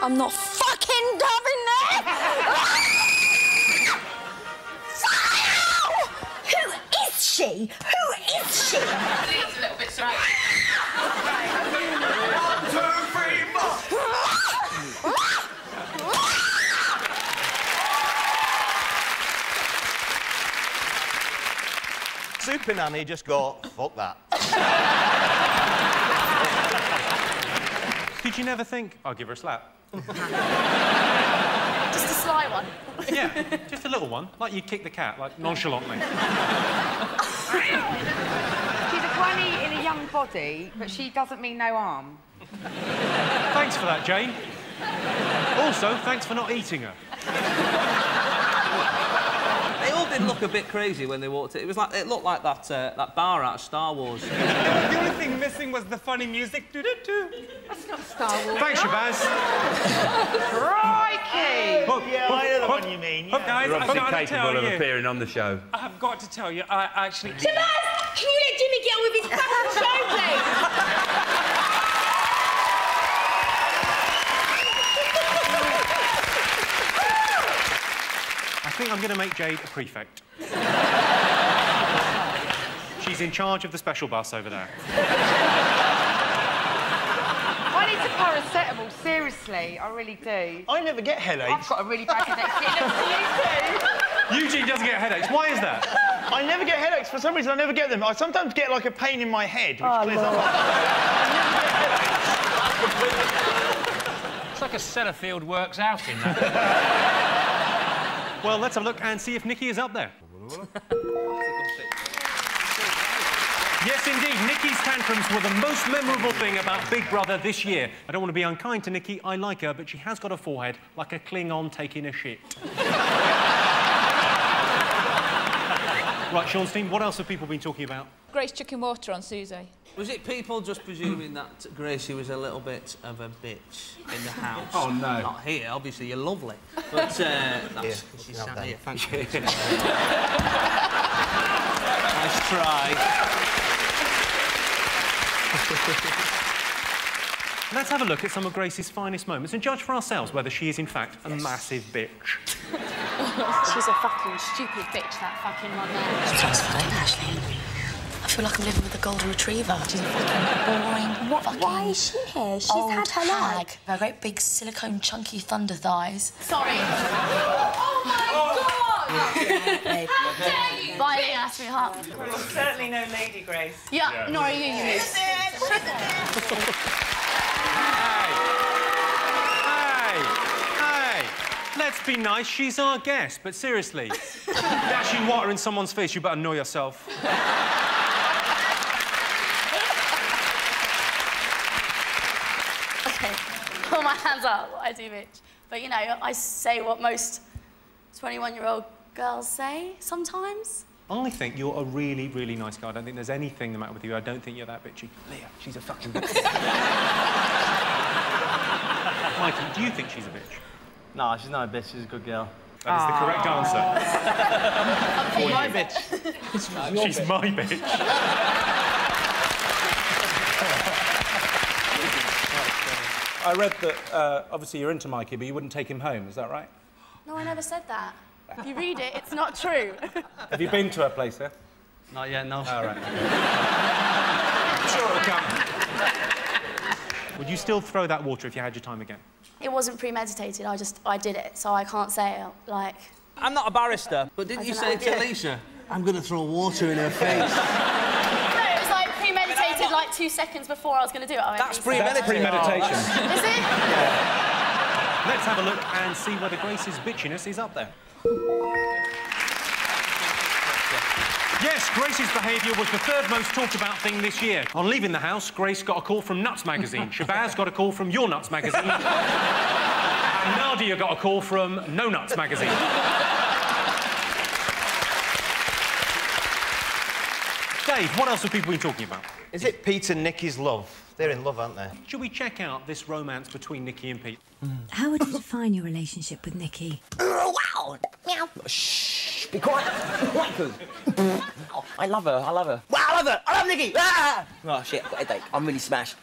I'm not fucking having that! [laughs] Who is she? Who is she? It's a little bit straight. Super Nanny just go, fuck that. Did you never think, I'll give her a slap? [laughs] Just a sly one. yeah, just a little one, like you'd kick the cat, like nonchalantly. She's a granny in a young body, but she doesn't mean no harm. Thanks for that, Jayne. Also, thanks for not eating her. They all did look a bit crazy when they walked in. It was like it looked like that uh, that bar out of Star Wars. [laughs] The only thing missing was the funny music. Do-do-do. That's not Star Wars. Thanks, Shabazz. [laughs] Crikey! Look, yeah, look, I know the look, one you mean. look, yeah. guys, You're I've obviously got to capable tell of you. appearing on the show. I've got to tell you, I actually. Shabazz, can you let Jimmy get on with his fucking show, think I'm going to make Jade a prefect. She's in charge of the special bus over there. I need some paracetamol, seriously, I really do. I never get headaches. I've got a really bad headache. [laughs] you Eugene doesn't get headaches. Why is that? I never get headaches. For some reason, I never get them. I sometimes get like a pain in my head, which Oh, clears up. [laughs] It's like a Sellafield works out in that. [laughs] Well, let's have a look and see if Nikki is up there. Yes, indeed. Nikki's tantrums were the most memorable thing about Big Brother this year. I don't want to be unkind to Nikki. I like her, but she has got a forehead like a Klingon taking a shit. [laughs] right, Sean Steen, what else have people been talking about? Grace chucking water on Susie. Was it people just presuming that Gracie was a little bit of a bitch in the house? Oh, no. Not here, obviously, you're lovely. [laughs] But, uh, that's... Here, she's not sat here, thank you. nice try. Let's have a look at some of Grace's finest moments and judge for ourselves whether she is, in fact, a massive bitch. [laughs] She's a fucking stupid bitch, that fucking one there. That's fine, Ashley. I feel like I'm living with a golden retriever. She's a fucking boring. What, why is she here? She's had her hag. Her great big silicone chunky thunder thighs. Sorry. Oh my oh. god! Bye, Lea, sweetheart. certainly no Lady Grace. Yeah, nor are you, you moose. Hey! Hey! Let's be nice, she's our guest, but seriously, dashing water in someone's face, you better know yourself. [laughs] Okay, put my hands up. I do, bitch. But you know, I say what most 21-year-old girls say sometimes. I think you're a really, really nice guy. I don't think there's anything the matter with you. I don't think you're that bitchy. Lea, she's a fucking bitch. [laughs] Mikey, do you think she's a bitch? No, she's not a bitch. She's a good girl. That is the ah. correct answer. [laughs] She's my bitch. She's my bitch. [laughs] I read that uh, obviously you're into Mikey, but you wouldn't take him home. Is that right? No, I never said that. If you read it, it's not true. [laughs] Have you been to her place, yeah? Not yet, no. All right. [laughs] sure it'll come. Would you still throw that water if you had your time again? it wasn't premeditated. I just, I did it, so I can't say it. Like, I'm not a barrister. But didn't I you don't say to Alicia, I'm going to throw water in her face? [laughs] no, it was like premeditated, like two seconds before I was going to do it. I That's "Please." premeditated. premeditation. [laughs] Is it? Let's have a look and see whether Grace's bitchiness is up there. Yes, Grace's behaviour was the third most talked about thing this year. On leaving the house, Grace got a call from Nuts magazine. Shabazz got a call from Your Nuts magazine. [laughs] and Nadia got a call from No Nuts magazine. Dave, what else have people been talking about? Is it Pete and Nikki's love? They're in love, aren't they? Should we check out this romance between Nikki and Pete? How would you define your relationship with Nikki? wow! Meow. Shh! Be quiet. Wankers. oh, I love her. I love her. Wow! I love her. I love Nikki. Ah! Oh shit! I've got a headache. I'm really smashed.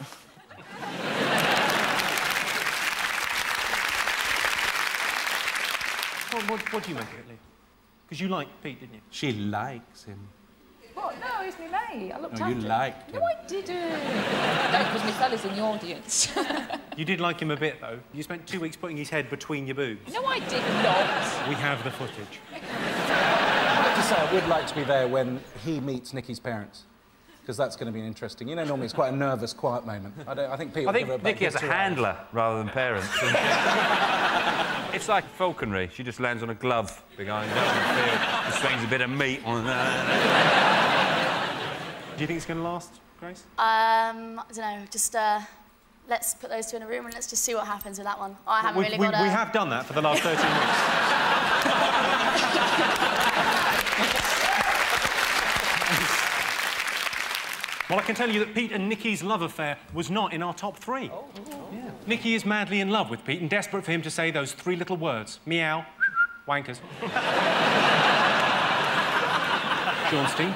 What, what, what do you make of it, Lea? Because you like Pete, didn't you? She likes him. What? No, it's me, mate. I looked No, at you him. liked No, I didn't. no, because my fella's in the audience. [laughs] You did like him a bit, though. You spent two weeks putting his head between your boobs. no, I did not. We have the footage. I have to say, I would like to be there when he meets Nikki's parents. Because that's going to be interesting. You know, normally it's quite a nervous, quiet moment. I, don't, I think Pete I will give her think about Nikki has a two hours. handler rather than parents. [laughs] it's like falconry. She just lands on a glove behind her and swings a bit of meat on that. Do you think it's going to last, Grace? Um, I don't know. Just uh, let's put those two in a room and let's just see what happens with that one. I haven't we, really we, got a. we have done that for the last [laughs] 13 weeks. Well, I can tell you that Pete and Nikki's love affair was not in our top three. Yeah. Nikki is madly in love with Pete and desperate for him to say those three little words meow, wankers. [laughs] Sean Steen?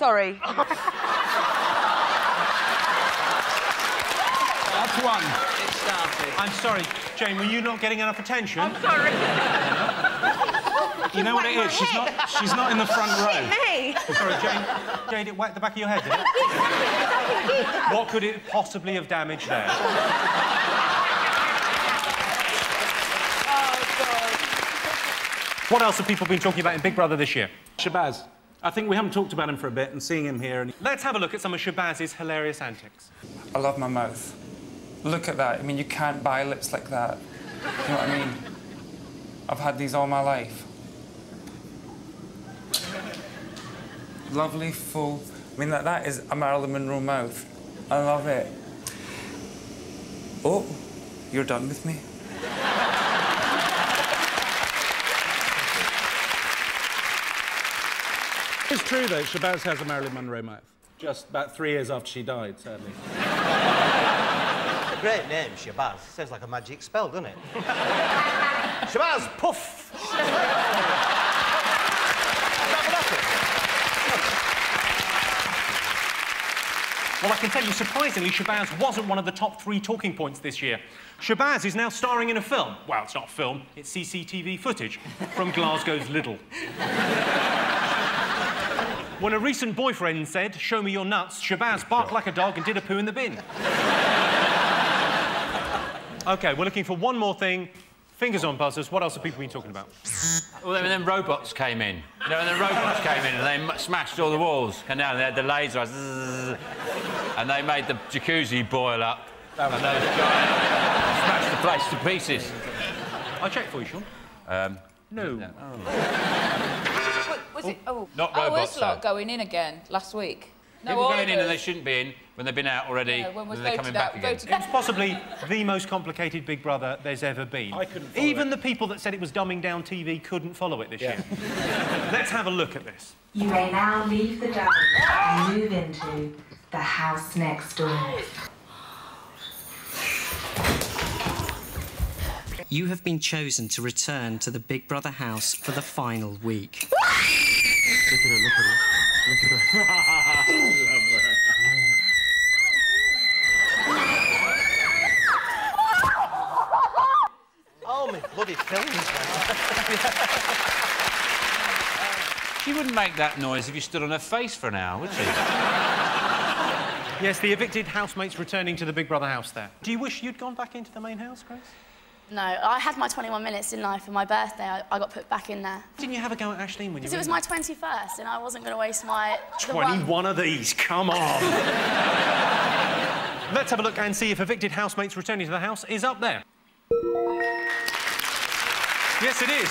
Sorry. That's one. I'm sorry, Jayne, were you not getting enough attention? I'm sorry. You know what it is? She's not, she's not in the front row. me. Oh, sorry, Jayne. Jayne, it whacked the back of your head, did it? what could it possibly have damaged there? Oh, what else have people been talking about in Big Brother this year? Shabazz. I think we haven't talked about him for a bit, and seeing him here... And... Let's have a look at some of Shabazz's hilarious antics. I love my mouth. Look at that. I mean, you can't buy lips like that. You know what I mean? I've had these all my life. Lovely, full. I mean, that, that is a Marilyn Monroe mouth. I love it. Oh, you're done with me? It's true, though, Shabazz has a Marilyn Monroe mouth. Just about three years after she died, sadly. A [laughs] great name, Shabazz. Sounds like a magic spell, doesn't it? [laughs] Shabazz, puff! Well, I can tell you, surprisingly, Shabazz wasn't one of the top three talking points this year. Shabazz is now starring in a film. Well, it's not a film, it's CCTV footage from Glasgow's Lidl. When a recent boyfriend said, show me your nuts, Shabazz barked like a dog and did a poo in the bin. OK, we're looking for one more thing. Fingers on buzzers. What else have people been talking about? Well, then, then robots came in. You know, and then robots came in and they smashed all the walls. And now they had the laser eyes. And they made the jacuzzi boil up. And those giant smashed the place to pieces. I checked for you, Sean. Um, no. Was it? Oh, Not oh, robots, Ursula though. going in again last week. No People going in and they shouldn't be in when they've been out already. Yeah, when we and they're voted coming out- back again. voted It was possibly the most complicated Big Brother there's ever been. I couldn't follow Even the people that said it was dumbing down TV couldn't follow it this year. [laughs] Let's have a look at this. You may now leave the dining and move into the house next door. You have been chosen to return to the Big Brother house for the final week. Look at her, look at her. Look at her. Oh, my bloody films, She [laughs] wouldn't make that noise if you stood on her face for an hour, would she? Yes, the evicted housemates returning to the Big Brother house there. Do you wish you'd gone back into the main house, Grace? No, I had my 21 minutes in life for my birthday. I, I got put back in there. Didn't you have a go at Aisleyne when you Because were it was my 21st and I wasn't going to waste my... the one- 21 of these, come on. [laughs] Let's have a look and see if evicted housemates returning to the house is up there. Yes, it is.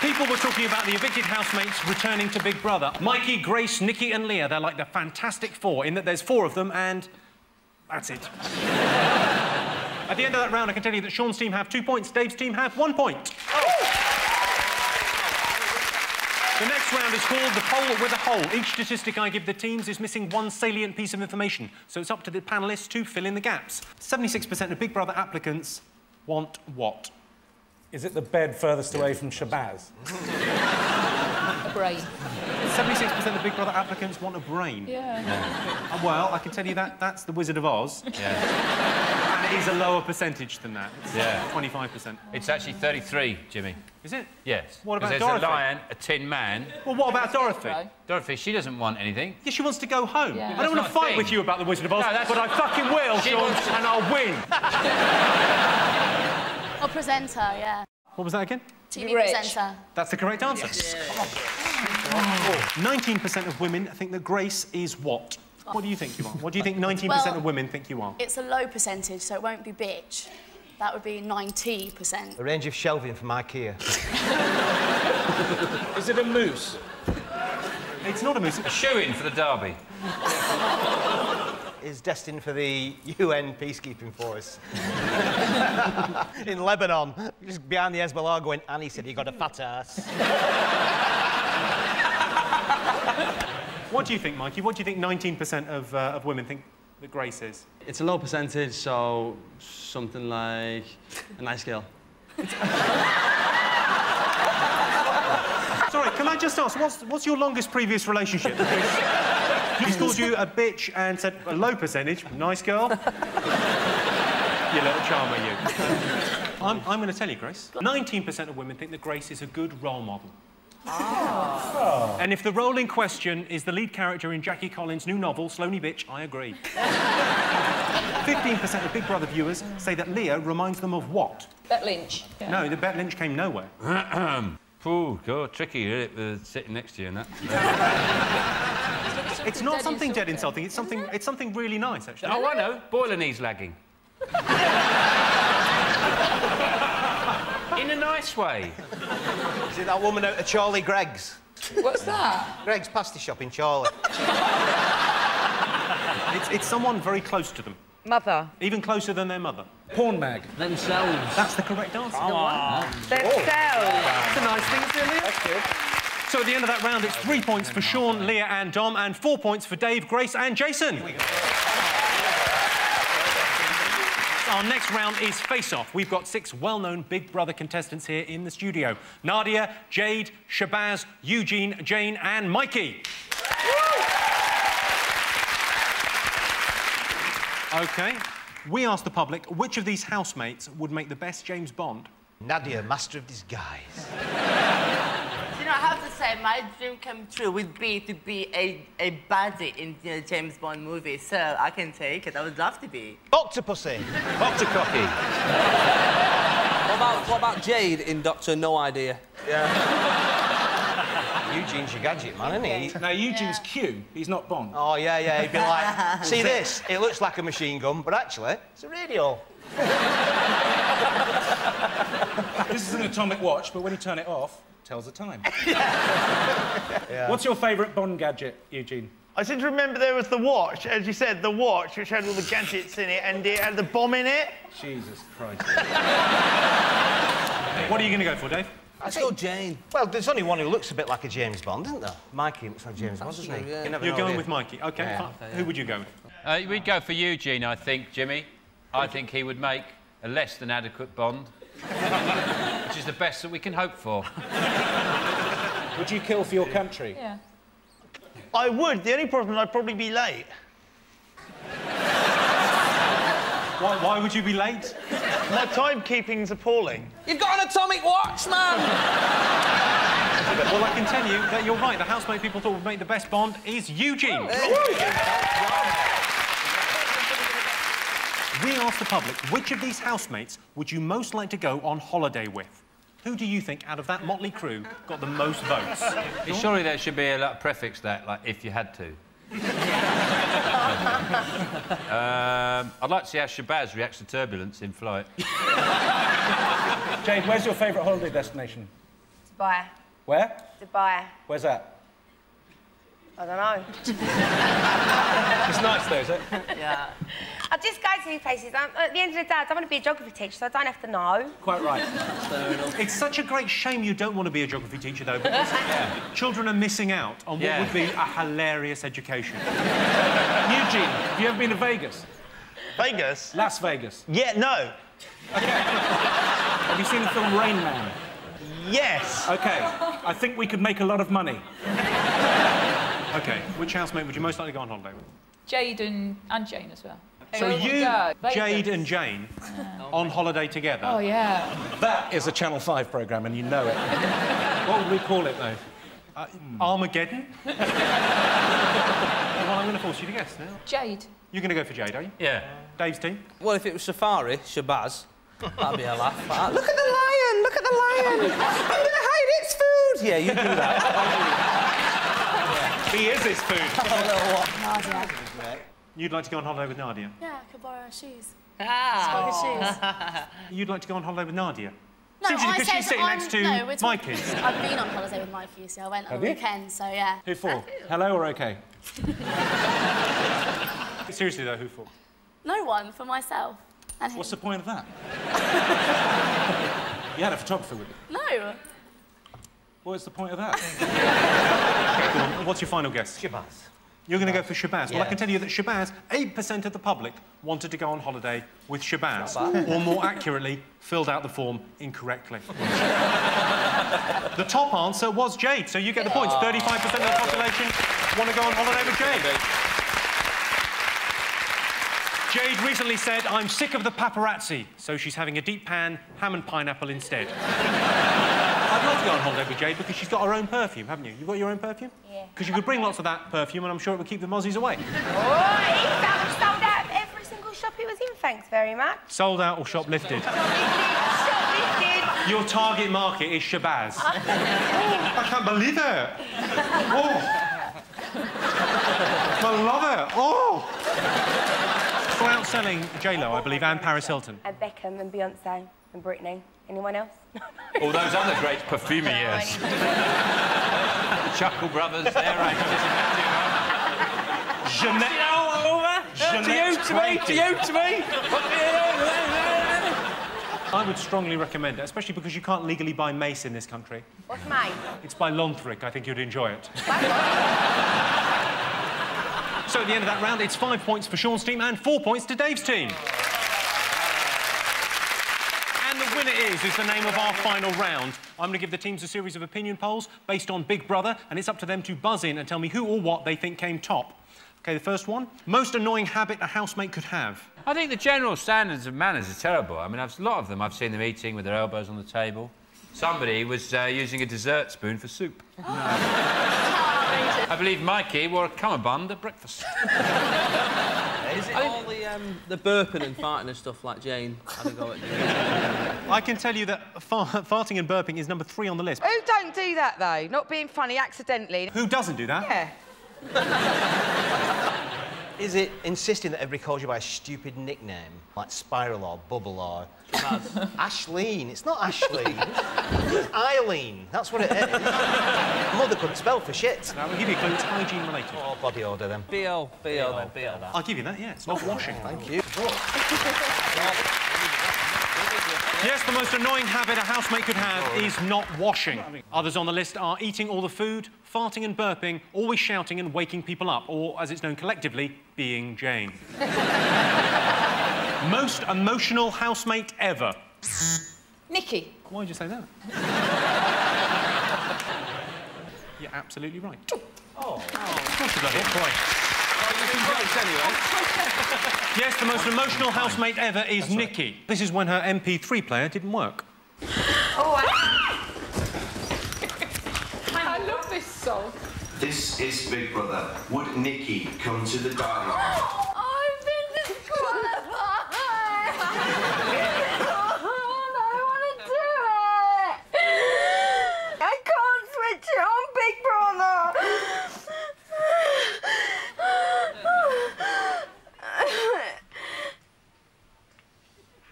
People were talking about the evicted housemates returning to Big Brother. Mikey, Grace, Nikki, and Lea. They're like the Fantastic Four in that there's four of them, and that's it. At the end of that round, I can tell you that Sean's team have two points, Dave's team have one point. The next round is called the poll with a hole. Each statistic I give the teams is missing one salient piece of information, so it's up to the panellists to fill in the gaps. 76% of Big Brother applicants want what? Is it the bed furthest away from Shabazz? A brain. 76% of Big Brother applicants want a brain. Yeah. Uh, well, I can tell you that that's the Wizard of Oz. Yeah. [laughs] And it is a lower percentage than that. It's Yeah. 25%. It's actually 33, Jimmy. Is it? Yes. What about there's Dorothy? a lion, a tin man. Well, what about Dorothy? Dorothy, she doesn't want anything. Yeah, she wants to go home. Yeah. I don't want to fight thing. with you about the Wizard of Oz, No, that's- but I fucking will, She Sean, wants and I'll win. [laughs] Or presenter, yeah. What was that again? TV presenter. That's the correct answer. 19% of women think that Grace is what? What do you think you are? What do you think 19% Well- of women think you are? It's a low percentage, so it won't be bitch. That would be 90%. A range of shelving from IKEA. Is it a moose? It's not a moose. A shoe-in for the derby. [laughs] is destined for the UN peacekeeping force. [laughs] In Lebanon, just behind the Hezbollah going, Annie said you got a fat ass. [laughs] What do you think, Mikey? What do you think 19% of, uh, of women think that Grace is? It's a low percentage, so something like a nice girl. [laughs] Sorry, can I just ask, what's, what's your longest previous relationship? Because he's called you a bitch and said a low percentage, nice girl. [laughs] you little charmer, you. I'm, I'm going to tell you, Grace. 19% of women think that Grace is a good role model. Ah. And if the role in question is the lead character in Jackie Collins' new novel, Sloney Bitch, I agree. 15% of Big Brother viewers say that Lea reminds them of what? Bet Lynch. No, the Bet Lynch came nowhere. [clears throat] Oh, God, tricky, isn't it, with sitting next to you and that. [laughs] It's not something dead insulting. It's something. It's something really nice, actually. Oh, I know. Boiler knees lagging. [laughs] In a nice way. Is it that woman out of Charlie Gregg's? What's that? Greg's pasty shop in Charlie. [laughs] It's, it's someone very close to them, Mother. even closer than their mother. Porn mag. Themselves. That's the correct answer. Themselves. That's a nice thing, isn't it? That's good. So at the end of that round, it's three points for Sean, Lea, and Dom, and four points for Dave, Grace, and Jason. Our next round is Face Off. We've got six well known Big Brother contestants here in the studio Nadia, Jade, Shabazz, Eugene, Jane, and Mikey. OK. We asked the public which of these housemates would make the best James Bond. Nadia, master of disguise. You know, I have to say, my dream come true would be to be a, a baddie in the James Bond movie, so I can take it. I would love to be. Octopussy. Octococky. What about, what about Jade in Doctor No Idea? Yeah. Eugene's your gadget man, isn't he? Now, Eugene's Q. He's not Bond. Oh, yeah, yeah. He'd be like, [laughs] see this? It looks like a machine gun, but actually, it's a radio. This is an atomic watch, but when you turn it off, it tells the time. [laughs] Yeah. What's your favourite Bond gadget, Eugene? I seem to remember there was the watch, as you said, the watch, which had all the gadgets in it, and it had the bomb in it. Jesus Christ. What are you going to go for, Dave? Let's go Jane. Well, there's only one who looks a bit like a James Bond, isn't there? Mikey looks like James Bond, doesn't he? You You're going with Mikey. OK, Yeah. fine. Who would you go with? Uh, we'd go for Eugene, I think, Jimmy. I think he would make a less than adequate Bond, which is the best that we can hope for. Would you kill for your country? Yeah. I would. The only problem is I'd probably be late. Why, why would you be late? My timekeeping's appalling. You've got an atomic watch, man! well, I can tell you that you're right. The housemate people thought would make the best Bond is Eugene. We asked the public which of these housemates would you most like to go on holiday with? Who do you think out of that motley crew got the most votes? Surely there should be a like, prefix to that, like if you had to. [laughs] um, I'd like to see how Shabazz reacts to turbulence in flight. Jade, where's your favourite holiday destination? Dubai. Where? Dubai. Where's that? I don't know. It's nice though, is it? [laughs] yeah. I just go to these places. I'm, at the end of the day, I don't want to be a geography teacher, so I don't have to know. Quite right. It's such a great shame you don't want to be a geography teacher, though, because [laughs] children are missing out on what would be a hilarious education. [laughs] Eugene, have you ever been to Vegas? Vegas? Las Vegas. Yeah, no. [laughs] Have you seen the film Rain Man? Yes. OK, I think we could make a lot of money. OK, which housemate would you most like to go on holiday with? Jade and, and Jane as well. So you. Jade and Jane on holiday together? Oh, yeah. That is a Channel 5 programme, and you know it. [laughs] what would we call it, though? Uh, Armageddon? [laughs] well, I'm going to force you to guess now. Jade. You're going to go for Jade, are you? Yeah. Dave's team? Well, if it was Safari, Shabazz, that'd be a laugh. [laughs] Look at the lion! Look at the lion! I'm gonna hide its food! Yeah, you do that. He is his food. Nadia. You'd like to go on holiday with Nadia? Yeah, I could borrow her shoes. Ah. Sparky shoes. [laughs] You'd like to go on holiday with Nadia? No, Seems I because said she's sitting I'm- next to no, we're talking- Mikey. I've been on holiday with Mikey, so I went on the weekend, so yeah. Who for? Hello or OK? [laughs] Seriously, though, who for? No one for myself. And him. What's the point of that? [laughs] you had a photographer with you. No. What's the point of that? Okay, go on. What's your final guess? Shabazz. You're going to go for Shabazz. Well, I can tell you that Shabazz, 8% of the public wanted to go on holiday with Shabazz. or more accurately, filled out the form incorrectly. the top answer was Jade, so you get the points. 35% of the population want to go on holiday with Jade. Jade recently said, I'm sick of the paparazzi, so she's having a deep pan ham and pineapple instead. Love to go on holiday with Jade because she's got her own perfume, haven't you? You've got your own perfume? Yeah. Because you could bring lots of that perfume and I'm sure it would keep the mozzies away. Oh, that was sold out every single shop it was in, thanks very much. Sold out or shoplifted. Shoplifted. Your target market is Shabazz. [laughs] oh, I can't believe it. Oh. I love it. Oh. For outselling J-Lo, I believe, and Paris Hilton. And Beckham and Beyonce and Britney. Anyone else? All those other great perfumiers. [laughs] Chuckle Brothers, their ranges. Jeanette. over. To you, to me, to you, to me. I would strongly recommend it, especially because you can't legally buy mace in this country. What's mine? It's by Lonthric. I think you'd enjoy it. so at the end of that round, it's five points for Sean's team and four points to Dave's team. And the winner is, is the name of our final round. I'm going to give the teams a series of opinion polls based on Big Brother, and it's up to them to buzz in and tell me who or what they think came top. OK, the first one. Most annoying habit a housemate could have. I think the general standards of manners are terrible. I mean, I've, a lot of them, I've seen them eating with their elbows on the table. Somebody was uh, using a dessert spoon for soup. [laughs] I believe Mikey wore a cummerbund at breakfast. [laughs] Is it all the, um, the burping and farting and stuff like Jane had a go at? [laughs] I can tell you that far farting and burping is number three on the list. Who don't do that, though? Not being funny accidentally. Who doesn't do that? Yeah. [laughs] Is it insisting that everybody calls you by a stupid nickname, like Spiral or Bubble or [laughs] Aisleyne? It's not Aisleyne. it's Eileen. That's what it is. Mother couldn't spell for shit. Now, I'll give you a clue. It's hygiene related. Oh, body order then. B.O. B.O. then, B.O. I'll give you that, yeah. It's not washing. Thank you. [laughs] Yes, the most annoying habit a housemate could have is not washing. Others on the list are eating all the food, farting and burping, always shouting and waking people up, or, as it's known collectively, being Jane. [laughs] most emotional housemate ever. Nikki. Why did you say that? You're absolutely right. Oh. Of course you bloody point. [laughs] Yes, the most emotional housemate ever is Nikki. This is when her MP3 player didn't work. Oh, I... [laughs] I love this song. This is Big Brother. Would Nikki come to the dialogue? I've been disqualified. I don't want to do it. I can't switch it on, Big Brother.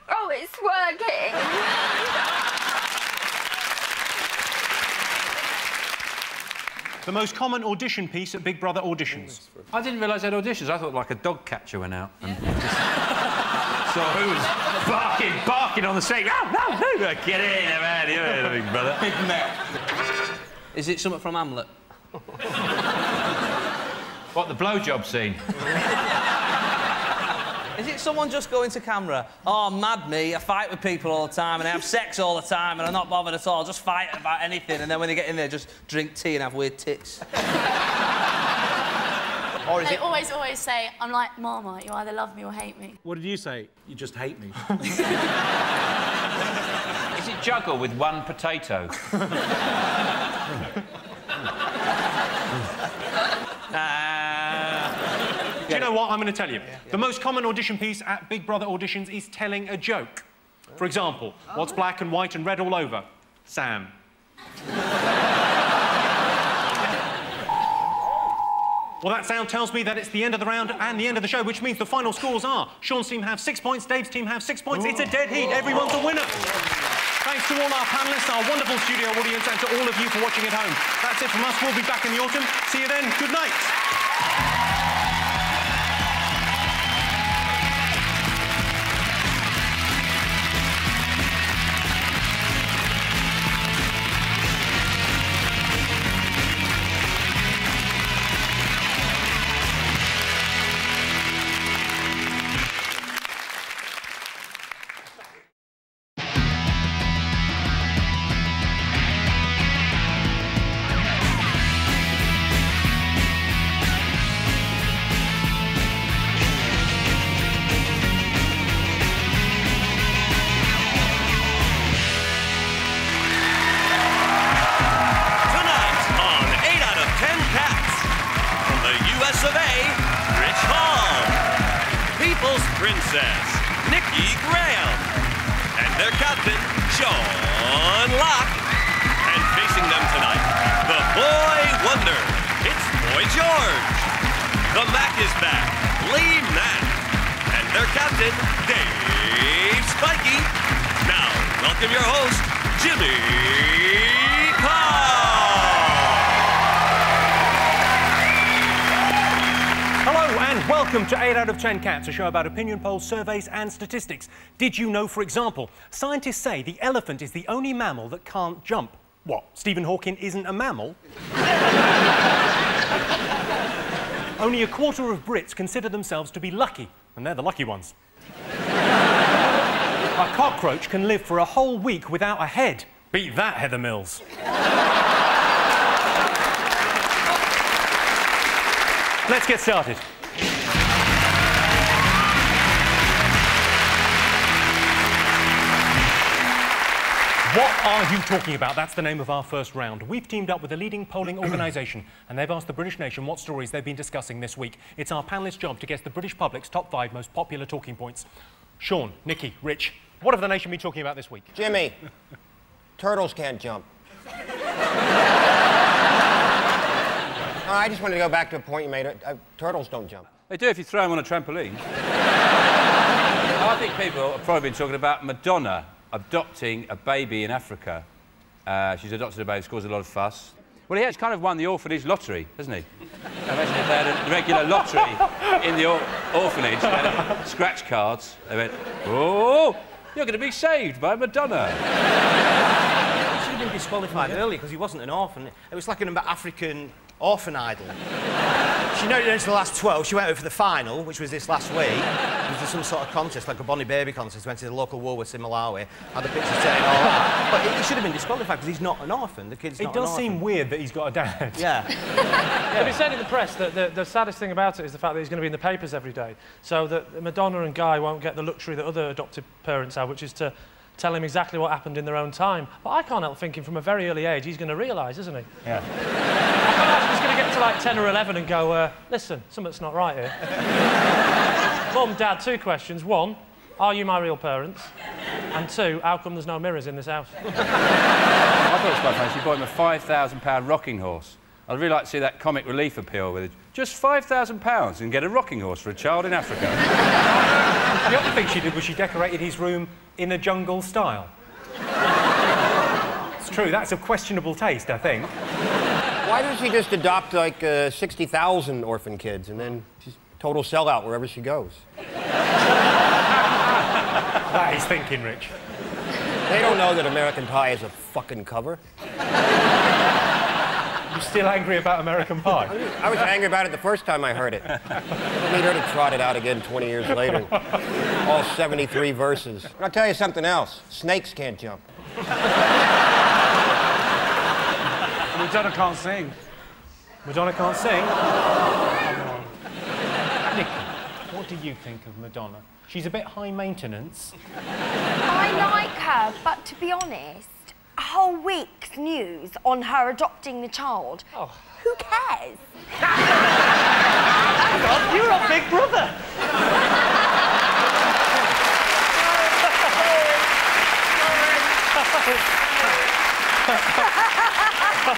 oh, it's working. The most common audition piece at Big Brother auditions. I didn't realise they had auditions. I thought like a dog catcher went out. And just saw who was barking, barking on the stage. No, no, no, get in there, man. You're in, big brother. [laughs] Is it something from Hamlet? What, the blowjob scene? [laughs] Is it someone just going to camera? Oh, mad me, I fight with people all the time and I have sex all the time and I'm not bothered at all, just fight about anything and then when they get in there, just drink tea and have weird tits. [laughs] or is They it... always, always say, I'm like Marmite, you either love me or hate me. What did you say? You just hate me. [laughs] Is it juggle with one potato? [laughs] Do you know what? I'm going to tell you. The most common audition piece at Big Brother auditions is telling a joke. For example, what's oh. black and white and red all over? Sam. Well, that sound tells me that it's the end of the round and the end of the show, which means the final scores are Sean's team have six points, Dave's team have six points. It's a dead heat. Everyone's a winner. Thanks to all our panellists, our wonderful studio audience, and to all of you for watching at home. That's it from us. We'll be back in the autumn. See you then. Good night. To 8 out of 10 Cats, a show about opinion polls, surveys and statistics. Did you know, for example, scientists say the elephant is the only mammal that can't jump? What, Stephen Hawking isn't a mammal? [laughs] only a quarter of Brits consider themselves to be lucky, and they're the lucky ones. a cockroach can live for a whole week without a head. Beat that, Heather Mills. Let's get started. What are you talking about? That's the name of our first round. We've teamed up with a leading polling organisation and they've asked the British nation what stories they've been discussing this week. It's our panellists' job to guess the British public's top five most popular talking points. Sean, Nikki, Rich, what have the nation been talking about this week? Jimmy, [laughs] turtles can't jump. [laughs] I just wanted to go back to a point you made. Uh, turtles don't jump. They do if you throw them on a trampoline. [laughs] I think people have probably been talking about Madonna adopting a baby in Africa. Uh, she's adopted a baby, it's caused a lot of fuss. Well, he has kind of won the orphanage lottery, hasn't he? Imagine if they had a regular lottery in the or orphanage, scratch cards. They went, oh, you're going to be saved by Madonna. He should have been disqualified early because he wasn't an orphan. It was like an African orphan idol. she made it into the last 12. She went over for the final, which was this last week. It was some sort of contest, like a Bonnie Baby contest. Went to the local Woolworths in Malawi, had the pictures taken, all that. But he should have been disqualified because he's not an orphan. The kid's It not does an orphan. seem weird that he's got a dad. Yeah. [laughs] But he said in the press that the, the saddest thing about it is the fact that he's going to be in the papers every day, so that Madonna and Guy won't get the luxury that other adopted parents have, which is to tell him exactly what happened in their own time. But I can't help thinking from a very early age he's going to realise, isn't he? Yeah. [laughs] I can't imagine he's going to get to like 10 or 11 and go, uh, listen, something's not right here. [laughs] Mum, Dad, two questions. One, are you my real parents? And two, how come there's no mirrors in this house? [laughs] I thought it was quite funny. She bought him a £5,000 rocking horse. I'd really like to see that comic relief appeal with it. Just £5,000 and get a rocking horse for a child in Africa. the other thing she did was she decorated his room in a jungle style. it's true, that's of questionable taste, I think. Why doesn't she just adopt like uh, 60,000 orphan kids and then she's total sellout wherever she goes? that is thinking, Rich. They don't know that American Pie is a fucking cover. You still angry about American Pie? I was angry about it the first time I heard it. I need her to trot it out again 20 years later. All 73 verses. And I'll tell you something else. Snakes can't jump. Madonna can't sing. Madonna can't sing? Nikki, what do you think of Madonna? She's a bit high maintenance. I like her, but to be honest, a whole week's news on her adopting the child. Oh. Who cares? You're a big brother. [laughs] [laughs]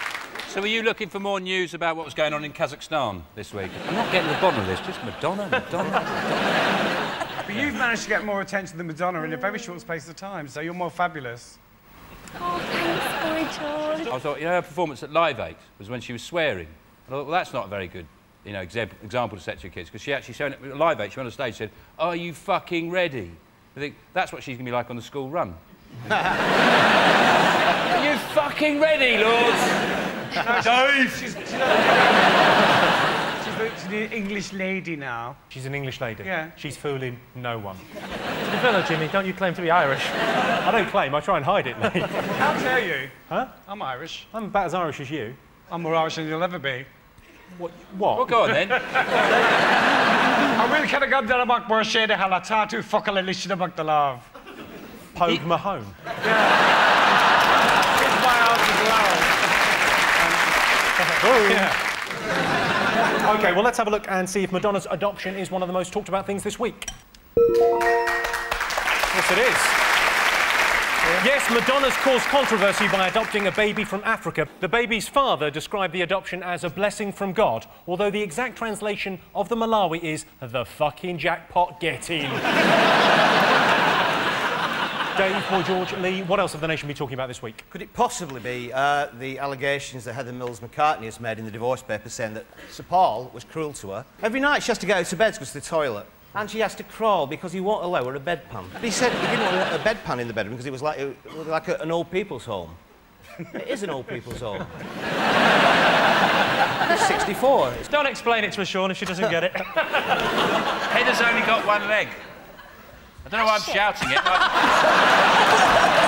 So, were you looking for more news about what was going on in Kazakhstan this week? I'm not getting the bottom of this. Just Madonna, Madonna. Madonna. But you've managed to get more attention than Madonna in a very short space of time, so you're more fabulous. Oh, thanks, Boy George. I thought, you know, her performance at Live 8 was when she was swearing. And I thought, well, that's not a very good, you know, example, example to set to your kids. Because she actually showed it at Live 8, she went on stage and said, are you fucking ready? I think that's what she's going to be like on the school run. Are you fucking ready, lords? Dave! She's, she's, the, she's the English lady now. She's an English lady. Yeah. She's fooling no one. To be fair though, Jimmy, don't you claim to be Irish? I don't claim, I try and hide it, mate. How dare you? Huh? I'm Irish. I'm about as Irish as you. I'm more Irish than you'll ever be. What? What? Well, go on then. [laughs] I will kind of go down about more shade of hala tatu fuck a lishida bak the love. Pogue Mahone. It's my house as well. Yeah. OK, well, let's have a look and see if Madonna's adoption is one of the most talked about things this week. Yes, it is. Yes, Madonna's caused controversy by adopting a baby from Africa. The baby's father described the adoption as a blessing from God, although the exact translation of the Malawi is the fucking jackpot get in. [laughs] Dave, Boy George, Lee, what else have the nation been talking about this week? Could it possibly be uh, the allegations that Heather Mills McCartney has made in the divorce papers saying that Sir Paul was cruel to her? Every night she has to go to bed to go to the toilet. And she has to crawl because he won't allow her a bedpan. But he said he didn't want a bedpan in the bedroom because it was like, it was like a, an old people's home. it is an old people's home. He's 64. Don't explain it to her, Sean, if she doesn't get it. [laughs] Heather's only got one leg. I don't know why I'm shouting it. [laughs]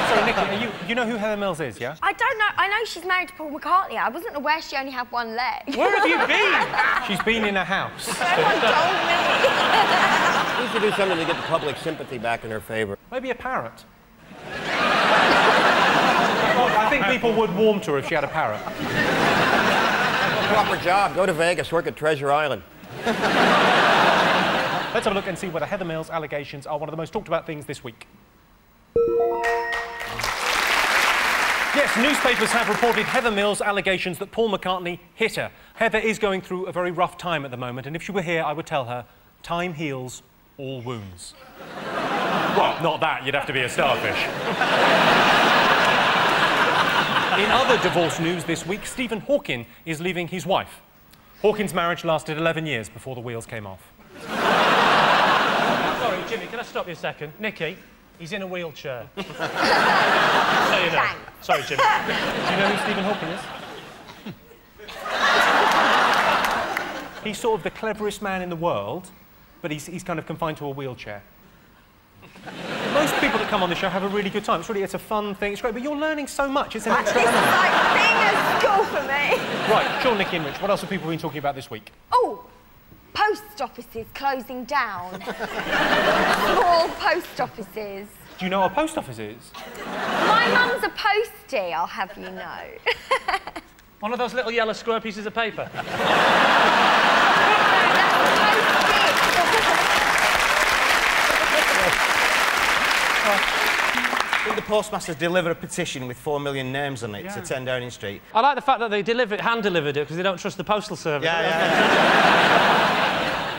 Sorry, Nikki, are you, you know who Heather Mills is, yeah? I don't know. I know she's married to Paul McCartney. I wasn't aware she only had one leg. Where have you [laughs] been? She's been in a house. Someone told me. [laughs] Needs to do something to get the public sympathy back in her favour. Maybe a parrot. I think people would warm to her if she had a parrot. Proper job. Go to Vegas, work at Treasure Island. Let's have a look and see whether Heather Mills' allegations are one of the most talked about things this week. Yes, newspapers have reported Heather Mills' allegations that Paul McCartney hit her. Heather is going through a very rough time at the moment, and if she were here, I would tell her, time heals all wounds. well, not that, you'd have to be a starfish. In other divorce news this week, Stephen Hawking is leaving his wife. Hawking's marriage lasted 11 years before the wheels came off. Sorry, Jimmy, can I stop you a second? Nikki, he's in a wheelchair. so you know. Sorry, Jimmy. Do you know who Stephen Hawking is? [laughs] he's sort of the cleverest man in the world, but he's, he's kind of confined to a wheelchair. Most people that come on the show have a really good time. It's really, it's a fun thing. It's great, but you're learning so much. It's an This is extra element. like being at school for me. Right, Sean, Nikki and Rich, what else have people been talking about this week? Oh, post offices closing down. [laughs] Small post offices. Do you know what a post office is? My mum's a postie, I'll have you know. [laughs] One of those little yellow square pieces of paper. [laughs] I think the postmasters deliver a petition with four million names on it to 10 Downing Street. I like the fact that they delivered, hand-delivered it because they don't trust the postal service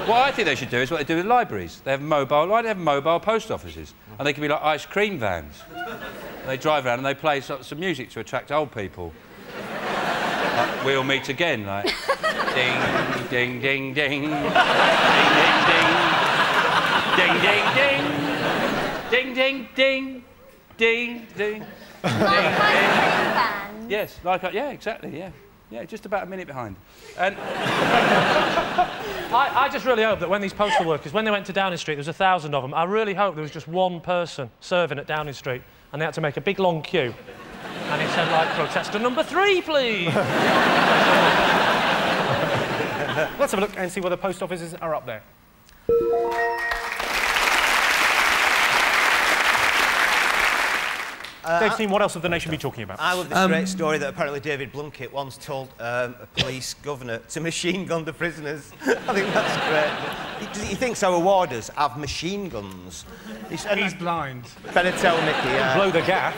what I think they should do is what they do with libraries. They have mobile, why do they have mobile post offices? And they can be like ice cream vans. they drive around and they play some, some music to attract old people. like, we'll meet again, like... ding, ding, ding, ding. ding, ding, ding. Ding, ding, ding. Ding, ding, ding. Ding, ding. ding, ding. Yes, like... Yeah, exactly, yeah yeah, just about a minute behind. And I, I just really hope that when these postal workers, when they went to Downing Street, there was a thousand of them. I really hope there was just one person serving at Downing Street, and they had to make a big long queue. And he said like, protester number three, please. Let's have a look and see whether the post offices are up there. Dave's team, what else have the nation been talking about? I love this Um, great story that apparently David Blunkett once told um, a police governor to machine gun the prisoners. [laughs] I think that's great. He, he thinks our warders have machine guns. He's, He's blind. Better tell Nikki. Yeah. Blow the gaff.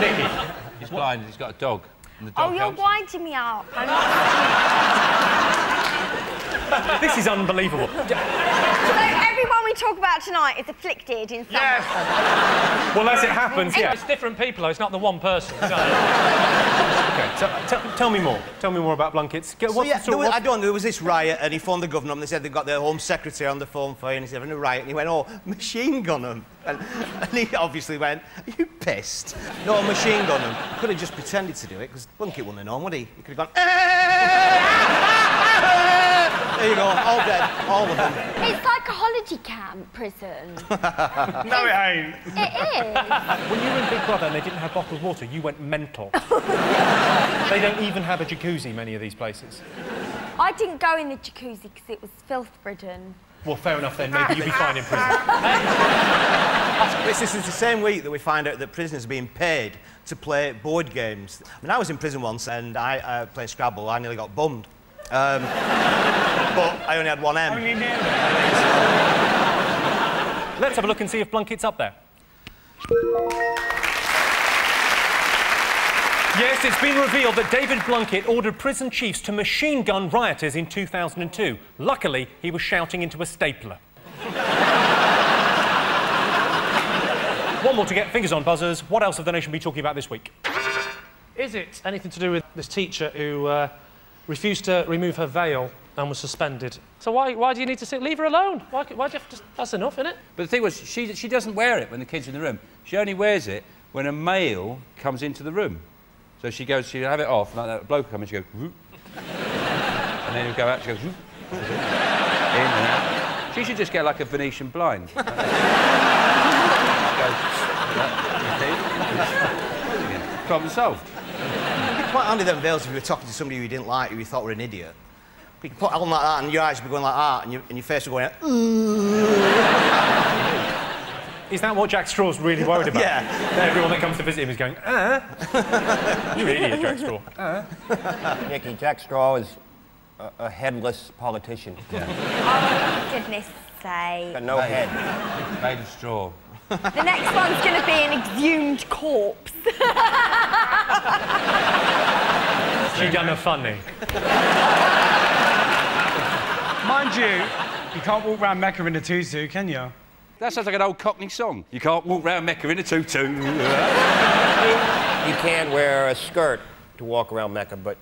Nikki, [laughs] he's blind, he's got a dog. And the Oh, you're helps. winding me up. I'm not... [laughs] this is unbelievable. So everyone we talk about tonight is afflicted in some way. Well, as it happens, yeah. It's different people, though. It's not the one person. Okay, so, tell me more. Tell me more about blankets. Get- So, what's yeah, the sort there was, what- I don't know, there was this riot and he phoned the governor and they said they've got their home secretary on the phone for you and he said, having a riot and he went, oh, machine gun 'em. And, and he obviously went, are you pissed? No, machine gun 'em. Could have just pretended to do it because Blunkett wouldn't have known, would he? He could have gone, there you go, all dead, all of them. It's like a holiday camp prison. [laughs] no, it ain't. It is. When you were in Big Brother and they didn't have bottled water, you went mental. [laughs] they don't even have a jacuzzi, many of these places. I didn't go in the jacuzzi because it was filth-ridden. Well, fair enough then. Maybe you'd be fine in prison. This is the same week that we find out that prisoners are being paid to play board games. I mean, I was in prison once and I uh, played Scrabble. I nearly got bummed. Um, but I only had one M. Let's have a look and see if Blunkett's up there. Yes, it's been revealed that David Blunkett ordered prison chiefs to machine gun rioters in 2002. Luckily, he was shouting into a stapler. One more to get fingers on buzzers. What else have the nation been talking about this week? Is it anything to do with this teacher who uh, refused to remove her veil and was suspended? So why, why do you need to sit? Leave her alone. Why, why do you have to... That's enough, isn't it? But the thing was, she, she doesn't wear it when the kids in the room. She only wears it when a male comes into the room. So she goes, she'll have it off, like that bloke will come in, she goes, Whoop. [laughs] and then he'll go out, she goes, Whoop. [laughs] in and out. She should just get like a Venetian blind. [laughs] Problem solved. It'd be quite them veils if you were talking to somebody who you didn't like, who you thought were an idiot. You could put on like that and your eyes would be going like that and, you, and your face would go like, Is that what Jack Straw's really worried about? Yeah. That everyone that comes to visit him is going, ah. [laughs] You're an idiot, Jack Straw. Uh. Nikki, Jack Straw is a, a headless politician. Oh, goodness sake. Got no head. Made of straw. The next one's going to be an exhumed corpse. She done a funny. Mind you, you can't walk around Mecca in a tutu, can you? That sounds like an old Cockney song. You can't walk round Mecca in a tutu. You can't wear a skirt to walk around Mecca, but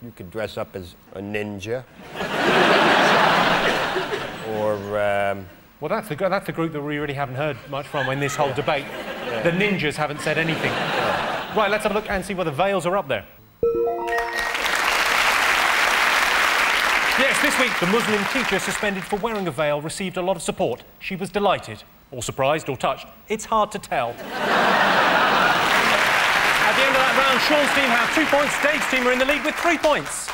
you could dress up as a ninja. [laughs] or, um, Well, that's the, that's the group that we really haven't heard much from in this whole debate. The ninjas haven't said anything. Right, let's have a look and see whether veils are up there. Yes, this week, the Muslim teacher suspended for wearing a veil received a lot of support. She was delighted, or surprised, or touched. It's hard to tell. [laughs] At the end of that round, Sean's team have two points, Dave's team are in the lead with three points.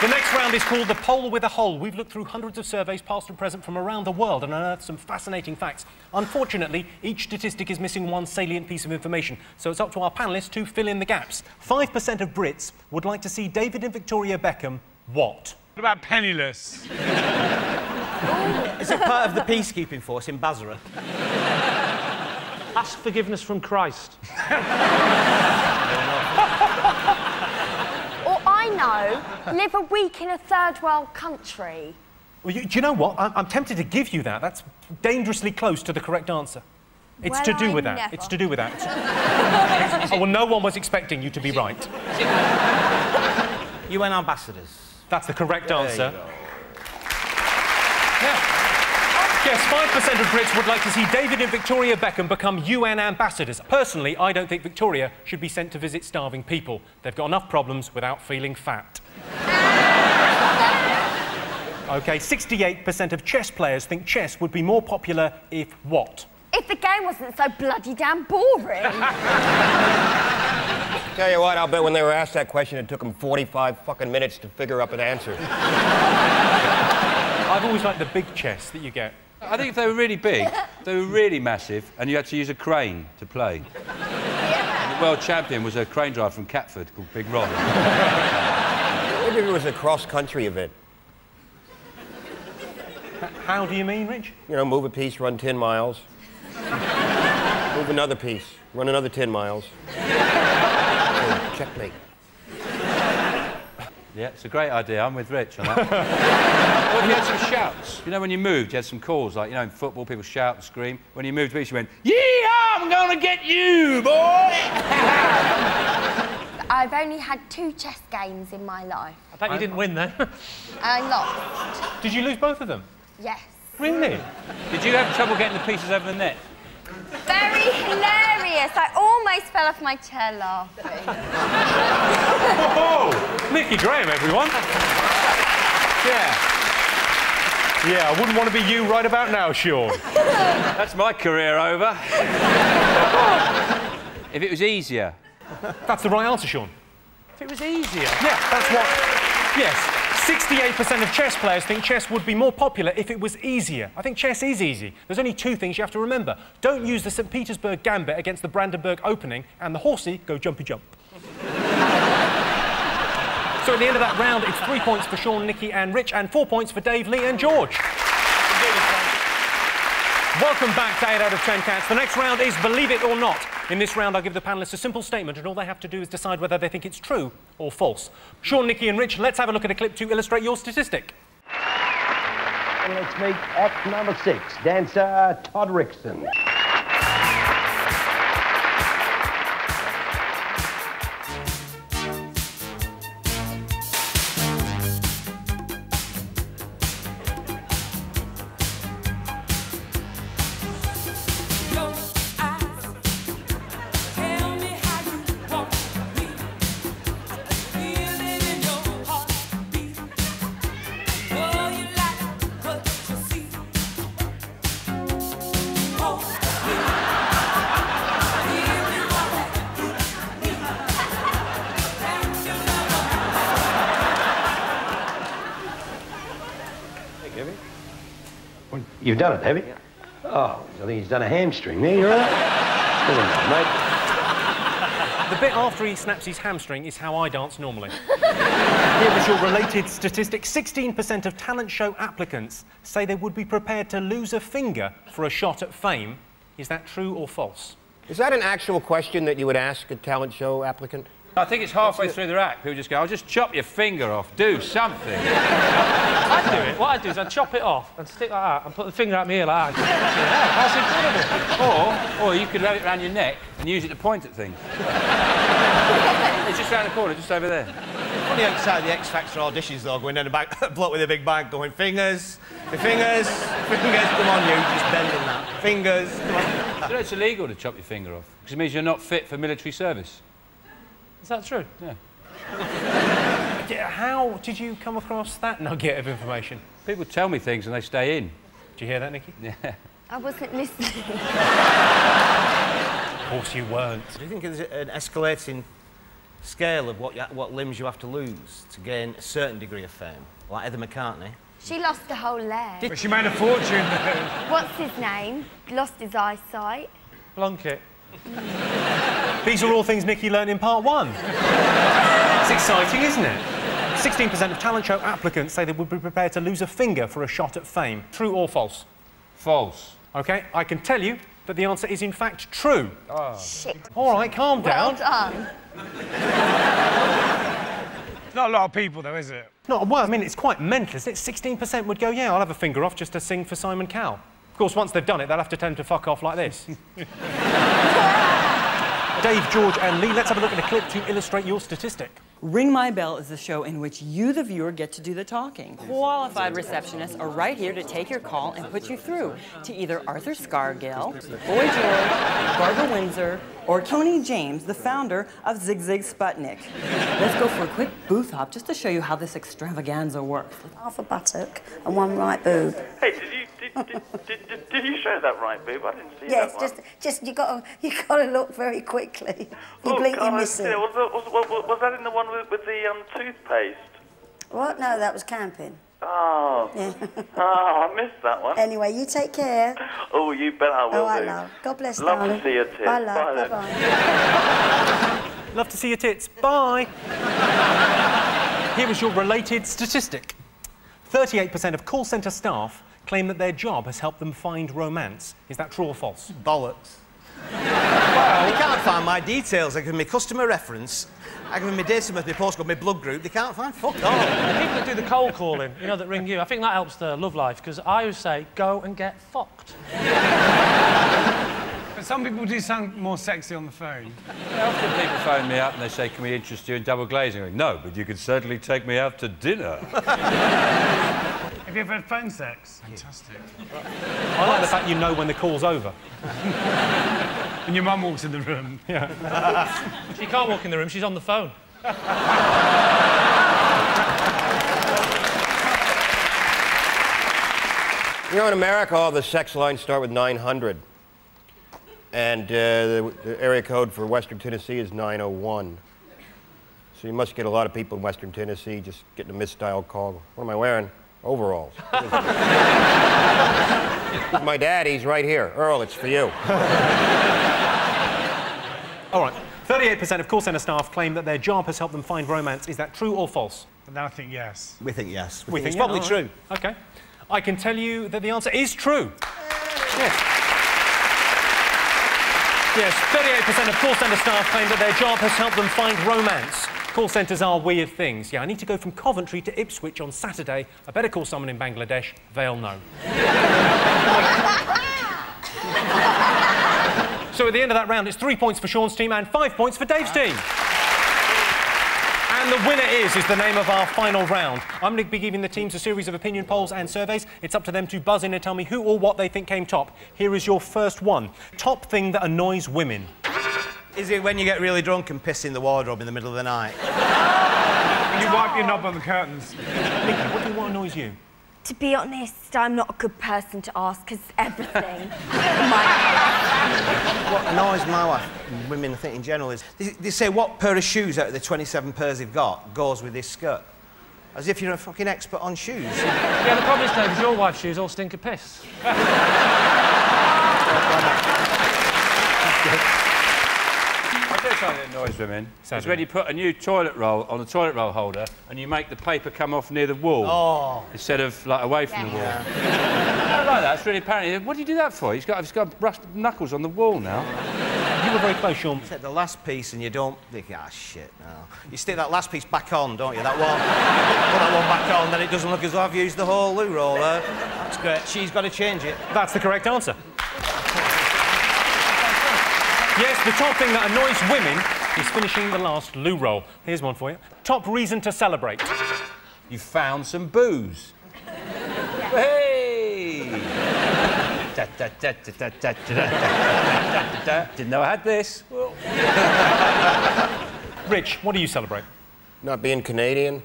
The next round is called The Poll with a Hole. We've looked through hundreds of surveys, past and present, from around the world and unearthed some fascinating facts. Unfortunately, each statistic is missing one salient piece of information, so it's up to our panellists to fill in the gaps. 5% of Brits would like to see David and Victoria Beckham what? What about penniless? [laughs] Is it part of the peacekeeping force in Basra? Ask forgiveness from Christ. [laughs] or I know, live a week in a third world country. Well, you, do you know what? I'm, I'm tempted to give you that. That's dangerously close to the correct answer. It's Well, to do I with that. never. It's to do with that. [laughs] oh, well, no one was expecting you to be right. [laughs] UN ambassadors. That's the correct There you answer. go. Yes, 5% of Brits would like to see David and Victoria Beckham become UN ambassadors. Personally, I don't think Victoria should be sent to visit starving people. They've got enough problems without feeling fat. OK, 68% of chess players think chess would be more popular if what? If the game wasn't so bloody damn boring. [laughs] tell you what, I'll bet when they were asked that question, it took them 45 fucking minutes to figure up an answer. I've always liked the big chess that you get. I think if they were really big, [laughs] they were really massive, and you had to use a crane to play. The world champion was a crane driver from Catford called Big Ron. [laughs] Maybe it was a cross-country event. How do you mean, Rich? You know, move a piece, run 10 miles. [laughs] move another piece, run another 10 miles. Checkmate. Yeah, it's a great idea. I'm with Rich on that. [laughs] or if you had some shouts. You know, when you moved, you had some calls. Like, you know, in football, people shout and scream. When you moved to beach, you went, Yeah, I'm gonna get you, boy! [laughs] I've only had two chess games in my life. I bet you didn't win then. [laughs] I lost. Did you lose both of them? Yes. Really? Did you have trouble getting the pieces over the net? Very hilarious. I almost fell off my chair laughing. Oh, Nikki Grahame, everyone. Yeah. Yeah, I wouldn't want to be you right about now, Sean. That's my career over. if it was easier. That's the right answer, Sean. if it was easier. Yeah, that's what. Yes, 68% of chess players think chess would be more popular if it was easier. I think chess is easy. There's only two things you have to remember. Don't use the St. Petersburg Gambit against the Brandenburg Opening, and the horsey go jumpy jump. [laughs] so at the end of that round, it's three points for Sean, Nikki, and Rich, and four points for Dave, Lee, and George. Welcome back to 8 out of 10 Cats. The next round is Believe It or Not. In this round, I'll give the panellists a simple statement, and all they have to do is decide whether they think it's true or false. Sean, Nikki, and Rich, let's have a look at a clip to illustrate your statistic. Let's meet act number six, dancer Todd Rickson. Done it, have you? Oh, I think he's done a hamstring. There, you're right. Never mate. The bit after he snaps his hamstring is how I dance normally. Here is your related statistic. 16% of talent show applicants say they would be prepared to lose a finger for a shot at fame. Is that true or false? Is that an actual question that you would ask a talent show applicant? I think it's halfway through their act. People just go, I'll just chop your finger off. Do something. I'd do it. What I'd do is I'd chop it off and stick like that and put the finger at me ear like that. That's incredible. Or, or you could wrap it around your neck and use it to point at things. it's just round the corner, just over there. Funny outside the X Factor auditions, though, going down the back, [laughs] a bloke with a big bag going, fingers, my fingers, fingers, come on, you, just bending that. Fingers, come on. You know, it's illegal to chop your finger off because it means you're not fit for military service. Is that true? [laughs] Yeah. How did you come across that nugget of information? People tell me things and they stay in. Did you hear that, Nikki? Yeah. I wasn't listening. Of course you weren't. Do you think there's an escalating scale of what, you, what limbs you have to lose to gain a certain degree of fame? Like Heather McCartney? She lost a whole leg. But she made a fortune. What's his name? Lost his eyesight. Blunkett. [laughs] These are all things Nikki learned in part one. it's exciting, isn't it? 16% of talent show applicants say they would be prepared to lose a finger for a shot at fame. True or false? False. OK, I can tell you that the answer is in fact true. Oh. Shit. All right, calm Well down. done. Not a lot of people, though, is it? No, well, I mean, it's quite mental, isn't it? 16% would go, yeah, I'll have a finger off just to sing for Simon Cowell. Of course, once they've done it, they'll have to tend to fuck off like this. [laughs] Dave, George, and Lee, let's have a look at a clip to illustrate your statistic. Ring My Bell is the show in which you, the viewer, get to do the talking. Qualified receptionists are right here to take your call and put you through to either Arthur Scargill, Boy George, Barbara Windsor, or Tony James, the founder of Sigue Sigue Sputnik. Let's go for a quick booth hop just to show you how this extravaganza works. Half a buttock and one right boob. Hey, did you did, did, did, did, did you show that right boob? I didn't see Yes, that one. just just you got to [laughs] you got to look very quickly. You oh, blink, God, you miss see. it. Was, that- was, was, was that in the one with, with the um, toothpaste? What? No, that was camping. Oh, Yeah. [laughs] oh, I missed that one. anyway, you take care. Oh, you bet I will oh, I do. love. God bless, Love darling. to see your tits. Bye, love. Bye, Bye, bye. [laughs] Love to see your tits. Bye. Here is your related statistic 38% of call centre staff claim that their job has helped them find romance. Is that true or false? Bollocks. well, they can't find my details. I give them my customer reference. I give them my date of birth, my postcode, my blood group. They can't find fuck all. The people that do the cold calling, you know, that ring you, I think that helps their love life because I always say, go and get fucked. But some people do sound more sexy on the phone. Often people phone me up and they say, Can we interest you in double glazing? I go, no, but you could certainly take me out to dinner. [laughs] Have you ever had phone sex? Fantastic. I like the fact you know when the call's over. [laughs] and your mum walks in the room. Yeah. [laughs] she can't walk in the room, she's on the phone. You know, in America, all the sex lines start with 900. And uh, the, the area code for Western Tennessee is 901. So you must get a lot of people in Western Tennessee just getting a misdialed call. What am I wearing? Overalls. [laughs] My daddy's right here. Earl, it's for you. [laughs] All right. 38% of call centre staff claim that their job has helped them find romance. Is that true or false? And I think yes. We think yes. We think it's yeah, probably all true. OK. I can tell you that the answer is true. Yes, 38% of call centre staff claim that their job has helped them find romance. Call centres are weird things. Yeah, I need to go from Coventry to Ipswich on Saturday. I better call someone in Bangladesh. They'll know. [laughs] so at the end of that round, it's three points for Sean's team and five points for Dave's team. And the winner is, is the name of our final round. I'm going to be giving the teams a series of opinion polls and surveys. It's up to them to buzz in and tell me who or what they think came top. Here is your first one. Top thing that annoys women. Is it when you get really drunk and piss in the wardrobe in the middle of the night? When [laughs] you wipe your knob on the curtains. Nikki, what, do, you, what annoys you? To be honest, I'm not a good person to ask because everything. [laughs] What annoys my wife, and women I think in general, is they, they say what pair of shoes out of the 27 pairs they've got goes with this skirt. As if you're a fucking expert on shoes. Yeah, the problem is, Dave, is your wife's shoes all stink of piss. [laughs] I'll tell you something that annoys women. It's when you put a new toilet roll on a toilet roll holder and you make the paper come off near the wall Oh. instead of like away from the wall. I don't like that. It's really apparent. What do you do that for? He's got, he's got rust knuckles on the wall now. You were very close, Sean. Take the last piece and you don't think, ah, shit, no. You stick that last piece back on, don't you? That one. Put that one back on, then it doesn't look as though I've used the whole loo roller. That's great. She's got to change it. That's the correct answer. Yes, the top thing that annoys women is finishing the last loo roll. Here's one for you. Top reason to celebrate. You found some booze. hey! Didn't know I had this. Rich, what do you celebrate? Not being Canadian.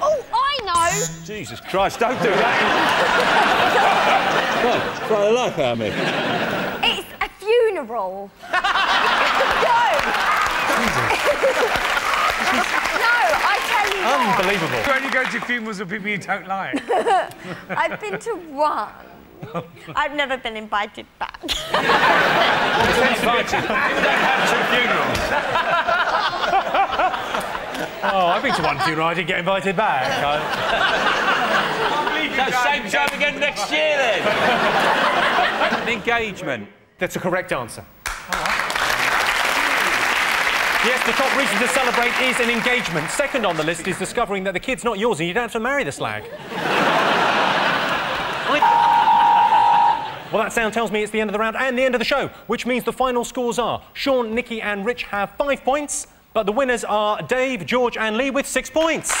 oh, I know! Jesus Christ, don't do that! well, try the life. It's a funeral. [laughs] [laughs] no. [laughs] no, I tell you what. Unbelievable. You only go to funerals of people you don't like. I've been to one. I've never been invited back. invited. Oh, I've been to one funeral, I didn't get invited back. I... So same job again next year then. An engagement. That's a correct answer. Yes, the top reason to celebrate is an engagement. Second on the list is discovering that the kid's not yours and you don't have to marry the slag. Well, that sound tells me it's the end of the round and the end of the show, which means the final scores are Sean, Nikki, and Rich have five points, but the winners are Dave, George, and Lee with six points.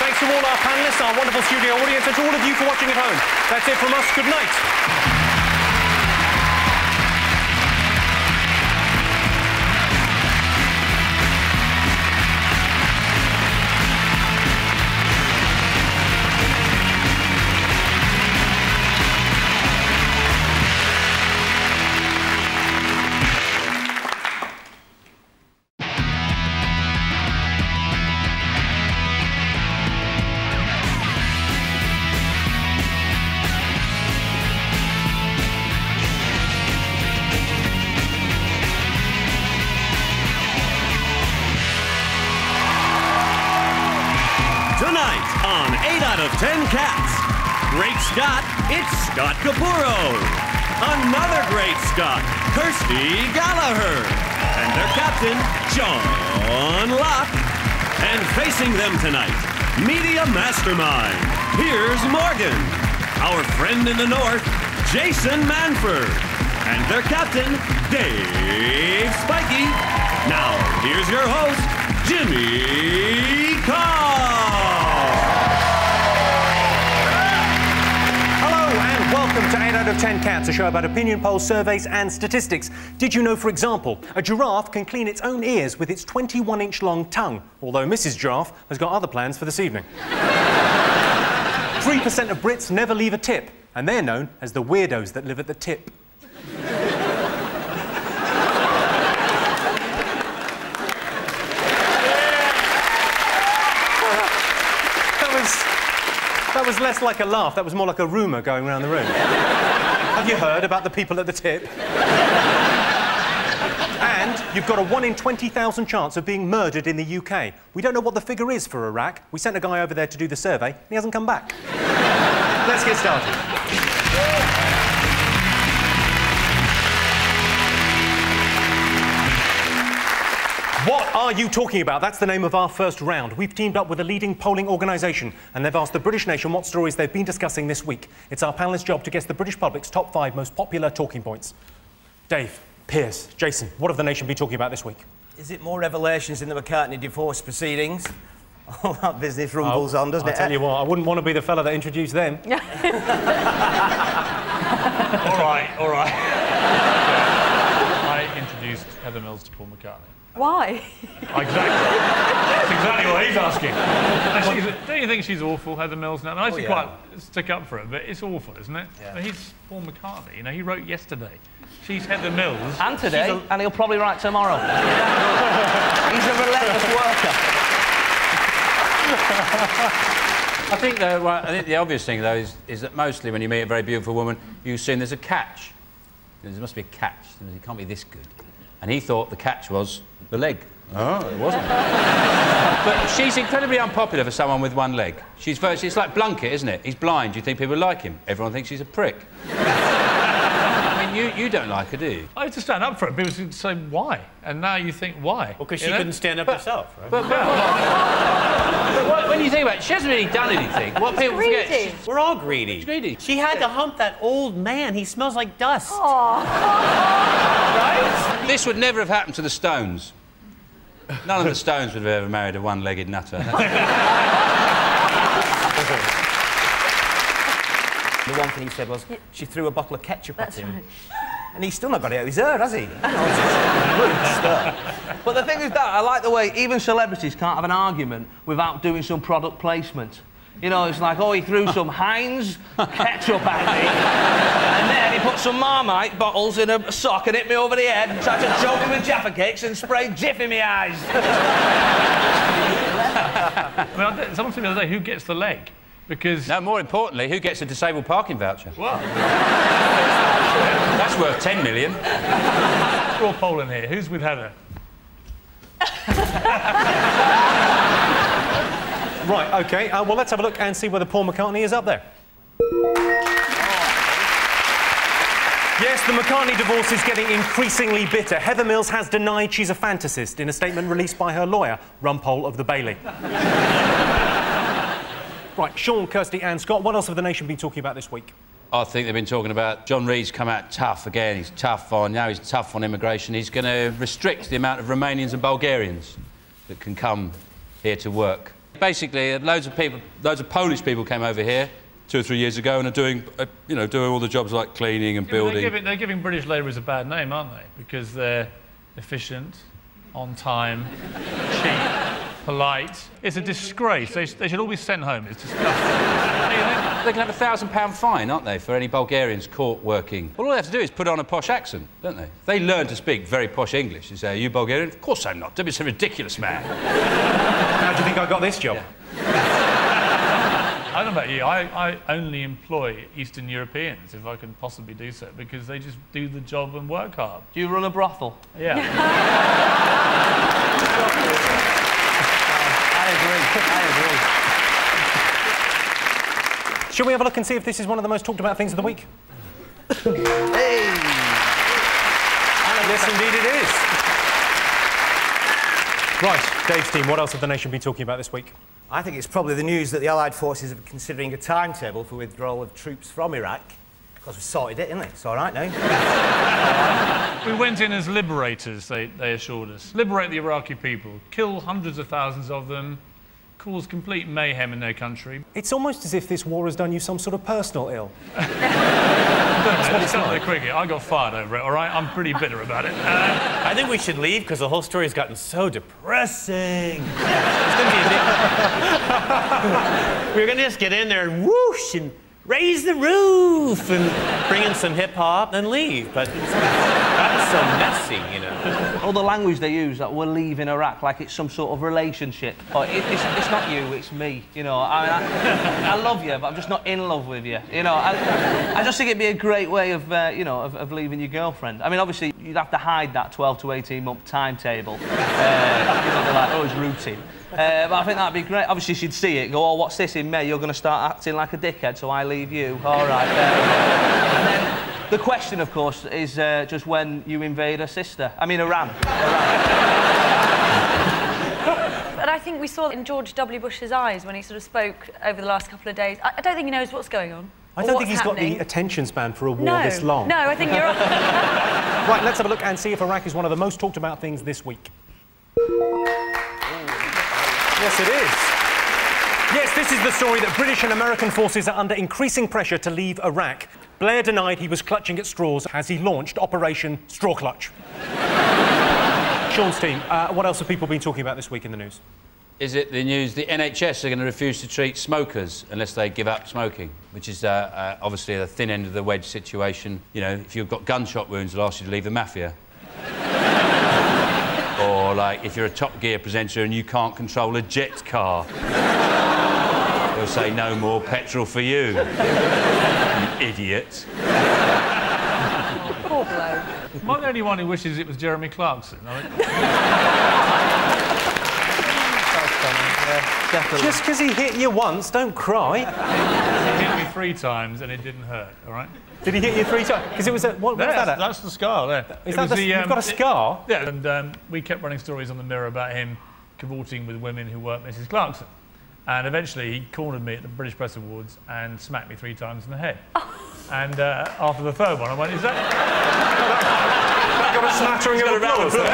Thanks to all our panelists, our wonderful studio audience, and to all of you for watching at home. That's it from us. Good night. Tonight, Media Mastermind. Piers Morgan. Our friend in the north, Jason Manford. And their captain, Dave Spikey. Now, here's your host, Jimmy Carr. To 8 out of 10 Cats, a show about opinion polls, surveys, and statistics. Did you know, for example, a giraffe can clean its own ears with its 21 inch long tongue? Although Mrs. Giraffe has got other plans for this evening. [laughs] 3% of Brits never leave a tip, and they're known as the weirdos that live at the tip. That was, that was less like a laugh, that was more like a rumour going around the room. Have you heard about the people at the tip? and you've got a 1 in 20,000 chance of being murdered in the UK. We don't know what the figure is for Iraq. We sent a guy over there to do the survey, and he hasn't come back. Let's get started. Are you talking about? That's the name of our first round. We've teamed up with a leading polling organisation and they've asked the British nation what stories they've been discussing this week. It's our panellists' job to guess the British public's top five most popular talking points. Dave, Piers, Jason, what have the nation been talking about this week? Is it more revelations in the McCartney divorce proceedings? [laughs] All that business rumbles on, doesn't I'll it? tell you what, I wouldn't want to be the fella that introduced them. [laughs] all right, all right. [laughs] I introduced Heather Mills to Paul McCartney. Why? [laughs] Exactly. That's exactly what he's asking. And she's- don't you think she's awful, Heather Mills? Now, I Oh, actually yeah. quite stick up for her, but it's awful, isn't it? Yeah. But he's Paul McCartney. You know, he wrote yesterday. She's Heather Mills. And today, a- and he'll probably write tomorrow. [laughs] He's a relentless worker. I think, the, well, I think the obvious thing, though, is, is that mostly when you meet a very beautiful woman, you assume there's a catch. There must be a catch. It can't be this good. And he thought the catch was the leg. Oh, it wasn't. [laughs] but she's incredibly unpopular for someone with one leg. She's very, it's like Blunkett, isn't it? He's blind. Do You think people like him. Everyone thinks he's a prick. [laughs] I mean, you, you don't like her, do you? I used to stand up for it. People would say, why? And now you think, why? Well, because she couldn't stand up herself, right? But, but, [laughs] but what- when you think about it, she hasn't really done anything. What people forget, she's- We're all greedy. She's greedy. She had to hump that old man. He smells like dust. Right? This would never have happened to the Stones. [laughs] None of the Stones would have ever married a one-legged nutter. [laughs] The one thing he said was, she threw a bottle of ketchup at him. And he's still not got it out of his hair, has he? [laughs] Oh, but the thing is that I like the way even celebrities can't have an argument without doing some product placement. You know, it's like, oh, he threw some Heinz ketchup at me, and then he put some Marmite bottles in a sock and hit me over the head, and tried to choke me with Jaffa cakes and sprayed Jif in my eyes. [laughs] I mean, I did- someone said the other day, who gets the leg? Because... No, more importantly, who gets a disabled parking voucher? Well... That's worth 10 million. Draw a poll in here. Who's with Heather? [laughs] Right, OK. Uh, well, let's have a look and see whether Paul McCartney is up there. Yes, the McCartney divorce is getting increasingly bitter. Heather Mills has denied she's a fantasist in a statement released by her lawyer, Rumpole of the Bailey. [laughs] right, Sean, Kirsty, and Scott, what else have the nation been talking about this week? I think they've been talking about John Reid's come out tough again. He's tough on now. He's tough on immigration. He's going to restrict the amount of Romanians and Bulgarians that can come here to work. Basically, loads of people, loads of Polish people came over here two or three years ago and are doing, uh, you know, doing all the jobs like cleaning and Yeah, but they're, building. giving, they're giving British labourers a bad name, aren't they? Because they're efficient, on time, [laughs] cheap, polite. It's a disgrace. They, sh- they should all be sent home. It's disgusting. [laughs] They can have a thousand pound fine, aren't they, for any Bulgarians caught working? Well, all they have to do is put on a posh accent, don't they? They learn to speak very posh English. You say, Are you Bulgarian? Of course I'm not. Don't be so ridiculous, man. How do you think I got this job? I don't know about you. I, I only employ Eastern Europeans if I can possibly do so because they just do the job and work hard. Do you run a brothel? Yeah. [laughs] I agree. I agree. Shall we have a look and see if this is one of the most talked about things of the week? Hey! Yes, indeed it is. Right, Dave's team, what else have the nation been talking about this week? I think it's probably the news that the Allied forces are considering a timetable for withdrawal of troops from Iraq. Because we sorted it, isn't it? It's all right now. [laughs] We went in as liberators, they, they assured us. Liberate the Iraqi people, kill hundreds of thousands of them, cause complete mayhem in their country. It's almost as if this war has done you some sort of personal ill. [laughs] That's what it's the like. cricket. I got fired over it, all right? I'm pretty bitter about it. Uh, I think we should leave because the whole story has gotten so depressing. [laughs] It's gonna be a bit... [laughs] We're gonna just get in there and whoosh and raise the roof and bring in some hip hop and leave. But that's so messy, you know. All the language they use that we're leaving Iraq like it's some sort of relationship. But it, it's, it's not you, it's me. You know, I, I, I love you, but I'm just not in love with you. You know, I, I just think it'd be a great way of, uh, you know, of, of leaving your girlfriend. I mean, obviously, you'd have to hide that 12 to 18 month timetable. Uh, you know, like, oh, it's routine. Uh, but I think that'd be great. Obviously, she'd see it, go, oh, what's this in May? You're going to start acting like a dickhead, so I leave you. All right, fair. And then the question, of course, is uh, just when you invade her sister. I mean, Iran. And [laughs] I think we saw in George W. Bush's eyes when he sort of spoke over the last couple of days. I, I don't think he knows what's going on. I don't think he's happening. got the attention span for a war no, this long. No, I think you're [laughs] right. Right, let's have a look and see if Iraq is one of the most talked about things this week. Yes, it is. Yes, this is the story that British and American forces are under increasing pressure to leave Iraq. Blair denied he was clutching at straws as he launched Operation Straw Clutch. [laughs] Sean's team, uh, what else have people been talking about this week in the news? Is it the news the NHS are going to refuse to treat smokers unless they give up smoking, which is uh, uh, obviously the thin end of the wedge situation. You know, if you've got gunshot wounds, they'll ask you to leave the mafia. Or like if you're a Top Gear presenter and you can't control a jet car, they'll say no more petrol for you, you idiot. Poor bloke. Am I the only one who wishes it was Jeremy Clarkson? I mean, Just because he hit you once, don't cry. he hit me three times and it didn't hurt, all right? Did he hit you three times? Because it was a. What, what was that? at? That's the scar there. Is It that the- the, you've um, got a it- scar? yeah, and um, we kept running stories on the Mirror about him cavorting with women who weren't Mrs. Clarkson. And eventually he cornered me at the British Press Awards and smacked me three times in the head. [laughs] And uh, after the third one, I went, is that... That got a smattering of applause. [laughs]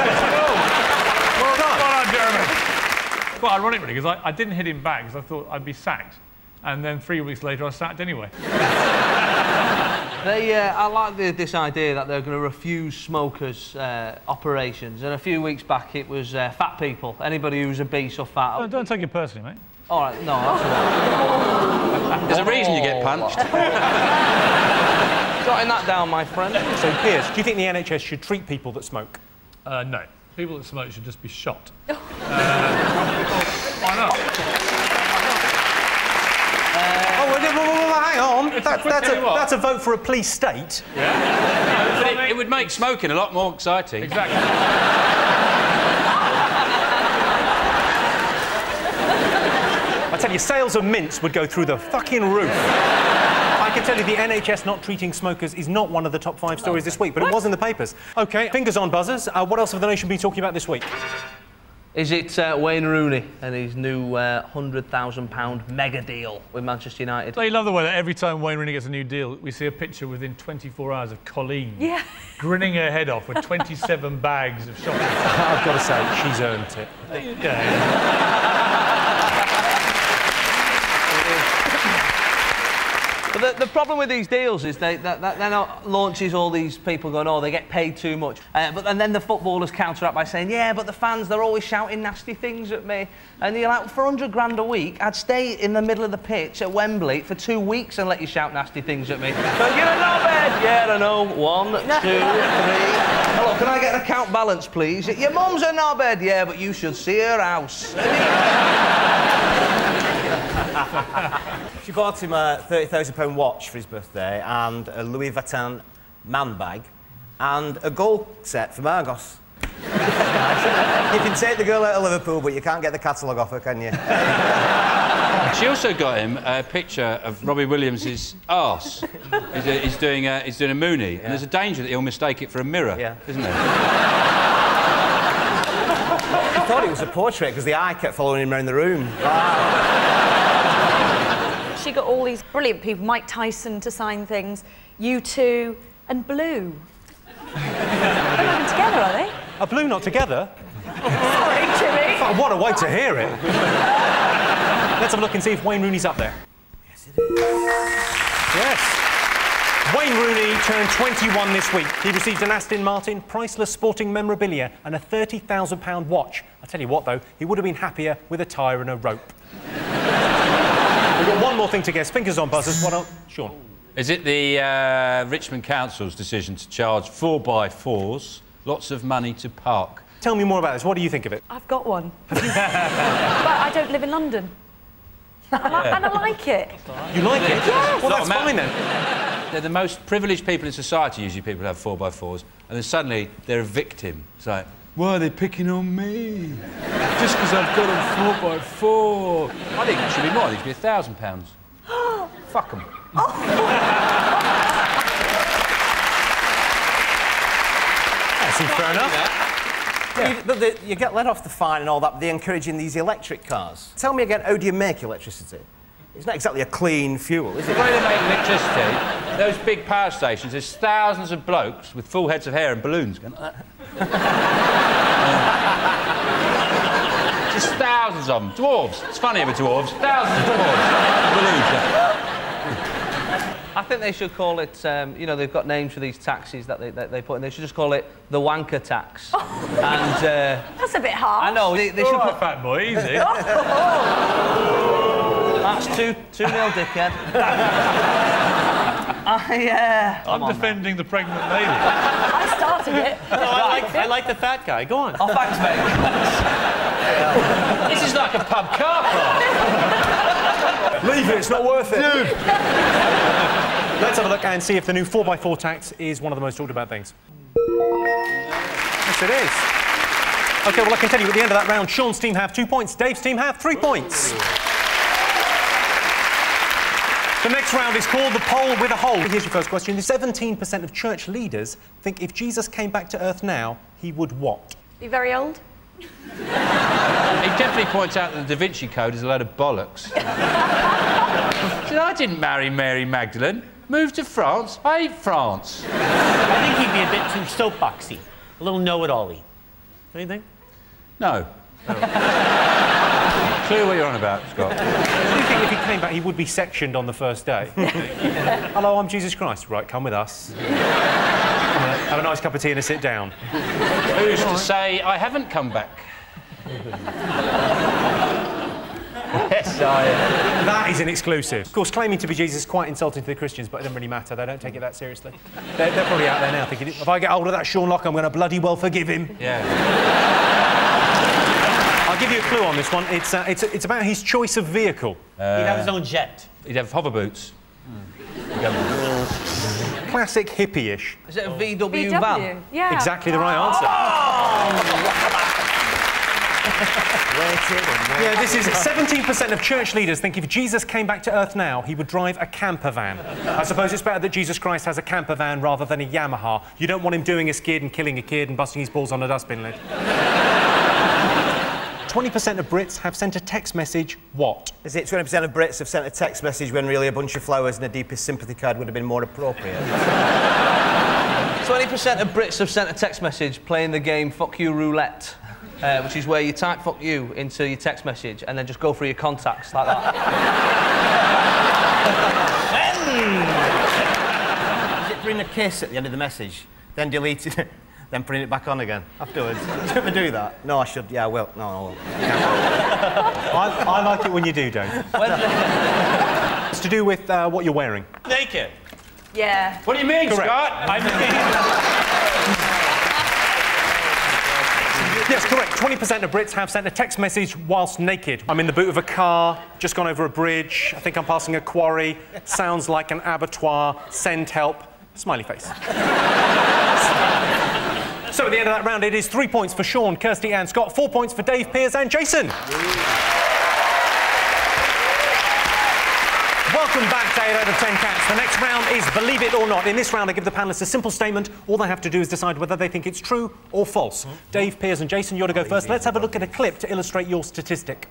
Well done. Well done, Jeremy. Quite ironic, really, because I, I didn't hit him back because I thought I'd be sacked. And then three weeks later, I was sacked anyway. [laughs] They, uh, I like the, this idea that they're going to refuse smokers' uh, operations. And a few weeks back, it was uh, fat people. Anybody who's obese or fat. Don't, don't take it personally, mate. All right, no, that's all right. There's a reason you get punched. [laughs] Jotting that down, my friend. So, Piers, do you think the NHS should treat people that smoke? Uh, no. People that smoke should just be shot. [laughs] uh, why not? oh, well, well, well, well, hang on. That, that's, a, that's a vote for a police state. But it, it would make smoking a lot more exciting. Exactly. I tell you, sales of mints would go through the fucking roof. I can tell you the NHS not treating smokers is not one of the top five stories this week, but it was in the papers. OK, fingers on buzzers. Uh, what else have the nation been talking about this week? Is it uh, Wayne Rooney and his new uh, £100,000 mega deal with Manchester United? I love the way that every time Wayne Rooney gets a new deal, we see a picture within 24 hours of Coleen Yeah. grinning her head off with 27 [laughs] bags of shopping. I've got to say, she's earned it. Yeah. But the, the problem with these deals is they, that, that then launches all these people going, oh, they get paid too much. Uh, but and then the footballers counter counteract by saying, yeah, but the fans, they're always shouting nasty things at me. And you're like, for 100 grand a week, I'd stay in the middle of the pitch at Wembley for two weeks and let you shout nasty things at me. But you're a knobhead! Yeah, I know. One, two, three. Hello, can I get an account balance, please? Your mum's a knobhead. Yeah, but you should see her house. [laughs] [laughs] she bought him a £30,000 watch for his birthday and a Louis Vuitton man bag and a goal set from Argos. [laughs] you can take the girl out of Liverpool, but you can't get the catalogue off her, can you? [laughs] She also got him a picture of Robbie Williams' arse. He's, uh, he's doing a, he's doing a Mooney, and there's a danger that he'll mistake it for a mirror, yeah. isn't there? I thought it was a portrait because the eye kept following him around the room. She got all these brilliant people, Mike Tyson to sign things, U2, and Blue. They're not even together, are they? Are Blue not together? Sorry, Jimmy. Oh, what a way to hear it. Let's have a look and see if Wayne Rooney's up there. Yes, it is. Yes. Wayne Rooney turned 21 this week. He received an Aston Martin, priceless sporting memorabilia, and a £30,000 watch. I tell you what, though, he would have been happier with a tyre and a rope. We've got one more thing to guess. Fingers on buzzers. What else? Sean. Is it the uh, Richmond Council's decision to charge four by fours lots of money to park. Tell me more about this. What do you think of it? I've got one. [laughs] but I don't live in London. I li- Yeah. And I like it. You like it? Yes. Well, that's fine then. They're the most privileged people in society, usually people who have 4x4s, and then suddenly they're a victim. It's like, why are they picking on me? Just because I've got a four by four. I think it should be more. I it should be a thousand pounds. [gasps] Fuck them. [laughs] That seems fair enough. You, but the, you get let off the fine and all that, but they're encouraging these electric cars. Tell me again, how do you make electricity? It's not exactly a clean fuel, is it? The way they make electricity, those big power stations, there's thousands of blokes with full heads of hair and balloons going like that. [laughs] Just thousands of them. Dwarves. It's funny about dwarves. Thousands of dwarves. balloons. I think they should call it, um, you know, they've got names for these taxes that they, that they put in. They should just call it the wanker tax. [laughs] and, uh, That's a bit harsh. I know, they, they should All right, put... fat boy, easy. [laughs] That's 2 2 nil, dickhead. [laughs] I, uh, I'm defending the pregnant lady. I started it. No, I like, I like the fat guy. Go on. Oh, thanks, mate. This is like a pub car park. Leave it, it's not worth it. Let's have a look and see if the new 4x4 tax is one of the most talked about things. Yes, it is. OK, well, I can tell you at the end of that round, Sean's team have two points, Dave's team have three points. The next round is called the poll with a hole. Here's your first question. 17% of church leaders think if Jesus came back to Earth now, he would what? Be very old. He definitely points out that the Da Vinci Code is a load of bollocks. [laughs] He said, I didn't marry Mary Magdalene. Moved to France. I hate France. I think he'd be a bit too soapboxy. A little know-it-all-y. Don't you? No. Oh. [laughs] Clear what you're on about, Scott. Do you think if he came back, he would be sectioned on the first day? [laughs] Hello, I'm Jesus Christ. Right, come with us. Come on, have a nice cup of tea and a sit down. Who's to say I haven't come back? yes, I am. That is an exclusive. Of course, claiming to be Jesus is quite insulting to the Christians, but it doesn't really matter. They don't take it that seriously. They're, they're probably out there now thinking, if I get hold of that Sean Lock, I'm going to bloody well forgive him. Yeah. I'll give you a clue on this one. It's, uh, it's, it's about his choice of vehicle. He'd have his own jet. He'd have hover boots. Classic hippie-ish. Is it a VW, VW. van? Yeah. Exactly the right answer. [laughs] Yeah, this is 17% of church leaders think if Jesus came back to Earth now, he would drive a camper van. I suppose it's better that Jesus Christ has a camper van rather than a Yamaha. You don't want him doing a skid and killing a kid and busting his balls on a dustbin lid. 20% of Brits have sent a text message, what? Is it 20% of Brits have sent a text message when really a bunch of flowers and a deepest sympathy card would have been more appropriate? [laughs] 20% of Brits have sent a text message playing the game Fuck You Roulette, uh, which is where you type fuck you into your text message and then just go through your contacts like that. Is it putting a kiss at the end of the message, then deleting [laughs] it, then putting it back on again afterwards? [laughs] Should I do that? No, I should. Yeah, I will. No, I won't. [laughs] I, I like it when you do, Dave. it's to do with uh, what you're wearing. Naked. Yeah. What do you mean, Correct. Scott? I'm Yes, correct. 20% of Brits have sent a text message whilst naked. I'm in the boot of a car, just gone over a bridge, I think I'm passing a quarry, sounds like an abattoir, send help, smiley face. [laughs] so at the end of that round, it is three points for Sean, Kirsty, and Scott, four points for Dave, Piers, and Jason. Welcome back to 8 out of 10 Cats. The next round is Believe It or Not. In this round, I give the panelists a simple statement. All they have to do is decide whether they think it's true or false. Dave, Piers, and Jason, you're to go first. Let's have a look at a clip to illustrate your statistic.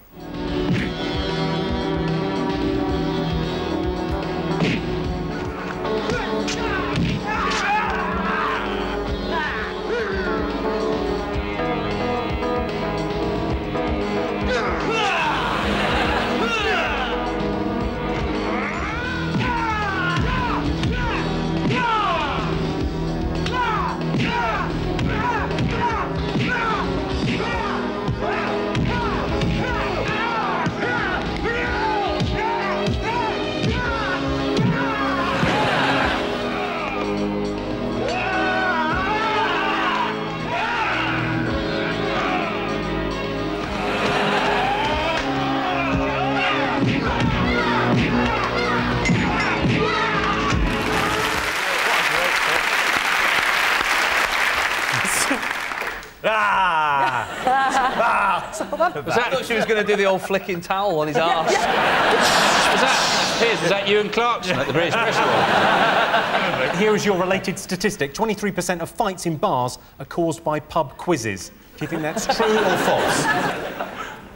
Going to do the old flicking towel on his arse. Was that, Piers, was that you and Clarkson at the British Press Club? [laughs] Here is your related statistic 23% of fights in bars are caused by pub quizzes. Do you think that's [laughs] true or false?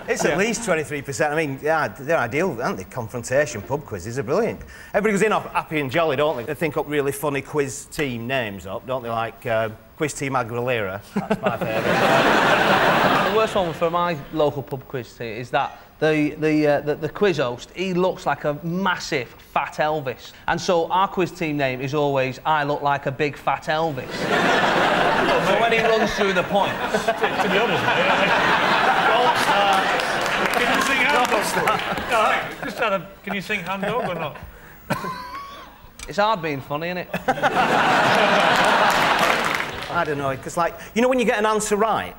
It's at least 23%. I mean, yeah, they're ideal, aren't they? Confrontation pub quizzes are brilliant. Everybody goes in off happy and jolly, don't they? They think up really funny quiz team names up, don't they? Like uh, Quiz Team Aguilera. That's my favourite. the worst one for my local pub quiz team is that the, the, uh, the, the quiz host, he looks like a massive fat Elvis. And so our quiz team name is always, I look like a big fat Elvis. [laughs] so when he runs through the points... to be honest, mate, Can you sing Hound Dog? No, hang on, just out of, can you sing Hound Dog or not? It's hard being funny, isn't it? [laughs] I don't know, because like, you know when you get an answer right,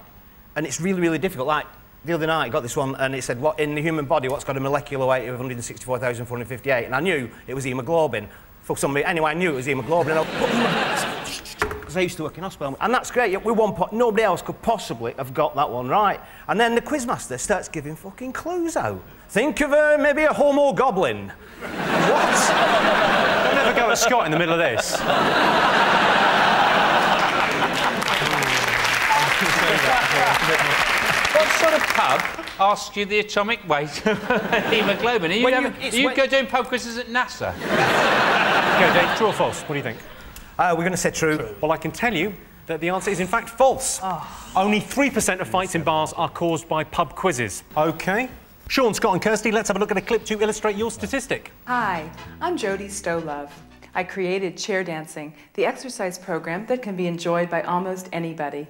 and it's really, really difficult, like, the other night I got this one and it said, what in the human body, what's got a molecular weight of 164,458? And I knew it was hemoglobin. For some reason, anyway, I knew it was hemoglobin. Because [laughs] I used to work in hospital. And that's great, with one pot, nobody else could possibly have got that one right. And then the quizmaster starts giving fucking clues out. Think of uh, maybe a homo goblin. [laughs] what? Don't ever go at Scott in the middle of this. What sort of pub asks you the atomic weight of [laughs] hemoglobin? Are you, When you- having- it's are you when- go doing pub quizzes at NASA? [laughs] Go, Dave, true or false? What do you think? Uh, we're going to say true. Well, I can tell you that the answer is in fact false. Only 3% of fights in bars are caused by pub quizzes. OK. Sean, Scott and Kirsty, let's have a look at a clip to illustrate your statistic. Hi, I'm Jodi Stolove. I created Chair Dancing, the exercise program that can be enjoyed by almost anybody.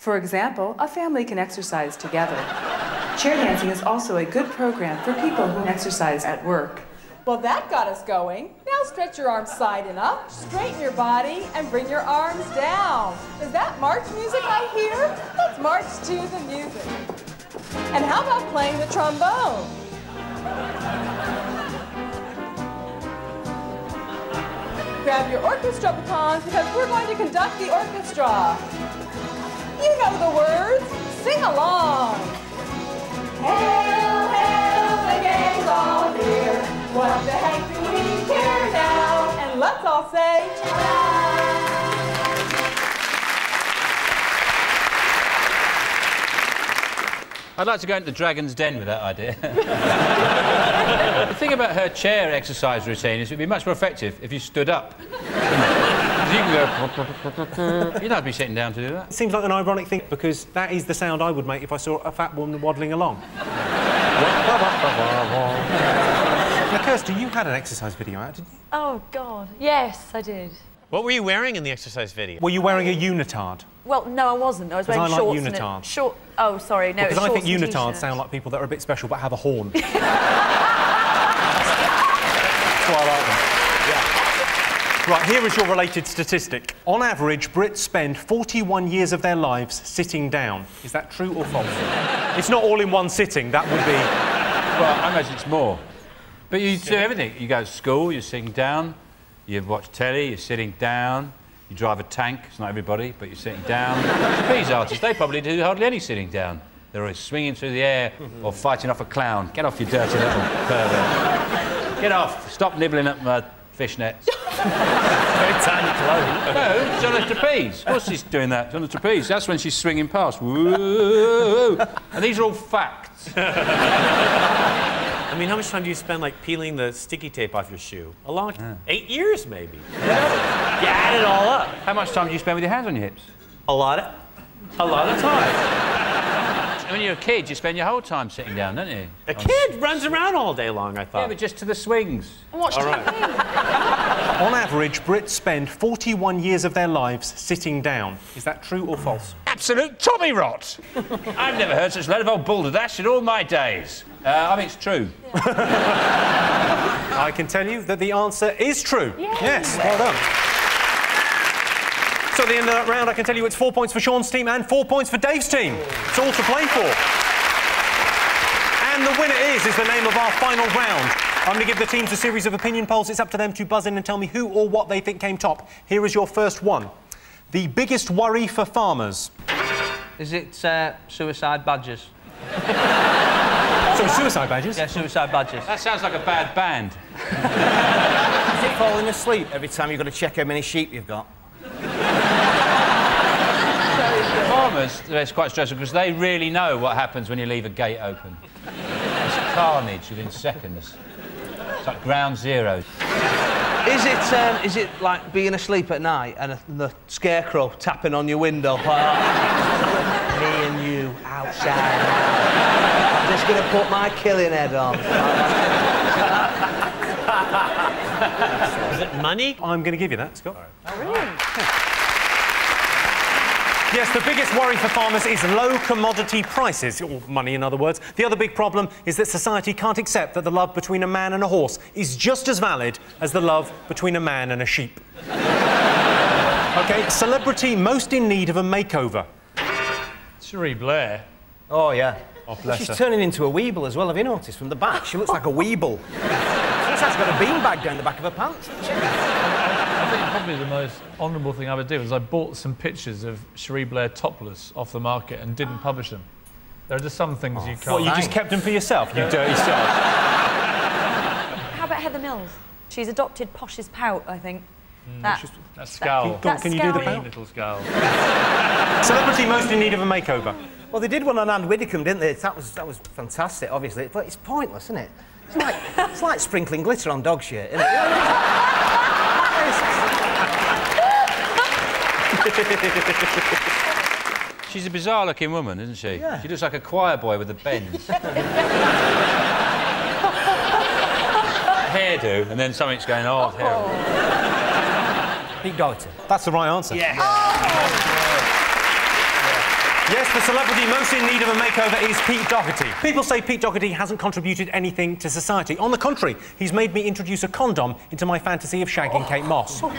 For example, a family can exercise together. Chair dancing is also a good program for people who exercise at work. Well, that got us going. Now stretch your arms side and up, straighten your body, and bring your arms down. Is that march music I hear? Let's march to the music. And how about playing the trombone? Grab your orchestra batons because we're going to conduct the orchestra. You know the words. Sing along. Hail, hail, the gang's all here. What the heck do we care now? And let's all say, I'd like to go into the Dragon's Den with that idea. [laughs] the thing about her chair exercise routine is it'd be much more effective if you stood up. 'Cause you can go. You don't have to be sitting down to do that. It seems like an ironic thing because that is the sound I would make if I saw a fat woman waddling along. now, Kirsty, you had an exercise video out, didn't you? Oh, God. Yes, I did. What were you wearing in the exercise video? Were you wearing a unitard? Well, no, I wasn't. I was wearing I like shorts. and a- unitards. Short. Oh, sorry. No, because it's I think unitards sound like people that are a bit special but have a horn. [laughs] That's why I like them. Right, here is your related statistic. On average, Brits spend 41 years of their lives sitting down. Is that true or false? [laughs] it's not all in one sitting, that would be. Well, I imagine it's more. But you do everything. You go to school, you're sitting down. You watch telly, you're sitting down. You drive a tank. It's not everybody, but you're sitting down. [laughs] These artists, they probably do hardly any sitting down. They're always swinging through the air or fighting off a clown. Get off, your dirty little pervert. [laughs] Get off. Stop nibbling at my fishnets. [laughs] Very tiny clothes. No, she's on a trapeze. Of course she's doing that. She's on a trapeze. That's when she's swinging past. Whoa. And these are all facts. I mean, how much time do you spend like peeling the sticky tape off your shoe? A long Eight years, maybe. you add it all up. How much time do you spend with your hands on your hips? A lot of, a lot of time. When you're a kid, you spend your whole time sitting down, don't you? A kid runs around all day long. I thought. Yeah, but just to the swings. Watch All right. [laughs] On average, Brits spend 41 years of their lives sitting down. Is that true or false? Absolute Tommy rot. I've never heard such a load of old balderdash in all my days. Uh, I think it's true. [laughs] I can tell you that the answer is true. Yes, well done. So at the end of that round, I can tell you it's four points for Sean's team and four points for Dave's team. It's all to play for. And the winner is, is the name of our final round. I'm going to give the teams a series of opinion polls. It's up to them to buzz in and tell me who or what they think came top. Here is your first one. The biggest worry for farmers. Is it uh, suicide badgers? [laughs] So suicide badgers? Yeah, suicide badgers. That sounds like a bad band. [laughs] Is it falling asleep every time you've got to check how many sheep you've got? Farmers, it's quite stressful because they really know what happens when you leave a gate open. It's carnage within seconds. It's like ground zero. Is it, um, is it like being asleep at night and a, the scarecrow tapping on your window? Like, [laughs] me and you outside. I'm just gonna put my killing head on. Is it money? I'm going to give you that, Scott. Yes, the biggest worry for farmers is low commodity prices, or money in other words. The other big problem is that society can't accept that the love between a man and a horse is just as valid as the love between a man and a sheep. [laughs] okay, celebrity most in need of a makeover. Cherie Blair. Oh, yeah. Oh, bless She's her. turning into a weeble as well, have you noticed? From the back, she looks like a weeble. [laughs] she looks like she's got a beanbag down the back of her pants. Hasn't she? I think probably the most honourable thing I would do is I bought some pictures of Cherie Blair topless off the market and didn't publish them. There are just some things you can't. What, you just kept them for yourself, you dirty soul? How about Heather Mills? She's adopted Posh's pout, I think. Mm. that, That scowl. that Can you do the scowly- pout? Little scowl. Celebrity most in need of a makeover. Well, they did one on Ann Widdecombe, didn't they? That was, that was fantastic, obviously. But it's pointless, isn't it? It's like, it's like sprinkling glitter on dog shit, isn't it? She's a bizarre looking woman, isn't she? Yeah. She looks like a choir boy with a bends. hairdo, and then something's going on. Oh. Pete Doherty. That's the right answer. Yeah. Oh. Yes, the celebrity most in need of a makeover is Pete Doherty. People say Pete Doherty hasn't contributed anything to society. On the contrary, he's made me introduce a condom into my fantasy of shagging Kate Moss. [laughs]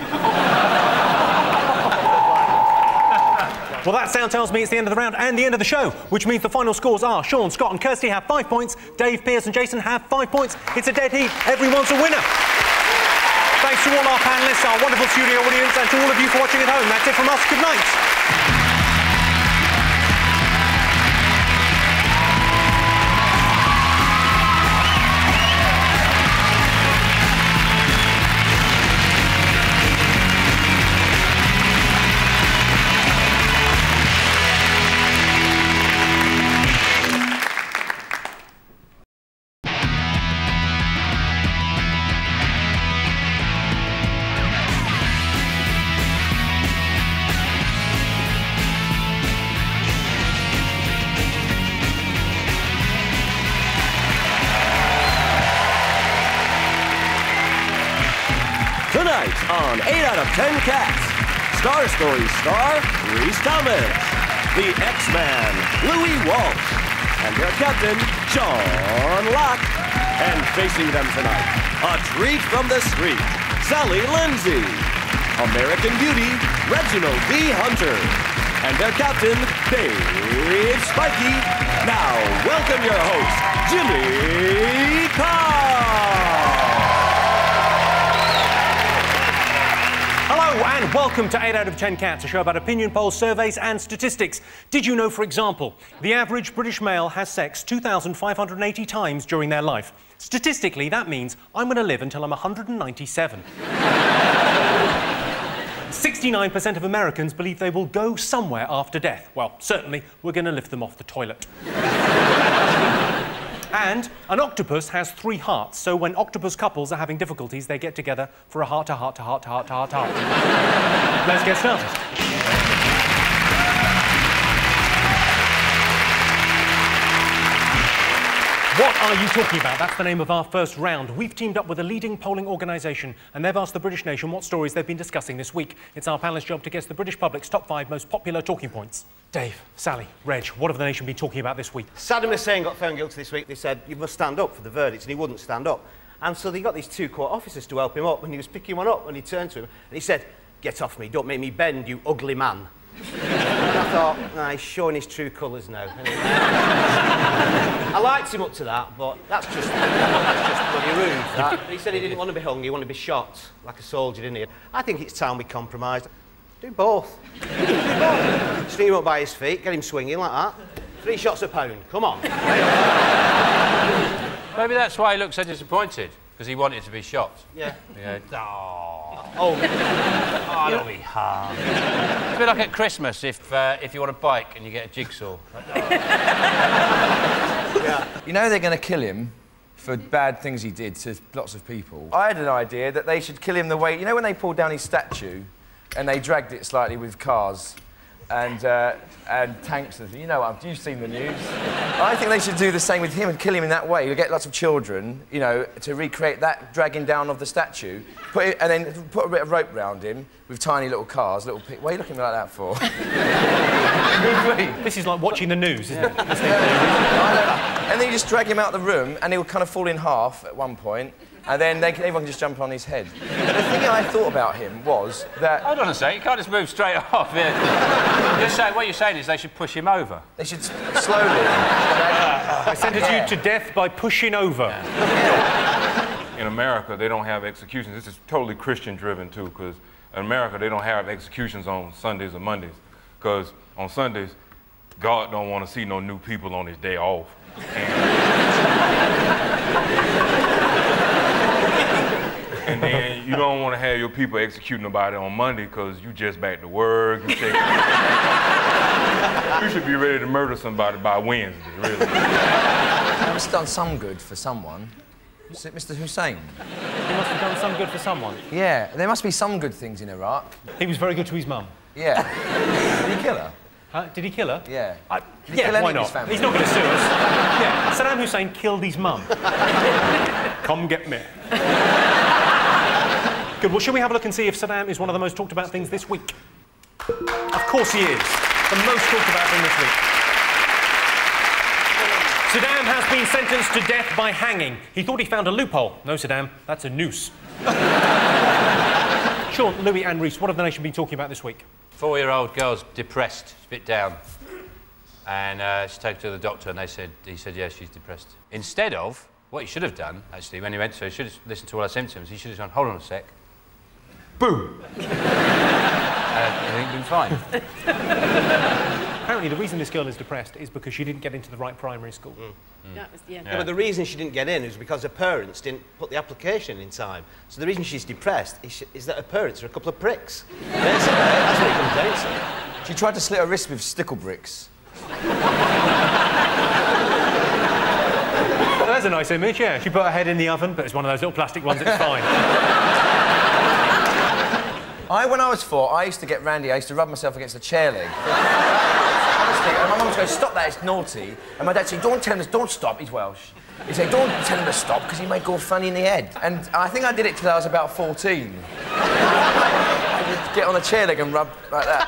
Well, that sound tells me it's the end of the round and the end of the show, which means the final scores are Sean, Scott, and Kirsty have five points, Dave, Piers and Jason have five points. It's a dead heat. Everyone's a winner. Thanks to all our panelists, our wonderful studio audience, and to all of you for watching at home. That's it from us. Good night. Story star Rhys Thomas, the X-Man Louis Walsh, and their captain Sean Lock. And facing them tonight, a treat from the street, Sally Lindsay, American Beauty Reginald D. Hunter, and their captain Dave Spikey. Now welcome your host, Jimmy Carr. Hello and welcome to 8 out of 10 Cats, a show about opinion polls, surveys, and statistics. Did you know, for example, the average British male has sex 2,580 times during their life? Statistically, that means I'm going to live until I'm 197. 69% of Americans believe they will go somewhere after death. Well, certainly, we're going to lift them off the toilet. And an octopus has three hearts, so when octopus couples are having difficulties, they get together for a heart to heart to heart to heart to heart to heart. Let's get started. Are you talking about? That's the name of our first round. We've teamed up with a leading polling organisation and they've asked the British nation what stories they've been discussing this week. It's our panelist's job to guess the British public's top five most popular talking points. Dave, Sally, Reg, what have the nation been talking about this week? Saddam Hussein got found guilty this week. They said, you must stand up for the verdict, and he wouldn't stand up. And so they got these two court officers to help him up, and he was picking one up, and he turned to him, and he said, get off me, don't make me bend, you ugly man. And I thought, nah, he's showing his true colours now. I liked him up to that, but that's just, that's just bloody rude. that. He said he didn't want to be hung, he wanted to be shot, like a soldier, didn't he? I think it's time we compromised. Do both. Do both. Him up by his feet, get him swinging like that. Three shots a pound. Come on. Maybe that's why he looks so disappointed, because he wanted to be shot. Yeah. Yeah. Oh. Oh. [laughs] oh, that'll be hard. It's a bit like at Christmas if, uh, if you want a bike and you get a jigsaw. [laughs] Yeah. You know they're going to kill him for bad things he did to lots of people. I had an idea that they should kill him the way... You know when they pulled down his statue and they dragged it slightly with cars and, uh, and tanks and You know what, you've seen the news. I think they should do the same with him and kill him in that way. You'll get lots of children, you know, to recreate that dragging down of the statue, put it, and then put a bit of rope round him with tiny little cars, little... What are you looking like that for? This is like watching the news, isn't it? And then you just drag him out of the room, and he'll kind of fall in half at one point, and then they can, everyone can just jump on his head. But the thing I thought about him was that... Hold on a sec, you can't just move straight [laughs] off. Yeah. You're saying, what you're saying is they should push him over. They should s- slowly... I sentenced Yeah. you to death by pushing over. in America, they don't have executions. This is totally Christian driven too, because in America, they don't have executions on Sundays or Mondays, because on Sundays, God don't want to see no new people on his day off. And, and then you don't want to have your people executing nobody on Monday because you just back to work. You, take- you should be ready to murder somebody by Wednesday, really. They must have done some good for someone. Is it Mr. Hussein? He must have done some good for someone. Yeah, there must be some good things in Iraq. He was very good to his mum. Yeah. Did he kill her? Huh? Did he kill her? Yeah. I, Did he yeah, kill any why of not? his family? He's not going to sue us. yeah, Saddam Hussein killed his mum. [laughs] Come get me. Good. Well, shall we have a look and see if Saddam is one of the most talked about things this week? Of course he is. The most talked about thing this week. Saddam has been sentenced to death by hanging. He thought he found a loophole. No, Saddam, that's a noose. [laughs] Sean, Louis, and Rhys, what have the nation been talking about this week? Four-year-old girl's depressed, a bit down. And uh, she took to the doctor and they said, he said, yes, she's depressed. Instead of, what he should have done, actually, when he went to he should have listened to all her symptoms. He should have gone, hold on a sec. Boom! uh, everything been fine. [laughs] Apparently, the reason this girl is depressed is because she didn't get into the right primary school. That was, yeah. Yeah, but the reason she didn't get in is because her parents didn't put the application in time. So the reason she's depressed is, she, is that her parents are a couple of pricks. [laughs] Basically, that's what it comes down to. She tried to slit her wrist with stickle bricks. [laughs] That's a nice image, yeah. She put her head in the oven, but it's one of those little plastic ones, it's fine. I, when I was four, I used to get randy. I used to rub myself against the chair leg. [laughs] Honestly, and my mum would go, "Stop that! It's naughty." And my dad said, "Don't tell him, to- don't stop." He's Welsh. He said, "Don't tell him to stop because he may go funny in the head." And I think I did it till I was about 14. I would get on a chair leg and rub like that.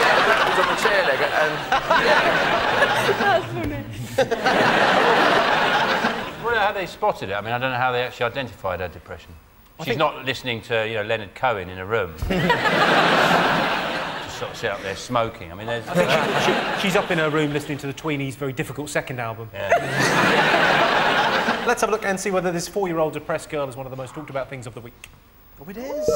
Yeah, on the chair leg and. That's funny. I wonder how they spotted it. I mean, I don't know how they actually identified her depression. She's think- not listening to, you know, Leonard Cohen in a room. [laughs] Just sort of sit up there smoking. I mean, there's... I think she, she, she's up in her room listening to the Tweenies' very difficult second album. [laughs] Let's have a look and see whether this four-year-old depressed girl is one of the most talked about things of the week. Oh, it is.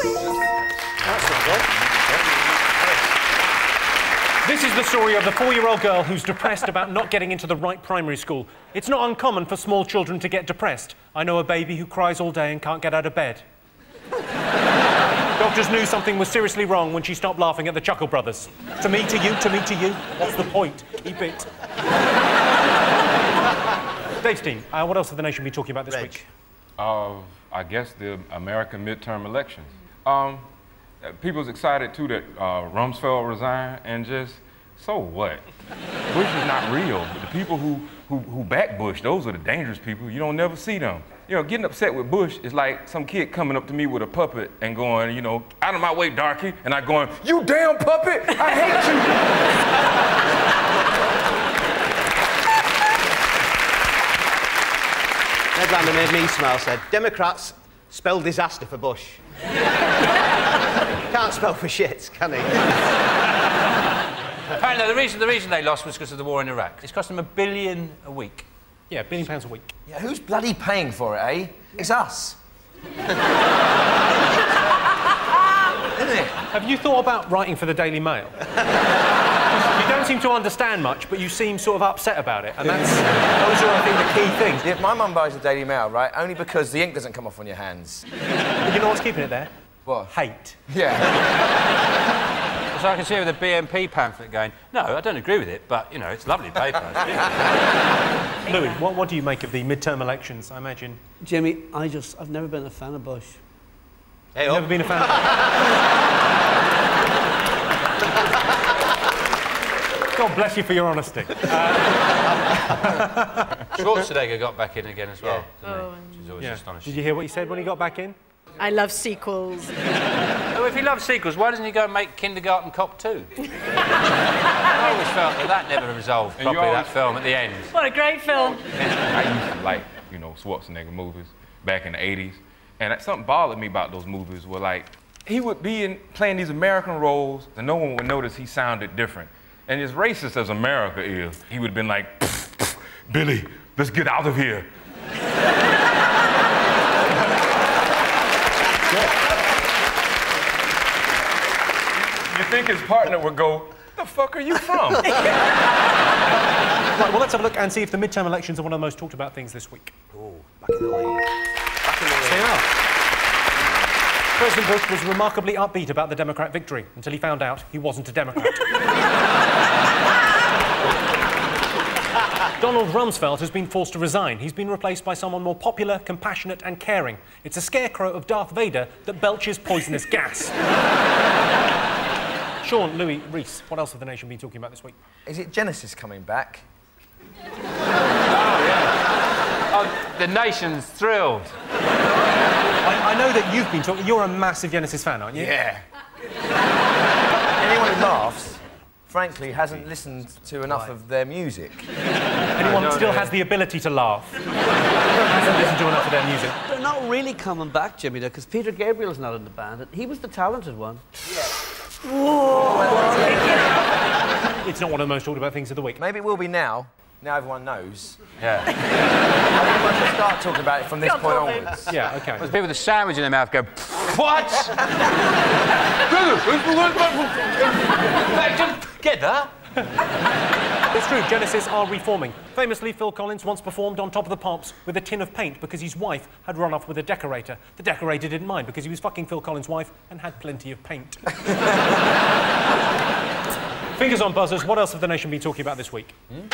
This is the story of the four-year-old girl who's depressed about not getting into the right primary school. It's not uncommon for small children to get depressed. I know a baby who cries all day and can't get out of bed. Doctors knew something was seriously wrong when she stopped laughing at the Chuckle Brothers. To me, to you, to me, to you. What's the point? Keep it. Dave's team, uh, what else have the nation been talking about this week? Uh, I guess the American midterm elections. Um, people's excited too that uh, Rumsfeld resigned, and just so what? Bush is not real. But the people who, who who back Bush, those are the dangerous people. You don't never see them. You know, getting upset with Bush is like some kid coming up to me with a puppet and going, you know, out of my way, darky, and I going, you damn puppet, I hate Headline that made me smile said, Democrats spell disaster for Bush. [laughs] Can't spell for shit, can he? [laughs] Apparently, the reason, the reason they lost was because of the war in Iraq. It's cost them a billion a week. Yeah, a billion pounds a week. Yeah, who's bloody paying for it, eh? It's us. Isn't it? Have you thought about writing for the Daily Mail? you don't seem to understand much, but you seem sort of upset about it, and that's those are, I think, the key things. Yeah, my mum buys the Daily Mail, right? Only because the ink doesn't come off on your hands. But you know what's keeping it there? What? Hate. Yeah. [laughs] So I can see with the BNP pamphlet going, no, I don't agree with it, but, you know, it's lovely paper. [laughs] Louis, what, what do you make of the midterm elections? I imagine. Jimmy, I just, I've never been a fan of Bush. Hey, oh. Never been a fan. [laughs] God bless you for your honesty. Uh, Schwarzenegger got back in again as well. didn't he? Oh, Which is always Yeah. astonishing. Did you hear what he said when he got back in? I love sequels. Oh, if he loves sequels, why doesn't he go and make Kindergarten Cop 2? [laughs] I always felt that that never resolved And you properly, always- that film at the end. What a great film. I used to like, you know, Schwarzenegger movies back in the 80s. And something bothered me about those movies were like, he would be in playing these American roles and no one would notice he sounded different. And as racist as America is, he would have been like, Billy, let's get out of here. You think his partner would go, the fuck are you from? [laughs] Right, well, let's have a look and see if the midterm elections are one of the most talked about things this week. Oh, back in the lead. Back in the lead. They are. President Bush was remarkably upbeat about the Democrat victory until he found out he wasn't a Democrat. [laughs] Donald Rumsfeld has been forced to resign. He's been replaced by someone more popular, compassionate, and caring. It's a scarecrow of Darth Vader that belches poisonous gas. [laughs] Sean, Louis, Rhys, what else have the nation been talking about this week? Is it Genesis coming back? Oh, oh the nation's thrilled. I, I know that you've been talking. You're a massive Genesis fan, aren't you? Yeah. Anyone who laughs, frankly, hasn't listened to enough of their music. Anyone that still has the ability to laugh [laughs] hasn't listened to enough of their music. They're not really coming back, Jimmy, though, because Peter Gabriel's not in the band. He was the talented one. It's not one of the most talked about things of the week. Maybe it will be now. Now everyone knows. Yeah. I think we should start talking about it from this point onwards. Yeah, okay. There's people with a sandwich in their mouth go, what? [laughs] Get that? It's true, Genesis are reforming. Famously, Phil Collins once performed on top of the pops with a tin of paint because his wife had run off with a decorator. The decorator didn't mind because he was fucking Phil Collins' wife and had plenty of paint. [laughs] Fingers on buzzers, what else have the nation been talking about this week? Hmm?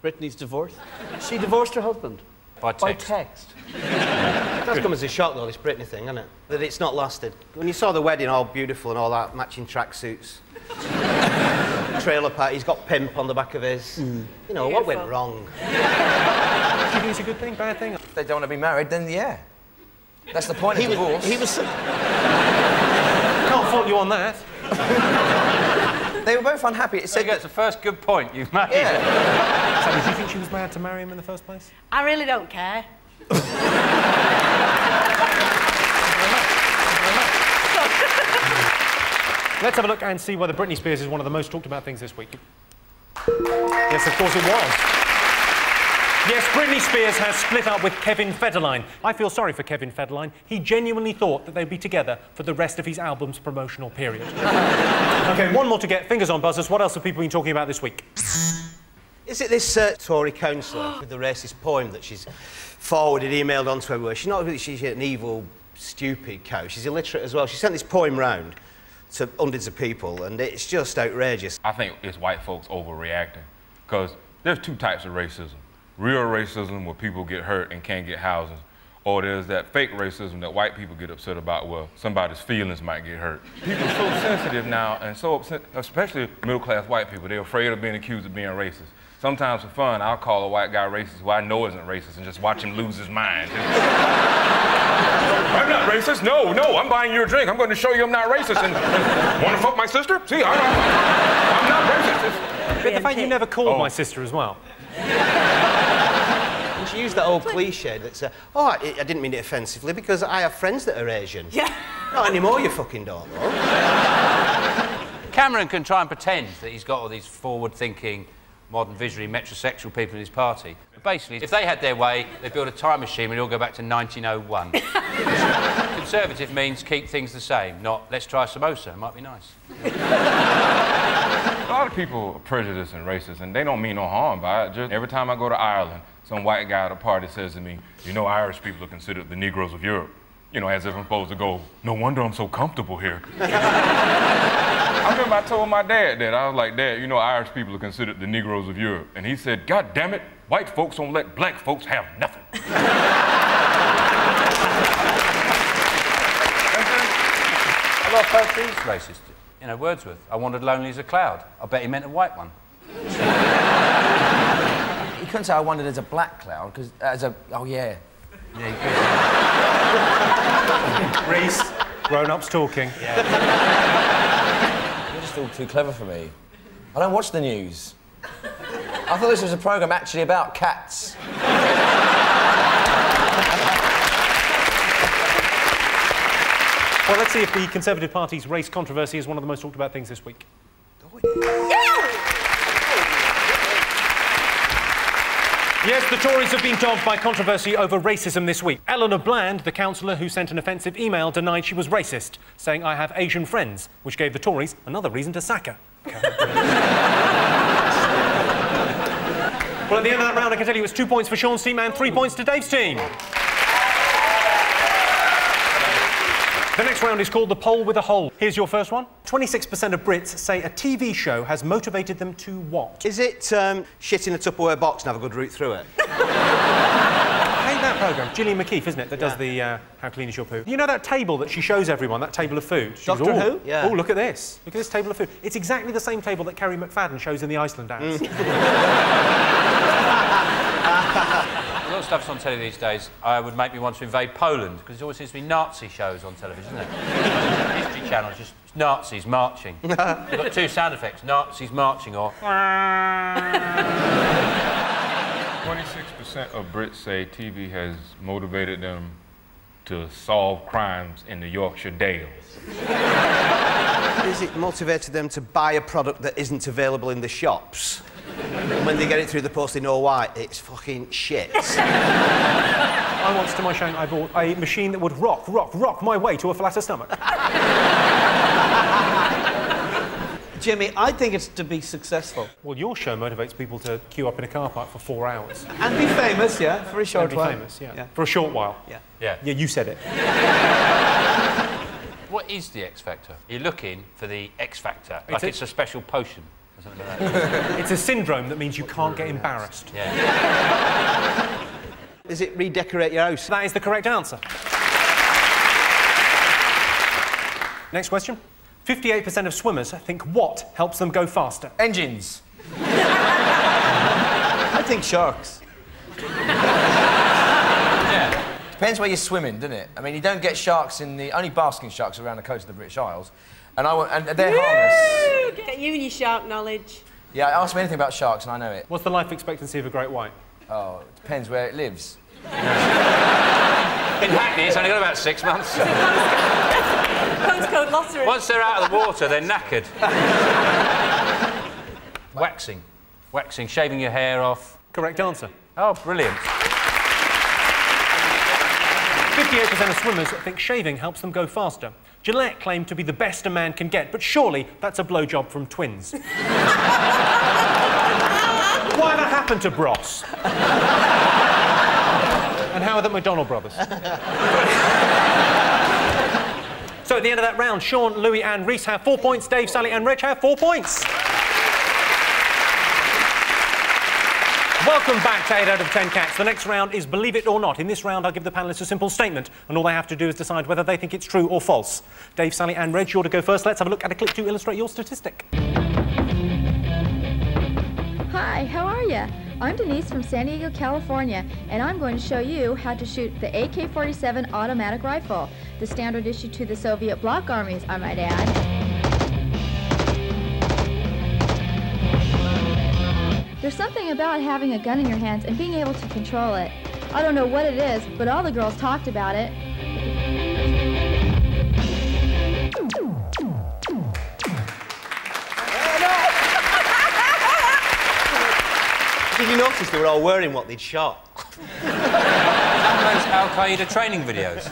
Britney's divorce. She divorced her husband. By By text. text. [laughs] That's come as a shock, though, this Britney thing, isn't it? That it's not lasted. When you saw the wedding all beautiful and all that, matching tracksuits, [laughs] trailer park, he's got pimp on the back of his. Mm. You know, what went wrong? [laughs] Do you think it's a good thing, bad thing? If they don't want to be married, then yeah. That's the point of He was, divorce. he was. Can't fault you on that. They were both unhappy. It So said that's the first good point you've made. Yeah. [laughs] Sammy, do you think she was mad to marry him in the first place? I really don't care. [laughs] Let's have a look and see whether Britney Spears is one of the most talked about things this week. Yes, of course it was. Yes, Britney Spears has split up with Kevin Federline. I feel sorry for Kevin Federline. He genuinely thought that they'd be together for the rest of his album's promotional period. [laughs] okay, one more to get. Fingers on buzzers. What else have people been talking about this week? Is it this uh, Tory councillor with the racist poem that she's forwarded, emailed onto everywhere? She's not really, she's an evil, stupid cow. She's illiterate as well. She sent this poem round to hundreds of people, and it's just outrageous. I think it's white folks overreacting because there's two types of racism. Real racism where people get hurt and can't get housing, or there's that fake racism that white people get upset about where somebody's feelings might get hurt. People are so sensitive now and so upset, especially middle-class white people, they're afraid of being accused of being racist. Sometimes for fun, I'll call a white guy racist who I know isn't racist and just watch him lose his mind. [laughs] I'm not racist. No, no, I'm buying you a drink. I'm going to show you I'm not racist. And, and want to fuck my sister? See, I'm, I'm not racist. But the fact you never called Oh. my sister as well. [laughs] And she used that old cliche that's, uh, oh, I, I didn't mean it offensively because I have friends that are Asian. Yeah. Not anymore, you fucking don't, though. [laughs] Cameron can try and pretend that he's got all these forward-thinking, modern visionary metrosexual people in his party. But basically, if they had their way, they'd build a time machine and all go back to 1901. [laughs] Conservative means keep things the same, not let's try samosa, it might be nice. A lot of people are prejudiced and racist, and they don't mean no harm by it. Just every time I go to Ireland, some white guy at a party says to me, "You know, Irish people are considered the Negroes of Europe." You know, as if I'm supposed to go. No wonder I'm so comfortable here. [laughs] I remember I told my dad that. I was like, Dad, you know, Irish people are considered the Negroes of Europe. And he said, God damn it, white folks don't let black folks have nothing. [laughs] I love of poetry is racist. You know, Wordsworth, I wandered lonely as a cloud. I bet he meant a white one. [laughs] You couldn't say I wondered as a black cloud, because uh, as a. Oh, yeah. Yeah, [laughs] Rhys, grown-ups talking. You're just all too clever for me. I don't watch the news. I thought this was a programme actually about cats. Well, let's see if the Conservative Party's race controversy is one of the most talked about things this week. Yes, the Tories have been dogged by controversy over racism this week. Eleanor Bland, the councillor who sent an offensive email, denied she was racist, saying, I have Asian friends, which gave the Tories another reason to sack her. Well, at the end of that round, I can tell you it's two points for Sean's team and three points to Dave's team. The next round is called the poll with a hole. Here's your first one. 26% of Brits say a TV show has motivated them to what? Is it um, shit in a Tupperware box and have a good route through it? [laughs] I hate that programme. Gillian McKeith, isn't it, that does the uh, How Clean Is Your Poo? You know that table that she shows everyone, that table of food? She Doctor goes, Who? "Oh, Yeah. Oh, look at this. Look at this table of food. It's exactly the same table that Kerry McFadden shows in the Iceland ads. [laughs] A lot of stuff's on telly these days. I would make me want to invade Poland because there always seems to be Nazi shows on television, isn't it? [laughs] History Channel, just Nazis marching. [laughs] You've got two sound effects: Nazis marching or. 26% of Brits say TV has motivated them to solve crimes in the Yorkshire Dales. Is it motivated them to buy a product that isn't available in the shops? And when they get it through the post, they know why. It's fucking shit. [laughs] I once, to my shame, I bought a machine that would rock, rock, rock my way to a flatter stomach. [laughs] Jimmy, I think it's to be successful. Well, your show motivates people to queue up in a car park for four hours. And be famous, yeah, for a short And be while. famous, yeah. For a short while. Yeah. Yeah. Yeah, you said it. What is the X Factor? You're looking for the X Factor, It's like a- it's a special potion or something like that. it's a syndrome that means you can't get embarrassed. Is [laughs] it redecorate your house? That is the correct answer. Next question. 58% of swimmers think what helps them go faster? Engines. [laughs] I think sharks. Depends where you're swimming, doesn't it? I mean, you don't get sharks in the only basking sharks around the coast of the British Isles, and I wa- and they're harmless. Get you and your shark knowledge. Yeah, ask me anything about sharks and I know it. What's the life expectancy of a great white? Oh, it depends where it lives. In Hackney, it's only got about six months. Postcode lottery. Once they're out of the water, they're knackered. Waxing. Waxing, shaving your hair off. Correct answer. Oh, brilliant. 58% of swimmers think shaving helps them go faster. Gillette claimed to be the best a man can get, but surely that's a blowjob from twins. [laughs] Why that happened to Bros? and how are the McDonald brothers? so at the end of that round, Sean, Louis, and Rhys have four points. Dave, Sally, and Reg have four points. Welcome back to 8 out of 10 cats. The next round is Believe It or Not. In this round, I'll give the panelists a simple statement, and all they have to do is decide whether they think it's true or false. Dave, Sally, and Reg, you're to go first. Let's have a look at a clip to illustrate your statistic. Hi, how are you? I'm Denise from San Diego, California, and I'm going to show you how to shoot the AK-47 automatic rifle, the standard issue to the Soviet bloc armies, I might add. There's something about having a gun in your hands and being able to control it. I don't know what it is, but all the girls talked about it. Did you notice they were all wearing what they'd shot. [laughs] Those Al Qaeda training videos.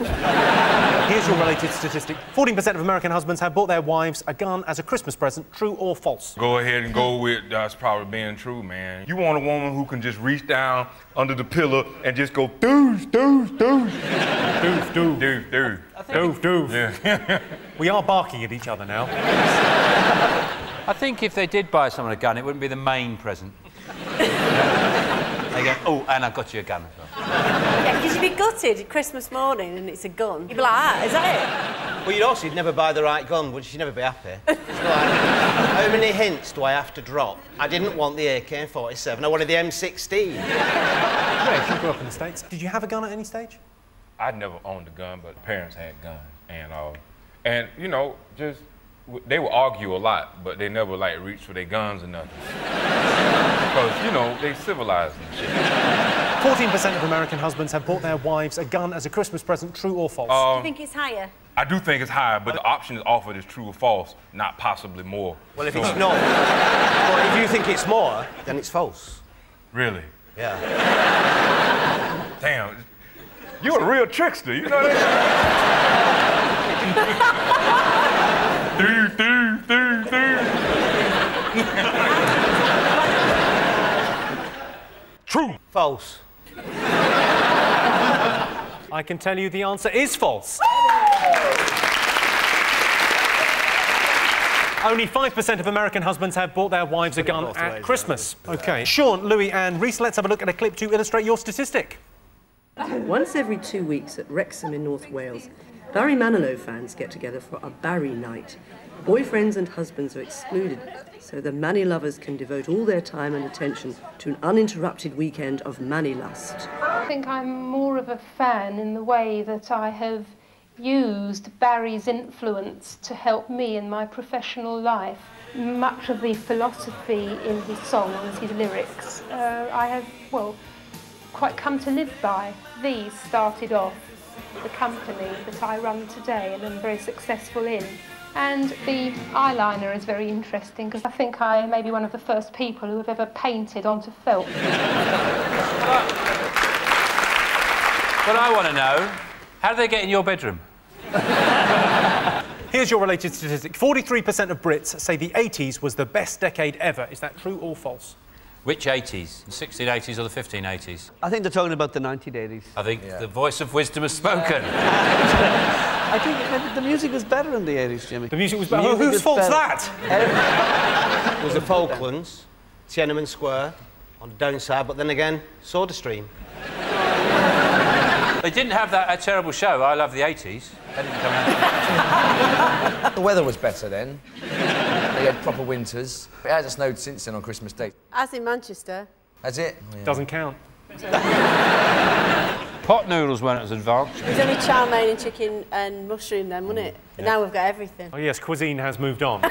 Here's your related statistic 14% of American husbands have bought their wives a gun as a Christmas present. True or false? Go ahead and go with that's probably being true, man. You want a woman who can just reach down under the pillow and just go doof, doof, doof. Doof, doof. Doof, doof. Doof, doof. Yeah. [laughs] We are barking at each other now. I think if they did buy someone a gun, it wouldn't be the main present. They go, oh, and I've got you a gun as well. Yeah, because you'd be gutted Christmas morning and it's a gun. You'd be like, ah, is that it? Well, you'd also you'd never buy the right gun, would you? You'd never be happy. [laughs] It's like, how many hints do I have to drop? I didn't want the AK-47, I wanted the M16. Reg, you grew up in the States. Did you have a gun at any stage? I'd never owned a gun, but parents had guns, and uh, and you know, just w- they would argue a lot, but they never like reach for their guns or nothing. because you know they civilized and shit. 14% of American husbands have bought their wives a gun as a Christmas present. True or false? it? Um, you think it's higher? I do think it's higher, but the option is offered is true or false, not possibly more. Well, if So- it's not, well, if you think it's more, then it's false. Really? Yeah. Damn. You're a real trickster, you know that? [laughs] Dude, dude, dude, dude. True. False. I can tell you the answer is false. Only 5% of American husbands have bought their wives a gun both at Christmas. Okay. Sean, Louis, and Reese, let's have a look at a clip to illustrate your statistic. Once every two weeks at Wrexham in North Wales, Barry Manilow fans get together for a Barry night. Boyfriends and husbands are excluded, so the money lovers can devote all their time and attention to an uninterrupted weekend of money lust. I think I'm more of a fan in the way that I have used Barry's influence to help me in my professional life. Much of the philosophy in his songs, his lyrics, uh, I have, well, quite come to live by. These started off the company that I run today and am very successful in. And the eyeliner is very interesting because I think I may be one of the first people who have ever painted onto felt. But I want to know, how do they get in your bedroom? [laughs] Here's your related statistic 43% of Brits say the 80s was the best decade ever. Is that true or false? Which 80s? The 1680s or the 1580s? I think they're talking about the 1980s. I think the voice of wisdom has spoken. [laughs] I think maybe the music was better in the 80s, Jimmy. The music was better. music Whose was fault's better. that? It was the Falklands, Tiananmen Square, on the downside, but then again, SodaStream. They didn't have that a terrible show. I love the 80s. That didn't come out. The weather was better then. They had proper winters. It hasn't snowed since then on Christmas Day. As in Manchester. That's it? Doesn't count. [laughs] Pot noodles weren't as advanced. It was only chow mein and chicken and mushroom then, wasn't it? But now we've got everything. Oh, yes, cuisine has moved on. [laughs]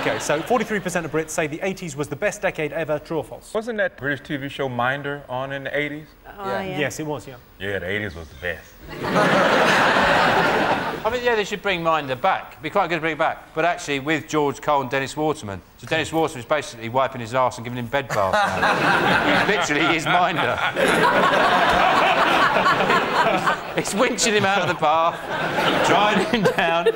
okay, so 43% of Brits say the 80s was the best decade ever. True or false? Wasn't that British TV show Minder on in the 80s? Oh, yeah. Yes, it was, yeah. Yeah, the 80s was the best. I mean, yeah, they should bring Minder back. It'd be quite good to bring it back. But actually, with George Cole and Dennis Waterman. So Dennis Waterman's basically wiping his arse and giving him bed baths. now. [laughs] He literally is Minder. He's [laughs] winching him out of the bath, drying him down,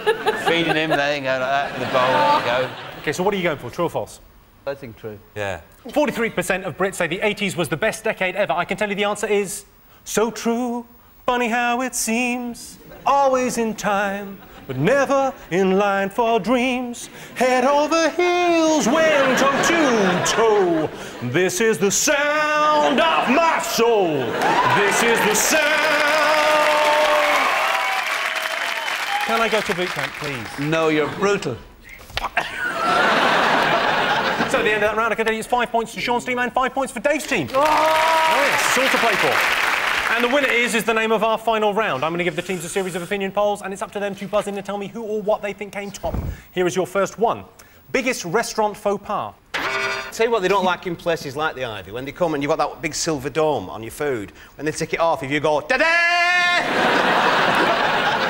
feeding him, there you go, like that, in the bowl, there you go. Okay, so what are you going for? True or false? I think true. Yeah. 43% of Brits say the 80s was the best decade ever. I can tell you the answer is so true. Funny how it seems. Always in time, but never in line for dreams. Head over heels, went toe to toe. This is the sound of my soul. This is the sound. Can I go to boot camp, please? No, you're brutal. [laughs] So at the end of that round, I can tell you it's five points to Sean's team and five points for Dave's team. Oh, yes, it's all to play for. And the winner is is the name of our final round. I'm going to give the teams a series of opinion polls, and it's up to them to buzz in and tell me who or what they think came top. Here is your first one: biggest restaurant faux pas. Tell you what they don't like in places like the Ivy, when they come and you've got that big silver dome on your food, when they take it off, if you go, da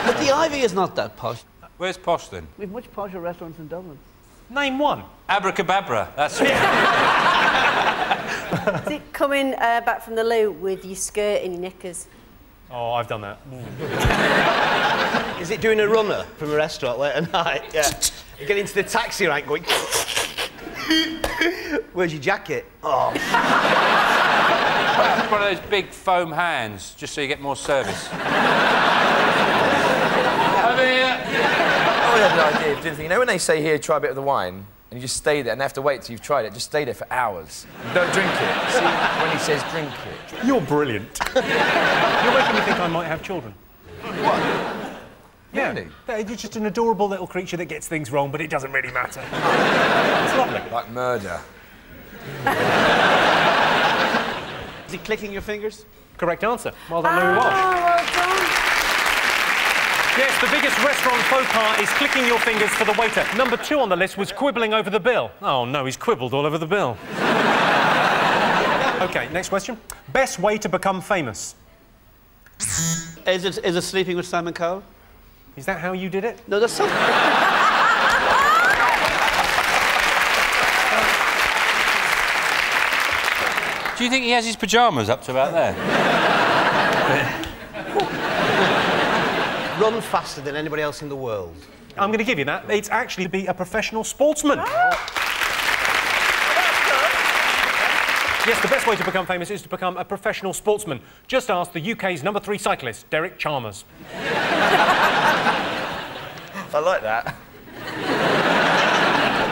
But the Ivy is not that posh. Where's Posh then? We've much posher restaurants in Dublin. Name one. Abrakebabra. That's Is it coming uh, back from the loo with your skirt in your knickers? Oh, I've done that. Is it doing a runner from a restaurant late at night? Yeah. you get into the taxi rank going. [laughs] Where's your jacket? Oh. One of those big foam hands, just so you get more service. [laughs] Over here. Oh, had an idea of doing thing. You know when they say here, try a bit of the wine, and you just stay there and they have to wait till you've tried it, just stay there for hours. Don't drink it. See when he says drink it. You're brilliant. [laughs] You're making me think I might have children. What? Yeah, Really? You're just an adorable little creature that gets things wrong, but it doesn't really matter. it's lovely. Like murder. Is he clicking your fingers? Correct answer. Well done, Louis ah, Walsh. Yes, the biggest restaurant faux pas is clicking your fingers for the waiter. Number two on the list was quibbling over the bill. Oh no, he's quibbled all over the bill. [laughs] okay, next question. Best way to become famous? Is it, is it sleeping with Simon Cowell? Is that how you did it? No, that's something. Do you think he has his pyjamas up to about there? Run faster than anybody else in the world. I'm going to give you that. It's actually to be a professional sportsman. Oh. Yes, the best way to become famous is to become a professional sportsman. Just ask the UK's number three cyclist, Derek Chalmers. I like that. [laughs]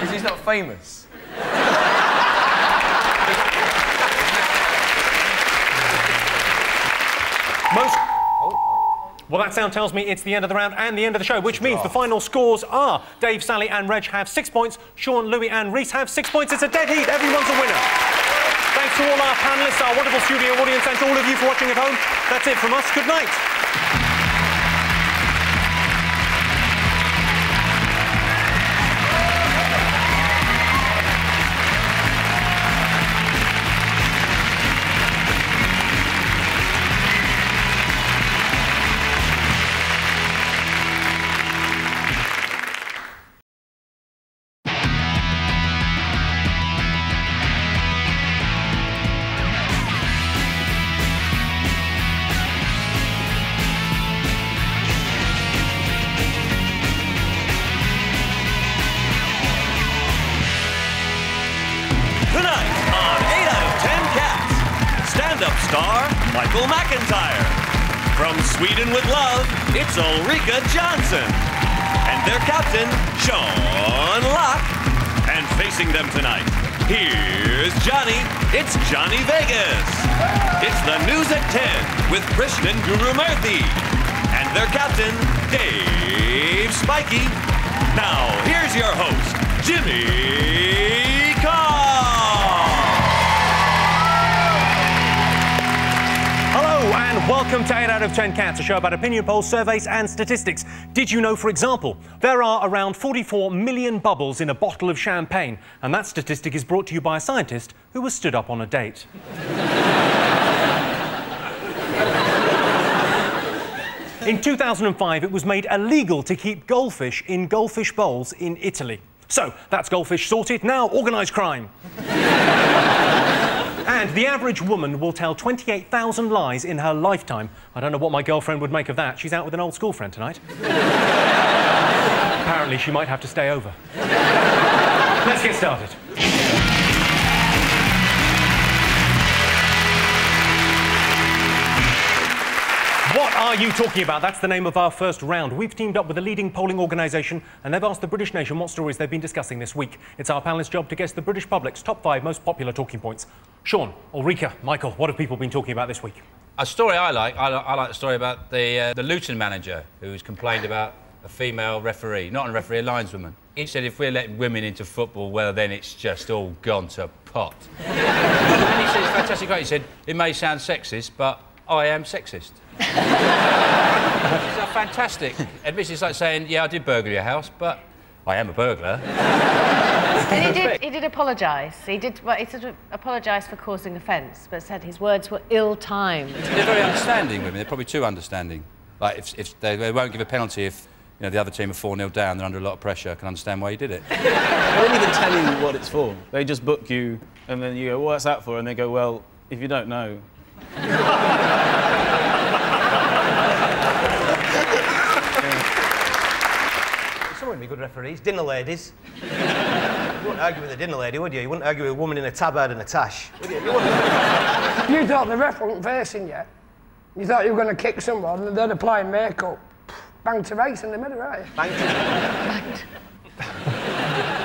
Because he's not famous. Most. Well, that sound tells me it's the end of the round and the end of the show, which means the final scores are Dave, Sally, and Reg have six points. Sean, Louis, and Rhys have six points. It's a dead heat. Everyone's a winner. Thanks to all our panelists, our wonderful studio audience, and to all of you for watching at home. That's it from us. Good night. Cats, a show about opinion polls, surveys, and statistics. Did you know, for example, there are around 44 million bubbles in a bottle of champagne? And that statistic is brought to you by a scientist who was stood up on a date. In 2005, it was made illegal to keep goldfish in goldfish bowls in Italy. So, that's goldfish sorted. Now, organised crime. And the average woman will tell 28,000 lies in her lifetime. I don't know what my girlfriend would make of that. She's out with an old school friend tonight. [laughs] Apparently, she might have to stay over. Let's get started. Are you talking about? That's the name of our first round. We've teamed up with a leading polling organisation and they've asked the British nation what stories they've been discussing this week. It's our panelist's job to guess the British public's top five most popular talking points. Sean, Ulrika, Michael, what have people been talking about this week? A story I like, I, I like the story about the, uh, the Luton manager who's complained about a female referee, not a referee, a lineswoman. He said if we're letting women into football, well, then it's just all gone to pot. [laughs] and he said, fantastic, great. He said, it may sound sexist, but I am sexist. It's a fantastic admission. It's like saying, yeah, I did burgle your house, but I am a burglar. And he did, he did apologise. He did, well, he sort of apologised for causing offence, but said his words were ill-timed. They're very understanding women. They're probably too understanding. Like, if, if they, they won't give a penalty if you know, the other team are 4 0 down, they're under a lot of pressure. I can understand why you did it. [laughs] They don't even tell you what it's for. They just book you And then you go, well, what's that for? And they go, well, if you don't know. Some would be good referees. Dinner ladies. [laughs] you wouldn't argue with a dinner lady, would you? You wouldn't argue with a woman in a tabard and a tash, would you? You wouldn't. [laughs] You thought the ref wasn't facing you. You thought you were going to kick someone and they're applying makeup. Bang to race in the middle, right? Bang to... [laughs]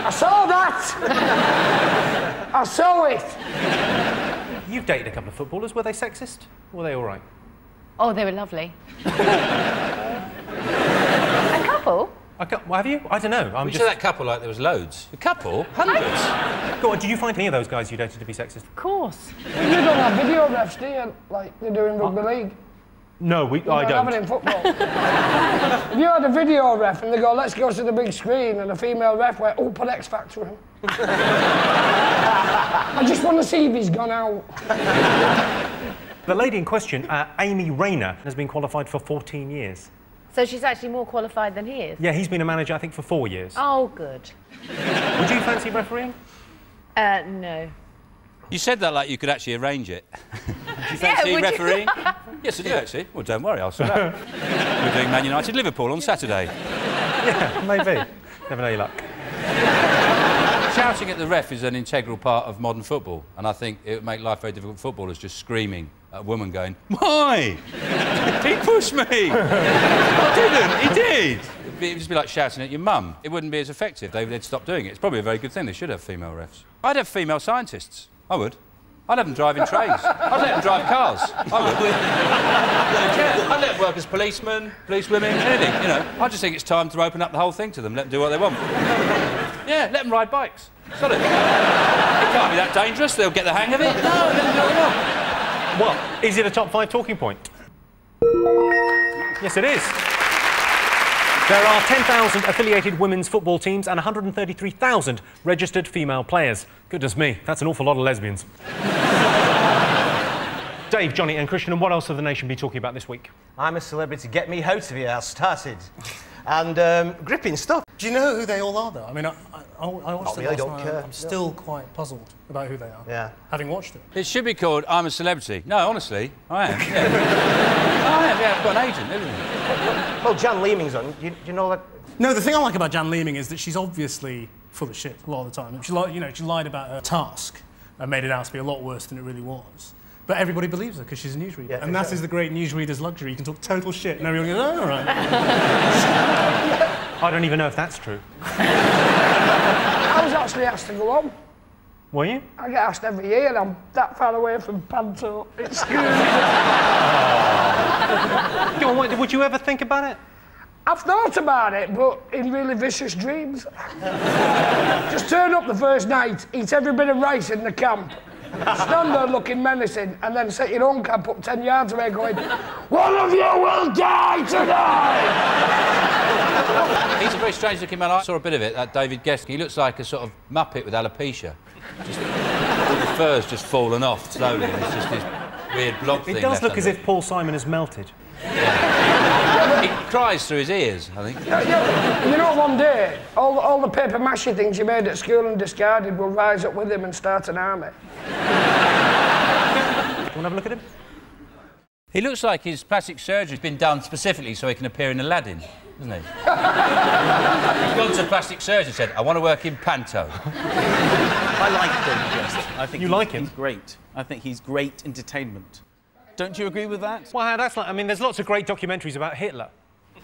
I saw that! I saw it! You've dated a couple of footballers. Were they sexist? Were they all right? Oh, they were lovely. a couple? I ca- well, have you? I don't know. I'm you just. said that couple like there was loads. A couple? Hundreds? Go on. Did you find any of those guys you dated to be sexist? Of course. Well, you don't have video refs, do you? Like they do in rugby league. No, we. You I have it in football. if you had a video ref and they go, let's go to the big screen, and a female ref went, oh, put X Factor in. I just want to see if he's gone out. The lady in question, uh, Amy Rayner, has been qualified for 14 years. So she's actually more qualified than he is? Yeah, he's been a manager, I think, for four years. Oh, good. Would you fancy refereeing? Uh, no. You said that like you could actually arrange it. [laughs] Do you Yeah, fancy would you? refereeing? [laughs] yes, I do actually. Well, don't worry, I'll sort out. We're doing Man United Liverpool on Saturday. [laughs] Yeah, maybe. Never know your luck. Shouting at the ref is an integral part of modern football, and I think it would make life very difficult for footballers just screaming at a woman going, Why? [laughs] he pushed me! [laughs] I didn't, he did! It'd, just be like shouting at your mum. It wouldn't be as effective. They, they'd stop doing it. It's probably a very good thing. They should have female refs. I'd have female scientists. I would. I'd have them driving trains. I'd let them drive cars. I would. Yeah, [laughs] I'd let them work as policemen, policewomen, anything, you know. I just think it's time to open up the whole thing to them, let them do what they want. Yeah, let them ride bikes. Sod it. It can't be that dangerous. They'll get the hang of it. No, let them do what they want. Well, is it a top five talking point? Yes, it is. There are 10,000 affiliated women's football teams and 133,000 registered female players. Goodness me, that's an awful lot of lesbians. Dave, Johnny, and Christian, and what else have the nation been talking about this week? I'm a celebrity. Get me out of here. I started. And um, gripping stuff. Do you know who they all are, though? I mean, I, I, I watched Not it me, I last don't night. care. I'm still quite puzzled about who they are. Yeah. Having watched it. It should be called I'm a Celebrity. No, honestly, I am. Yeah. [laughs] I am, yeah. I've got an agent, everything. Well, Jan Leeming's on. Do you, do you know that? No, the thing I like about Jan Leeming is that she's obviously full of shit a lot of the time. She, li- you know, she lied about her task and made it out to be a lot worse than it really was. But everybody believes her because she's a newsreader. Yeah, and that exactly. is the great newsreader's luxury. You can talk total shit and everyone goes, oh, all right. [laughs] [laughs] I don't even know if that's true. I was actually asked to go on. Were you? I get asked every year, and I'm that far away from Panto. It's [laughs] scary. Go on, what- would you ever think about it? I've thought about it, but in really vicious dreams. [laughs] Just turn up the first night, eat every bit of rice in the camp, stand there looking menacing, and then set your own camp up 10 yards away going, One of you will die tonight! He's a very strange looking man. I saw a bit of it, that David Gest. He looks like a sort of muppet with alopecia. Just, all the fur's just fallen off slowly, it's just this weird blob thing. It does look as under if Paul Simon has melted. He cries through his ears, I think. Yeah, yeah. You know, one day, all, all the paper mache things you made at school and discarded will rise up with him and start an army. Do you want to have a look at him? He looks like his plastic surgery's been done specifically so he can appear in Aladdin, doesn't he? [laughs] He's gone to plastic surgeon and said, I want to work in Panto. I like David Gest. I think You he's- like him? He's great. I think he's great entertainment. Don't you agree with that? Well, that's like, I mean, there's lots of great documentaries about Hitler.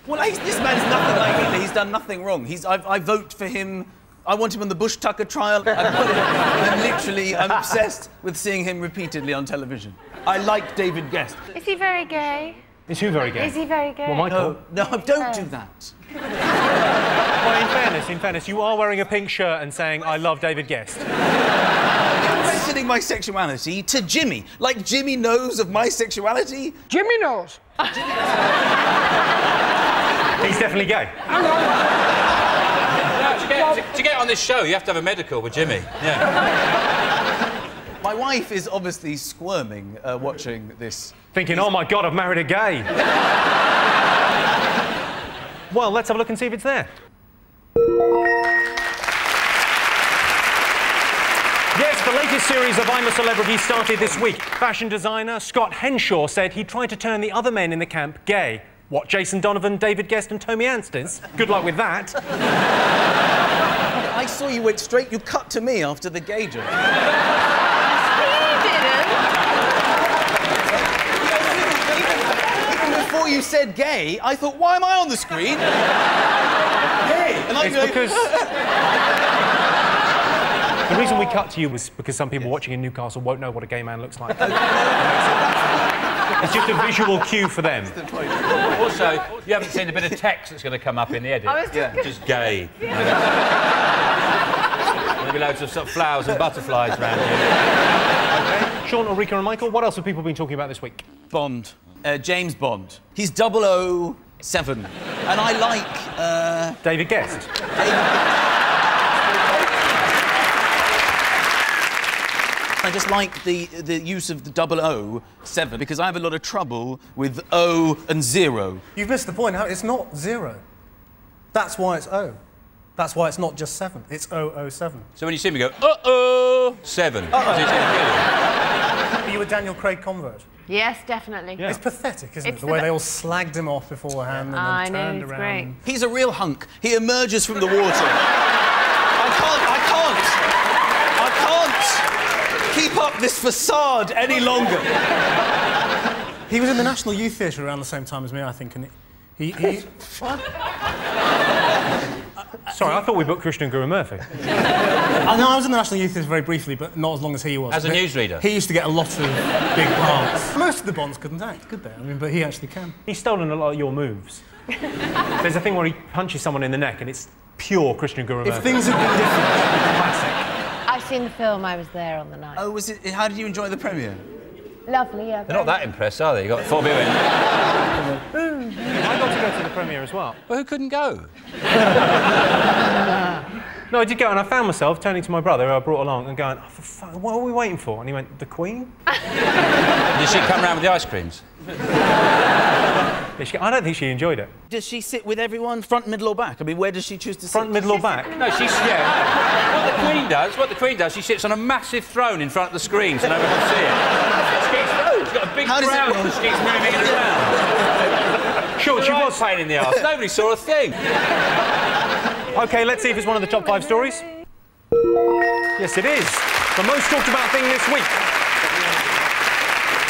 Well, he's, this man's nothing like Hitler. He's done nothing wrong. He's, I, I vote for him. I want him on the Bush Tucker trial. I am literally, I'm obsessed with seeing him repeatedly on television. I like David Gest. Is he very gay? Is who very gay? Is he very gay? Well, Michael. No, no, don't do that. [laughs] Well, in fairness, in fairness, you are wearing a pink shirt and saying, I love David Gest. Mentioning my sexuality to Jimmy, like Jimmy knows of my sexuality. Jimmy knows. [laughs] He's definitely gay. No, to, get, to, to get on this show, you have to have a medical with Jimmy. Yeah. My wife is obviously squirming uh, watching this. Thinking, oh my God, I've married a gay. [laughs] well, let's have a look and see if it's there. Yes, the latest series of I'm a Celebrity started this week. Fashion designer Scott Henshaw said he tried to turn the other men in the camp gay. What, Jason Donovan, David Gest, and Toby Anstis? Good luck with that. [laughs] I saw you went straight, you cut to me after the gay joke. [laughs] Even before you said gay, I thought, why am I on the screen? gay! And I'm It's going, because- [laughs] The reason we cut to you was because some people watching in Newcastle won't know what a gay man looks like. [laughs] it's just a visual cue for them. Also, you haven't seen a bit of text that's going to come up in the edit. I was just Yeah. gonna- Just gay. There'll be loads of, sort of flowers and butterflies around you. Okay. Sean, Ulrika, and Michael, what else have people been talking about this week? Bond. Uh, James Bond. He's 007. And I like. Uh, David Gest. I just like the, the use of the 007 because I have a lot of trouble with O and zero. You've missed the point. It's not zero. That's why it's O. That's why it's not just seven. It's 007. So when you see me go, uh-oh, seven. Are you a Daniel Craig convert? Yes, definitely. It's pathetic, isn't It's it? The way they all slagged him off beforehand and then I know, turned it's around. great. He's a real hunk. He emerges from the water. I can't, I can't, I can't keep up this facade any longer. He was in the National Youth Theatre around the same time as me, I think, and he. he, he [laughs] Sorry, I thought we booked Krishnan Guru-Murthy. [laughs] I know I was in the National Youth Theatre very briefly, but not as long as he was. As a But newsreader? He used to get a lot of big parts. Most of the Bonds couldn't act, could they? I mean, but he actually can. He's stolen a lot of your moves. There's a thing where he punches someone in the neck and it's pure Krishnan Guru If Murthy. things had been different, I've seen the film. I was there on the night. Oh, was it? How did you enjoy the premiere? Lovely, yeah. They're not that impressed, are they? You got four viewing. Mm. I got to go to the premiere as well. Well, who couldn't go? [laughs] No, I did go, and I found myself turning to my brother, who I brought along, and going, oh, for fuck, "What are we waiting for?" And he went, "The Queen." [laughs] Did she come round with the ice creams? I don't think she enjoyed it. Does she sit with everyone, front, middle, or back? I mean, where does she choose to sit? Front, middle, or back? No, she's yeah. What the Queen does, what the Queen does, she sits on a massive throne in front of the screen so no one can see it. She keeps, she's got a big How does it on, she [laughs] keeps moving it around. Sure, It's she right was. pain in the arse. Nobody saw a thing. Okay, let's see if it's one of the top five stories. Yes, it is. The most talked about thing this week.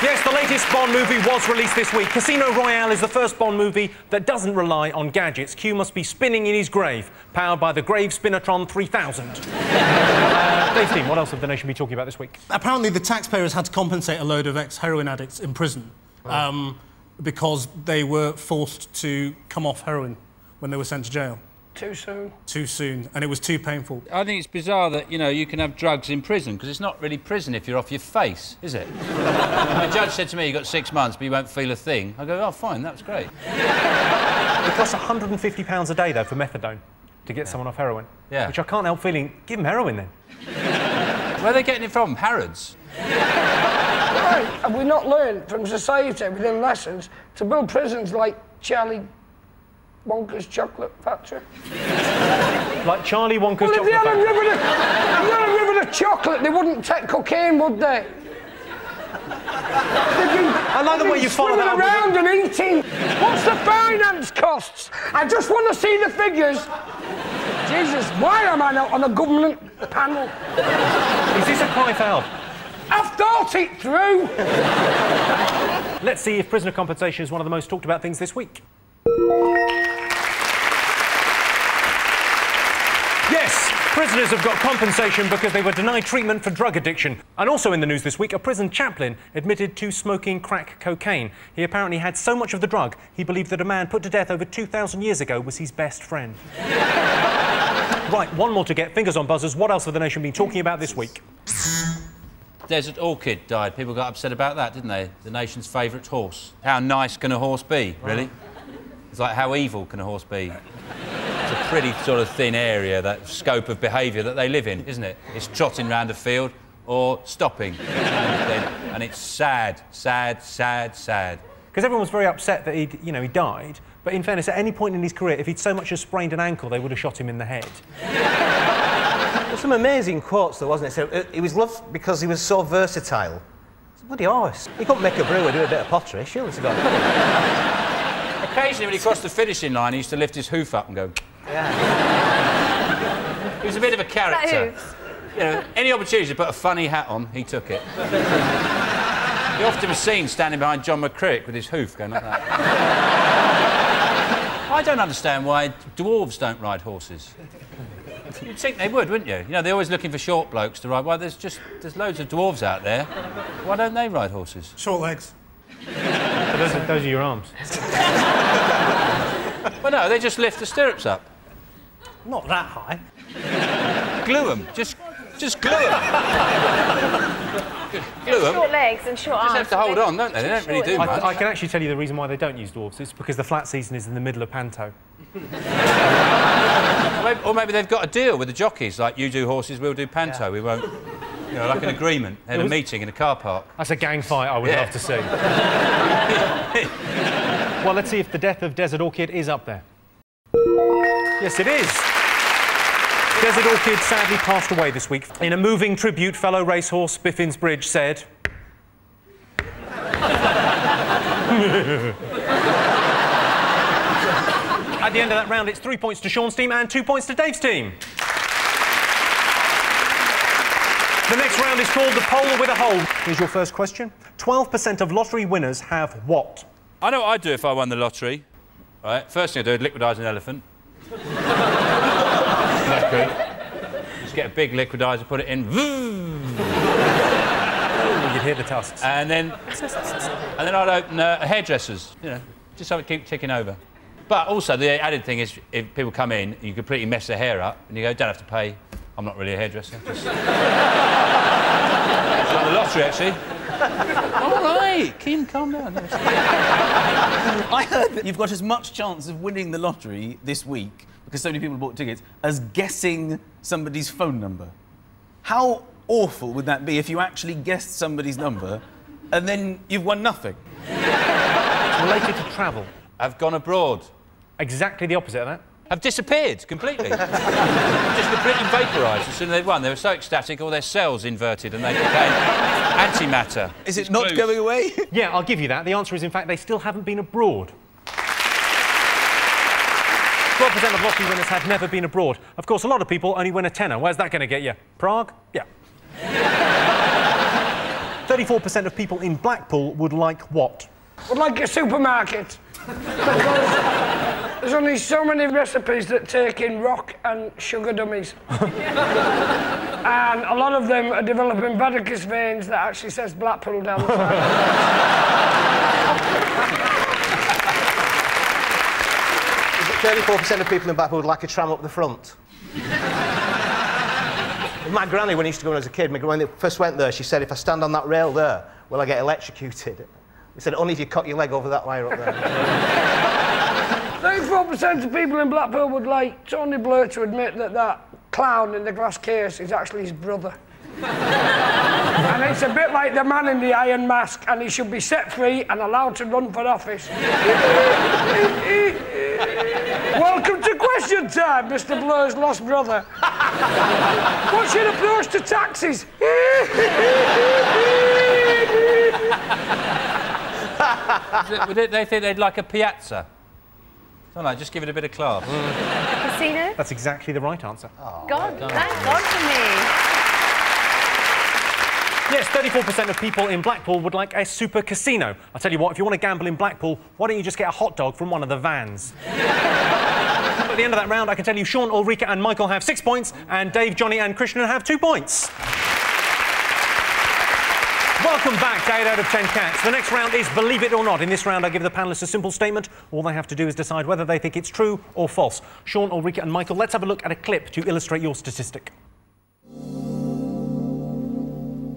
Yes, the latest Bond movie was released this week. Casino Royale is the first Bond movie that doesn't rely on gadgets. Q must be spinning in his grave, powered by the Grave Spinatron 3000. [laughs] uh, Dave Dean, what else have the nation been talking about this week? apparently the taxpayers had to compensate a load of ex-heroin addicts in prison um, because they were forced to come off heroin when they were sent to jail Too soon. too soon, and it was too painful. I think it's bizarre that, you know, you can have drugs in prison because it's not really prison if you're off your face, is it? the judge said to me, you got six months, but you won't feel a thing. I go, oh, fine, that's great. It costs £150 a day, though, for methadone to get someone off heroin. Yeah. Which I can't help feeling, give them heroin then. Where are they getting it from? Harrods? Right, have we not learned from society within lessons to build prisons like Charlie Wonka's chocolate factory? [laughs] Like Charlie Wonka's well, if they chocolate had a factory. if they had a ribbon of chocolate, they wouldn't take cocaine, would they? I like the way you follow that around and eating. What's the finance costs? I just want to see the figures. Jesus, why am I not on a government panel? Is this a cry for help? I've thought it through. Let's see if prisoner compensation is one of the most talked about things this week. Yes, prisoners have got compensation because they were denied treatment for drug addiction. And also in the news this week, a prison chaplain admitted to smoking crack cocaine. He apparently had so much of the drug, he believed that a man put to death over 2,000 years ago was his best friend. [laughs] right, one more to get. Fingers on buzzers. What else have the nation been talking about this week? Desert Orchid died. People got upset about that, didn't they? The nation's favourite horse. How nice can a horse be, really? It's like, how evil can a horse be? It's a pretty sort of thin area, that scope of behaviour that they live in, isn't it? It's trotting round a field or stopping. and it's sad, sad, sad, sad. Because everyone was very upset that he, you know, he died. But in fairness, at any point in his career, if he'd so much as sprained an ankle, they would have shot him in the head. There's some amazing quotes, though, wasn't it? So, uh, he was loved because he was so versatile. It's a bloody horse. He couldn't make a brewer do a bit of pottery, surely to God. Occasionally, when he crossed the finishing line, he used to lift his hoof up and go. Yeah. [laughs] He was a bit of a character. hooves? You know, any opportunity to put a funny hat on, he took it. he often was seen standing behind John McCririck with his hoof going like that. I don't understand why dwarves don't ride horses. You'd think they would, wouldn't you? You know, they're always looking for short blokes to ride. Why, there's just there's loads of dwarves out there. Why don't they ride horses? Short legs. Those, are, those are your arms. [laughs] Well, no, they just lift the stirrups up. Not that high. Glue them. Just, just glue them. glue them. Short legs and short arms. Just have to hold on, don't they? They don't really do I, much. I can actually tell you the reason why they don't use dwarves. It's because the flat season is in the middle of Panto. Or maybe, or maybe they've got a deal with the jockeys, like you do horses, we'll do panto. We won't, you know, like an [laughs] agreement. Had a meeting in a car park. That's a gang fight I would Yeah. love to see. [laughs] well, let's see if the death of Desert Orchid is up there. Yes, it is. Desert Orchid sadly passed away this week. In a moving tribute, fellow racehorse Biffins Bridge said. [laughs] At the end of that round, it's three points to Sean's team and two points to Dave's team. The next round is called the pole with a hole. Here's your first question. 12% of lottery winners have what? I know what I'd do if I won the lottery. Right, first thing I'd do is liquidise an elephant. [laughs] That's good. Just get a big liquidizer, put it in. You'd hear the tusks. And then, and then I'd open uh, hairdressers. You know, just so it keep ticking over. But also the added thing is, if people come in, you completely mess their hair up, and you go, don't have to pay. I'm not really a hairdresser. [laughs] Just... it's like the lottery, actually. All right, Kim, calm down. [laughs] I heard that you've got as much chance of winning the lottery this week because so many people bought tickets as guessing somebody's phone number. How awful would that be if you actually guessed somebody's number and then you've won nothing? It's related to travel. I've gone abroad. Exactly the opposite of that. Have disappeared completely. [laughs] Just completely vaporised as soon as they won. They were so ecstatic, all their cells inverted and they became antimatter. Is it not going away? [laughs] Yeah, I'll give you that. The answer is, in fact, they still haven't been abroad. 12% of lottery winners have never been abroad. Of course, a lot of people only win a tenner. Where's that going to get you? Prague? Yeah. [laughs] 34% of people in Blackpool would like what? Would like a supermarket. Because there's only so many recipes that take in rock and sugar dummies. [laughs] and a lot of them are developing varicose veins that actually says Blackpool down the side. Is it Thirty-four percent of people in Blackpool would like a tram up the front. [laughs] my granny, when I used to go in as a kid, my, when they first went there, she said, "If I stand on that rail there, will I get electrocuted?" He said, "Only if you cut your leg over that wire up there." [laughs] 34% of people in Blackpool would like Tony Blair to admit that that clown in the glass case is actually his brother. and it's a bit like the man in the iron mask, and he should be set free and allowed to run for office. Welcome to question time, Mr. Blair's lost brother. What's your approach to? Would they think they'd like a piazza? Don't know, just give it a bit of class. Casino? That's exactly the right answer. Oh. God, thank God for me. Yes, 34% of people in Blackpool would like a super casino. I'll tell you what, if you want to gamble in Blackpool, why don't you just get a hot dog from one of the vans? [laughs] At the end of that round, I can tell you Sean, Ulrika, and Michael have six points, and Dave, Johnny, and Krishnan have two points. Welcome back to 8 out of 10 cats. The next round is Believe It or Not. In this round, I give the panellists a simple statement. All they have to do is decide whether they think it's true or false. Sean, Ulrika, and Michael, let's have a look at a clip to illustrate your statistic.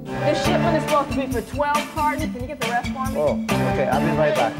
This shipment is supposed to be for 12 cartons. Can you get the rest for me? Oh, okay, I'll be right back.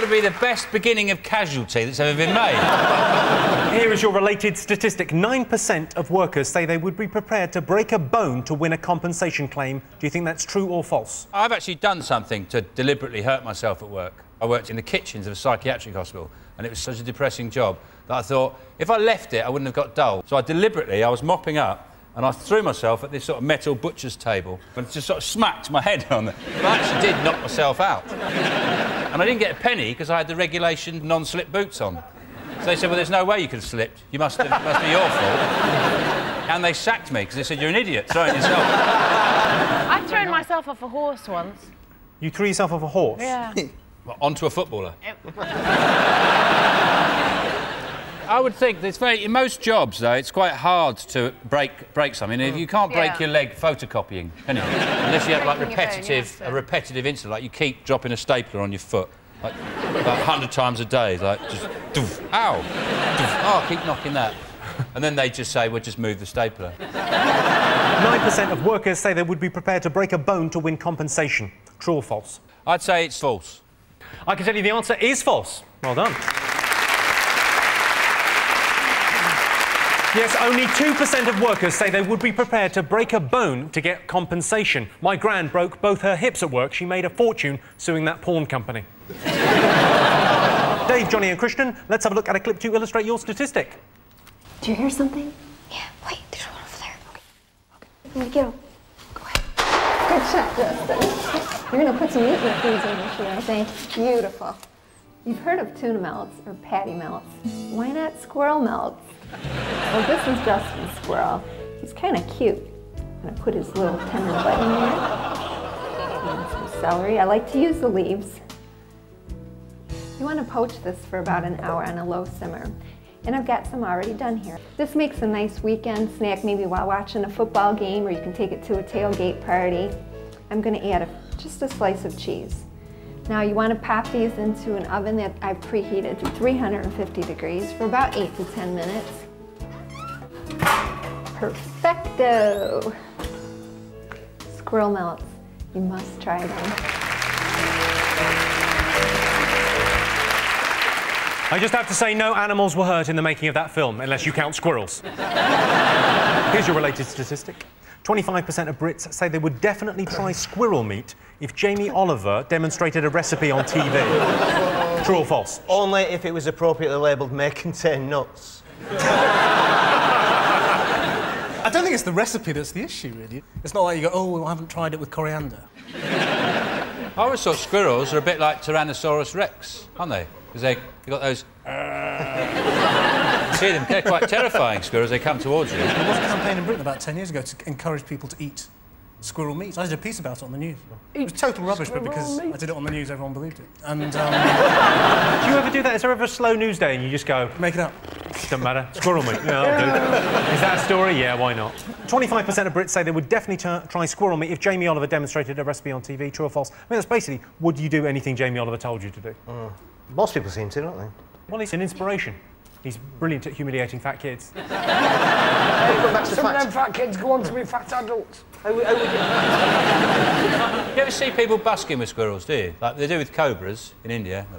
Be the best beginning of casualty that's ever been made. Here is your related statistic 9% of workers say they would be prepared to break a bone to win a compensation claim. Do you think that's true or false? I've actually done something to deliberately hurt myself at work. I worked in the kitchens of a psychiatric hospital, and it was such a depressing job that I thought if I left it, I wouldn't have got dull. So I deliberately, I was mopping up, and I threw myself at this sort of metal butcher's table and just sort of smacked my head on it. But I actually did knock myself out. And I didn't get a penny because I had the regulation non-slip boots on. So they said, well, there's no way you could have slipped. You must have, it must be your fault. And they sacked me because they said, you're an idiot, throw it yourself. I've thrown myself off a horse once. You threw yourself off a horse? Yeah. Well, onto a footballer. I would think it's very. In most jobs, though, it's quite hard to break break something. If you can't break Yeah. your leg photocopying, can you? Unless you have like [laughs] Breaking your bone, repetitive, a repetitive incident, like you keep dropping a stapler on your foot, like about hundred times a day, like just doof, ow, doof, oh, keep knocking that, and then they just say, "Well, just move the stapler." 9% of workers say they would be prepared to break a bone to win compensation. True or false? I'd say it's false. I can tell you the answer is false. Well done. Yes, only 2% of workers say they would be prepared to break a bone to get compensation. My gran broke both her hips at work. She made a fortune suing that porn company. [laughs] Dave, Johnny, and Krishnan, let's have a look at a clip to illustrate your statistic. Do you hear something? Yeah, wait, there's one over there. Okay. Let me get him. Go ahead. Good shot, Justin. You're gonna put some meat in the freezer this year, I think. Beautiful. You've heard of tuna melts or patty melts. Why not squirrel melts? Well, this is Justin's squirrel. He's kind of cute. I'm gonna put his little tender button there. And some celery. I like to use the leaves. You want to poach this for about an hour on a low simmer. And I've got some already done here. This makes a nice weekend snack, maybe while watching a football game, or you can take it to a tailgate party. I'm going to add a, just a slice of cheese. Now you want to pop these into an oven that I've preheated to 350 degrees for about 8 to 10 minutes. Perfecto! Squirrel melts. You must try them. I just have to say, no animals were hurt in the making of that film, unless you count squirrels. Here's your related statistic 25% of Brits say they would definitely try squirrel meat if Jamie Oliver demonstrated a recipe on TV. True or false? Only if it was appropriately labelled may contain nuts. I don't think it's the recipe that's the issue, really. It's not like you go, oh, well, I haven't tried it with coriander. I always thought squirrels are a bit like Tyrannosaurus rex, aren't they? Because they they got those. You [laughs] see them, they're quite terrifying squirrels. They come towards you. There was a campaign in Britain about 10 years ago to encourage people to eat squirrel meat. I did a piece about it on the news. It was total rubbish, but because I did it on the news, everyone believed it. And [laughs] um, Do you ever do that? Is there ever a slow news day and you just go, make it up? Doesn't matter. [laughs] Squirrel meat. Yeah, I'll do. Is that a story? Yeah, why not? 25% of Brits say they would definitely try squirrel meat if Jamie Oliver demonstrated a recipe on TV. True or false? I mean, that's basically, would you do anything Jamie Oliver told you to do? Most people seem to, don't they? Well, he's an inspiration. He's brilliant at humiliating fat kids. [laughs] Some of them fat kids go on to be fat adults. [laughs] You ever see people busking with squirrels, do you? Like they do with cobras in India. [laughs]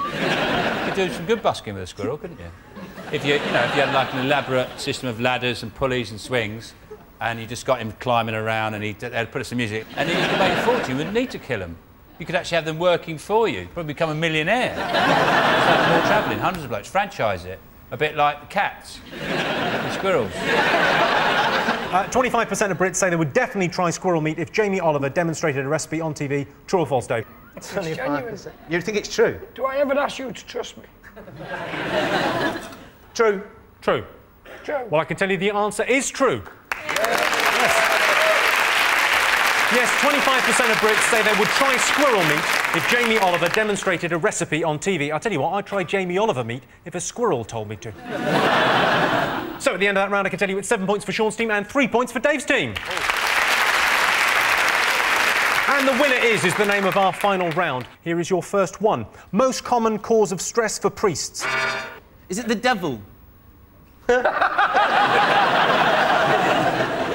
You could do some good busking with a squirrel, couldn't you? If you, you know, if you had like an elaborate system of ladders and pulleys and swings, and you just got him climbing around and he would put some music, and then you could make a fortune. You wouldn't need to kill them. You could actually have them working for you. Probably become a millionaire. [laughs] Start more travelling, hundreds of blokes. Franchise it. A bit like the cats, the squirrels. [laughs] Uh, 25% of Brits say they would definitely try squirrel meat if Jamie Oliver demonstrated a recipe on TV. True or false, Dave? It's genuine. You think it's true? Do I ever ask you to trust me? True. True. True. Well, I can tell you the answer is true. Yes, 25% of Brits say they would try squirrel meat if Jamie Oliver demonstrated a recipe on TV. I'll tell you what, I'd try Jamie Oliver meat if a squirrel told me to. [laughs] so at the end of that round, I can tell you it's seven points for Sean's team and three points for Dave's team. And the winner is, is the name of our final round. Here is your first one. Most common cause of stress for priests. Is it the devil? [laughs]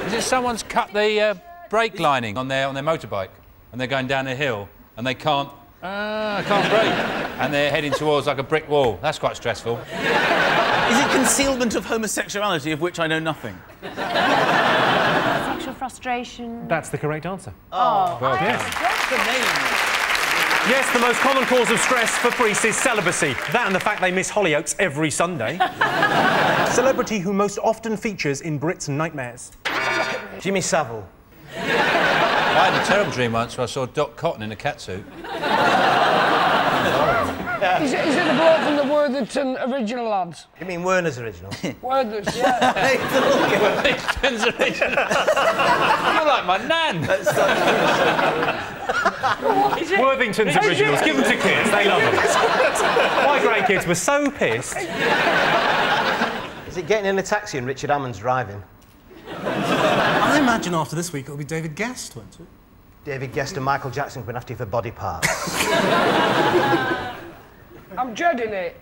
Is it someone's cut the uh, brake lining on their on their motorbike and they're going down a hill and they can't Ah, I can't breathe. and they're heading towards like a brick wall. That's quite stressful. Is it concealment of homosexuality of which I know nothing? Sexual frustration. That's the correct answer. Oh, Well, I yes. the name. Yes, the most common cause of stress for priests is celibacy. That and the fact they miss Hollyoaks every Sunday. Celebrity who most often features in Brits' nightmares. Jimmy Savile. I had a terrible dream once where I saw Dot Cotton in a catsuit. Is it, is it the bloke from the Worthington original lads? You mean Werther's original? [laughs] Worthington, yeah. [laughs] Worthington's original. You're like my nan. Worthington's originals. Give them to kids. They love them. [laughs] My grandkids were so pissed. Is it getting in a taxi and Richard Hammond's driving? I imagine after this week it'll be David Gest, won't it? David Gest and Michael Jackson have been after you for body parts. [laughs] I'm dreading it.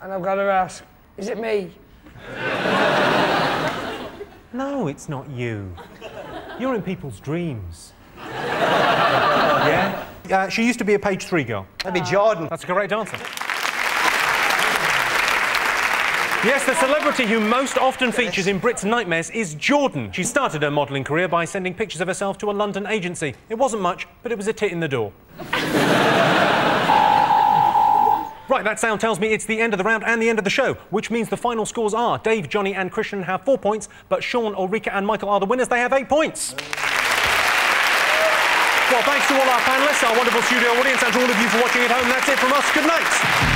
And I've got to ask, is it me? [laughs] No, it's not you. You're in people's dreams. [laughs] yeah? Uh, she used to be a page three girl. That'd be Jordan. That's a correct answer. Yes, the celebrity who most often features in Brits' nightmares is Jordan. She started her modelling career by sending pictures of herself to a London agency. It wasn't much, but it was a tit in the door. [laughs] Right, that sound tells me it's the end of the round and the end of the show, which means the final scores are Dave, Johnny, and Krishnan have four points, but Sean, Ulrika, and Michael are the winners. They have eight points. Well, thanks to all our panellists, our wonderful studio audience, and to all of you for watching at home. That's it from us. Good night.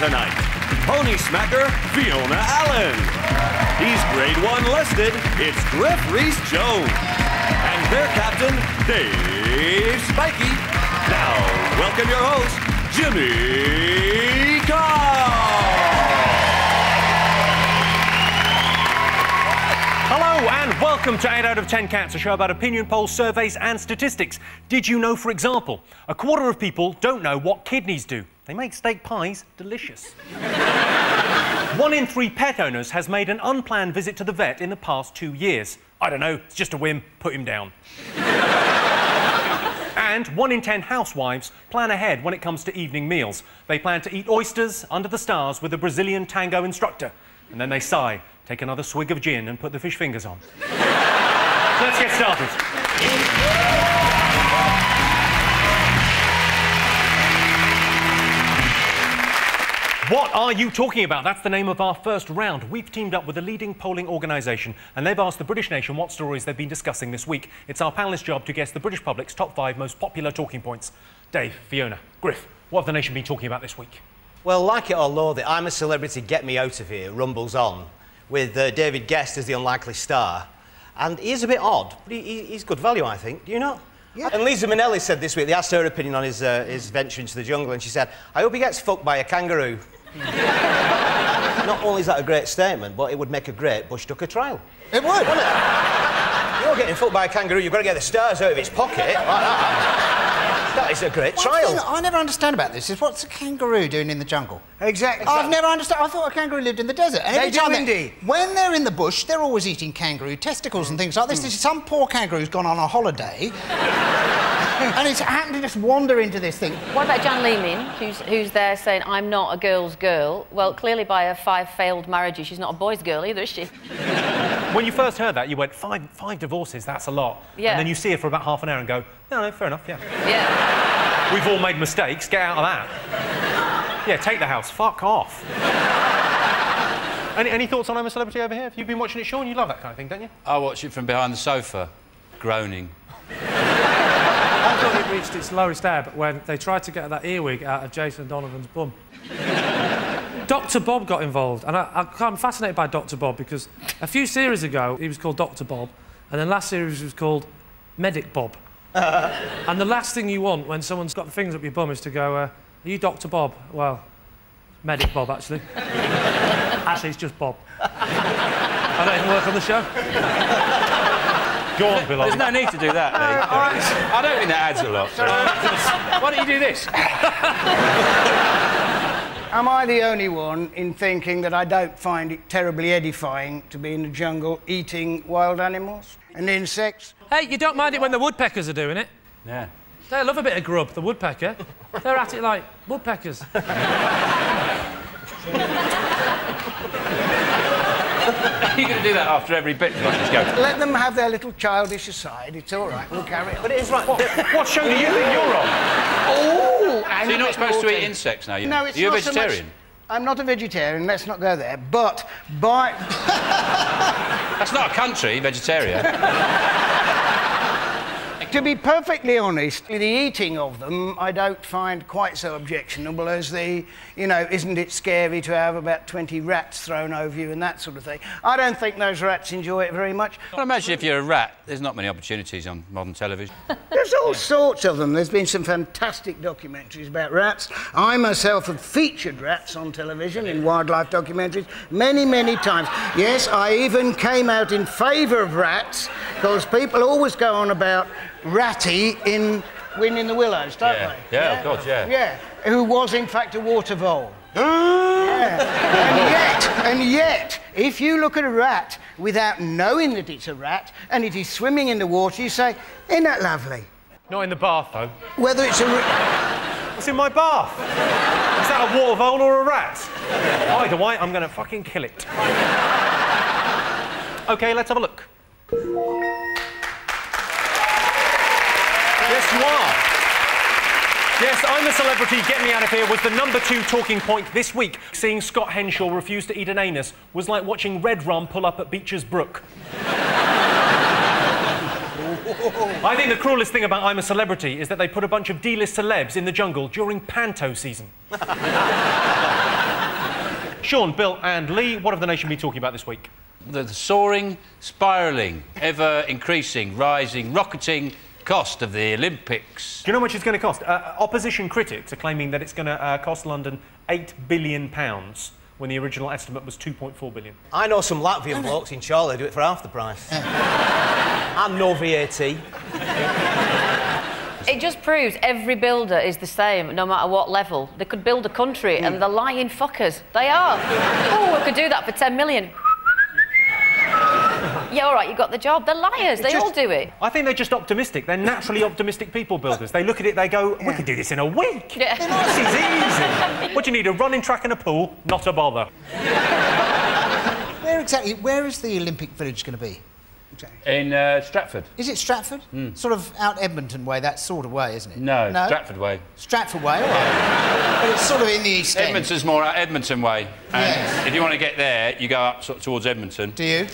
Tonight, 8 out of 10 Cats, a show about opinion polls, surveys, and statistics. Did you know, for example, a quarter of people don't know what kidneys do? They make steak pies delicious. [laughs] One in three pet owners has made an unplanned visit to the vet in the past two years. I don't know, it's just a whim, put him down. [laughs] and one in ten housewives plan ahead when it comes to evening meals. They plan to eat oysters under the stars with a Brazilian tango instructor. And then they sigh, take another swig of gin, and put the fish fingers on. [laughs] Let's get started. What are you talking about? That's the name of our first round. We've teamed up with a leading polling organisation and they've asked the British nation what stories they've been discussing this week. It's our panelist job to guess the British public's top five most popular talking points. Dave, Fiona, Griff, what have the nation been talking about this week? Well, like it or loathe it, I'm a celebrity, get me out of here, rumbles on, with uh, David Gest as the unlikely star. And he is a bit odd, but he, he- he's good value, I think. Do you not? Yeah. And Liza Minnelli said this week, they asked her opinion on his, uh, his venture into the jungle, and she said, I hope he gets fucked by a kangaroo. [laughs] not only is that a great statement, but it would make a great Bush Tucker trial. It would, wouldn't it? You're getting fucked by a kangaroo, you've got to get the stars out of its pocket. Like that. That is a great One trial. thing I never understand about this is what's a kangaroo doing in the jungle? Exactly. I've never understood. I thought a kangaroo lived in the desert. And They every do time indeed. when they're in the bush, they're always eating kangaroo testicles and things like this. Hmm. This is some poor kangaroo's gone on a holiday, and it's happened to just wander into this thing. What about Jan Leeming, who's, who's there saying, I'm not a girl's girl? Well, clearly by her five failed marriages, she's not a boy's girl either, is she? [laughs] When you first heard that, you went, five, five divorces, that's a lot. Yeah. And then you see her for about half an hour and go, no, no, fair enough, yeah. Yeah. We've all made mistakes, get out of that. Yeah, take the house, fuck off. Any, any thoughts on I'm a Celebrity over here? Have you been watching it, Sean? You love that kind of thing, don't you? I watch it from behind the sofa, groaning. I thought it reached its lowest ebb when they tried to get that earwig out of Jason Donovan's bum. Dr. Bob got involved, and I, I'm fascinated by Dr. Bob because a few series ago he was called Dr. Bob, and then last series was called Medic Bob. [laughs] and the last thing you want when someone's got the fingers up your bum is to go, uh, Are you Dr. Bob? Well, Medic Bob, actually. [laughs] actually, it's just Bob. I don't even work on the show. Go on, Bill. There's no need to do that, Lee. Uh, all right. I don't think that adds a lot. Uh, why don't you do this? [laughs] Am I the only one in thinking that I don't find it terribly edifying to be in the jungle eating wild animals and insects? Hey, you don't mind it when the woodpeckers are doing it? Yeah. They love a bit of grub, the woodpecker. They're at it like woodpeckers. [laughs] You're going to do that after every bit, like just go. Let them have their little childish aside. It's all right. We'll carry on. But it is right. What, what show do you think you're on? Oh, So you're not supposed to eat insects now? You? No, it's Are you a not so much- vegetarian? I'm not a vegetarian. Let's not go there. But by That's not a country, vegetarian. [laughs] to be perfectly honest, the eating of them I don't find quite so objectionable as the, you know, isn't it scary to have about 20 rats thrown over you and that sort of thing. I don't think those rats enjoy it very much. Well, imagine if you're a rat. There's not many opportunities on modern television. [laughs] There's all sorts of them. There's been some fantastic documentaries about rats. I myself have featured rats on television in wildlife documentaries many, many times. Yes, I even came out in favour of rats because people always go on about Ratty in Wind in the Willows, don't Yeah. they? Yeah, of course, yeah. Yeah, who was in fact a water vole. [gasps] yeah. And yet, and yet, if you look at a rat without knowing that it's a rat and it is swimming in the water, you say, Isn't that lovely? Not in the bath, though. Whether it's a. Ra- What's in my bath? Is that a water vole or a rat? Either way, I'm going to fucking kill it. [laughs] OK, let's have a look. Yes, you are. Yes, I'm a celebrity. Get me out of here was the number two talking point this week. Seeing Scott Henshall refuse to eat an anus was like watching Red Rum pull up at Beecher's Brook. I think the cruelest thing about I'm a Celebrity is that they put a bunch of D-list celebs in the jungle during panto season. [laughs] Sean, Bill, and Lee, what have the nation been talking about this week? The, the soaring, spiralling, ever increasing, rising, rocketing cost of the Olympics. Do you know how much it's going to cost? Uh, opposition critics are claiming that it's going to uh, cost London £8 billion pounds when the original estimate was 2.4 billion. I know some Latvian blokes in Chorley do it for half the price. [laughs] and no VAT. It just proves every builder is the same, no matter what level. They could build a country, and they're lying fuckers. They are. [laughs] oh, we could do that for 10 million. [laughs] yeah, all right, you got the job. They're liars. They all do it. I think they're just optimistic. They're naturally optimistic people builders. They look at it, they go, we could do this in a week. Yeah. [laughs] This is easy. what do you need? A running track and a pool? Not a bother. Where exactly? Where is the Olympic Village going to be? In uh, Stratford. Is it Stratford? Sort of out Edmonton way, that sort of way, isn't it? No, no? Stratford way. Stratford way, all right. but it's sort of in the East End. Edmonton's more out Edmonton way. And if you want to get there, you go up sort of towards Edmonton. Do you?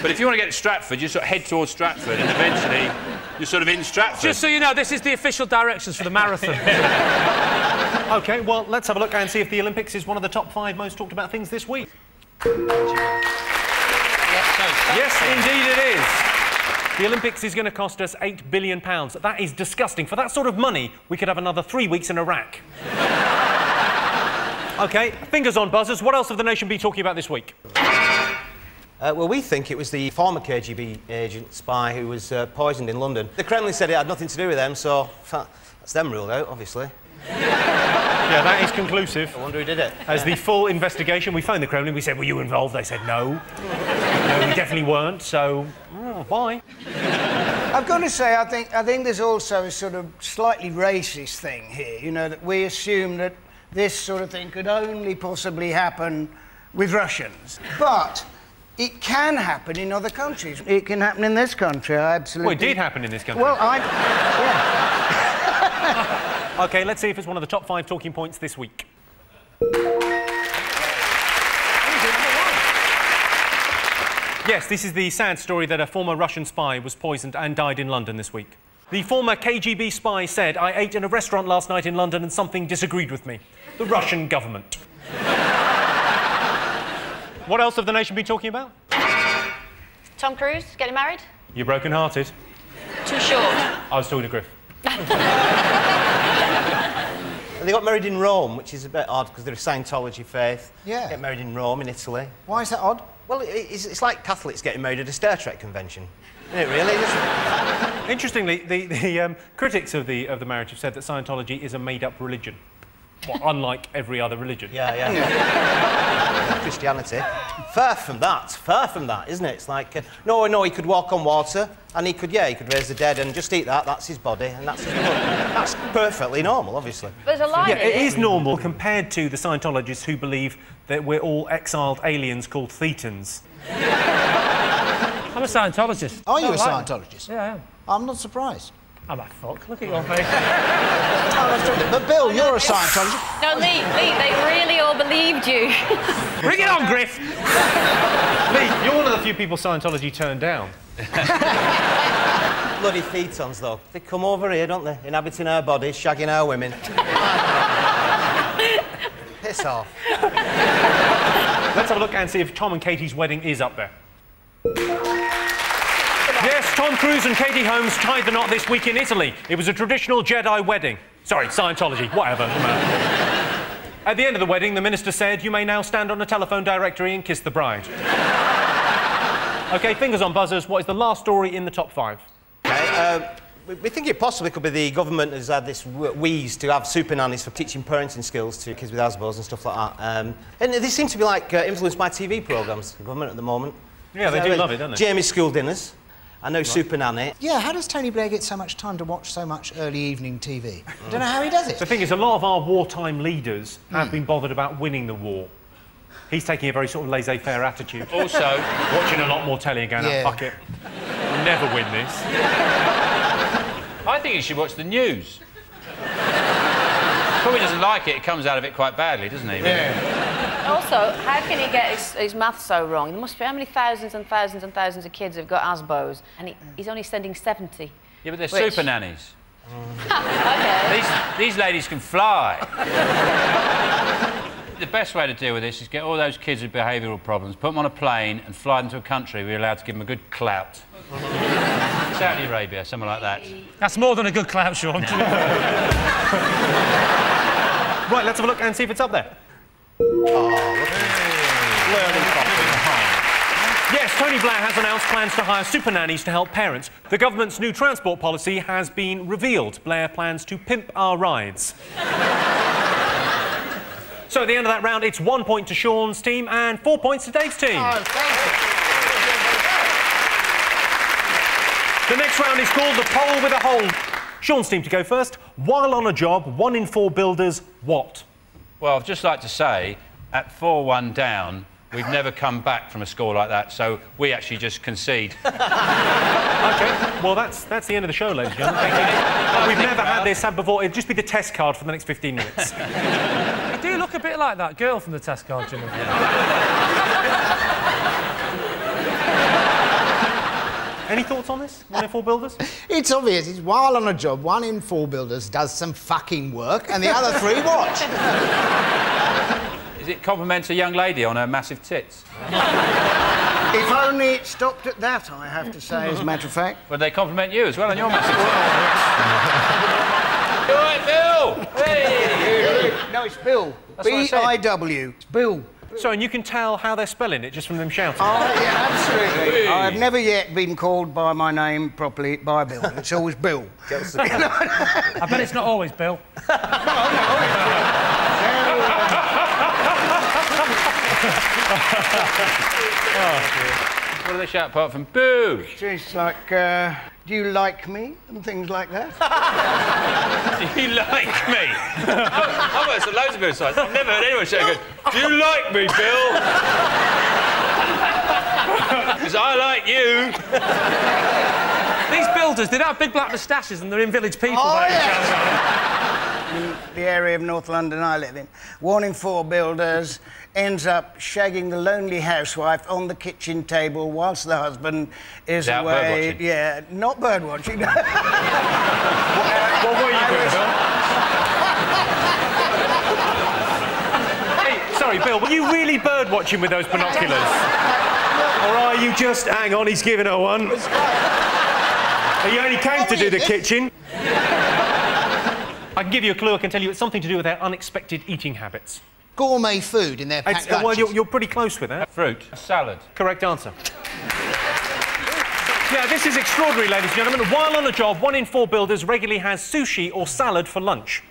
But if you want to get to Stratford, you sort of head towards Stratford and eventually you're sort of in Stratford. Just so you know, this is the official directions for the marathon. [laughs] OK, well, let's have a look and see if the Olympics is one of the top five most talked about things this week. Yes, indeed it is. The Olympics is going to cost us £8 billion. That is disgusting. For that sort of money, we could have another three weeks in Iraq. [laughs] OK, fingers on buzzers. What else have the nation been talking about this week? Uh, well, we think it was the former KGB agent spy who was uh, poisoned in London. The Kremlin said it had nothing to do with them, so that's them ruled out, obviously. Yeah, that is conclusive. I wonder who did it. As the full investigation, we phoned the Kremlin. We said, "Were you involved?" They said, "No." no, we definitely weren't. So, oh, bye. I've got to say, I think, I think there's also a sort of slightly racist thing here, you know, that we assume that this sort of thing could only possibly happen with Russians. But it can happen in other countries. It can happen in this country, I absolutely. Well, it did happen in this country. Well, I. [laughs] OK, let's see if it's one of the top five talking points this week. Yes, this is the sad story that a former Russian spy was poisoned and died in London this week. The former KGB spy said, I ate in a restaurant last night in London and something disagreed with me. The Russian government. [laughs] what else have the nation been talking about? Tom Cruise getting married? You're broken-hearted. Too short. I was talking to Griff. [laughs] They got married in Rome, which is a bit odd because they're a Scientology faith. Yeah. Get married in Rome, in Italy. Why is that odd? Well, it- it's, it's like Catholics getting married at a Star Trek convention. Isn't it really? Interestingly, the, the um, critics of the, of the marriage have said that Scientology is a made-up religion. Well, unlike every other religion. Yeah, yeah. [laughs] Christianity. Far from that. Far from that, isn't it? It's like, uh, no, no, he could walk on water, and he could, yeah, he could raise the dead and just eat that. That's his body, and that's his blood. That's perfectly normal, obviously. There's a line Yeah, in it is normal compared to the Scientologists who believe that we're all exiled aliens called Thetans. I'm a Scientologist. Are you I a like Scientologist? Yeah, I am. I'm not surprised. I'm a fuck. Look at your face. But Bill, you're a Scientologist. No, Lee, Lee, they really all believed you. Bring it on, Griff! Lee, you're one of the few people Scientology turned down. [laughs] Bloody Thetans, though. They come over here, don't they? Inhabiting our bodies, shagging our women. [laughs] Piss off. Let's have a look and see if Tom and Katie's wedding is up there. Tom Cruise and Katie Holmes tied the knot this week in Italy. It was a traditional Jedi wedding. Sorry, Scientology, whatever. [laughs] At the end of the wedding, the minister said, You may now stand on a telephone directory and kiss the bride. [laughs] OK, fingers on buzzers. What is the last story in the top five? Okay, um, we, think it possibly could be the government has had this wheeze to have super nannies for teaching parenting skills to kids with Asperger's and stuff like that. Um, and they seem to be like uh, influenced by TV programmes, the government at the moment. Yeah, they do love it, don't they? Jamie's school dinners. I know Super Nanny. Yeah, how does Tony Blair get so much time to watch so much early evening TV? I Don't know how he does it. The thing is, a lot of our wartime leaders have hmm. been bothered about winning the war. He's taking a very sort of laissez-faire attitude. Also- watching a lot more telly and going, ah, Yeah. "Oh, fuck it, we'll never win this. I think he should watch the news. Probably doesn't like it. It comes out of it quite badly, doesn't he? Also, how can he get his, his maths so wrong? There must be how many thousands and thousands and thousands of kids have got ASBOs, and he, he's only sending 70. Yeah, but they're Which- super nannies. [laughs] okay. These, these ladies can fly. [laughs] the best way to deal with this is get all those kids with behavioural problems, put them on a plane and fly them to a country where you're allowed to give them a good clout. [laughs] Saudi Arabia, something like that. That's more than a good clout, Sean. Right, let's have a look and see if it's up there. Oh, yes, Tony Blair has announced plans to hire super nannies to help parents. The government's new transport policy has been revealed. Blair plans to pimp our rides. so at the end of that round, it's one point to Sean's team and four points to Dave's team. Oh, the next round is called the poll with a hole. Sean's team to go first. While on a job, one in four builders, what? Well, I'd just like to say, at 4 1 down, we've never come back from a score like that, so we actually just concede. [laughs] OK, well, that's, that's the end of the show, ladies and gentlemen. We've never had this had before. It'd just be the test card for the next 15 minutes. [laughs] you do look a bit like that girl from the test card, Jimmy. [laughs] Any thoughts on this? One in four builders? [laughs] It's obvious. It's while on a job, one in four builders does some fucking work, and the other three [laughs] watch. Is it compliments a young lady on her massive tits? [laughs] If only it stopped at that, I have to say, as a matter of fact. Would they compliment you as well on your massive tits? all right, Bill? Hey! No, it's Bill. That's what I said. B-I-W. It's Bill. So, and you can tell how they're spelling it just from them shouting. Oh, yeah, absolutely. Oh, I've never yet been called by my name properly by Bill. It's always Bill. [laughs] I bet it's not always Bill. [laughs] [laughs] What do they shout apart from boo? It's like, uh, do you like me? And things like that. [laughs] Do you like me? [laughs] I've heard some loads of Bill sides. I've never heard anyone shout, go, Do you like me, Bill? [laughs] Because I like you. These builders, they don't have big black moustaches and they're in Village People. Oh, like, yes. the area of North London I live in. Warning four builders ends up shagging the lonely housewife on the kitchen table whilst the husband is Is out away. birdwatching? Yeah, not birdwatching. What were you doing, Bill? hey, sorry, Bill, were you really bird watching with those binoculars? or are you just. Hang on, he's giving her one. He only came to do the kitchen. I can give you a clue. I can tell you it's something to do with their unexpected eating habits. Gourmet food in their It's, packed uh, well, lunches. you're, you're pretty close with that. Fruit. A salad. Correct answer. [laughs] Yeah, this is extraordinary, ladies and gentlemen. While on a job, one in four builders regularly has sushi or salad for lunch.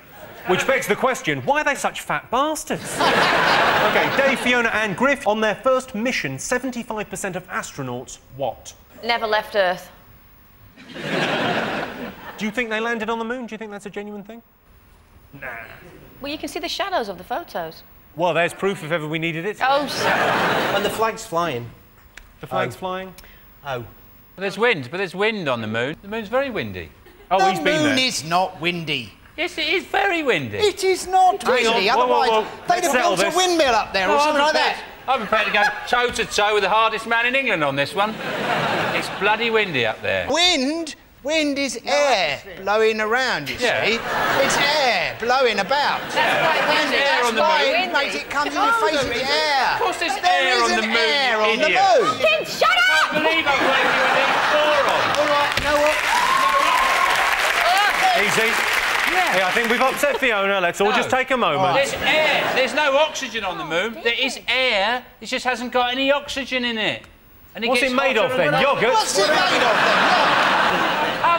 Which begs the question, why are they such fat bastards? [laughs] OK, Dave, Fiona and Griff, on their first mission, 75% of astronauts what? Never left Earth. [laughs] Do you think they landed on the moon? Do you think that's a genuine thing? Nah. Well, you can see the shadows of the photos. Well, there's proof if ever we needed it. Oh, s- And the flag's flying. The flag's um, flying? Oh. There's wind, but there's wind on the moon. The moon's very windy. Oh, the he's been The moon there. is not windy. Yes, it is very windy. It is not Hang on, windy. whoa, whoa, Otherwise, whoa. they'd Let's have built this. a windmill up there or Oh, I'm something like that. I'm prepared to go toe to toe with the hardest man in England on this one. It's bloody windy up there. Wind, wind is air blowing around. You Yeah. see, it's air blowing about. That's quite windy. Air That's on the why moon. it makes it comes in your Oh, face. there It's air. Of course there's There air on the moon, air you on the idiot. moon. Kid, shut I up! can't believe I'm playing you an moron. All right, you know what? Easy. Yeah. I think we've upset Fiona. Let's all No. just take a oh. moment. There's air. There's no oxygen on the moon. Oh, there is air. It just hasn't got any oxygen in it. And What's gets it made of then? Yogurt? What's it made of then?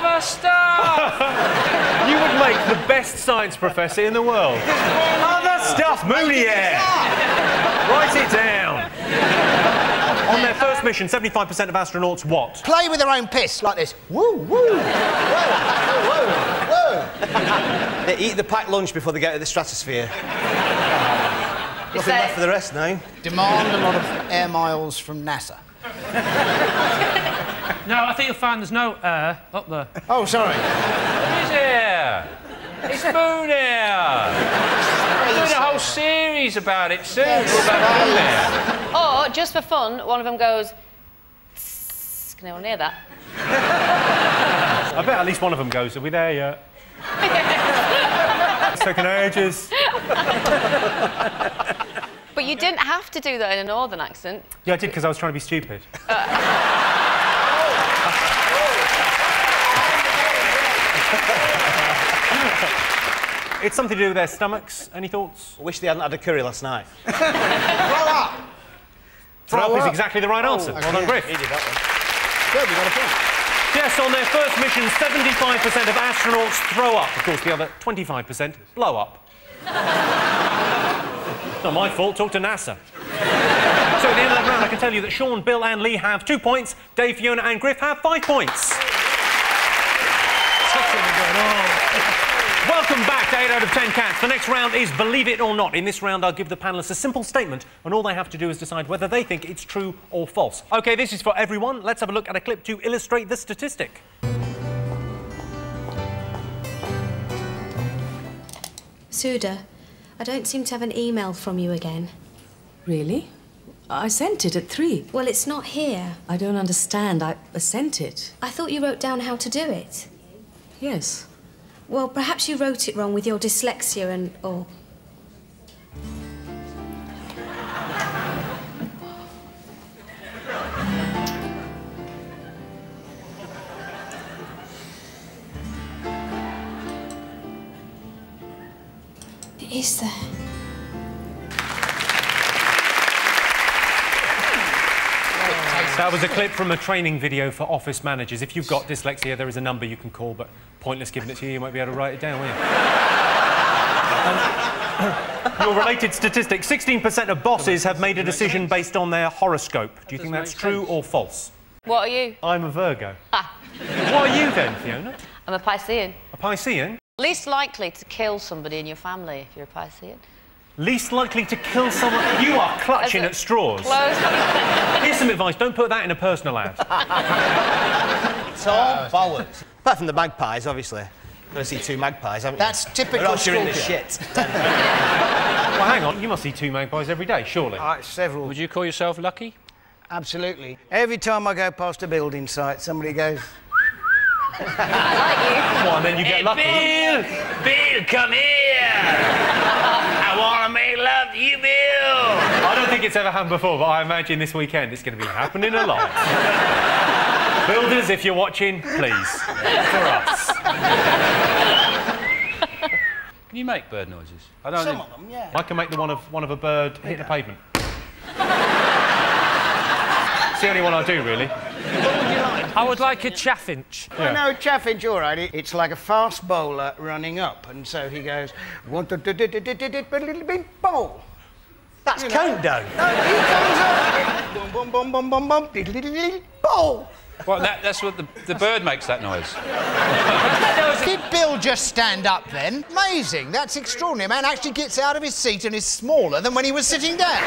Other stuff. [laughs] You would make the best science professor in the world. Other stuff, moony air. Write it down. On their first mission, 75% of astronauts what? Play with their own piss like this. Woo, woo, woo, woo, woo. They eat the packed lunch before they get to the stratosphere. Nothing left for the rest now. Demand a lot of air miles from NASA. No, I think you'll find there's no air up there. Oh, sorry. There is air. It's moon air. We're doing a whole series about it soon. About. Or, just for fun, one of them goes. Can anyone hear that? I bet at least one of them goes, are we there yet? [laughs] it's taken ages. But you didn't have to do that in a northern accent. Yeah, I did because I was trying to be stupid. Uh, [laughs] it's something to do with their stomachs. Any thoughts? I wish they hadn't had a curry last night. Throw up. Throw up is exactly the right oh, answer. well done, Griff. He did that one. Good, we got a point. Yes, on their first mission, 75% of astronauts throw up. Of course, the other 25% blow up. [laughs] Not my fault, talk to NASA. so at the end of that round, I can tell you that Sean, Bill, and Lee have two points. Dave, Fiona, and Griff have five points. Welcome back to 8 out of 10 cats. The next round is Believe It or Not. In this round, I'll give the panelists a simple statement, and all they have to do is decide whether they think it's true or false. OK, this is for everyone. Let's have a look at a clip to illustrate the statistic. Suda, I don't seem to have an email from you again. Really? I sent it at three. Well, it's not here. I don't understand. I, I sent it. I thought you wrote down how to do it. Yes. Well, perhaps you wrote it wrong with your dyslexia and. It is there. That was a clip from a training video for office managers. If you've got dyslexia, there is a number you can call, but pointless giving it to you. You won't be able to write it down, will you? Um, your related statistic 16% of bosses have made a decision based on their horoscope. Do you think that's true or false? What are you? I'm a Virgo. Ah, What are you then, Fiona? I'm a Piscean. A Piscean? Least likely to kill somebody in your family if you're a Piscean. Least likely to kill someone. You are clutching at straws. Here's some advice don't put that in a personal ad. [laughs] It's all bollocks. Apart from the magpies, obviously. Got to see two magpies, haven't you? That's typical Or else you're in the shit. [laughs] Well, hang on, you must see two magpies every day, surely. Uh, several. Would you call yourself lucky? Absolutely. Every time I go past a building site, somebody goes. Come on, then you get lucky. Bill! Bill, come here! I want to make love to you, Bill! I don't think it's ever happened before, but I imagine this weekend it's going to be happening a lot. [laughs] Builders, if you're watching, please, for us. Can you make bird noises? I don't Some think- of them, yeah. I can make the one of one of a bird hitting the pavement. it's the only one I do, really. [laughs] I would like a chaffinch. Yeah. Well, no, chaffinch, all right. It's like a fast bowler running up, and so he goes, want to little bit bowl. That's countdown. No, he comes up. Boom, boom, boom, boom, boom, boom. Well, that, that's what the, the bird makes that noise. [laughs] Did Bill just stand up then? Amazing. That's extraordinary. A man actually gets out of his seat and is smaller than when he was sitting down.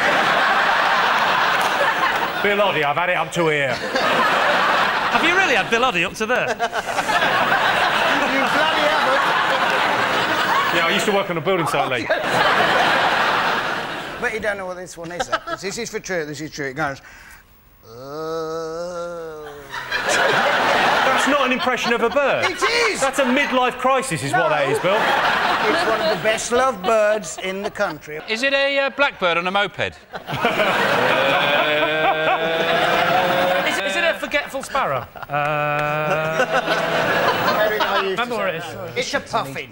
Bill Oddie, I've had it up to here. [laughs] Have you really had Bill Oddie up to there? You bloody haven't. Yeah, I used to work on a building site, Lee. But you don't know what this one is. though. this is for true. This is true. It goes. That's not an impression of a bird. It is. That's a midlife crisis, is what that is, Bill. It's one of the best loved birds in the country. Is it a uh, blackbird on a moped? Is, is it a forgetful sparrow? Uh, Very remember where it is? no. It's a puffin.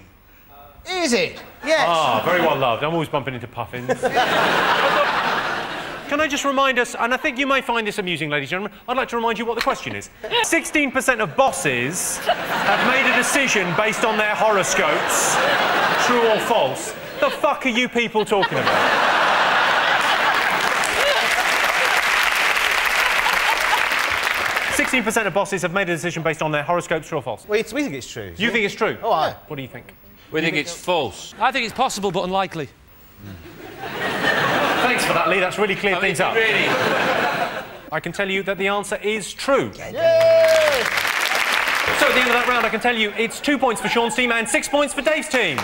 Is it? Yes. Ah, very well loved. I'm always bumping into puffins. [laughs] Can I just remind us, and I think you may find this amusing, ladies and gentlemen, I'd like to remind you what the question is. 16% of bosses have made a decision based on their horoscopes, true or false. The fuck are you people talking about? Sixteen percent of bosses have made a decision based on their horoscopes, true or false. Well, it's, we think it's true. You think it's true? Oh, aye. What do you think? We think it's false. I think it's possible but unlikely. Hmm. Thanks for that, Lee. That's really cleared I mean, things up. really. I can tell you that the answer is true. So at the end of that round, I can tell you it's two points for Sean's team and six points for Dave's team.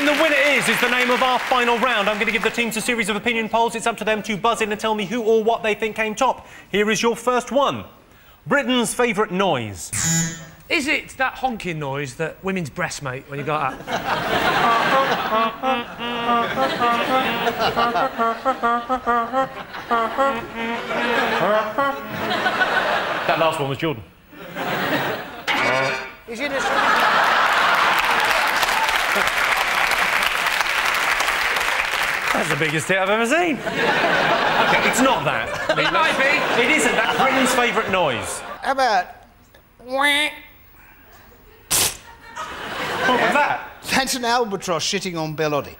And the winner is, is the name of our final round. I'm going to give the teams a series of opinion polls. It's up to them to buzz in and tell me who or what they think came top. Here is your first one. Britain's favourite noise. Is it that honking noise that women's breasts make when you go that? That last one was Jordan. Is it That's the biggest hit I've ever seen. okay, it's not that. [laughs] It might be. It isn't. That's Britain's favourite noise. How about... What was that? That's an albatross shitting on Bill Oddie.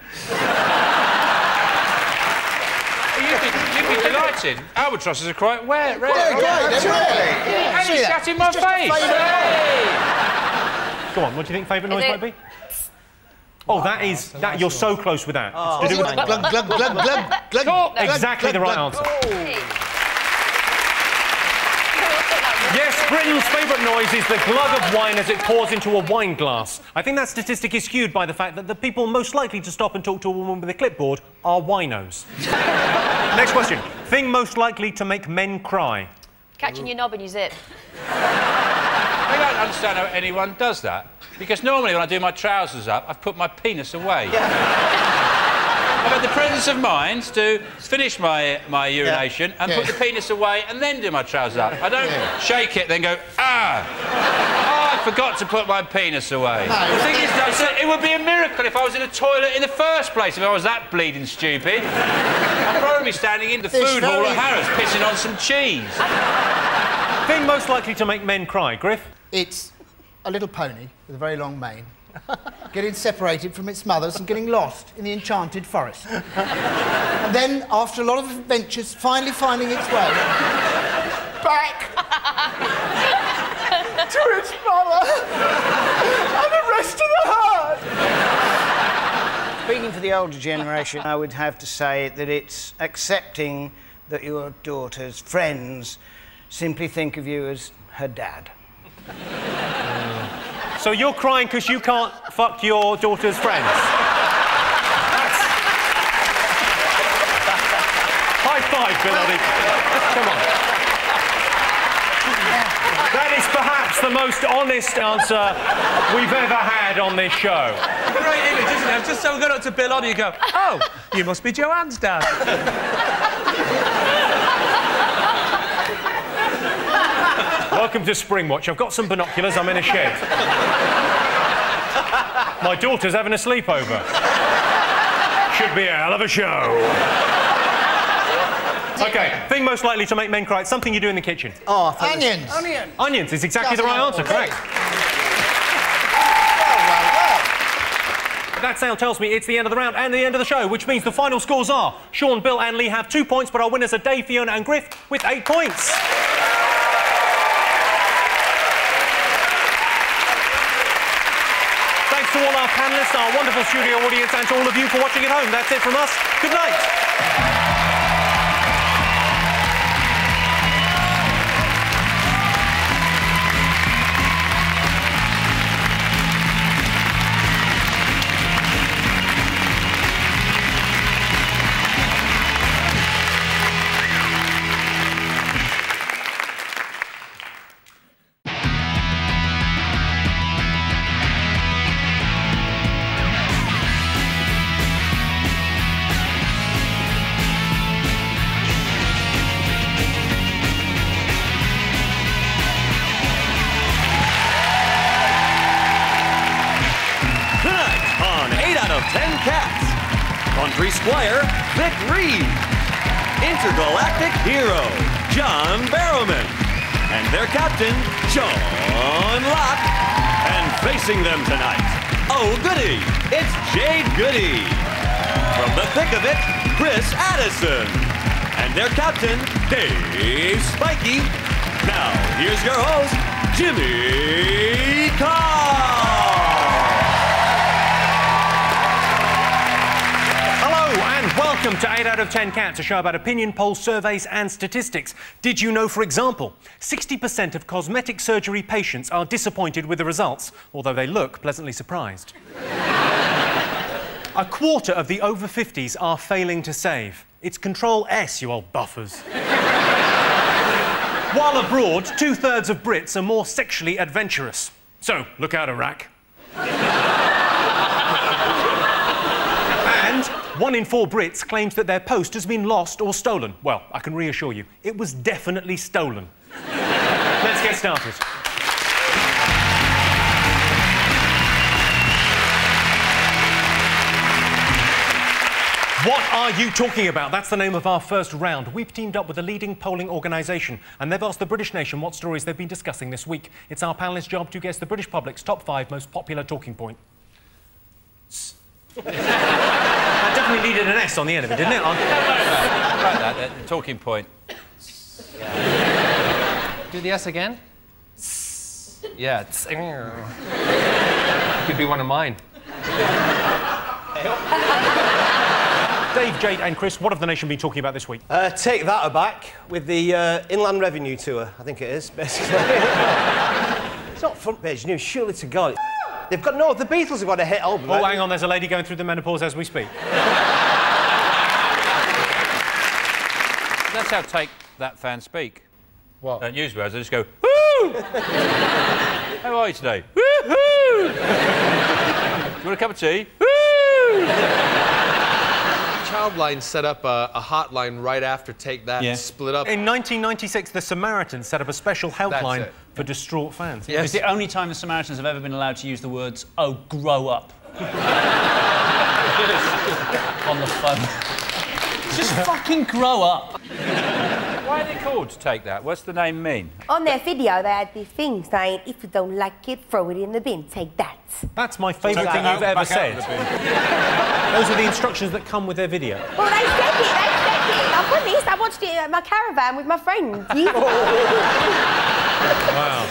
You'd be, delighted. Albatrosses are quite rare. rare. Yeah, great, That's they're right. rare. Yeah, And see he that? shat in my It's just a face. favourite Hey! Go on, what do you think favourite noise it- might be? Oh, that is that. You're so close with that. Oh, To do with- glug, Glug, glug, glug, glug, glug, glug, exactly the right glug. answer. Oh. Yes, Britain's favourite noise is the glug of wine as it pours into a wine glass. I think that statistic is skewed by the fact that the people most likely to stop and talk to a woman with a clipboard are winos. [laughs] Next question. Thing most likely to make men cry. Catching your knob in your zip. I don't understand how anyone does that. Because normally when I do my trousers up, I've put my penis away. [laughs] I've had the presence of mind to finish my, my urination and put the penis away and then do my trousers up. I don't shake it, then go, ah! Oh, I forgot to put my penis away. the thing is, though, so it would be a miracle if I was in a toilet in the first place, if I was that bleeding stupid. I'd probably be standing in the There's food hall at Harrods pissing on some cheese. Thing most likely to make men cry. Griff? It's a little pony with a very long mane [laughs] getting separated from its mothers and getting lost in the enchanted forest. and then, after a lot of adventures, finally finding its way back [laughs] to its mother and the rest of the herd. Speaking for the older generation, I would have to say that it's accepting that your daughter's friends simply think of you as her dad. So you're crying because you can't fuck your daughter's friends? High five, Bill. Come on. That is perhaps the most honest answer we've ever had on this show. Great image, isn't it? Just so we got up to Bill Oddie, you go, oh, you must be Joanne's dad. Welcome to Springwatch. I've got some binoculars. I'm in a shed. My daughter's having a sleepover. Should be a hell of a show. Okay, thing most likely to make men cry. It's something you do in the kitchen. Oh, Onions. Onion. Onions is exactly the right answer, correct. That sound tells me it's the end of the round and the end of the show, which means the final scores are Sean, Bill, and Lee have two points, but our winners are Dave, Fiona, and Griff with eight points. Thanks to all our wonderful studio audience, and to all of you for watching at home. That's it from us. Good night. 10 Cats, a show about opinion polls, surveys, and statistics. Did you know, for example, 60% of cosmetic surgery patients are disappointed with the results, although they look pleasantly surprised? a quarter of the over 50s are failing to save. It's Control S, you old buffers. While abroad, two thirds of Brits are more sexually adventurous. So, look out, Iraq. And one in four Brits claims that their post has been lost or stolen. Well, I can reassure you, it was definitely stolen. [laughs] Let's get started. What are you talking about? That's the name of our first round. We've teamed up with a leading polling organisation, and they've asked the British nation what stories they've been discussing this week. It's our panelist's job to guess the British public's top five most popular talking point. [laughs] that definitely needed an S on the end of it, didn't it? [laughs] Like that, that talking point. Do the S again. Yeah, it's... Could be one of mine. Dave, Jade, and Chris, what have the nation been talking about this week? Uh, take that aback with the uh, Inland Revenue Tour, I think it is, basically. [laughs] it's not front page news, surely to God. They've got, no, the Beatles have got a hit album. Oh, hang on, there's a lady going through the menopause as we speak. That's how Take That fans speak. What? At Newswords, they just go, woo! [laughs] how are you today? Woo-hoo! Do you want a cup of tea? Woo! Childline set up a, a hotline right after Take That, Yeah. split up. In 1996, the Samaritans set up a special helpline it. For distraught fans. It's the only time the Samaritans have ever been allowed to use the words, oh, grow up. [laughs] on the phone. Just fucking grow up. Why are they called to Take That? What's the name mean? On their video, they had this thing saying, if you don't like it, throw it in the bin, take that. That's my favourite Take thing that you've ever said. of the bin. Those are the instructions that come with their video. Well, they said it, they said it. I promise, I watched it at my caravan with my friends. years [laughs] ago. [laughs] Wow.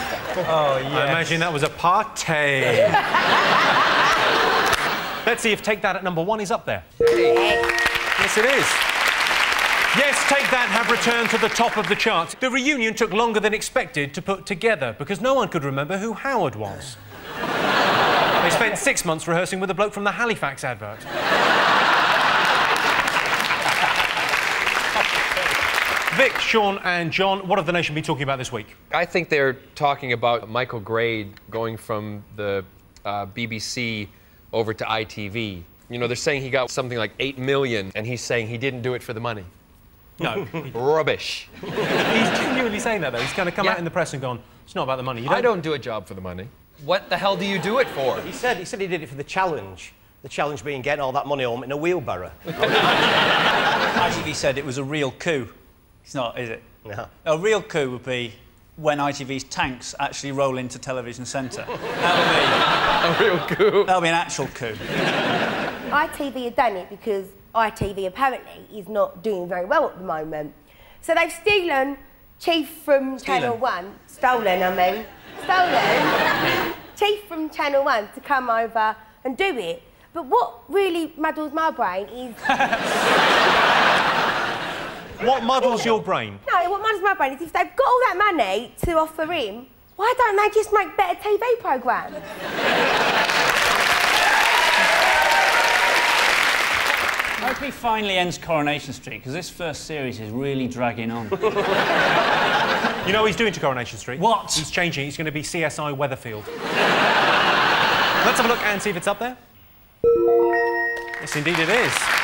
Oh, yeah. I imagine that was a party. [laughs] Let's see if Take That at number one is up there. Yes, it is. Yes, Take That have returned to the top of the charts. The reunion took longer than expected to put together because no one could remember who Howard was. they spent six months rehearsing with a bloke from the Halifax advert. Vic, Sean, and John, what have the nation been talking about this week? I think they're talking about Michael Grade going from the uh, BBC over to ITV. You know, they're saying he got something like 8 million, and he's saying he didn't do it for the money. No. [laughs] Rubbish. He's genuinely saying that, though. He's going to come Yeah. out in the press and gone, it's not about the money. You I don't do a job for the money. What the hell do you do it for? He said, he said he did it for the challenge. The challenge being getting all that money home in a wheelbarrow. [laughs] ITV said it was a real coup. It's not, is it? No. A real coup would be when ITV's tanks actually roll into Television Centre. That'll be [laughs] a real coup. That'll be an actual coup. ITV have done it because ITV apparently is not doing very well at the moment. So they've stolen Chief from Channel 1, stolen, I mean, stolen Chief from Channel 1 to come over and do it. But what really muddles my brain is. [laughs] What muddles your brain? No, what muddles my brain is if they've got all that money to offer him, why don't they just make better TV programmes? I hope he finally ends Coronation Street because this first series is really dragging on. [laughs] You know what he's doing to Coronation Street? What? He's changing. He's going to be CSI Weatherfield. Let's have a look and see if it's up there. Yes, indeed it is.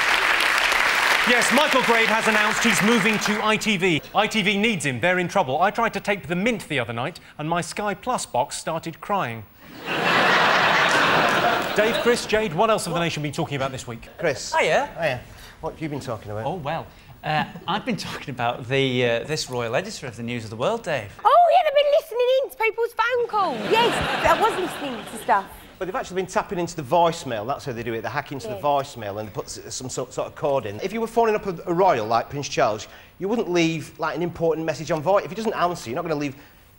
Yes, Michael Grade has announced he's moving to ITV. ITV needs him. They're in trouble. I tried to tape the Mint the other night, and my Sky Plus box started crying. [laughs] Dave, Chris, Jade, what else have the nation been talking about this week? Chris. Hiya. Hiya. What have you been talking about? Oh, well. Uh, I've been talking about the uh, this royal editor of the News of the World, Dave. Oh, yeah, they've been listening in to people's phone calls. Yes, I was listening to stuff. But they've actually been tapping into the voicemail. That's how they do it. They hack into the voicemail and they put some sort, sort of code in. If you were phoning up a, a royal like Prince Charles, you wouldn't leave like an important message on voice. If he doesn't answer, you're not going to leave.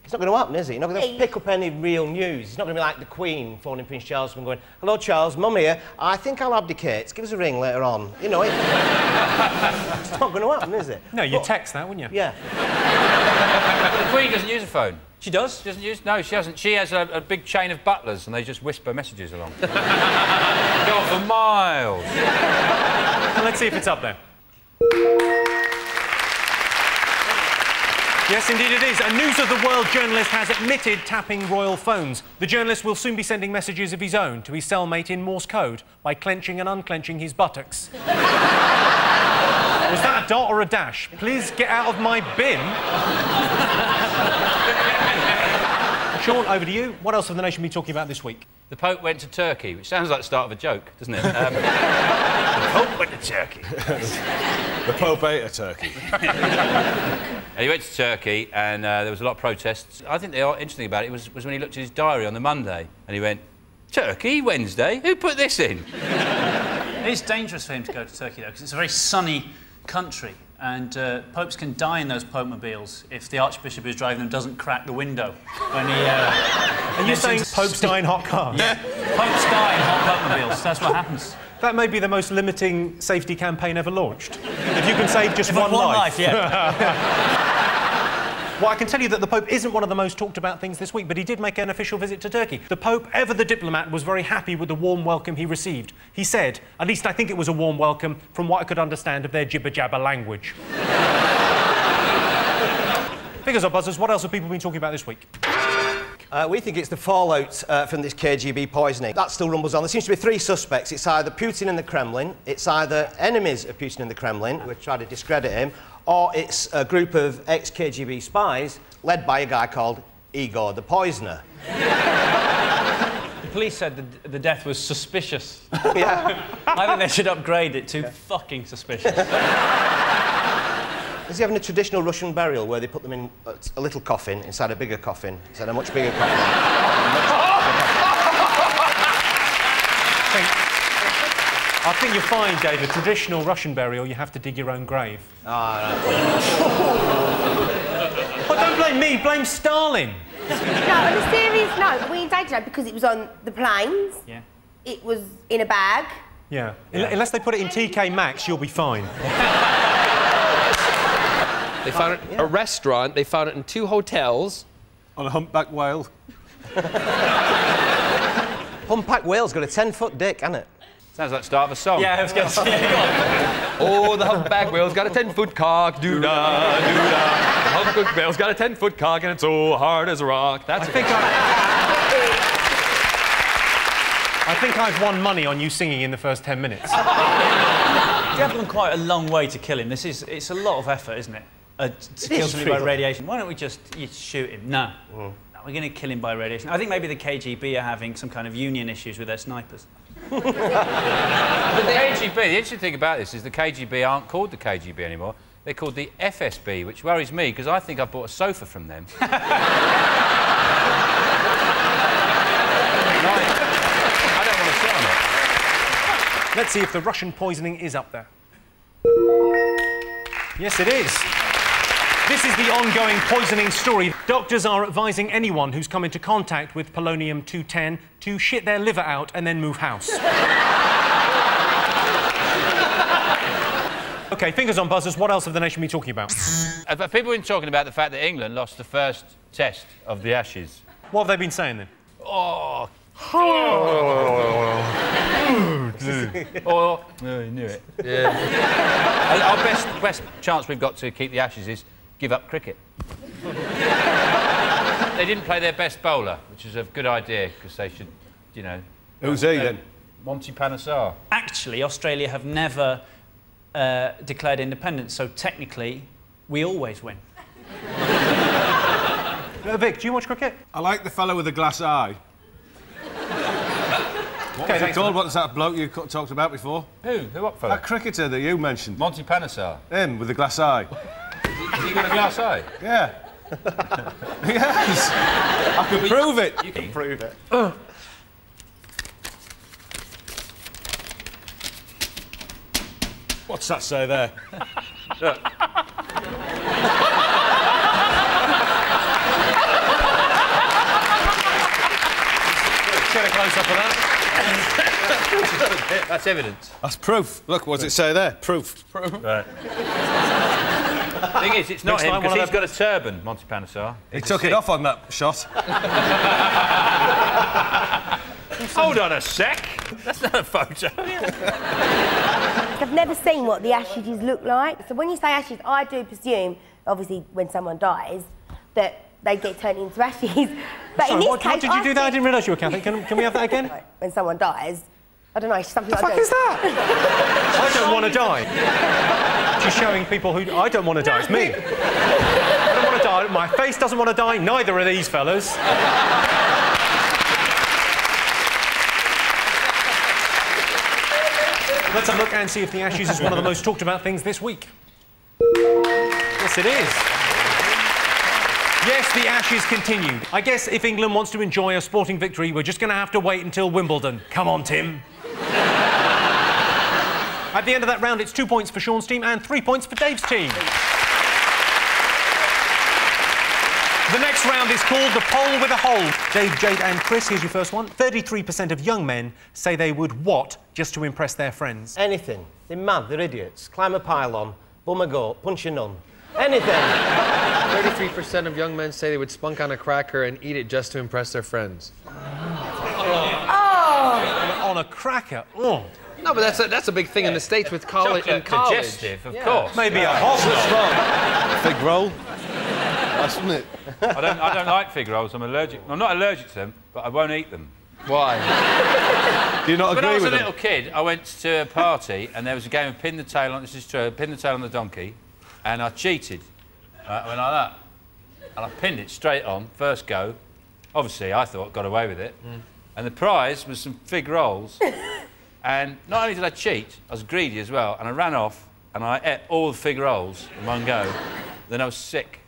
It's not going to happen, is it? You're not going to Hey. pick up any real news. It's not going to be like the Queen phoning Prince Charles and going, "Hello, Charles, Mum here. I think I'll abdicate. Give us a ring later on." You know, it, [laughs] it's not going to happen, is it? No, you text that, wouldn't you? Yeah. The Queen doesn't use a phone. She does? She doesn't use. No, she hasn't. She has a, a big chain of butlers, and they just whisper messages along. [laughs] Go on for miles. Let's see if it's up there. Yes, indeed it is. A News of the World journalist has admitted tapping royal phones. The journalist will soon be sending messages of his own to his cellmate in Morse code by clenching and unclenching his buttocks. Was that a dot or a dash? Please get out of my bin. Sean, over to you. What else have the nation been talking about this week? The Pope went to Turkey, which sounds like the start of a joke, doesn't it? Um, [laughs] the Pope went to Turkey. The Pope ate a turkey. And he went to Turkey, and uh, there was a lot of protests. I think the interesting about it was, was when he looked at his diary on the Monday, and he went, Turkey, Wednesday? Who put this in? It is dangerous for him to go to Turkey, though, because it's a very sunny country. And uh, popes can die in those popemobiles if the archbishop who's driving them doesn't crack the window when he. Uh, Are you saying popes die in hot cars? Yeah, popes die in hot popemobiles. That's what happens. That may be the most limiting safety campaign ever launched. If you can save just If one, one life. life, yeah. [laughs] well, I can tell you that the Pope isn't one of the most talked about things this week, but he did make an official visit to Turkey. The Pope, ever the diplomat, was very happy with the warm welcome he received. He said, at least I think it was a warm welcome from what I could understand of their jibber jabber language. [laughs] Figures or buzzers, what else have people been talking about this week? Uh, we think it's the fallout uh, from this KGB poisoning. That still rumbles on. There seems to be three suspects. It's either Putin and the Kremlin, it's either enemies of Putin and the Kremlin who are trying to discredit him, or it's a group of ex-KGB spies led by a guy called Igor the Poisoner. The police said the, the death was suspicious. [laughs] yeah. I think they should upgrade it to fucking suspicious. Is he having a traditional Russian burial where they put them in a, a little coffin inside a bigger coffin, inside a much bigger coffin? [laughs] I think you're fine, Dave. A traditional Russian burial, you have to dig your own grave. Ah, [laughs] But don't blame me, blame Stalin. No, on a serious note, we indicted her because it was on the planes. Yeah. It was in a bag. Yeah. Unle- Unless they put it in TK Maxx, you'll be fine. [laughs] They found it in a restaurant. They found it in two hotels. On a humpback whale. [laughs] Humpback whale's got a 10 foot dick, hasn't it? Sounds like the start of a song. Yeah, I was going to say. Oh, the humpback whale's got a 10 foot cock. Doo da, doo da. The humpback whale's got a 10 foot cock and it's so hard as a rock. That's I think I think I've won money on you singing in the first 10 minutes. You have gone quite a long way to kill him. This is it's a lot of effort, isn't it? Uh, to kill somebody by radiation. Why don't we just you shoot him? No. No, we're going to kill him by radiation. I think maybe the KGB are having some kind of union issues with their snipers. But the KGB, the interesting thing about this is the KGB aren't called the KGB anymore. They're called the FSB, which worries me because I think I bought a sofa from them. [laughs] I don't want to sit on it. Let's see if the Russian poisoning is up there. Yes, it is. This is the ongoing poisoning story. Doctors are advising anyone who's come into contact with polonium 210 to shit their liver out and then move house. [laughs] OK, fingers on buzzers. What else have the nation been talking about? Uh, people have been talking about the fact that England lost the first test of the Ashes. What have they been saying then? Oh. [laughs] or, oh, you knew it. Yeah. Our best, best chance we've got to keep the Ashes is give up cricket. they didn't play their best bowler, which is a good idea because they should, you know. Who's he then? Monty Panesar. Actually, Australia have never uh, declared independence, so technically, we always win. Uh, [laughs] Vic, do you watch cricket? I like the fellow with the glass eye. What was he called? What's that bloke you talked about before? Who? Who? What fella? That cricketer that you mentioned. Monty Panesar. Him with the glass eye. [laughs] Has he got a glass eye? Yeah. [laughs] yes. I can prove it. You can prove it. Uh. What's that say there? Look. [laughs] Get a close up of that. That's evidence. That's proof. Look, what does it say there? Proof. Proof. Right. Thing is, it's not Looks him because of he's got a turban, Monty Panesar. He took it off on that shot. [laughs] Hold on a sec. That's not a photo. [laughs] I've never seen what the ashes look like. So when you say ashes, I do presume, obviously, when someone dies, that they get turned into ashes. [laughs] But in this what, case, what did you I do there? I didn't realise you were Catholic. Can, can we have that again? When someone dies, I don't know, something The I fuck do. is that? I don't want to die. She's showing people who I don't want to die. It's me. I don't want to die. My face doesn't want to die. Neither are these fellas. Let's have a look and see if the Ashes is one of the most talked about things this week. Yes, it is. Yes, the Ashes continue. I guess if England wants to enjoy a sporting victory, we're just going to have to wait until Wimbledon. Come on, Tim. At the end of that round, it's two points for Sean's team and three points for Dave's team. The next round is called the poll with a hole. Dave, Jade, and Chris, here's your first one. 33% of young men say they would what just to impress their friends? Anything. They're mad, they're idiots. Climb a pylon, bum a goat, punch a nun. Anything. 33% of young men say they would spunk on a cracker and eat it just to impress their friends. Oh! On a cracker. Oh. No, but that's a, that's a big thing in the States with college. Chocolate in college. digestive, of course. Maybe a hot Fig roll. That's isn't it? I don't, I don't like fig rolls. I'm allergic. I'm not allergic to them, but I won't eat them. Why? Do you not when I agree was a with them? little kid, I went to a party and there was a game of pin the tail on. This is true. Pin the tail on the donkey, and I cheated. Right, I went like that, and I pinned it straight on first go. Obviously, I thought got away with it, mm. and the prize was some fig rolls. [laughs] and not only did I cheat, I was greedy as well, and I ran off and I ate all the fig rolls in one go. Then I was sick.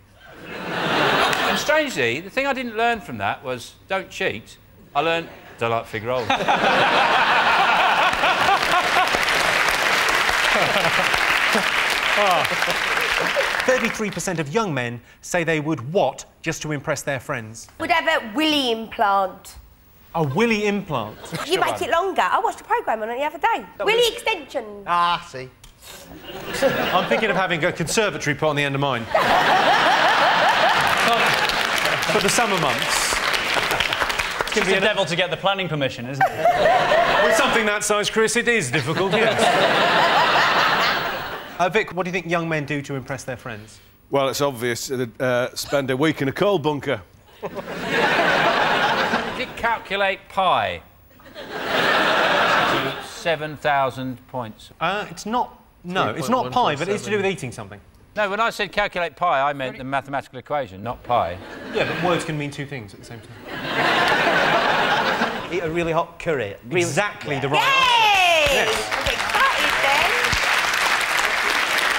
and strangely, the thing I didn't learn from that was don't cheat. I learned don't like fig rolls. 33% of young men say they would what just to impress their friends? Would have a willy implant. A willy implant. You make it longer. I watched a programme on it the other day. willy extension. Ah, I see. I'm thinking of having a conservatory put on the end of mine. [laughs] For the summer months. It's going to be the devil to get the planning permission, isn't it? [laughs] With something that size, Chris, it is difficult, yes. uh, Vic, what do you think young men do to impress their friends? Well, it's obvious. They'd uh, spend a week in a coal bunker. [laughs] Did calculate pi to 7,000 points? Uh, it's not. No, it's not pi, but it's to do with eating something. No, when I said calculate pi, I meant the mathematical equation, not pi. Yeah, but words can mean two things at the same time. [laughs] Eat a really hot curry. Really- Exactly the right Yay! Yes. I'm excited then.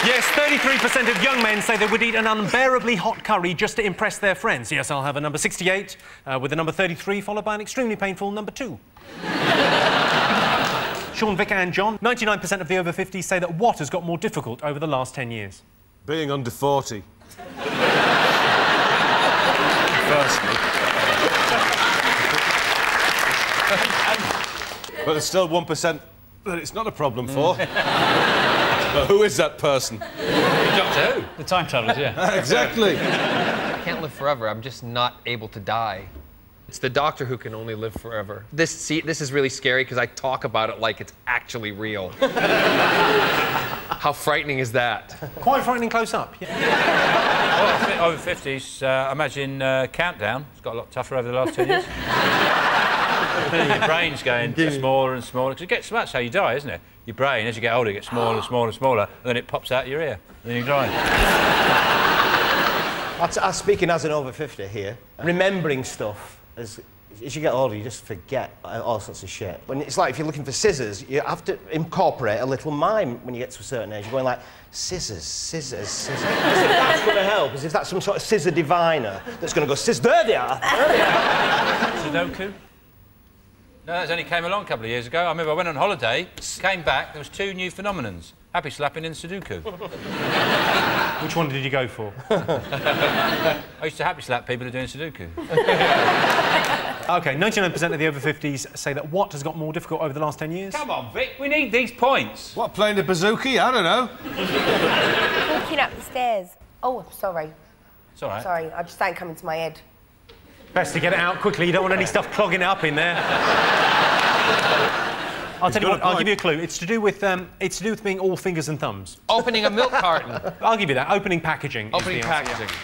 Yes, 33% of young men say they would eat an unbearably hot curry just to impress their friends. Yes, I'll have a number 68, uh, with a number 33, followed by an extremely painful number 2. [laughs] Sean, Vic and John, 99% of the over 50s say that what has got more difficult over the last 10 years? Being under 40. Firstly. but there's still 1% that it's not a problem for. [laughs] but [laughs] who is that person? Doctor Who? The time travellers, yeah. [laughs] exactly. I can't live forever. I'm just not able to die. It's the doctor who can only live forever. This see, this is really scary because I talk about it like it's actually real. How frightening is that? Quite frightening close up. Yeah. Well, over 50s, uh, I imagine uh, Countdown. It's got a lot tougher over the last 10 years. [laughs] Your brain's going smaller and smaller. Because it gets, that's how you die, isn't it? Your brain, as you get older, it gets smaller and smaller and smaller, and then it pops out your ear, and then you die. I'm, speaking as an over 50 here. Remembering stuff. As, as you get older, you just forget all sorts of shit. When it's like if you're looking for scissors, you have to incorporate a little mime when you get to a certain age. You're going like, scissors, scissors, scissors. As [laughs] if that's going to help, as if that's some sort of scissor diviner that's going to go, scissors, there they are, there they are. Sudoku? No, that only came along a couple of years ago. I remember I went on holiday, came back, there was two new phenomenons. Happy slapping in Sudoku. [laughs] Which one did you go for? [laughs] I used to happy slap people who are doing Sudoku. [laughs] OK, 99% of the over 50s say that what has got more difficult over the last 10 years? Come on, Vic, we need these points. What, playing the bazooki? I don't know. Walking up the stairs. Oh, sorry. It's all right. Sorry, I just ain't coming to my head. Best to get it out quickly. You don't want any stuff clogging it up in there. [laughs] I'll tell you what. a I'll give you a clue. It's to do with um, it's to do with being all fingers and thumbs. Opening a milk carton. [laughs] I'll give you that. Opening packaging. is Opening the answer, packaging.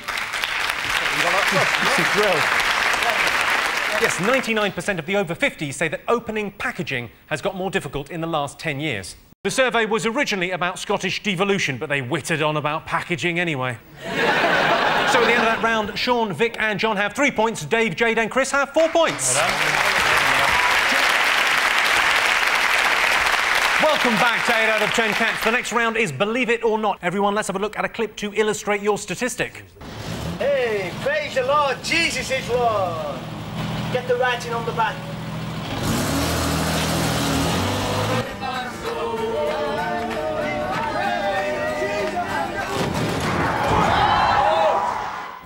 Yes, 99% of the over 50s say that opening packaging has got more difficult in the last 10 years. The survey was originally about Scottish devolution, but they wittered on about packaging anyway. [laughs] so at the end of that round, Sean, Vic, and John have three points. Dave, Jade, and Chris have four points. Welcome back to 8 out of 10 cats. The next round is Believe It or Not. Everyone, let's have a look at a clip to illustrate your statistic. Hey, praise the Lord, Jesus is Lord. Get the writing on the back.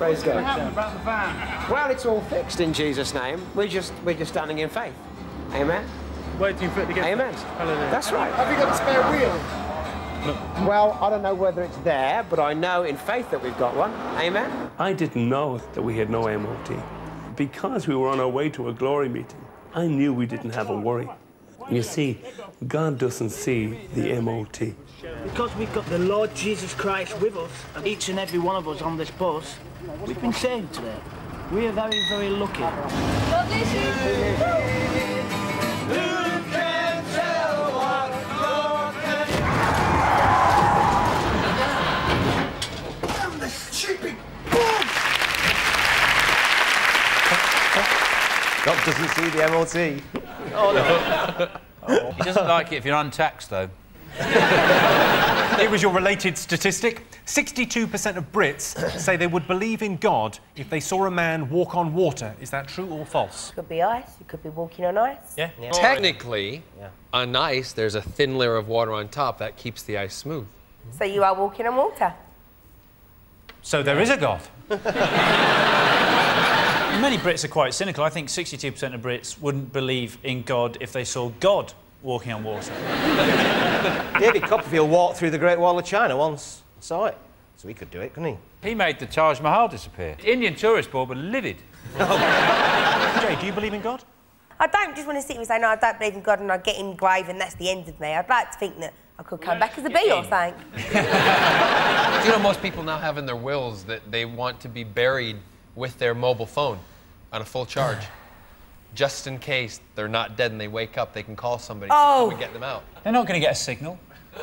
Praise God. Well, it's all fixed in Jesus' name. We're just we're just standing in faith. Amen. Waiting for it to get Amen. Hallelujah. That's right. Have you got a spare wheel? Well, I don't know whether it's there, but I know in faith that we've got one. Amen. I didn't know that we had no MOT. Because we were on our way to a glory meeting, I knew we didn't have a worry. You see, God doesn't see the MOT. Because we've got the Lord Jesus Christ with us, each and every one of us on this bus, we've been saved today. We are very, very lucky. God doesn't see the MOT. He doesn't like it if you're untaxed, though. It was your related statistic. 62% of Brits [coughs] say they would believe in God if they saw a man walk on water. Is that true or false? It Could be ice. You could be walking on ice. Yeah. Technically, on ice, there's a thin layer of water on top that keeps the ice smooth. So you are walking on water. So there is a God. [laughs] Many Brits are quite cynical. I think 62% of Brits wouldn't believe in God if they saw God walking on water. [laughs] David Copperfield walked through the Great Wall of China once. I saw it. So he could do it, couldn't he? He made the Taj Mahal disappear. Indian tourist board were livid. [laughs] Jay, do you believe in God? I don't just want to sit here and say, no, I don't believe in God and I get in grave and that's the end of me. I'd like to think that I could come back as a bee or something. [laughs] Do you know most people now have in their wills that they want to be buried with their mobile phone on a full charge? Just in case they're not dead and they wake up, they can call somebody Oh. to come and oh. get them out. They're not going to get a signal. If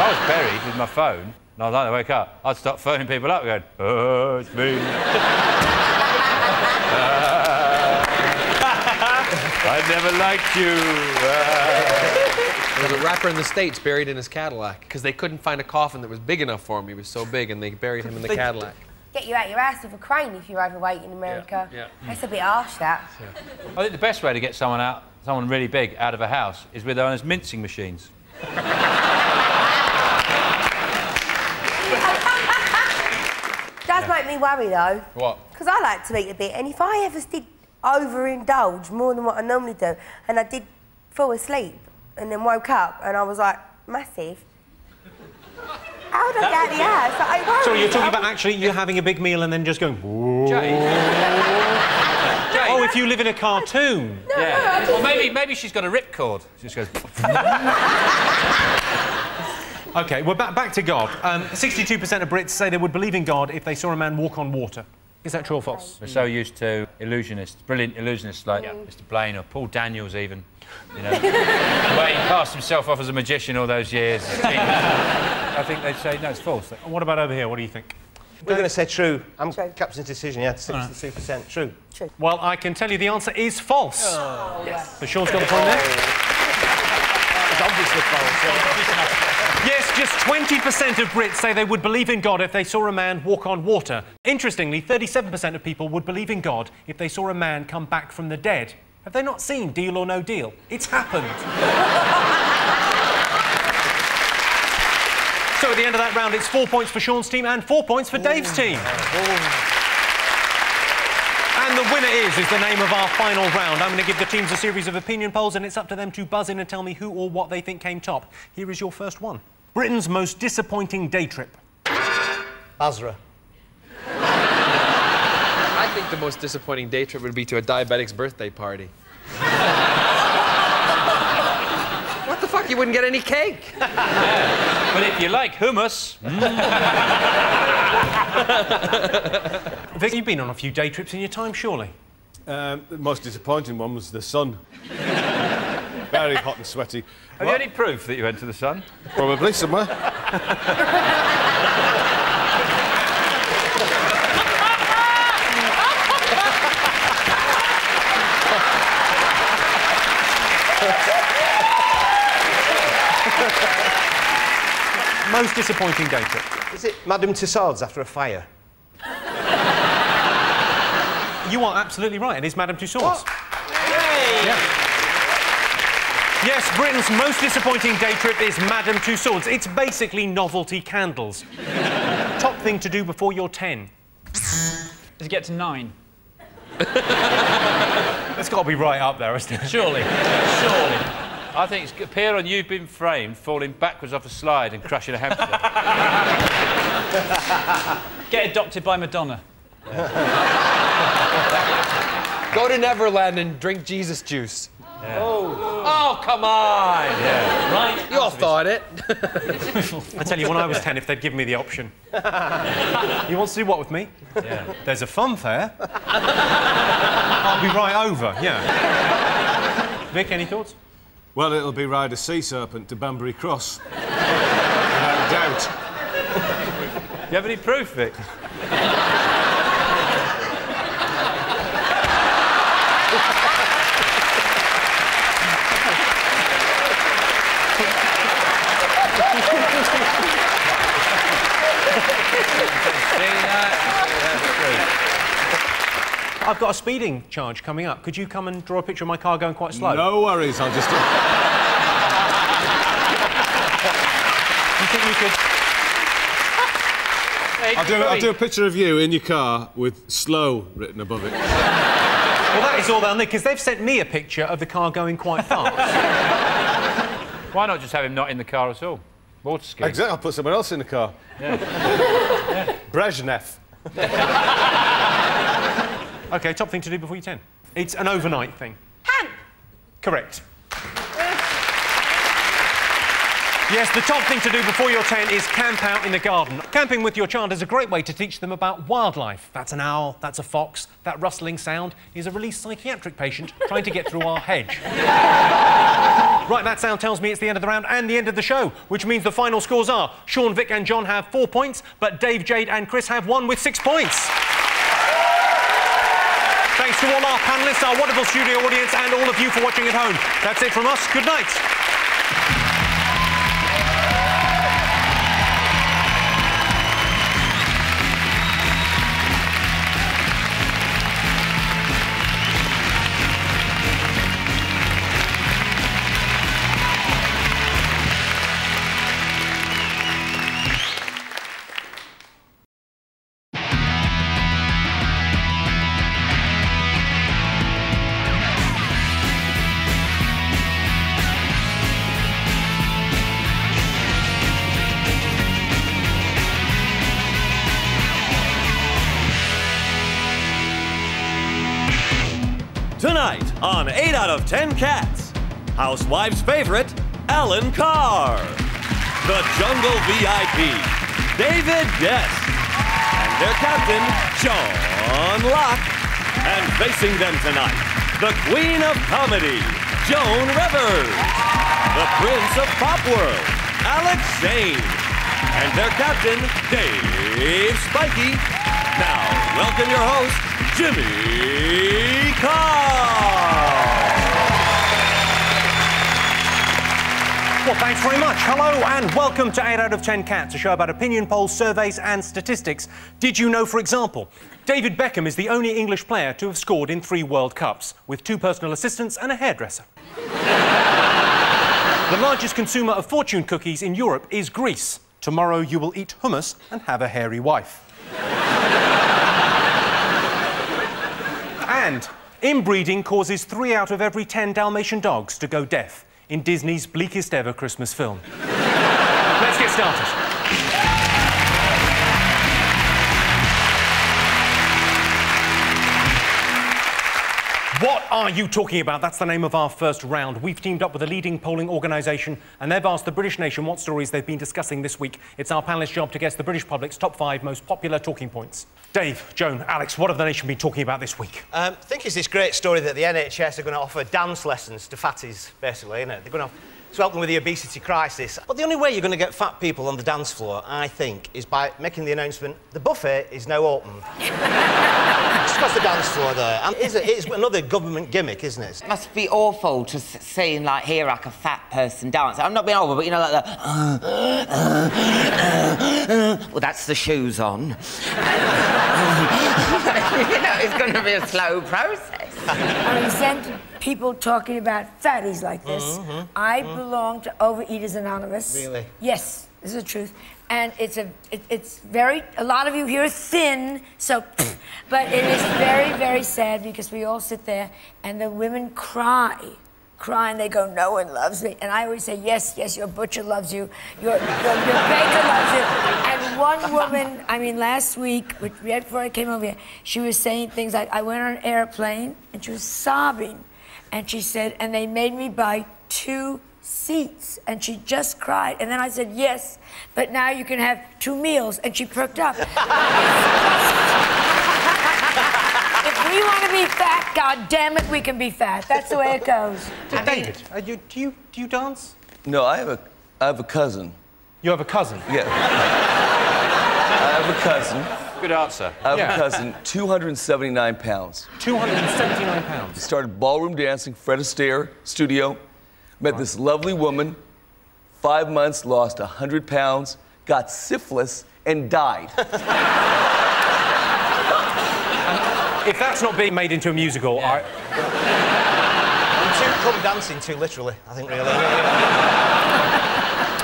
I was buried with my phone and I was like to wake up, I'd start phoning people up going, oh, it's me. [laughs] I never liked you. There was a rapper in the States buried in his Cadillac because they couldn't find a coffin that was big enough for him. He was so big, and they buried him in the They- Cadillac. Get you out your ass with a crane if you're overweight in America. yeah. Hmm. That's a bit harsh, that. I think the best way to get someone out, someone really big, out of a house is with those mincing machines. [laughs] does make me worry, though. What? Because I like to eat a bit, and if I ever did overindulge more than what I normally do, and I did fall asleep and then woke up and I was like, massive, how would I get out of the house? Like, I worry. Sorry, you're talking about actually you having a big meal and then just going. Oh, if you live in a cartoon. yeah. Or maybe, maybe she's got a ripcord. She just goes. [laughs] Okay, well, back, back to God. Um, 62% of Brits say they would believe in God if they saw a man walk on water. Is that true or false? We're so used to illusionists, brilliant illusionists like Mr. Blaine or Paul Daniels, even. You know, [laughs] the way he passed himself off as a magician all those years. I think they'd say no, it's false. And what about over here? What do you think? We're going to say true. I'm captain's decision, yeah, 62% true. True. Well, I can tell you the answer is false. Oh, yes. So Sean's got the point there. It's obviously false. Yes, just 20% of Brits say they would believe in God if they saw a man walk on water. Interestingly, 37% of people would believe in God if they saw a man come back from the dead. Have they not seen Deal or No Deal? It's happened. [laughs] so at the end of that round, it's four points for Sean's team and four points for Dave's team. And the winner is, is the name of our final round. I'm going to give the teams a series of opinion polls, and it's up to them to buzz in and tell me who or what they think came top. Here is your first one. Britain's most disappointing day trip. Basra. I think the most disappointing day trip would be to a diabetic's birthday party. what the fuck? You wouldn't get any cake. But if you like hummus, Vic, you've been on a few day trips in your time, surely? Um, the most disappointing one was the sun. Very hot and sweaty. have you any proof that you went to the sun? Probably somewhere. Most disappointing data. Is it Madame Tussauds after a fire? You are absolutely right. And It is Madame Tussauds. Yeah. Yes, Britain's most disappointing day trip is Madame Tussauds. It's basically novelty candles. [laughs] Top thing to do before you're 10. To get to nine. [laughs] It's got to be right up there, isn't it? Surely. Surely. I think it's appear on You've Been Framed falling backwards off a slide and crashing a hamster. [laughs] Get adopted by Madonna. Go to Neverland and drink Jesus juice. Oh. Oh, come on. Yeah. Right. You all thought it. [laughs] I tell you, when I was 10, if they'd given me the option. [laughs] you want to do what with me? Yeah. There's a fun fair. I'll be right over, yeah. Vic, any thoughts? Well, it'll be ride a sea serpent to Banbury Cross. [laughs] Without doubt. Do you have any proof, Vic? I've got a speeding charge coming up. Could you come and draw a picture of my car going quite slow? No worries, I'll just. Do you think you could? I'll do, I'll do a picture of you in your car with slow written above it. Well, that is all they'll need, because they've sent me a picture of the car going quite fast. Why not just have him not in the car at all? Water skiing. Exactly. I'll put someone else in the car. Yeah. [laughs] Brezhnev. [laughs] OK, top thing to do before you 10. It's an overnight thing. Ham. Correct. Yes, the top thing to do before your 10 is camp out in the garden. Camping with your child is a great way to teach them about wildlife. That's an owl, that's a fox, that rustling sound is a released psychiatric patient trying to get through our hedge. [laughs] right, that sound tells me it's the end of the round and the end of the show, which means the final scores are Sean, Vic and John have four points, but Dave, Jade and Chris have one with six points. Thanks to all our panellists, our wonderful studio audience, and all of you for watching at home. That's it from us. Good night. Of 10 Cats, Housewives' favorite, Alan Carr. The Jungle VIP, David Gest. And their captain, Sean Lock. And facing them tonight, the Queen of Comedy, Joan Rivers. The Prince of Pop World, Alex Zane. And their captain, Dave Spikey. Now, welcome your host, Jimmy Carr. Well, thanks very much. Hello and welcome to 8 out of 10 Cats, a show about opinion polls, surveys and statistics. Did you know, for example, David Beckham is the only English player to have scored in three World Cups, with two personal assistants and a hairdresser. [laughs] the largest consumer of fortune cookies in Europe is Greece. Tomorrow you will eat hummus and have a hairy wife. [laughs] And inbreeding causes three out of every ten Dalmatian dogs to go deaf in Disney's bleakest ever Christmas film. [laughs] Let's get started. Are you talking about? That's the name of our first round. We've teamed up with a leading polling organisation and they've asked the British nation what stories they've been discussing this week. It's our panellists' job to guess the British public's top five most popular talking points. Dave, Joan, Alex, what have the nation been talking about this week? Um, I think it's this great story that the NHS are going to offer dance lessons to fatties, basically, isn't it? They're going to, to help them with the obesity crisis. But the only way you're going to get fat people on the dance floor, I think, is by making the announcement the buffet is now open. [laughs] Just across the dance floor there. And it's, a, it's another government gimmick, isn't it? It must be awful to s- see like hear like a fat person dance. I'm not being over, but you know, like the. Uh, uh, uh, well, that's the shoes on. [laughs] you know, it's going to be a slow process. [laughs] I resent people talking about fatties like this. Mhm, I mhm. belong to Overeaters Anonymous. Really? Yes, this is the truth. And it's a, it, it's very. A lot of you here are thin, so, [laughs] but it is very, very sad because we all sit there and the women cry. Cry and they go, no one loves me. And I always say, yes, yes, your butcher loves you, your, your, your baker loves you. And one [laughs] woman, I mean, last week, right before I came over here, she was saying things like, I went on an airplane and she was sobbing. And she said, and they made me buy two seats. And she just cried. And then I said, yes, but now you can have two meals. And she perked up. [laughs] if we want to be fat, God damn it, we can be fat. That's the way it goes. David, are you, do, you, do you dance? No, I have a, I have a cousin. You have a cousin? Yeah. I have a cousin. Good answer. I have Yeah. a cousin, 279 pounds. 279 pounds. Started ballroom dancing, Fred Astaire studio. Met this lovely woman. Five months, lost 100 pounds, got syphilis, and died. [laughs] Um, if that's not being made into a musical, I... Too, come dancing too literally, I think, really.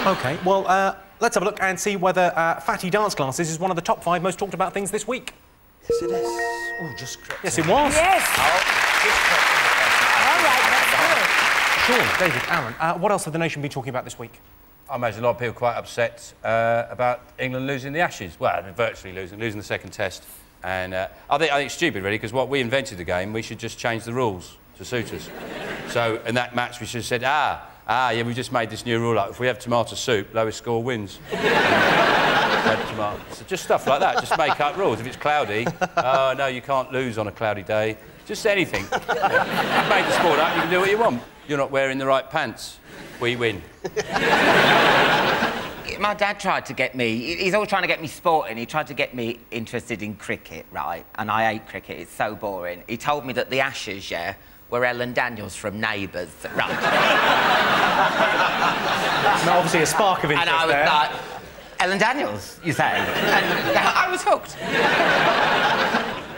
OK, well, uh, let's have a look and see whether uh, fatty dance classes is one of the top five most talked about things this week. Yes, it is. Oh, just Yes, it was. Yes. all right Sean, David, Aaron, uh, what else have the nation been talking about this week? I imagine a lot of people quite upset uh, about England losing the Ashes. Well, virtually losing, losing the second test. And uh, I, think, I think it's stupid, really, because what we invented the game, we should just change the rules to suit us. so in that match, we should have said, ah, ah, yeah, we just made this new rule up. If we have tomato soup, lowest score wins. [laughs] So just stuff like that. Just make up rules. If it's cloudy, oh, no, you can't lose on a cloudy day. Just anything. You've made the sport up, you can do what you want. You're not wearing the right pants. We win. My dad tried to get me, he's always trying to get me sporting. He tried to get me interested in cricket, right? And I hate cricket, it's so boring. He told me that the Ashes, yeah, were Ellen Daniels from Neighbours, [laughs] right? Now, obviously, a spark of interest and I was there. like, Ellen Daniels, you say? And I was hooked.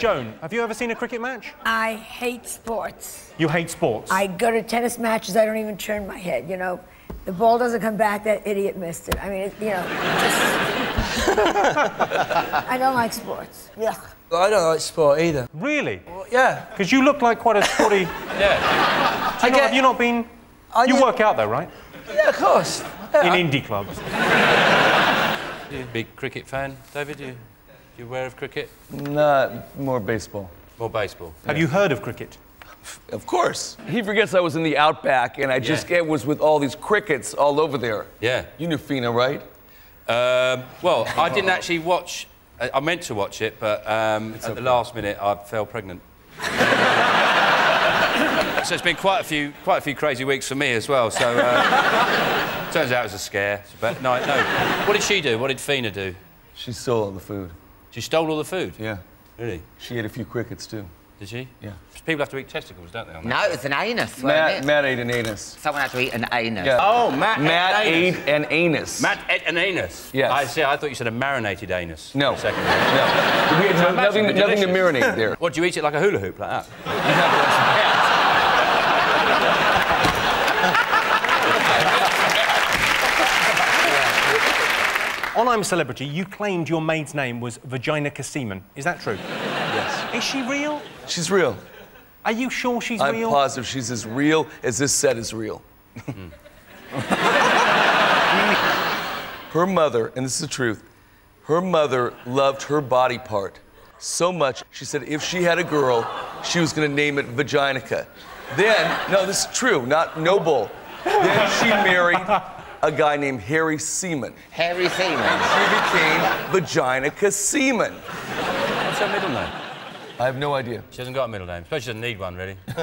Joan, have you ever seen a cricket match? I hate sports. You hate sports. I go to tennis matches, I don't even turn my head, you know. The ball doesn't come back, that idiot missed it. I mean, it, you know, just... [laughs] I don't like sports. Yeah. I don't like sport either. Really? yeah. Because you look like quite a sporty. [laughs] yeah. Do you not, have you not been? you work out though, right? Yeah, of course. In indie clubs. You a big cricket fan, David? You, you aware of cricket? Not more baseball. More baseball. Have you heard of cricket? Of course. He forgets I was in the outback and I just get, was with all these crickets all over there. Yeah. You knew Phina, right? Um, well, I didn't actually watch. I I meant to watch it, but um, at the last minute, I fell pregnant. [laughs] so it's been quite a few, quite a few crazy weeks for me as well. So uh, [laughs] turns out it was a scare. But no, no. What did she do? What did Phina do? She stole all the food. She stole all the food. Yeah. Really? She ate a few crickets too. Did she? Yeah. People have to eat testicles, don't they? No, that? it was an anus, Matt, it? Matt ate an anus. Someone had to eat an anus. Yeah. Oh, Matt. Matt ate ate an anus. Matt ate an anus. Yes. I see. I thought you said a marinated anus. No. For second. No. We had So no- nothing, the nothing to marinate there. What, do you eat it like a hula hoop, like that? [laughs] On I'm a Celebrity, you claimed your maid's name was Vagina Seaman. Is that true? Yes. Is she real? She's real. Are you sure she's real? I'm positive she's as real as this set is real. her mother, and this is the truth, her mother loved her body part so much, she said if she had a girl, she was going to name it Vaginica. Then, no, this is true, not no bull. Then she married a guy named Harry Seaman. Harry Seaman. She became Vaginica Seaman. What's her middle name? I have no idea. She hasn't got a middle name. I Suppose she doesn't need one, really. [laughs]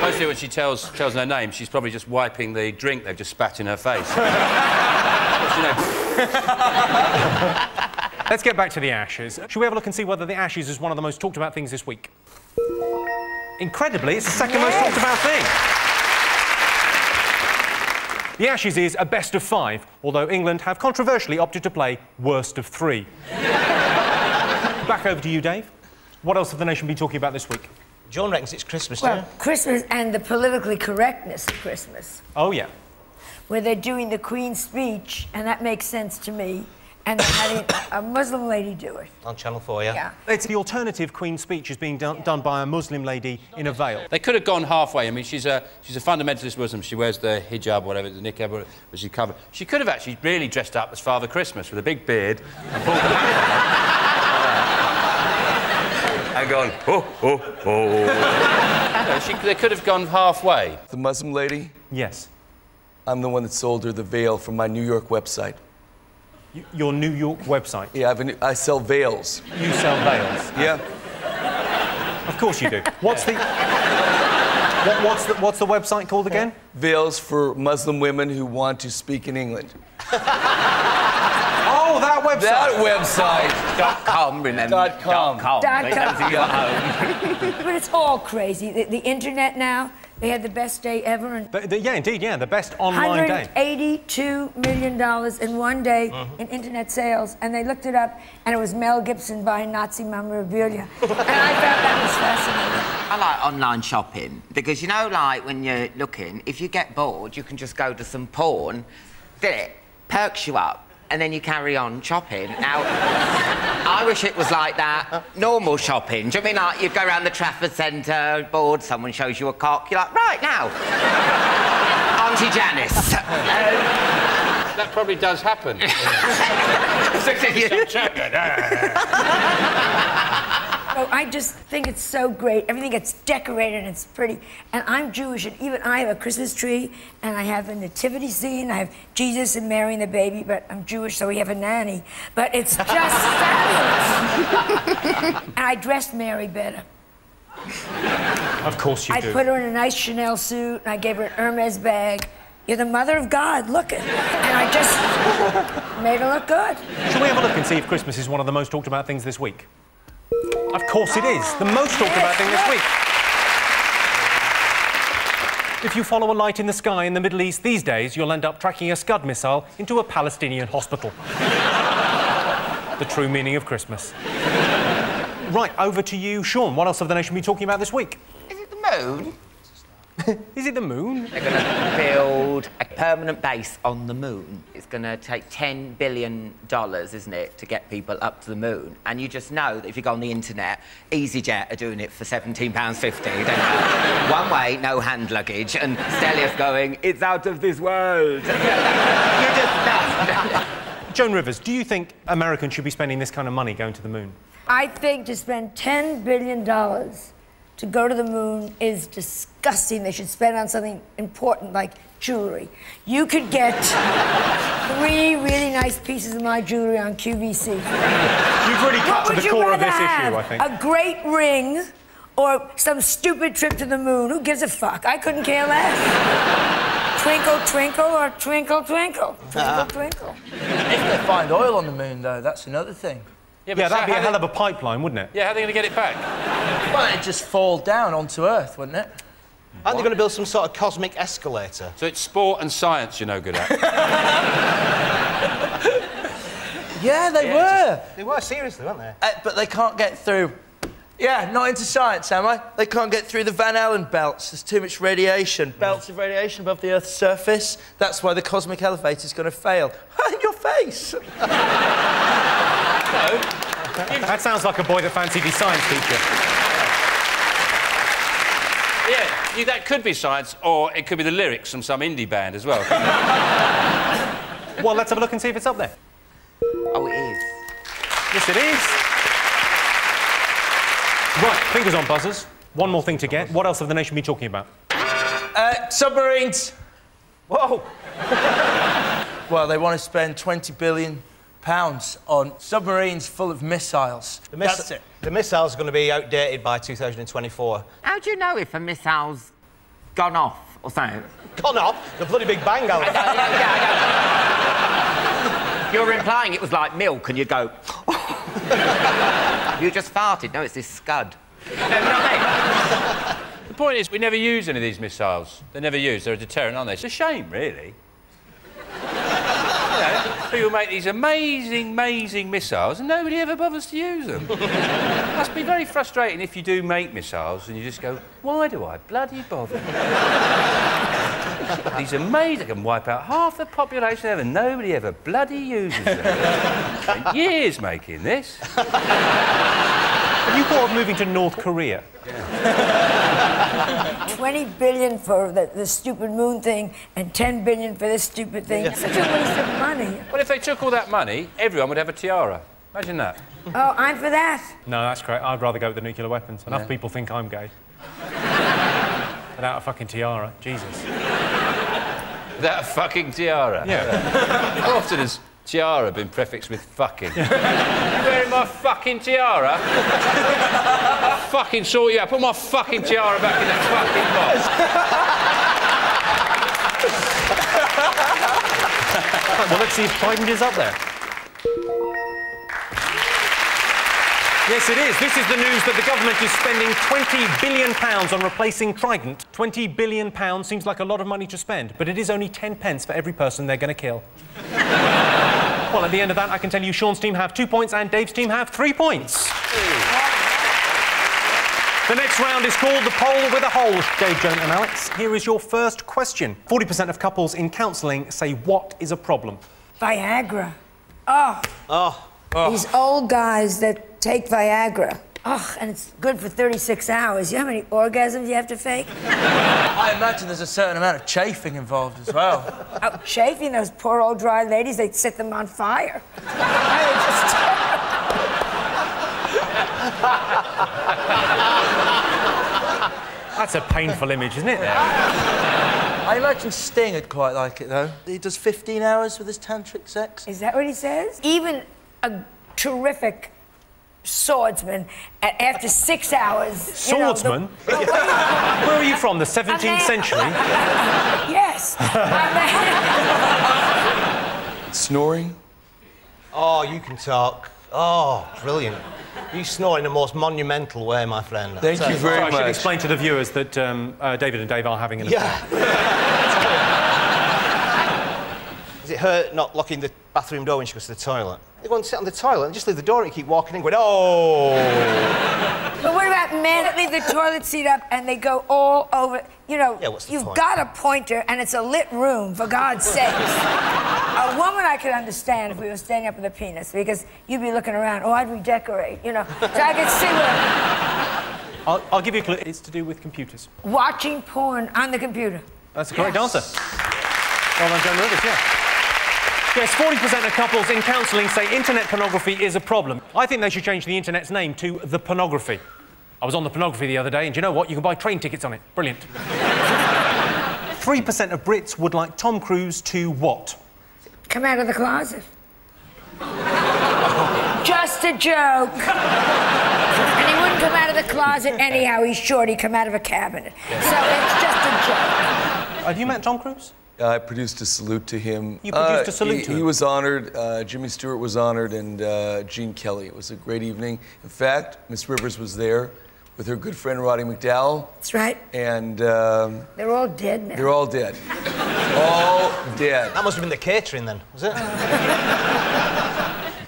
Mostly when she tells, tells her name, she's probably just wiping the drink they've just spat in her face. [laughs] What's your name? [laughs] Let's get back to the Ashes. Should we have a look and see whether the Ashes is one of the most talked about things this week? Incredibly, it's the second most talked about thing. The Ashes is a best of five, although England have controversially opted to play worst of three. Back over to you, Dave. What else have the nation been talking about this week? John reckons it's Christmas, Well, Christmas and the politically correctness of Christmas, Oh, yeah. where they're doing the Queen's speech, and that makes sense to me, and they're having a Muslim lady do it. On Channel 4, yeah? Yeah. It's the alternative Queen's speech is being done, done by a Muslim lady in a veil. They could have gone halfway. I mean, she's a, she's a fundamentalist Muslim. She wears the hijab, whatever, the niqab, whatever, but she's covered. She could have actually really dressed up as Father Christmas with a big beard and pulled the [laughs] and gone, oh, oh, oh. You she, they could have gone halfway. The Muslim lady? Yes. I'm the one that sold her the veil from my New York website. Y- your New York website. Yeah, I, have new, I sell veils. You sell veils. Yeah. Of course you do. What's the what, what's the what's the website called again? Veils for Muslim women who want to speak in England. That website. That website. [laughs] Dot com, remember? Dot com. Dot com. Dot com. don't think you're home. [laughs] but it's all crazy. The, the internet now, they had the best day ever. And The- the- yeah, indeed, yeah, the best online day. $182 million in one day mm-hmm. in internet sales. And they looked it up, and it was Mel Gibson buying Nazi memorabilia. and I found that was fascinating. I like online shopping because you know, like when you're looking, if you get bored, you can just go to some porn, did it, perks you up, and then you carry on shopping. Now, I wish it was like that. Normal shopping. Do you mean like you go around the Trafford Centre, bored, someone shows you a cock, you're like, right now, Auntie Janice. [laughs] That probably does happen. [laughs] [laughs] Oh, I just think it's so great. Everything gets decorated and it's pretty. And I'm Jewish, and even I have a Christmas tree, and I have a nativity scene. I have Jesus and Mary and the baby, but I'm Jewish, so we have a nanny. But it's just [laughs] fabulous. and I dressed Mary better. Of course you I do. put her in a nice Chanel suit, and I gave her an Hermes bag. You're the mother of God, look it. And I just made her look good. Shall we have a look and see if Christmas is one of the most talked about things this week? Of course it is. The most talked about thing this week. If you follow a light in the sky in the Middle East these days, you'll end up tracking a Scud missile into a Palestinian hospital. [laughs] the true meaning of Christmas. Right, over to you, Sean. What else have the nation been talking about this week? Is it the moon? [laughs] Is it the moon? They're going to build a permanent base on the moon. It's going to take $10 billion, isn't it, to get people up to the moon. And you just know that if you go on the internet, EasyJet are doing it for £17.50. don't you? [laughs] One way, no hand luggage, and Stelios going, it's out of this world. [laughs] you just know. Joan Rivers, do you think Americans should be spending this kind of money going to the moon? I think to spend $10 billion to go to the moon is disgusting. They should spend on something important like jewelry. You could get three really nice pieces of my jewelry on QVC. You've really cut What to would the you core of rather this issue, have? I think. A great ring or some stupid trip to the moon? Who gives a fuck? I couldn't care less. twinkle, twinkle, or twinkle, twinkle. Twinkle, twinkle. If they find oil on the moon, though, that's another thing. Yeah, that'd be a hell of a pipeline, wouldn't it? Yeah, how are they going to get it back? Well, it'd just fall down onto Earth, wouldn't it? Aren't they going to build some sort of cosmic escalator? So it's sport and science you're no good at. [laughs] Yeah, they were. They were, seriously, weren't they? Uh, but they can't get through. Yeah, not into science, am I? They can't get through the Van Allen belts. There's too much radiation. Mm. Belts of radiation above the Earth's surface. That's why the cosmic elevator is going to fail. [laughs] In your face. [laughs] That sounds like a boy that fancied his science teacher. yeah, you, that could be science, or it could be the lyrics from some indie band as well. [laughs] Well, let's have a look and see if it's up there. Oh, it is. Yes, it is. Right, fingers on buzzers. One more thing to get. What else have the nation been talking about? Uh, submarines. Whoa. well, they want to spend 20 billion pounds on submarines full of missiles. The, miss- That's it. the missile's going to be outdated by 2024. How do you know if a missile's gone off or something? Gone off? The bloody Big Bang out You're implying it was like milk and you'd go, [laughs] [laughs] you just farted. No, it's this scud. The point is, we never use any of these missiles. They're never used. They're a deterrent, aren't they? It's a shame, really. [laughs] Know, people make these amazing, amazing missiles and nobody ever bothers to use them. [laughs] must be very frustrating if you do make missiles and you just go, why do I bloody bother? [laughs] these amazing, can wipe out half the population ever, nobody ever bloody uses them. Years making this. Have you thought of moving to North Korea? [laughs] 20 billion for the, the stupid moon thing and 10 billion for this stupid thing. It's such a waste of money. Well, if they took all that money, everyone would have a tiara. Imagine that. Oh, I'm for that. No, that's great. I'd rather go with the nuclear weapons. Enough Yeah. people think I'm gay. [laughs] Without a fucking tiara. Jesus. That a fucking tiara. Yeah. How often has tiara been prefixed with fucking? [laughs] you wearing my fucking tiara? I'll fucking sort you out. Put my fucking tiara back in the fucking box. [laughs] well, let's see if Trident is up there. Yes, it is. This is the news that the government is spending £20 billion on replacing Trident. £20 billion seems like a lot of money to spend, but it is only 10 pence for every person they're going to kill. Well, at the end of that, I can tell you Sean's team have two points and Dave's team have three points. The next round is called the poll with a hole. Dave, Joan, and Alex, here is your first question. 40% of couples in counselling say what is a problem? Viagra. Oh, Oh. these old guys that take Viagra. Oh, and it's good for 36 hours. You know how many orgasms you have to fake? I imagine there's a certain amount of chafing involved as well. [laughs] Oh, chafing those poor old dry ladies, they'd set them on fire. [laughs] That's a painful image, isn't it? [laughs] I imagine Sting would quite like it though. He does 15 hours with his tantric sex. Is that what he says? Even a terrific swordsman, after six hours. you know, the- Swordsman? [laughs] Where are you from? The 17th century? [laughs] yes. [laughs] Snoring? Oh, you can talk. Oh, brilliant. You snore in the most monumental way, my friend. Thank you very Sorry, I should explain to the viewers that um, uh, David and Dave are having an affair. Is it her not locking the bathroom door when she goes to the toilet? They go and sit on the toilet and just leave the door and keep walking in going, oh. But what about men that leave the toilet seat up and they go all over? You know, Yeah, what's the you've point? got a pointer and it's a lit room, for God's sakes. a woman I could understand if we were standing up with a penis because you'd be looking around. Oh, I'd redecorate, you know, so I could see what. I'll, I'll give you a clue. It's to do with computers. Watching porn on the computer. That's the correct answer. Well done, Joan Rivers, yeah. Yes, 40% of couples in counselling say internet pornography is a problem. I think they should change the internet's name to the pornography. I was on the pornography the other day, and do you know what? You can buy train tickets on it. Brilliant. [laughs] 3% of Brits would like Tom Cruise to what? Come out of the closet. Just a joke. and he wouldn't come out of the closet anyhow. He's short. He'd come out of a cabinet. So it's just a joke. Have you met Tom Cruise? I produced a salute to him. You produced Uh, a salute he, to He was honored. Uh, Jimmy Stewart was honored, and uh, Gene Kelly. It was a great evening. In fact, Miss Rivers was there with her good friend Roddy McDowall, That's right. and um, They're all dead now. they're all dead. all dead. That must have been the catering then, was it?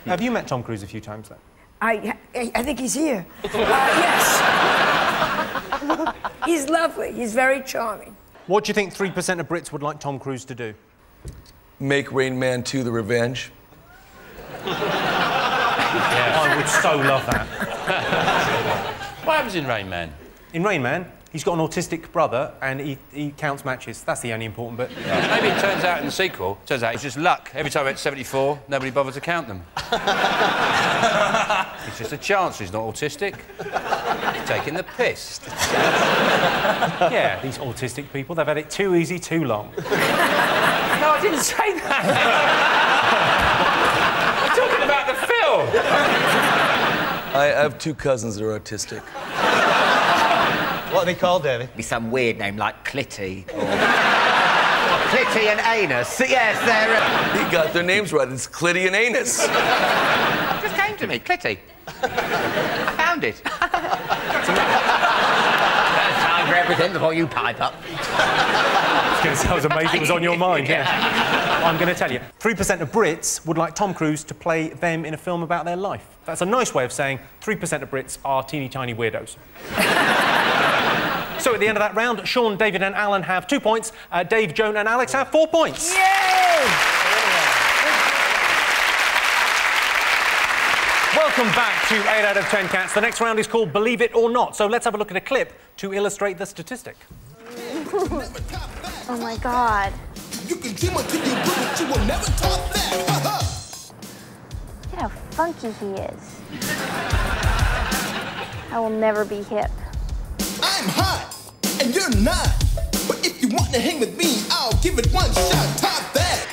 Have you met Tom Cruise a few times then? I, I I think he's here. Uh, yes. [laughs] he's lovely. He's very charming. What do you think 3% of Brits would like Tom Cruise to do? Make Rain Man 2 The Revenge. I would so love that. What happens in Rain Man? In Rain Man, he's got an autistic brother and he, he counts matches. That's the only important bit. Maybe it turns out in the sequel, turns out it's just luck. Every time it's 74, nobody bothered to count them. [laughs] it's just a chance he's not autistic. He's taking the piss. [laughs] yeah, these autistic people, they've had it too easy too long. [laughs] No, I didn't say that. I'm talking about the film. I have two cousins that are autistic. What are they called, David? Be some weird name like Clitty or Clitty and Anus. Yes, they're. Uh... He got their names right. It's Clitty and Anus. Just came to me, Clitty. I found it. [laughs] Everything before you pipe up. That was amazing. It was on your [laughs] mind, yeah. I'm going to tell you. 3% of Brits would like Tom Cruise to play them in a film about their life. That's a nice way of saying 3% of Brits are teeny tiny weirdos. [laughs] so at the end of that round, Sean, David, and Alan have two points. Uh, Dave, Joan, and Alex have four points. Welcome back to 8 out of 10 cats. The next round is called Believe It or Not. So let's have a look at a clip to illustrate the statistic. [laughs] Oh my god. You can dream until you do it, you will never top that. Uh-huh. Look at how funky he is. I will never be hip. I'm hot, and you're not. But if you want to hang with me, I'll give it one shot. Top that.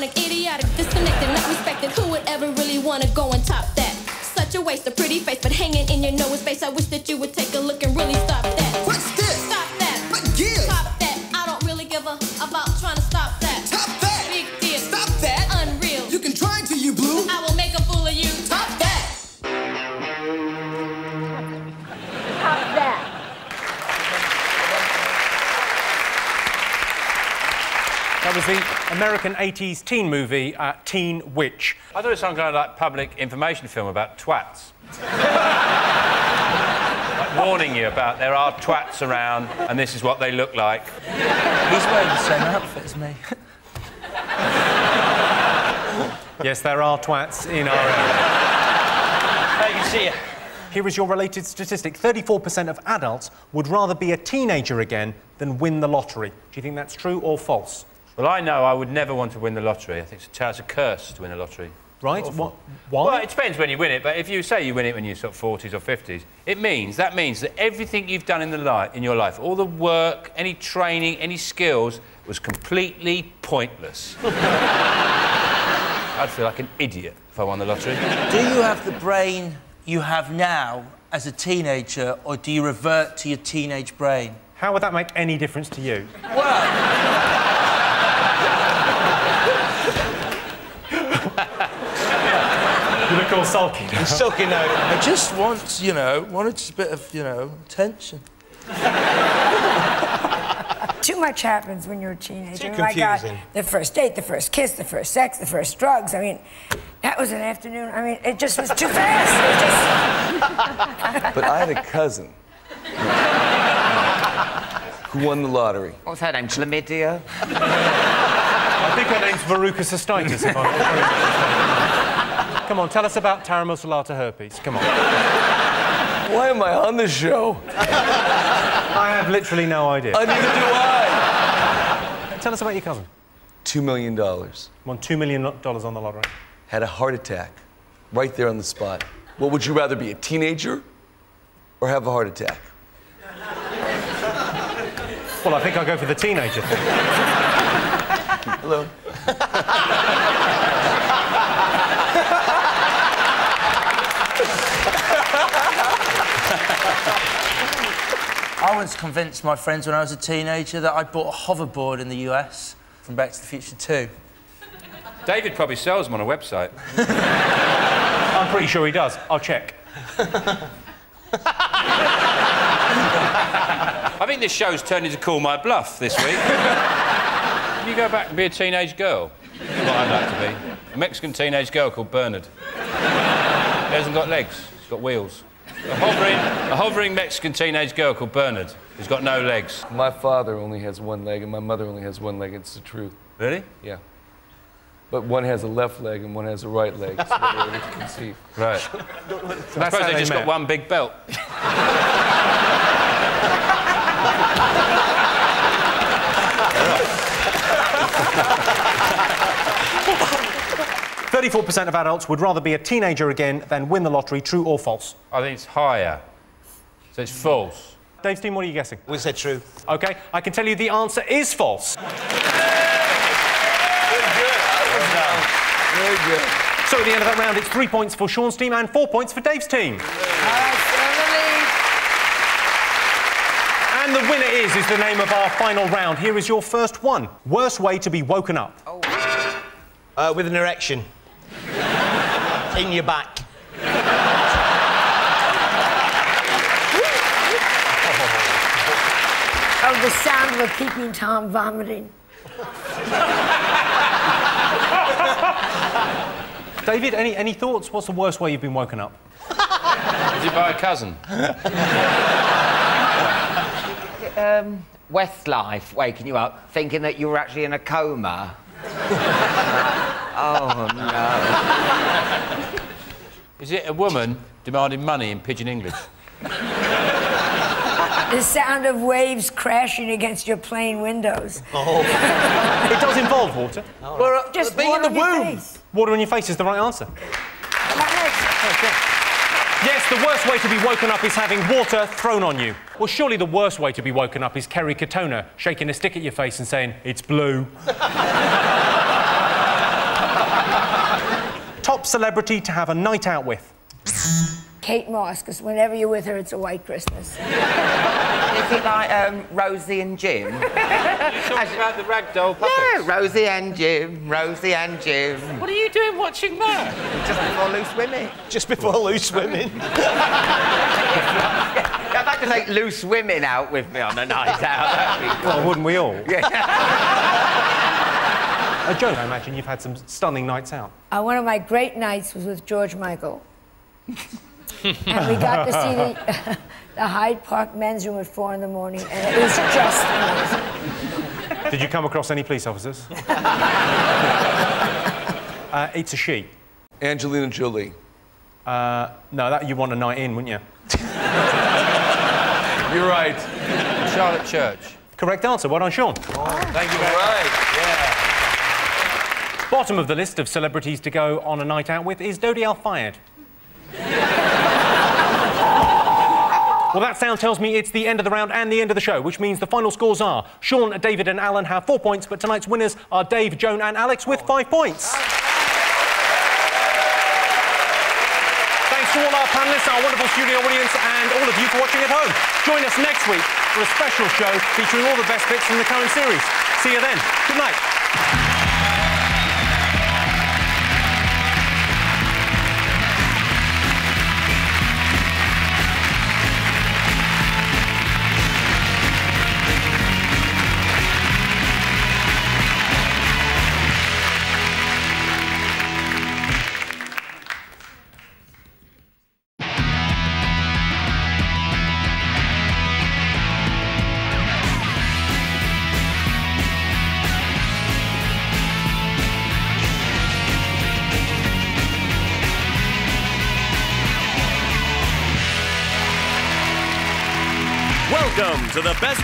Idiotic, disconnected, not respected. Who would ever really wanna go and top that? Such a waste, a pretty face, but hanging in your nose space. I wish that you would take a look and really stop that. Was the American 80s teen movie uh, Teen Witch. I thought it was some kind of like public information film about twats. like warning you about there are twats around and this is what they look like. He's wearing the same outfit as me. Yes, there are twats in our area. I can see you. Here is your related statistic 34% of adults would rather be a teenager again than win the lottery. Do you think that's true or false? Well, I know I would never want to win the lottery. I think it's a, it's a curse to win a lottery. Right? What, why? Well, it depends when you win it, but if you say you win it when you're sort of 40s or 50s, it means, that means that everything you've done in, the li- in your life, all the work, any training, any skills, was completely pointless. [laughs] I'd feel like an idiot if I won the lottery. Do you have the brain you have now as a teenager, or do you revert to your teenage brain? How would that make any difference to you? You look all sulky now. I'm sulky now. I just want, you know, wanted just a bit of, you know, attention. Too much happens when you're a teenager. Too My God, uh, confusing. the first date, the first kiss, the first sex, the first drugs. I mean, that was an afternoon. I mean, it just was too fast. [laughs] But I had a cousin who won the lottery. What's her name? Chlamydia? I think her name's Veruca cystitis. [laughs] Come on, tell us about Tara musculata herpes. Come on. [laughs] Why am I on the show? I have literally no idea. Uh, neither do I. Tell us about your cousin. Two million dollars. Won two million dollars on the lottery. Had a heart attack, right there on the spot. What would you rather be, a teenager, or have a heart attack? Well, I think I'll go for the teenager thing. [laughs] Hello. [laughs] I once convinced my friends when I was a teenager that I bought a hoverboard in the US from Back to the Future 2. David probably sells them on a website. [laughs] I'm pretty sure he does. I'll check. I think this show's turned into Call My Bluff this week. Can you go back and be a teenage girl? What I'd like to be. A Mexican teenage girl called Bernard. He hasn't got legs, he's got wheels. A hovering, a hovering Mexican teenage girl called Bernard who's got no legs. My father only has one leg, and my mother only has one leg. It's the truth. Really? Yeah. But one has a left leg and one has a right leg, so they're able to conceive. [laughs] Right. I suppose they just got one big belt. [laughs] Thirty-four percent of adults would rather be a teenager again than win the lottery. True or false? I think it's higher. So it's false. Dave's team, what are you guessing? We said true. Okay, I can tell you the answer is false. Very good. So at the end of that round, it's three points for Sean's team and four points for Dave's team. And the winner is is the name of our final round. Here is your first one. Worst way to be woken up. Uh, with an erection. [laughs] In your back. Oh, the sound of a peeping Tom vomiting. [laughs] David, any, any thoughts? What's the worst way you've been woken up? Is it by a cousin? [laughs] Um, Westlife waking you up thinking that you were actually in a coma. [laughs] oh, no. Is it a woman demanding money in pidgin English? The sound of waves crashing against your plane windows. Oh. [laughs] it does involve water. Well, uh, Just being in the on your womb. face. Water in your face is the right answer. Yes, the worst way to be woken up is having water thrown on you. Well, surely the worst way to be woken up is Kerry Katona shaking a stick at your face and saying, it's blue. [laughs] Top celebrity to have a night out with. Kate Moss, because whenever you're with her, it's a white Christmas. [laughs] Is it like um, Rosie and Jim? [laughs] you Talking about the ragdoll puppets. No, Rosie and Jim, Rosie and Jim. What are you doing watching that? Just before loose women. Just before loose women. [laughs] I'd like to take loose women out with me on a night out. That'd be Well, wouldn't we all? Yeah. Uh, Joan, I imagine you've had some stunning nights out. Uh, one of my great nights was with George Michael. And we got to see the [laughs] the Hyde Park men's room at four in the morning, and it was just amazing. Did you come across any police officers? [laughs] uh, it's a she. Angelina Jolie. Uh, no, that you want a night in, wouldn't you? [laughs] You're right. Charlotte Church. Correct answer. Well done, Sean. Thank you very much. Yeah. Bottom of the list of celebrities to go on a night out with is Dodi Al Fayed. Well, that sound tells me it's the end of the round and the end of the show, which means the final scores are Sean, David, and Alan have four points, but tonight's winners are Dave, Joan, and Alex with five points. Thanks to all our panelists, our wonderful studio audience, and all of you for watching at home. Join us next week for a special show featuring all the best bits from the current series. See you then. Good night.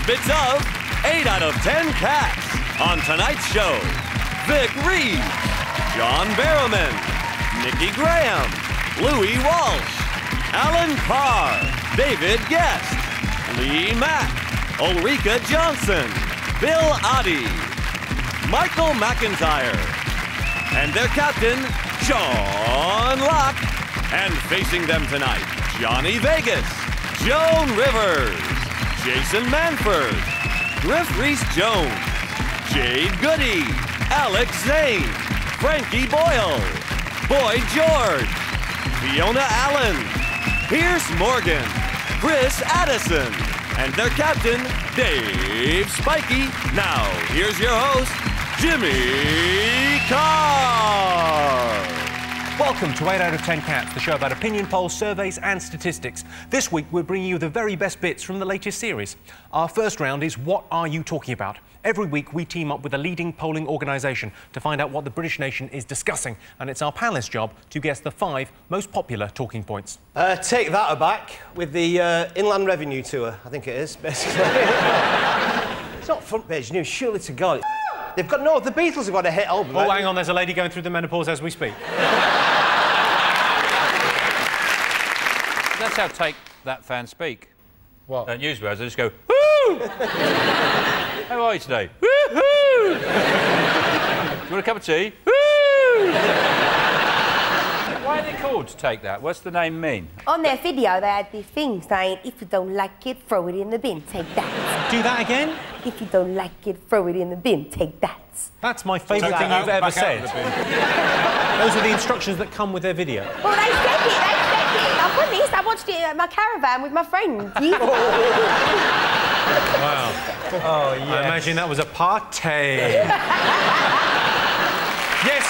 Bits of 8 out of 10 cats. On tonight's show, Vic Reed, John Barrowman, Nikki Grahame, Louis Walsh, Alan Carr, David Gest, Lee Mack, Ulrika Jonsson, Bill Oddie, Michael McIntyre, and their captain, Sean Lock. And facing them tonight, Johnny Vegas, Joan Rivers, Jason Manford, Griff Rhys Jones, Jade Goody, Alex Zane, Frankie Boyle, Boy George, Fiona Allen, Piers Morgan, Chris Addison, and their captain, Dave Spikey. Now, here's your host, Jimmy Carr. Welcome to 8 out of 10 Cats, the show about opinion polls, surveys, and statistics. This week, we're bringing you the very best bits from the latest series. Our first round is What Are You Talking About? Every week, we team up with a leading polling organisation to find out what the British nation is discussing, and it's our panelist's job to guess the five most popular talking points. Uh, take that aback with the uh, Inland Revenue Tour, I think it is, basically. [laughs] it's not front page news, surely to God. They've got, no, the Beatles have got a hit album. Oh, hang on, there's a lady going through the menopause as we speak. That's how Take That fan speak. What? Uh, newswords, they just go, woo! [laughs] how are you today? Woo-hoo! [laughs] Do you want a cup of tea? Woo! Why are they called to Take That? What's the name mean? On their video, they had this thing saying, if you don't like it, throw it in the bin, take that. Do that again? If you don't like it, throw it in the bin, take that. That's my favourite thing that you've out, ever back out of said. [laughs] Those are the instructions that come with their video. Well, they said it, they said it. I promise, I watched it at my caravan with my friends. [laughs] Wow. Oh, yeah. I imagine that was a party. [laughs]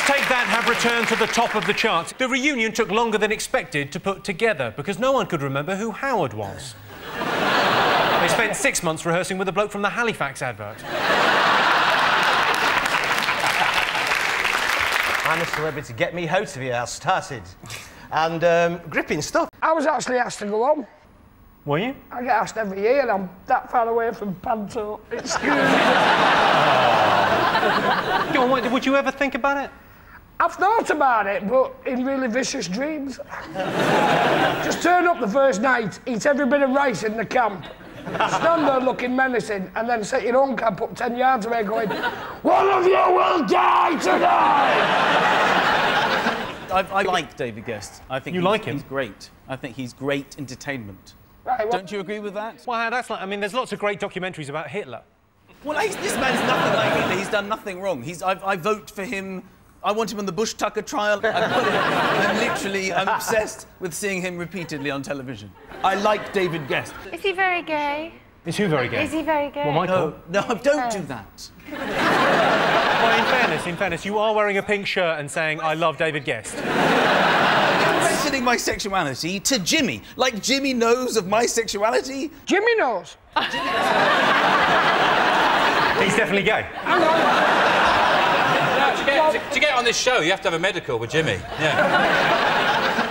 yes, Take That have returned to the top of the charts. The reunion took longer than expected to put together because no one could remember who Howard was. they spent six months rehearsing with a bloke from the Halifax advert. I'm a celebrity. Get me out of here. I started. And um, gripping stuff. I was actually asked to go on. Were you? I get asked every year, and I'm that far away from Panto. Excuse me. [laughs] Go on, would you ever think about it? I've thought about it, but in really vicious dreams. Just turn up the first night, eat every bit of rice in the camp, stand there looking menacing, and then set your own camp up 10 yards away going, One of you will die tonight! I, I like David Gest. I think You he's, like him? He's great. I think he's great entertainment. Right, well- Don't you agree with that? Well, that's like, I mean, there's lots of great documentaries about Hitler. Well, he's, this man's nothing like Hitler. He's done nothing wrong. He's, I, I vote for him. I want him on the Bush Tucker trial. I put it, I'm literally, I'm obsessed with seeing him repeatedly on television. I like David Gest. Is he very gay? Is who very gay? Is he very gay? Well, Michael. No, no, don't do that. Well, in fairness, in fairness, you are wearing a pink shirt and saying, I love David Gest. soliciting my sexuality to Jimmy. Like Jimmy knows of my sexuality. Jimmy knows. He's definitely gay. No, to, get, to, to get on this show, you have to have a medical with Jimmy. Yeah.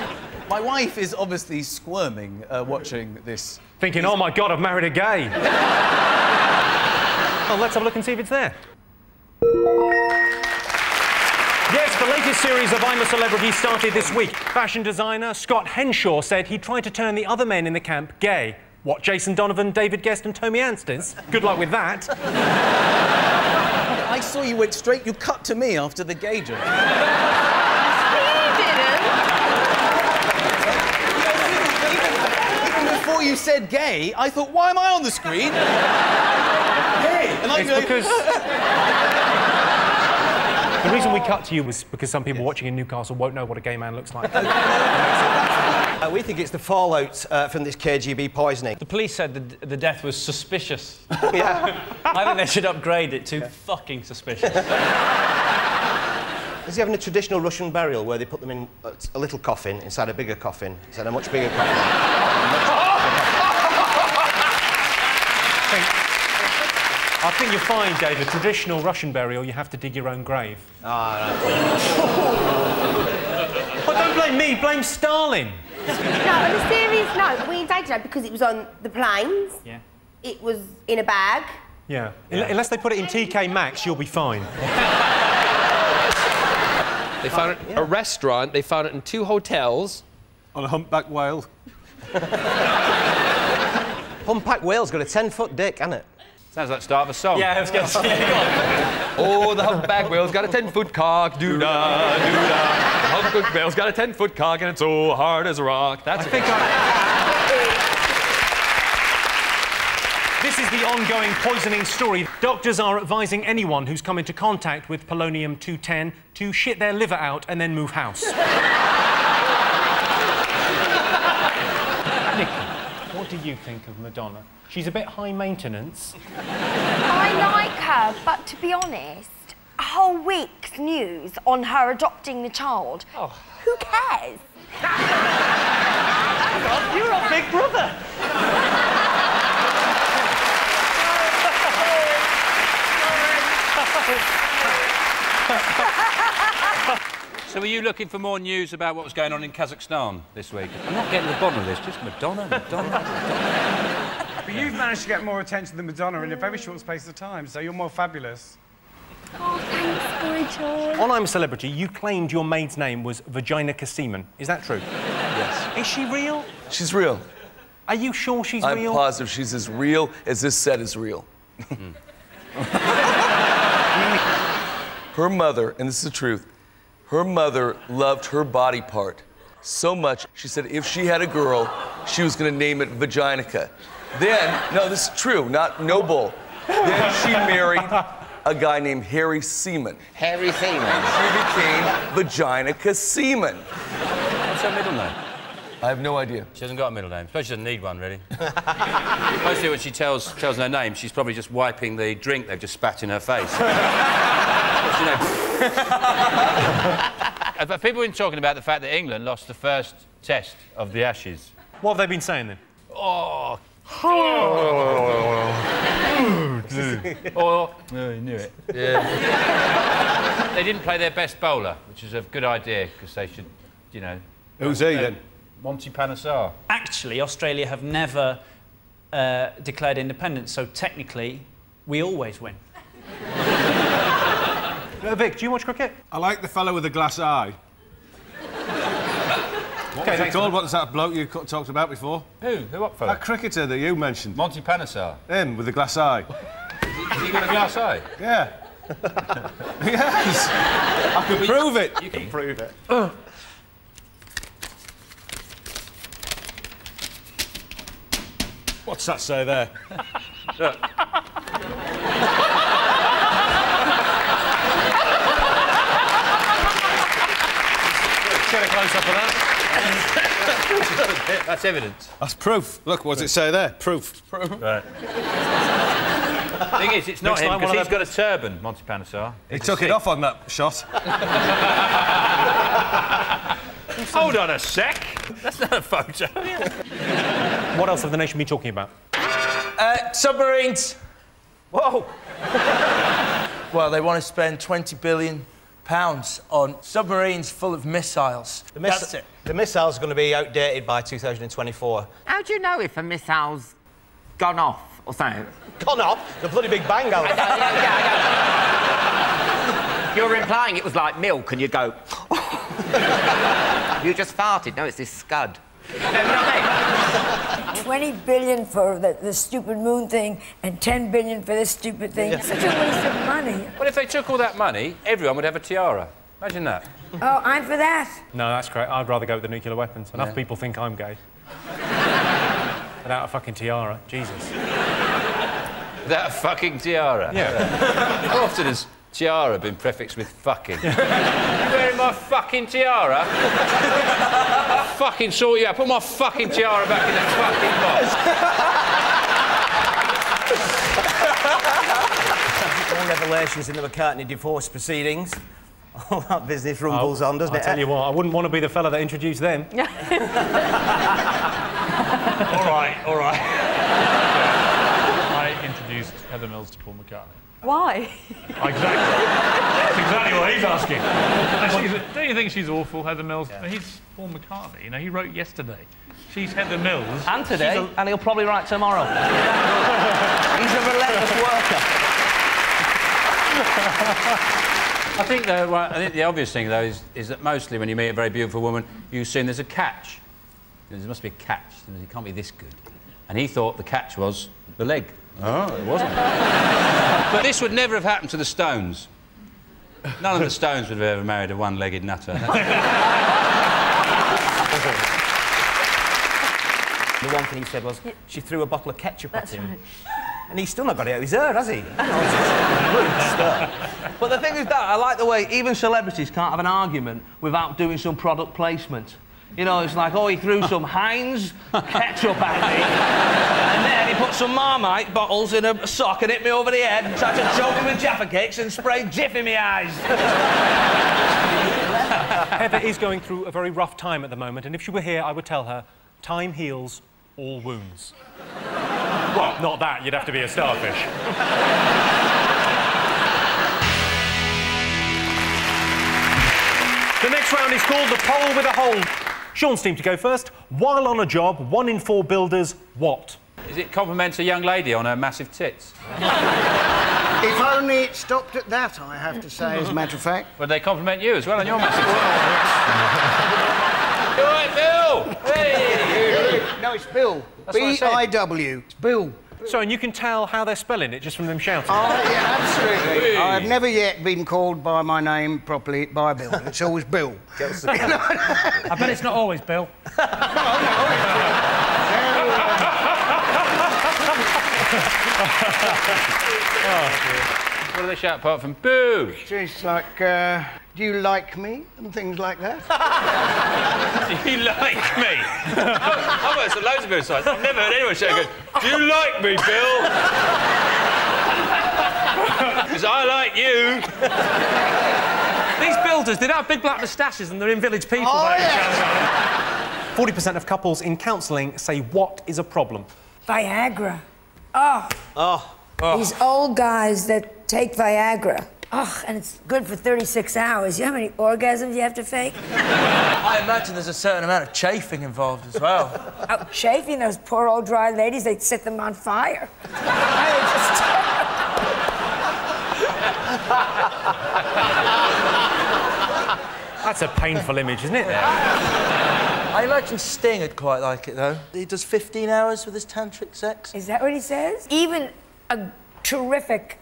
[laughs] My wife is obviously squirming uh, watching this. Thinking, oh my god, I've married a gay. [laughs] well, let's have a look and see if it's there. Yes, the latest series of I'm a Celebrity started this week. Fashion designer Scott Henshall said he tried to turn the other men in the camp gay. What, Jason Donovan, David Gest, and Toby Anstis? Good luck with that. [laughs] I saw you went straight. You cut to me after the gay [laughs] joke. Even before you said gay, I thought, why am I on the screen? Gay. And I'm It's going, because- [laughs] The reason we cut to you was because some people watching in Newcastle won't know what a gay man looks like. [laughs] Uh, we think it's the fallout uh, from this KGB poisoning. The police said the, the death was suspicious. [laughs] yeah. [laughs] I think they should upgrade it to fucking suspicious. Is he having a traditional Russian burial where they put them in a, a little coffin inside a bigger coffin, inside a much bigger coffin? [laughs] I think you'll find, Dave, a traditional Russian burial, you have to dig your own grave. Ah, But don't blame me, blame Stalin. No, on a serious note, we dated her because it was on the planes. Yeah. It was in a bag. Yeah. Unle- Unless they put it in TK Maxx, you'll be fine. [laughs] They found it in a restaurant. They found it in two hotels. On a humpback whale. [laughs] Humpback whale's got a 10 foot dick, hasn't it? Sounds like the start of a song. Yeah, I was going to say. [laughs] Oh, the humpback whale's got a 10 foot cock. Doo da, doo da. The humpback whale's got a 10 foot cock and it's so hard as a rock. That's I think This is the ongoing poisoning story. Doctors are advising anyone who's come into contact with polonium 210 to shit their liver out and then move house. [laughs] Nikki, what do you think of Madonna? She's a bit high maintenance. I like her, but to be honest, a whole week's news on her adopting the child. Oh. Who cares? You're a big brother. So, were you looking for more news about what was going on in Kazakhstan this week? I'm not getting the bottom of this. Just Madonna, Madonna. But you've managed to get more attention than Madonna in a very short space of time, so you're more fabulous. Oh, thanks, George. On I'm a Celebrity, you claimed your maid's name was Vagina Seaman. Is that true? Yes. Is she real? She's real. Are you sure she's real? I'm positive she's as real as this set is real. Hmm. [laughs] her mother, and this is the truth, her mother loved her body part so much, she said if she had a girl, she was going to name it Vaginica. Then, no, this is true, not noble. Then she married a guy named Harry Seaman. Harry Seaman. And she became Vaginica Seaman. What's her middle name? I have no idea. She hasn't got a middle name. I Suppose she doesn't need one, really. Mostly when she tells, tells her name, she's probably just wiping the drink they've just spat in her face. What's your name? Uh, [laughs] but people have been talking about the fact that England lost the first test of the Ashes. What have they been saying then? Oh. Or [laughs] no, you knew it. Yeah. they didn't play their best bowler, which is a good idea because they should, you know. Who's he uh, then? Monty Panesar. Actually, Australia have never uh, declared independence, so technically, we always win. [laughs] Uh, Vic, do you watch cricket? I like the fellow with the glass eye. What Okay, was he called? man. What's that bloke you talked about before? Who? Who what? That cricketer that you mentioned. Monty Panesar. Him with the glass eye. Has he got a glass eye? [laughs] Yeah. [laughs] yes. I can prove it. You can prove it. What's that say there? Look. [laughs] Get a close up of that. That's evidence. That's proof. Look, what does it say there? Proof. Proof. Right. thing is, it's not Looks him because one he's of got a turban, Monty Panesar. He took it off on that shot. [laughs] Hold on a sec. That's not a photo. What else have the nation been talking about? Uh, submarines. Whoa. [laughs] well, they want to spend 20 billion pounds on submarines full of missiles. The, miss- That's it. the missile's going to be outdated by 2024. How do you know if a missile's gone off or something? Gone off? The bloody Big Bang, Alan. You're implying it was like milk and you go. [laughs] you just farted. No, it's this scud. 20 billion for the, the stupid moon thing and 10 billion for this stupid thing. Yeah. Such a waste of money. Well, if they took all that money, everyone would have a tiara. Imagine that. Oh, I'm for that. No, that's great. I'd rather go with the nuclear weapons. Enough Yeah. people think I'm gay. [laughs] Without a fucking tiara. Jesus. That fucking tiara. Yeah. How often has tiara been prefixed with fucking? [laughs] you wearing my fucking tiara? I'll fucking sort you out. Put my fucking tiara back in that fucking box. All revelations in the McCartney divorce proceedings. [laughs] All that business rumbles on, doesn't I'll it? tell you what, I wouldn't want to be the fella that introduced them. [laughs] all right, all right. I introduced Heather Mills to Paul McCartney. Why? [laughs] Exactly. That's exactly what he's asking. And don't you think she's awful, Heather Mills? He's Paul McCartney. You know, he wrote yesterday. She's Heather Mills. And today, a- and he'll probably write tomorrow. [laughs] He's a relentless worker. I think, though, well, I think the obvious thing, though, is, is that mostly when you meet a very beautiful woman, you assume there's a catch. There must be a catch. It can't be this good. And he thought the catch was the leg. Oh, it wasn't. [laughs] but this would never have happened to the Stones. None of the Stones would have ever married a one-legged nutter. [laughs] The one thing he said was, she threw a bottle of ketchup That's at him. right. And he's still not got it out of his hair, has he? But the thing is that I like the way even celebrities can't have an argument without doing some product placement. You know, it's like, oh, he threw some [laughs] Heinz ketchup at me, and then he put some Marmite bottles in a sock and hit me over the head, and tried to choke me with Jaffa cakes and sprayed Jif in my eyes. [laughs] Heather is going through a very rough time at the moment, and if she were here, I would tell her, time heals all wounds. well, not that, you'd have to be a starfish. the next round is called the Poll with a hole. Sean's team to go first. While on a job, one in four builders, what? Is it compliments a young lady on her massive tits? [laughs] If only it stopped at that, I have to say, as a matter of fact. Would they compliment you as well on your massive tits? [laughs] all right, Bill? Hey! No, it's Bill. That's what I said. B-I-W. It's Bill. So, and you can tell how they're spelling it just from them shouting. Oh, yeah, absolutely. Hey. I have never yet been called by my name properly by Bill. It's always Bill. [laughs] I bet it's not always Bill. [laughs] Oh, [laughs] What do they shout apart from boo? It's like, uh, do you like me? And things like that. [laughs] Do you like me? I've worked at loads of Bill sites. I've never heard anyone shout, go, Do you like me, Bill? [laughs] Because I like you. These builders, they don't have big black moustaches and they're in Village People. Oh, by yeah. 40% of couples in counselling say what is a problem? Viagra. Oh. Oh. These old guys that take Viagra. Oh, and it's good for 36 hours. You know how many orgasms you have to fake? I imagine there's a certain amount of chafing involved as well. [laughs] Oh, chafing those poor old dry ladies, they'd set them on fire. [laughs] That's a painful image, isn't it? there? I imagine Sting would quite like it though. He does 15 hours with his tantric sex. Is that what he says? Even a terrific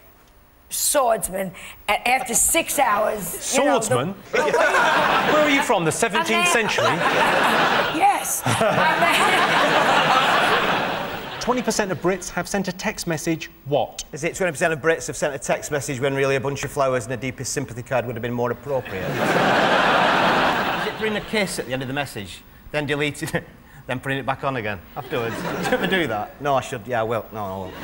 swordsman, after six hours. you know, the- Swordsman? [laughs] Where are you from? The 17th century? [laughs] yes. 20% of Brits have sent a text message, what? Is it 20% of Brits have sent a text message when really a bunch of flowers and a deepest sympathy card would have been more appropriate? Is it putting a kiss at the end of the message, then deleting [laughs] it, then putting it back on again afterwards? [laughs] Do you ever do that? No, I should. Yeah, I will. No, I won't.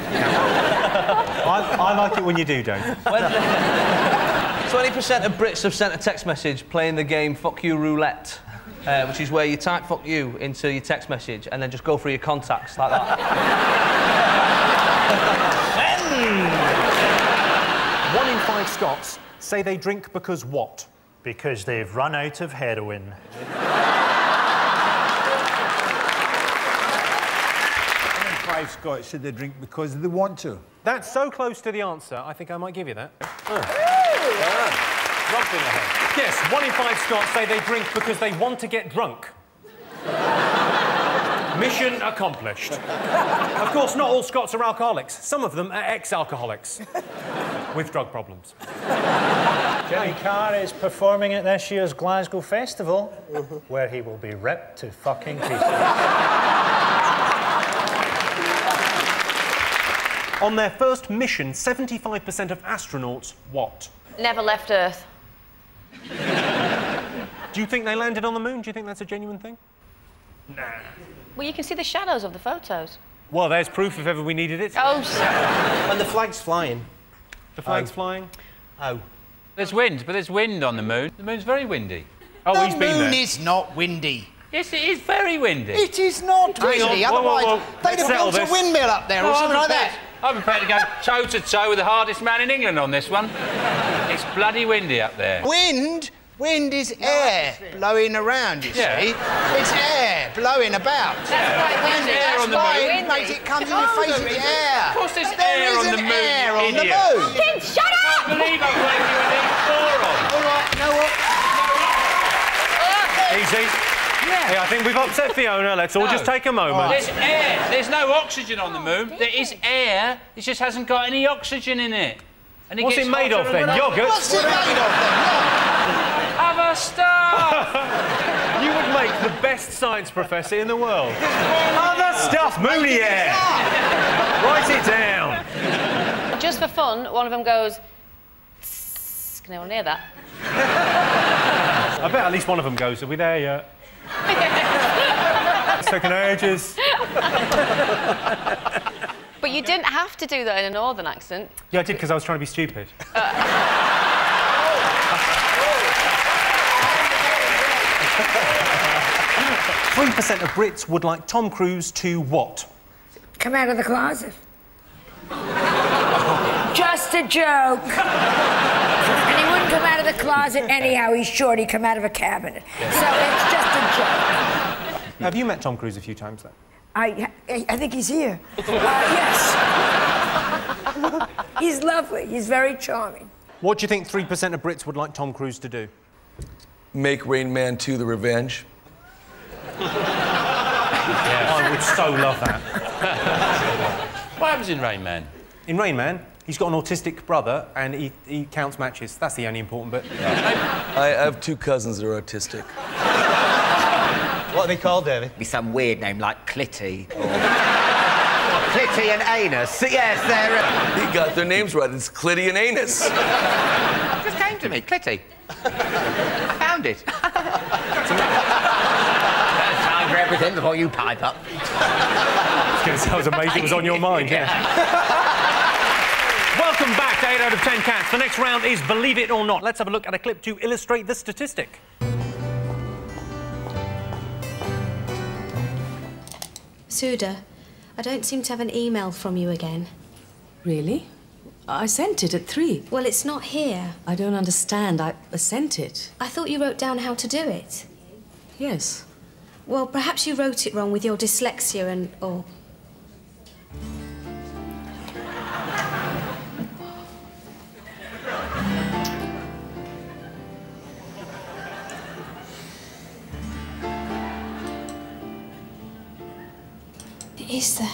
I, I like it when you do, Dave. 20% [laughs] of Brits have sent a text message playing the game Fuck You Roulette. uh, which is where you type "fuck you" into your text message and then just go through your contacts like that. [laughs] One in five Scots say they drink because what? Because they've run out of heroin. Five Scots said they drink because they want to. That's so close to the answer, I think I might give you that. Oh. Yes, one in five Scots say they drink because they want to get drunk. [laughs] Mission accomplished. of course, not all Scots are alcoholics. Some of them are ex-alcoholics [laughs] with drug problems. Jimmy Carr is performing at this year's Glasgow Festival, where he will be ripped to fucking pieces. [laughs] On their first mission, 75% of astronauts what? Never left Earth. Do you think they landed on the moon? Do you think that's a genuine thing? Nah. Well, you can see the shadows of the photos. Well, there's proof if ever we needed it. Oh, sorry. And the flag's flying. The flag's um, flying? Oh. There's wind, but there's wind on the moon. The moon's very windy. Oh, he's been. there. the moon is not windy. Yes, it is very windy. It is not Hang on. windy. Whoa, whoa, Otherwise, whoa. they'd Let's have settle built a windmill up there No, or something like prepared- that. I'm prepared to go toe to toe with the hardest man in England on this one. it's bloody windy up there. Wind, wind is air blowing around. You Yeah. see, it's air blowing about. That's why Windy. windy. Air That's on the why moon. it makes it comes in your oh, face. there It's air. Of course there's There air on isn't the moon, air on idiot. the moon. Kim, shut I up! can't believe I'm playing you an moron. All right, you know what? Easy. Yeah. I think we've upset Fiona. Let's all No. just take a moment. There's air. There's no oxygen on the oh, moon. There is air. It just hasn't got any oxygen in it. And What's gets it made of and then? hotter. Yogurt? What's it made of then? Other stuff. [laughs] You would make the best science professor in the world. Other stuff, moony air. Write it down. Just for fun, one of them goes. "Tss," Can anyone hear that? I bet at least one of them goes, are we there yet? [laughs] It's taken ages. But you didn't have to do that in a northern accent. Yeah, I did because I was trying to be stupid. [laughs] Three percent of Brits would like Tom Cruise to what? Come out of the closet. just a joke. and he wouldn't come out of the closet anyhow. He's short. He'd come out of a cabinet. So it's just a joke. Have you met Tom Cruise a few times then? I, I, I think he's here. Uh, yes. [laughs] he's lovely. He's very charming. What do you think three percent of Brits would like Tom Cruise to do? Make Rain Man 2 The Revenge. I would so love that. [laughs] What happens in Rain Man? In Rain Man, he's got an autistic brother and he, he counts matches. That's the only important bit. I have two cousins that are autistic. [laughs] What are they called, David? Be some weird name like Clitty or [laughs] Clitty and Anus. Yes, they're. Uh... He got their names right. It's Clitty and Anus. Just came to me, Clitty. I found it. Time for everything before you pipe up. Because I was amazed it was on your [laughs] mind, yeah. Welcome back to 8 out of 10 cats. The next round is Believe It or Not. Let's have a look at a clip to illustrate the statistic. Suda, I don't seem to have an email from you again. Really? I sent it at three. Well, it's not here. I don't understand. I, I sent it. I thought you wrote down how to do it. Yes. Well, perhaps you wrote it wrong with your dyslexia and or. Is there?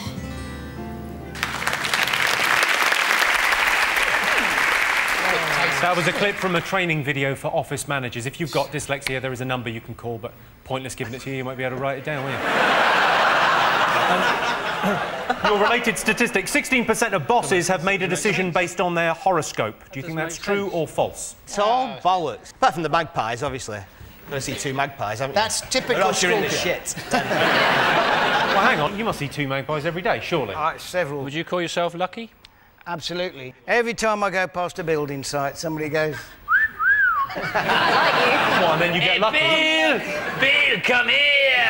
That was a clip from a training video for office managers. If you've got dyslexia, there is a number you can call, but pointless giving it to you. You might be able to write it down, won't you? Um, your related statistic 16% of bosses have made a decision based on their horoscope. Do you think that's true or false? It's all bollocks. Apart from the magpies, obviously. You've got to see two magpies, haven't you? That's typical Or else you're in the shit. [laughs] Well, hang on. You must see two magpies every day, surely. Uh, several. Would you call yourself lucky? Absolutely. Every time I go past a building site, somebody goes. Well, and then you get lucky. Bill! Bill, come here.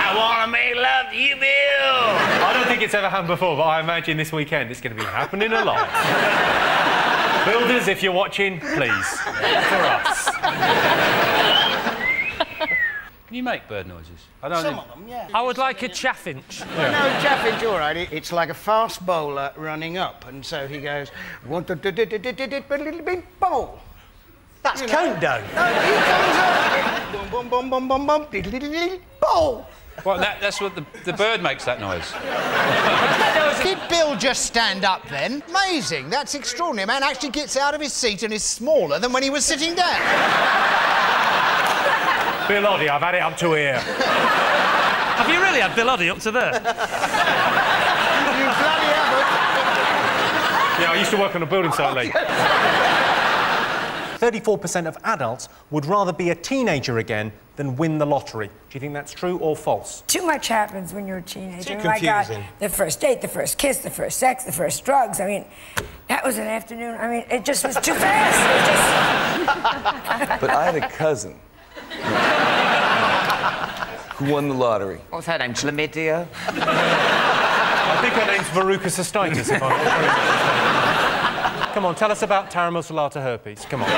I want to make love to you, Bill. I don't think it's ever happened before, but I imagine this weekend it's going to be happening a lot. [laughs] Builders, if you're watching, please. For us. Can you make bird noises? I don't Some of them, yeah. I would like a chaffinch. Yeah. No, chaffinch, all right. It's like a fast bowler running up, and so he goes, want little bit bowl. That's countdown. No, he comes up. Boom, boom, boom, boom, boom, boom, bowl. Well, that, that's what the, the bird makes that noise. [laughs] Did Bill just stand up then? Amazing. That's extraordinary. A man actually gets out of his seat and is smaller than when he was sitting down. Bill Oddie, I've had it up to here. Have you really had Bill Oddie up to there? You bloody haven't. Yeah, I used to work on a building site, Lee. 34% of adults would rather be a teenager again than win the lottery. Do you think that's true or false? Too much happens when you're a teenager. Too My God, uh, confusing. the first date, the first kiss, the first sex, the first drugs. I mean, that was an afternoon. I mean, it just was too fast. [laughs] But I had a cousin who won the lottery. What's her name? Chlamydia? I think her name's Veruca cystitis, if I'm not. Come on, tell us about Tara salata herpes. Come on.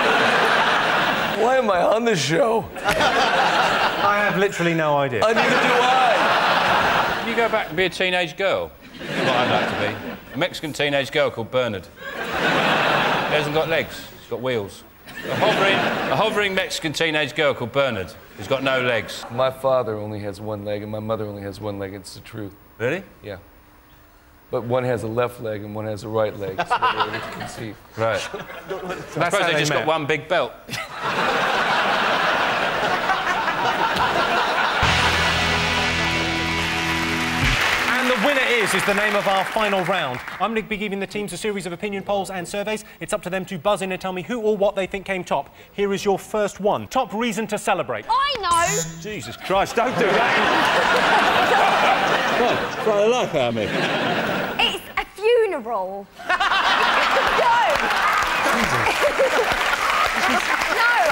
Why am I on this show? I have literally no idea. Uh, neither do I. Can you go back and be a teenage girl? That's what I'd like to be. A Mexican teenage girl called Bernard. He hasn't got legs, he's got wheels. A hovering, a hovering Mexican teenage girl called Bernard who's got no legs. My father only has one leg, and my mother only has one leg. It's the truth. Really? Yeah. But one has a left leg and one has a right leg, so they're able to conceive. [laughs] Right. So I suppose how they they just met. got one big belt. And the winner is, is the name of our final round. I'm going to be giving the teams a series of opinion polls and surveys. It's up to them to buzz in and tell me who or what they think came top. Here is your first one. Top reason to celebrate. I know. Jesus Christ, don't do that. what? Try to laugh at me. It's a funeral. [laughs] [laughs] no. no,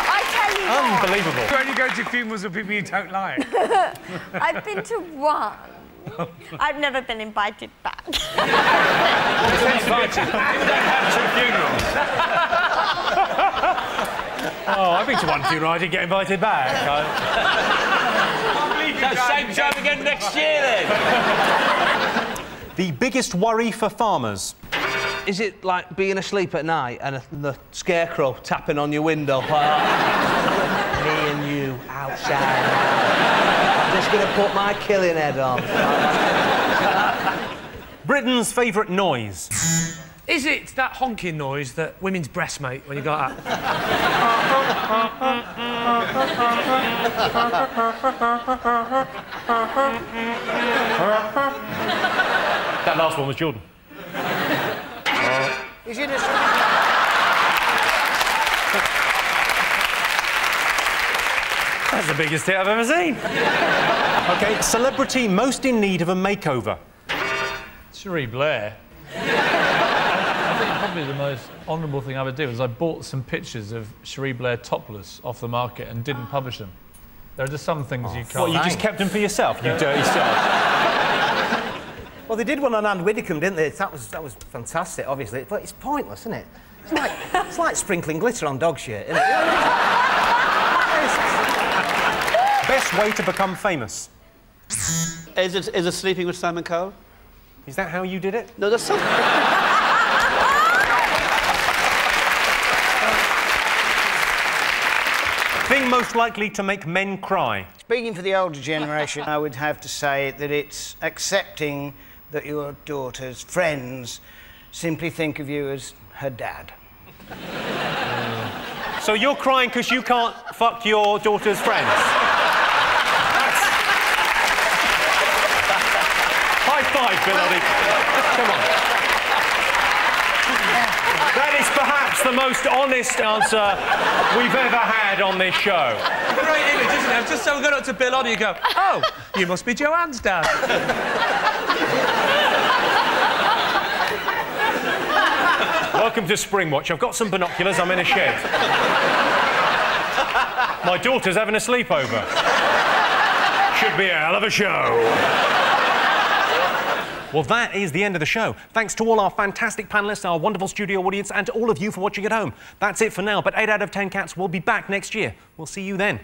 I tell you what. Unbelievable. You only go to funerals of people you don't like. [laughs] I've been to one. I've never been invited back. Invited. Don't have to funerals. Oh, I've been to one funeral. I didn't get invited back. So same time again next year then. The biggest worry for farmers. Is it like being asleep at night and a, the scarecrow tapping on your window? [laughs] Like, Me and you outside. I'm just gonna put my killing head on. Britain's favourite noise. Is it that honking noise that women's breasts make when you go out? That last one was Jordan. Is it a... That's the biggest hit I've ever seen. okay, celebrity most in need of a makeover. Cherie Blair. I probably the most honourable thing I ever did was I bought some pictures of Cherie Blair topless off the market and didn't publish them. There are just some things you can't. What, you just kept them for yourself, you dirty sod? Well, they did one on Anne Widdecombe, didn't they? That was, that was fantastic, obviously. But it's pointless, isn't it? It's like, it's like sprinkling glitter on dog shit, isn't it? Best way to become famous. Is it, is it sleeping with Simon Cowell? Is that how you did it? No, that's something. [laughs] most likely to make men cry. Speaking for the older generation, I would have to say that it's accepting that your daughter's friends simply think of you as her dad. [laughs] So you're crying because you can't fuck your daughter's friends? [laughs] High five, Bill. Come on. That is perhaps the most honest answer we've ever had on this show. Great image, isn't it? I've just so gone up to Bill Oddie and go, oh, you must be Joanne's dad. Welcome to Springwatch. I've got some binoculars. I'm in a shed. My daughter's having a sleepover. should be a hell of a show. Well, that is the end of the show. Thanks to all our fantastic panelists, our wonderful studio audience, and to all of you for watching at home. That's it for now, but 8 out of 10 cats will be back next year. We'll see you then.